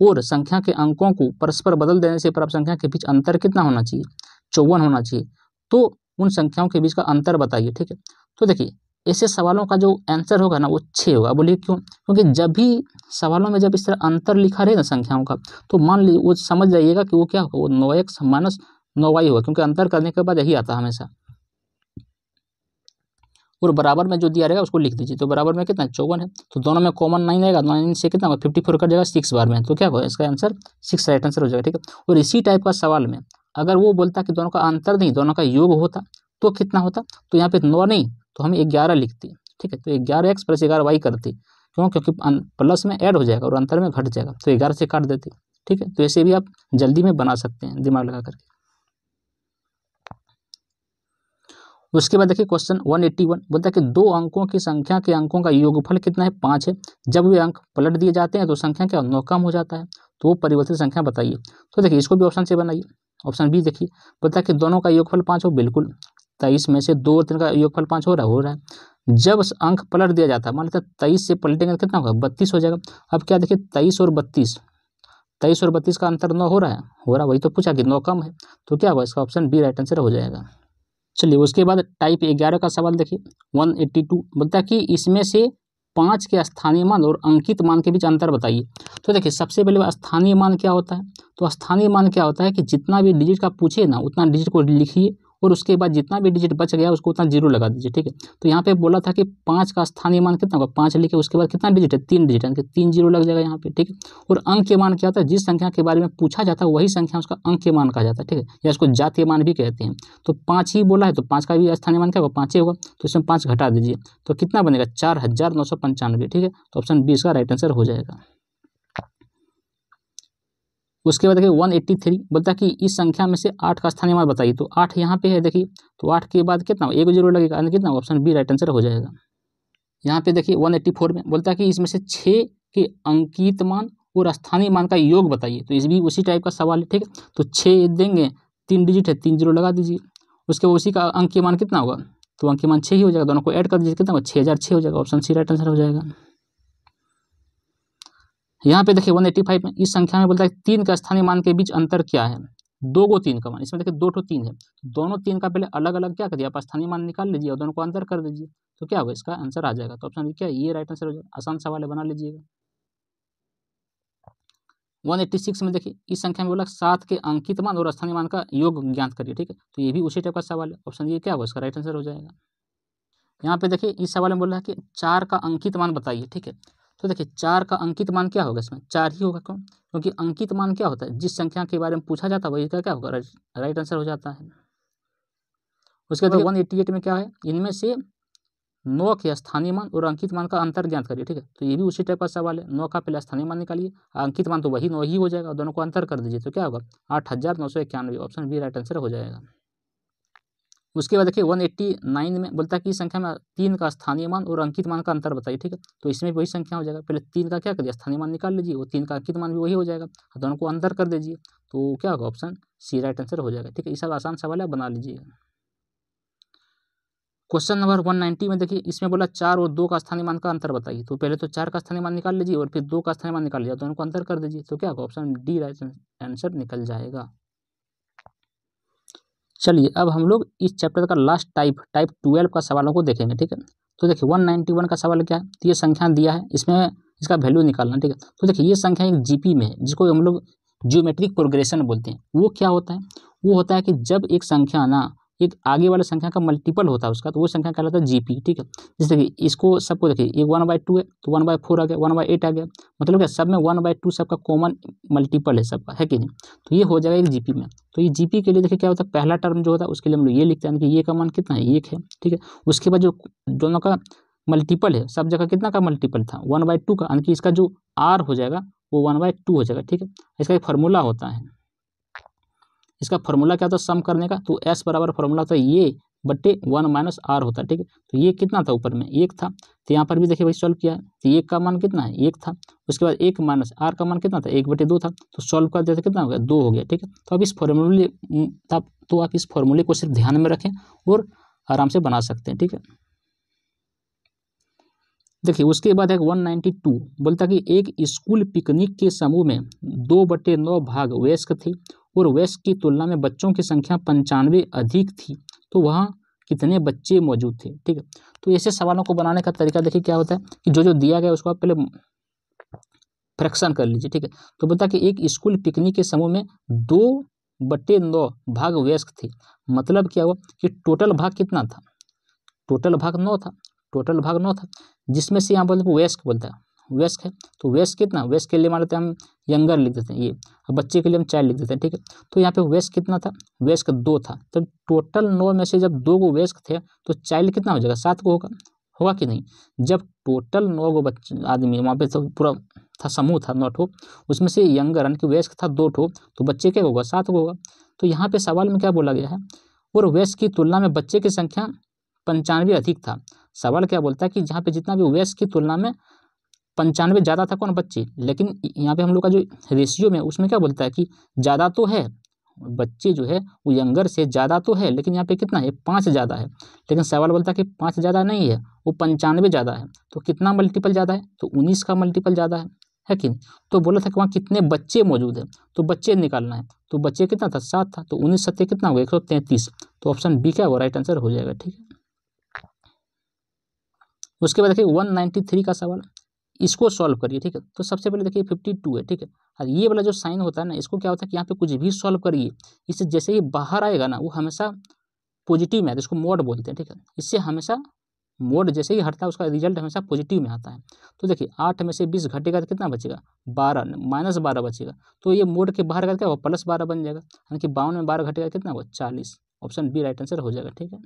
S1: और संख्या के अंकों को परस्पर बदल देने से प्राप्त संख्या के बीच अंतर कितना होना चाहिए? चौवन होना चाहिए। तो उन संख्याओं के बीच का अंतर बताइए, ठीक है? तो देखिए ऐसे सवालों का जो आंसर होगा ना, वो छः होगा। बोलिए क्यों? क्योंकि जब भी सवालों में जब इस तरह अंतर लिखा रहे ना संख्याओं का तो मान लीजिए वो समझ जाइएगा कि वो क्या होगा? वो नौ एक्स माइनस नौ वाई होगा, क्योंकि अंतर करने के बाद यही आता है हमेशा। और बराबर में जो दिया रहेगा, उसको लिख दीजिए। तो बराबर में कितना चौवन है। तो दोनों में कॉमन नाइन आएगा नाइन से कितना होगा? फिफ्टी फोर कर जाएगा सिक्स बार में। तो क्या होगा? इसका आंसर सिक्स राइट आंसर हो जाएगा, ठीक है? और इसी टाइप का सवाल में, अगर वो बोलता कि दोनों का अंतर नहीं, दोनों का योग होता तो कितना होता? तो यहाँ पे नौ नहीं तो हम ग्यारह लिखते। ठीक है तो ग्यारह एक्स प्लस ग्यारह वाई करते। क्यों? क्योंकि प्लस में ऐड हो जाएगा और अंतर में घट जाएगा। तो ग्यारह से काट देते। ठीक है तो ऐसे भी आप जल्दी में बना सकते हैं, दिमाग लगा करके। उसके बाद देखिए क्वेश्चन वन एट्टी वन बोलता है कि दो अंकों की संख्या के अंकों का योगफल कितना है? पाँच है। जब वे अंक पलट दिए जाते हैं तो संख्या क्या? नौ कम हो जाता है। तो वो परिवर्तित संख्या बताइए। तो देखिए इसको भी ऑप्शन से बनाइए। ऑप्शन बी देखिए। बोलता है कि दोनों का योगफल पाँच हो, बिल्कुल। तेईस में से दो और तीन का योगफल पाँच हो रहा हो रहा है। जब अंक पलट दिया जाता है मान लेते तेईस से पलटेंगे तो कितना होगा? बत्तीस हो जाएगा। अब क्या देखिए, तेईस और बत्तीस, तेईस और बत्तीस का अंतर नौ हो रहा है। हो रहा, वही तो पूछा कि नौ कम है तो क्या होगा? इसका ऑप्शन बी राइट आंसर हो जाएगा। चलिए, उसके बाद टाइप ग्यारह का सवाल देखिए। वन एट्टी टू बोलता है कि इसमें से पाँच के स्थानीय मान और अंकित मान के बीच अंतर बताइए। तो देखिए, सबसे पहले स्थानीय मान क्या होता है? तो स्थानीय मान क्या होता है कि जितना भी डिजिट का पूछे ना, उतना डिजिट को लिखिए। और उसके बाद जितना भी डिजिट बच गया, उसको उतना ज़ीरो लगा दीजिए, ठीक है? तो यहाँ पे बोला था कि पाँच का स्थानीय मान कितना होगा? पाँच लिखे, उसके बाद कितना डिजिट है? तीन डिजिट है तीन ज़ीरो लग जाएगा यहाँ पे, ठीक है? और अंक के मान क्या होता है? जिस संख्या के बारे में पूछा जाता है, वही संख्या उसका अंक के मान कहा जाता है, ठीक है? या उसको जातीय मान भी कहते हैं। तो पाँच ही बोला है तो पाँच का भी स्थानीय मान क्या होगा? पाँच ही होगा। तो इसमें पाँच घटा दीजिए। तो कितना बनेगा? चार हज़ार नौ सौ पंचानवे, ठीक है? तो ऑप्शन बी इसका राइट आंसर हो जाएगा। उसके बाद देखिए वन एट्टी थ्री बोलता है कि इस संख्या में से आठ का स्थानीय मान बताइए। तो आठ यहाँ पे है देखिए तो आठ के बाद कितना एक ज़ीरो लगेगा कितना ऑप्शन बी राइट आंसर हो जाएगा। यहाँ पे देखिए वन एट्टी फोर में बोलता है कि इसमें से छः के अंकित मान और स्थानीय मान का योग बताइए। तो इस भी उसी टाइप का सवाल है, ठीक है? तो छः देंगे, तीन डिजिट है, तीन ज़ीरो लगा दीजिए। उसके बाद उसी का अंकीय मान कितना होगा? तो अंकीय मान छः ही हो जाएगा, दोनों को ऐड कर दीजिए, कितना होगा? छः हज़ार छः हो जाएगा ऑप्शन सी राइट आंसर हो जाएगा। यहाँ पे देखिए वन एट्टी फाइव में इस संख्या में बोलता है तीन का स्थानीय मान के बीच अंतर क्या है? दो गो तीन का मान। इसमें देखिए दो ठो तीन है। दोनों तीन का पहले अलग अलग क्या करिए आप स्थानीय मान निकाल लीजिए और दोनों को अंतर कर दीजिए। तो क्या होगा? इसका आंसर आ जाएगा। तो ऑप्शन क्या ये राइट आंसर हो जाएगा। आसान सवाल है, बना लीजिएगा। वन एट्टी सिक्स में देखिए, इस संख्या में बोला सात के अंकित मान और स्थानीय मान का योग ज्ञात करिए, ठीक है? तो ये भी उसी टाइप का सवाल है। ऑप्शन ये क्या होगा? इसका राइट आंसर हो जाएगा। यहाँ पे देखिए, इस सवाल में बोला है कि चार का अंकित मान बताइए, ठीक है? तो देखिए चार का अंकित मान क्या होगा इसमें? चार ही होगा क्यों? क्योंकि अंकित मान क्या होता है? जिस संख्या के बारे में पूछा जाता है वही का क्या होगा? राइट आंसर हो जाता है। उसके बाद वन एट्टी एट में क्या है? इनमें से नौ के स्थानीय मान और अंकित मान का अंतर ज्ञात करिए ठीक है? तो ये भी उसी टाइप का सवाल है। नौ का पहले स्थानीय मान निकालिए अंकित मान तो वही नौ ही हो जाएगा दोनों को अंतर कर दीजिए तो क्या होगा? आठ हज़ार नौ सौ इक्यानवे ऑप्शन बी राइट आंसर हो जाएगा। उसके बाद देखिए वन एट्टी नाइन में बोलता है कि संख्या में तीन का स्थानीय मान और अंकित मान का अंतर बताइए, ठीक है? तो इसमें वही संख्या हो जाएगा। पहले तीन का क्या करिए स्थानीय मान निकाल लीजिए, और तीन का अंकित मान भी वही हो जाएगा। दोनों को अंतर कर दीजिए तो क्या होगा? ऑप्शन सी राइट आंसर हो जाएगा, ठीक है? ये सब आसान सवाल है बना लीजिएगा क्वेश्चन नंबर वन नाइन्टी में देखिए, इसमें बोला चार और दो का स्थानीय मान का अंतर बताइए। तो पहले तो चार का स्थानीय मान निकाल लीजिए और फिर दो का स्थानीय मान निकाल लीजिए, दोनों को अंतर कर दीजिए तो क्या होगा? ऑप्शन डी राइट आंसर निकल जाएगा। चलिए, अब हम लोग इस चैप्टर का लास्ट टाइप टाइप ट्वेल्व का सवालों को देखेंगे, ठीक है? तो देखिए वन नाइन्टी वन का सवाल क्या है? तो ये संख्या दिया है, इसमें इसका वैल्यू निकालना, ठीक है? तो देखिए, ये संख्या एक जीपी में है, जिसको हम लोग जियोमेट्रिक प्रोग्रेशन बोलते हैं। वो क्या होता है? वो होता है कि जब एक संख्या ना एक आगे वाले संख्या का मल्टीपल होता है उसका तो वो संख्या कहलाता है जीपी ठीक है? जैसे कि इसको सबको देखिए एक वन बाई टू है तो वन बाई फोर आ गया वन बाई एट आ गया। मतलब क्या, सब में वन बाई टू सबका कॉमन मल्टीपल है सबका, है कि नहीं? तो ये हो जाएगा एक जीपी में। तो ये जीपी के लिए देखिए क्या होता है, पहला टर्म जो होता है, उसके लिए हम लोग ये लिखते हैं कि ये का मान कितना है? एक है, ठीक है? उसके बाद जो, दोनों का मल्टीपल है, सब जगह कितना का मल्टीपल था? वन बाई टू का, यानी कि इसका जो आर हो जाएगा, वो वन बाई टू हो जाएगा, ठीक है? इसका एक फार्मूला होता है। इसका फॉर्मूला क्या है सम करने का? तो एस बराबर फॉर्मूला है ये, बट्टे वन माइनस आर होता है ठीक है? तो ये कितना था ऊपर में? एक था। तो यहाँ पर भी देखिए भाई सॉल्व किया। तो एक का मान कितना है? एक था। उसके बाद एक माइनस आर का मान कितना था? एक बटे दो था। तो सॉल्व कर देते कितना हो गया? दो हो गया, ठीक है? तो अब इस फॉर्मूले तो आप इस फॉर्मूले को सिर्फ़ ध्यान में रखें और आराम से बना सकते हैं, ठीक है? देखिए, उसके बाद है वन नाइन्टी टू बोलता कि एक स्कूल पिकनिक के समूह में दो बटे नौ भाग वयस्क थे और वेस्ट की तुलना में बच्चों की संख्या पंचानवे अधिक थी। तो वहाँ कितने बच्चे मौजूद थे? ठीक है। तो ऐसे सवालों को बनाने का तरीका देखिए क्या होता है कि जो जो दिया गया उसको आप पहले फ्रैक्शन कर लीजिए, ठीक है। तो बता कि एक स्कूल पिकनिक के समूह में दो बटे नौ भाग व्यस्क थे। मतलब क्या हुआ कि टोटल भाग कितना था? टोटल भाग नौ था। टोटल भाग नौ था, जिसमें से यहाँ बोलते वेस्क बोलता है। वेस्क है तो वेस्क कितना? वेस्क के लिए मान लेते हैं हम यंगर लिख देते हैं, ये। बच्चे के लिए हम चाइल्ड लिख देते हैं, ठीक है? तो यहाँ पे वेस्क कितना था? वेस्क दो था। तो टोटल नौ में से जब दो गो वेस्क थे तो चाइल्ड कितना हो जाएगा? सात को होगा। होगा कि नहीं? जब टोटल नौ गो बच्चे, आदमी, वहाँ पे तो पूरा था, समूह था, नौ ठो, उसमें से यंगर, यानी कि वेस्क था, दो ठो तो बच्चे क्या होगा? सात को होगा। तो यहाँ पे सवाल में क्या बोला गया है? और वेस्क की तुलना में बच्चे की संख्या पंचानवे अधिक था। सवाल क्या बोलता है कि जहाँ पे जितना भी वेस्ट की तुलना में पंचानवे ज़्यादा था कौन? बच्चे लेकिन यहाँ पे हम लोग का जो रेशियो में, उसमें क्या बोलता है कि ज़्यादा तो है, बच्चे जो है, वो यंगर से ज़्यादा तो है, लेकिन यहाँ पे कितना है? पाँच ज़्यादा है। लेकिन सवाल बोलता है कि पाँच ज़्यादा नहीं है, वो पंचानवे ज़्यादा है। तो कितना मल्टीपल ज़्यादा है? तो उन्नीस का मल्टीपल ज़्यादा है है कि तो बोला था कि वहाँ कितने बच्चे मौजूद हैं? तो बच्चे निकालना है। तो बच्चे कितना था? सात था। तो उन्नीस सत्य कितना होगा एक सौ तैंतीस। तो ऑप्शन बी क्या होगा राइट आंसर हो जाएगा, ठीक है? उसके बाद देखिए वन नाइन्टी थ्री का सवाल। इसको सॉल्व करिए, ठीक है? तो सबसे पहले देखिए फिफ्टी टू है, ठीक है? और ये वाला जो साइन होता है ना, इसको क्या होता है कि यहाँ पे कुछ भी सॉल्व करिए। इससे जैसे ही बाहर आएगा ना, वो हमेशा पॉजिटिव में आता है, इसको मोड बोलते हैं, ठीक है? इससे हमेशा मोड जैसे ही हटता है, उसका रिज़ल्ट हमेशा पॉजिटिव में आता है। तो देखिए, आठ में से बीस घटेगा तो कितना बचेगा? बारह माइनस बारह बचेगा। तो ये मोड के बाहर का क्या होगा प्लस बारह बन जाएगा। यानी कि बावन में बारह घटेगा कितना होगा? चालीस। ऑप्शन बी राइट आंसर हो जाएगा, ठीक है?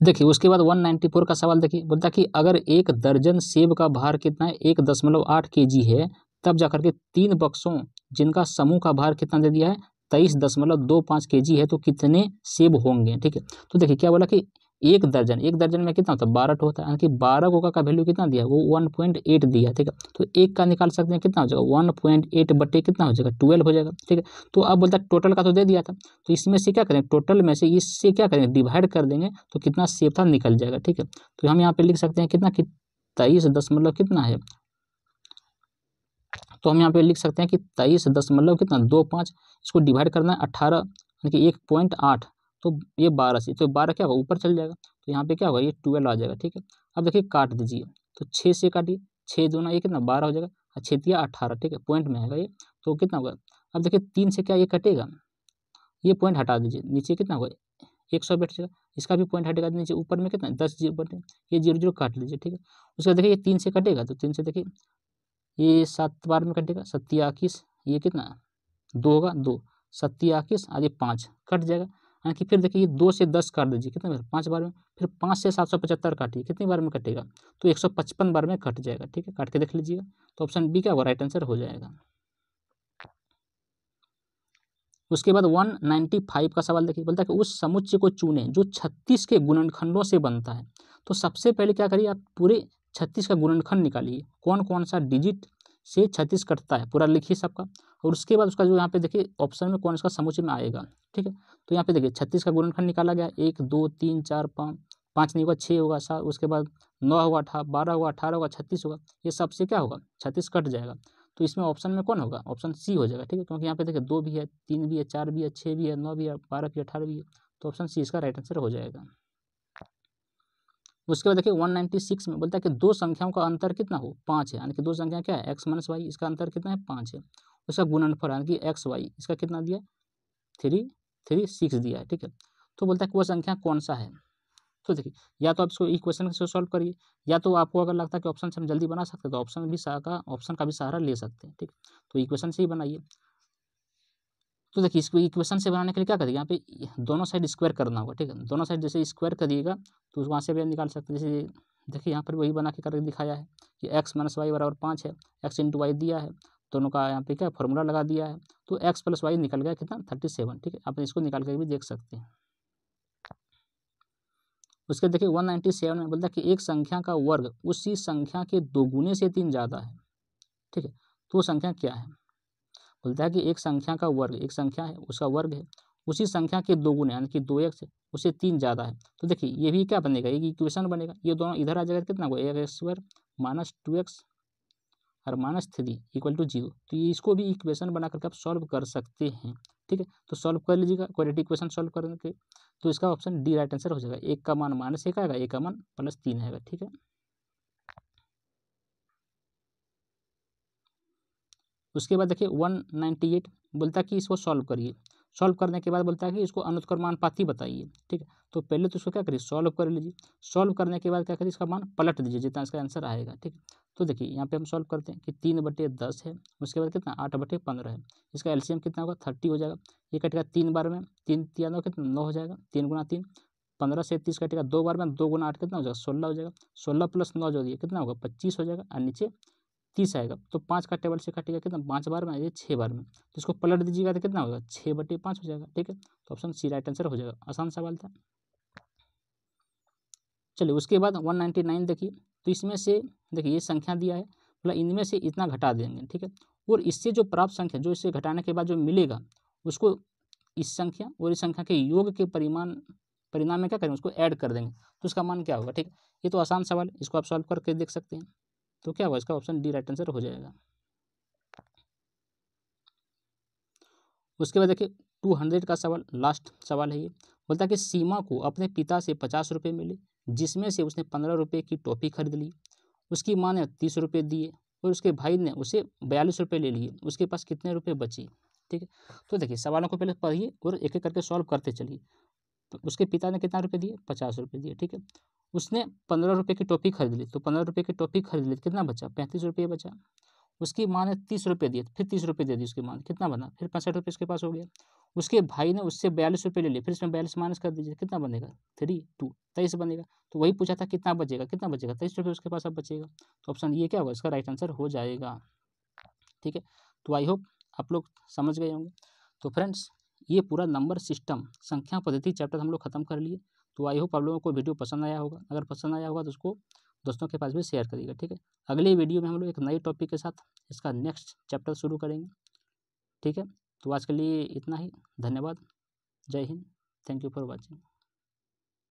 S1: देखिए, उसके बाद वन नाइन्टी फोर का सवाल देखिए, बोलता कि अगर एक दर्जन सेब का भार कितना है? एक दशमलव आठ के जी है, तब जाकर के तीन बक्सों जिनका समूह का भार कितना दे दिया है? तेईस दशमलव दो पाँच के जी है तो कितने सेब होंगे? ठीक है तो देखिए, क्या बोला कि एक दर्जन एक दर्जन में कितना होता है? बारह होता है। यानी कि बारह को का वैल्यू कितना दिया? वो वन पॉइंट एट दिया, ठीक है? तो एक का निकाल सकते हैं, कितना हो जाएगा? वन पॉइंट एट बटे कितना हो जाएगा? ट्वेल्व हो जाएगा, ठीक है? तो अब बोलता है टोटल का तो दे दिया था। तो इसमें से क्या करें? टोटल में से इससे क्या करेंगे डिवाइड कर देंगे तो कितना सेब था? निकल जाएगा, ठीक है? तो हम यहाँ पे लिख सकते हैं कितना? कि तेईस दशमलव कितना है? तो हम यहाँ पे लिख सकते हैं कि तेईस दशमलव कितना? दो पाँच। इसको डिवाइड करना है अट्ठारह यानी कि एक पॉइंट आठ। तो ये बारह से तो बारह क्या होगा? ऊपर चल जाएगा। तो यहाँ पे क्या होगा? ये ट्वेल्व आ जाएगा, ठीक है? अब देखिए, काट दीजिए। तो छः से काटिए। छः दोनों ये कितना बारह हो जाएगा। और छेतिया अट्ठारह ठीक है? पॉइंट में आएगा ये। तो कितना होगा? अब देखिए, तीन से क्या ये कटेगा? ये पॉइंट हटा दीजिए। नीचे कितना होगा? एक सौ बैठ जाएगा। इसका भी पॉइंट हटेगा। नीचे ऊपर में कितना? दस ज़ीरो बटे ये ज़ीरो ज़ीरो काट लीजिए, ठीक है? उसके बाद देखिए, ये तीन से कटेगा। तो तीन से देखिए, ये सात बार में कटेगा। सत्या ये कितना? दो होगा, दो। सत्या और ये पाँच। कट जाएगा। यानी कि फिर देखिए दो से दस काट दीजिए, कितने बार? पाँच बार में? फिर पाँच से सात सौ पचहत्तर काटिए, कितनी बार में कटेगा? तो एक सौ पचपन बार में कट जाएगा, ठीक है? काट के देख लीजिएगा तो ऑप्शन बी क्या होगा? राइट आंसर हो जाएगा। उसके बाद वन नाइन्टी फाइव का सवाल देखिए, बोलता है कि उस समुच्चय को चुने जो छत्तीस के गुणनखंडों से बनता है। तो सबसे पहले क्या करिए, आप पूरे छत्तीस का गुणनखंड निकालिए। कौन कौन सा डिजिट से छत्तीस कटता है? पूरा लिखिए सबका। और उसके बाद उसका जो यहाँ पे देखिए ऑप्शन में कौन इसका समुच्चय में आएगा, ठीक है? तो यहाँ पे देखिए छत्तीस का गुणनखंड निकाला गया, एक, दो, तीन, चार, पाँच पाँच नहीं होगा, छः होगा, सात, उसके बाद नौ होगा, अठारह, बारह होगा, अठारह होगा, छत्तीस होगा, ये सबसे क्या होगा? छत्तीस कट जाएगा। तो इसमें ऑप्शन में कौन होगा? ऑप्शन सी हो जाएगा, ठीक है? क्योंकि यहाँ पे देखिए दो भी है, तीन भी है, चार भी है, छः भी है, नौ भी है, बारह भी है, अठारह भी है तो ऑप्शन सी इसका राइट आंसर हो जाएगा। उसके बाद देखिए वन नाइन्टी सिक्स में बोलता है कि दो संख्याओं का अंतर कितना हो? पाँच है, यानी कि दो संख्या क्या है? एक्स माइनस वाई इसका अंतर कितना है? पाँच है। उसका गुणनफल यानी कि एक्स, वाई, इसका कितना दिया? थ्री थ्री, सिक्स दिया है, ठीक है? तो बोलता है कि वो संख्या कौन सा है? तो देखिए, या तो आप इसको इक्वेशन से सॉल्व करिए, या तो आपको अगर लगता है कि ऑप्शन से हम जल्दी बना सकते हैं तो ऑप्शन भी का ऑप्शन का भी सहारा ले सकते हैं, ठीक? तो इक्वेशन से ही बनाइए। तो देखिए, इसको इक्वेशन से बनाने के लिए क्या करिए? यहाँ पे दोनों साइड स्क्वायर करना होगा, ठीक है? दोनों साइड जैसे स्क्वायर करिएगा तो वहाँ से भी निकाल सकते हैं। जैसे देखिए, यहाँ पर वही बना के करके दिखाया है कि एक्स माइनस वाई बराबर पाँच है एक्स इंटू वाई दिया है दोनों का यहाँ पे क्या फॉर्मूला लगा दिया है। तो एक्स प्लस वाई निकल गया कितना? थर्टी सेवन ठीक है? आप इसको निकाल कर भी देख सकते हैं। उसके देखिए वन नाइन्टी सेवन में बोलता है कि एक संख्या का वर्ग उसी संख्या के दोगुने से तीन ज़्यादा है, ठीक है? तो वो संख्या क्या है? बोलता है कि एक संख्या का वर्ग, एक संख्या है, उसका वर्ग है, उसी संख्या के दो गुण यानी कि दो एक्स उसे तीन ज़्यादा है। तो देखिए ये भी क्या बनेगा? एक इक्वेशन बनेगा। ये दोनों इधर आ जाएगा कितना होगा? एक x square minus two x और minus three equal to zero तो ये इसको भी इक्वेशन बना करके आप सॉल्व कर सकते हैं, ठीक है? तो सॉल्व कर लीजिएगा क्वालिटी इक्वेशन सॉल्व करके तो इसका ऑप्शन डी राइट आंसर हो जाएगा। एक का मान माइनस एक आएगा, एक का मान प्लस तीन आएगा, ठीक है? उसके बाद देखिए वन नाइन्टी एट बोलता कि इसको सॉल्व करिए। सॉल्व करने के बाद बोलता है कि इसको अनुत्क्रमानुपाती बताइए, ठीक है? तो पहले तो इसको क्या करिए? सॉल्व कर लीजिए। सॉल्व करने के बाद क्या करिए? इसका मान पलट दीजिए जितना इसका आंसर आएगा, ठीक है? तो देखिए, यहाँ पे हम सॉल्व करते हैं कि तीन बटे दस है, उसके बाद कितना? आठ बटे पंद्रह है। इसका एलसीएम कितना होगा? थर्टी हो जाएगा। ये कटेगा तीन बार में, तीन तीन कितना? नौ हो जाएगा। तीन गुना तीन, पंद्रह से तीस कटेगा दो बार में, दो गुना आठ कितना हो जाएगा? सोलह हो जाएगा। सोलह प्लस नौ जो कितना होगा? पच्चीस हो जाएगा और नीचे तीस आएगा। तो पाँच का टेबल से कटेगा कितना? पाँच बार में ये छः बार में। तो इसको पलट दीजिएगा तो कितना होगा? छः बटे पाँच हो जाएगा, ठीक है? तो ऑप्शन सी राइट आंसर हो जाएगा। आसान सवाल था। चलिए, उसके बाद वन नाइन्टी नाइन देखिए। तो इसमें से, देखिए, ये संख्या दिया है मतलब इनमें से इतना घटा देंगे, ठीक है? और इससे जो प्राप्त संख्या, जो इससे घटाने के बाद जो मिलेगा, उसको इस संख्या और इस संख्या के योग के परिमाण, परिणाम में क्या करेंगे? उसको ऐड कर देंगे। तो उसका मान क्या होगा, ठीक है? ये तो आसान सवाल है, इसको आप सॉल्व करके देख सकते हैं। तो क्या होगा, इसका ऑप्शन डी राइट आंसर हो जाएगा। उसके बाद देखिए टू हंड्रेड का सवाल लास्ट सवाल है ये। बोलता है कि सीमा को अपने पिता से पचास रुपये मिले जिसमें से उसने पंद्रह रुपये की टॉफ़ी खरीद ली, उसकी माँ ने तीस रुपये दिए और उसके भाई ने उसे बयालीस रुपये ले लिए, उसके पास कितने रुपये बचे, ठीक है? तो देखिए, सवालों को पहले पढ़िए और एक एक करके सॉल्व करते चलिए। तो उसके पिता ने कितना रुपये दिए? पचास रुपये दिए, ठीक है? उसने पंद्रह रुपये की टोपी खरीद ली तो पंद्रह रुपये की टोपी खरीद ली, कितना बचा? पैंतीस रुपये बचा। उसकी माँ ने तीस रुपये दिए, फिर तीस रुपये दे दी उसकी माँ ने, कितना बना? फिर पैंसठ रुपये उसके पास हो गया उसके भाई ने उससे बयालीस रुपये ले लिए, फिर इसमें बयालीस माइनस कर दीजिए, कितना बनेगा? थ्री टू तेईस बनेगा। तो वही पूछा था, कितना बचेगा कितना बचेगा? तेईस रुपये उसके पास अब बचेगा। तो ऑप्शन ये क्या होगा? इसका राइट आंसर हो जाएगा। ठीक है? तो आई होप आप लोग समझ गए होंगे। तो फ्रेंड्स ये पूरा नंबर सिस्टम संख्या पद्धति चैप्टर हम लोग खत्म कर लिए। तो आई होप आप लोगों को वीडियो पसंद आया होगा। अगर पसंद आया होगा तो उसको दोस्तों के पास भी शेयर करिएगा। ठीक है? अगले वीडियो में हम लोग एक नए टॉपिक के साथ इसका नेक्स्ट चैप्टर शुरू करेंगे। ठीक है? तो आज के लिए इतना ही। धन्यवाद। जय Hind. Thank you for watching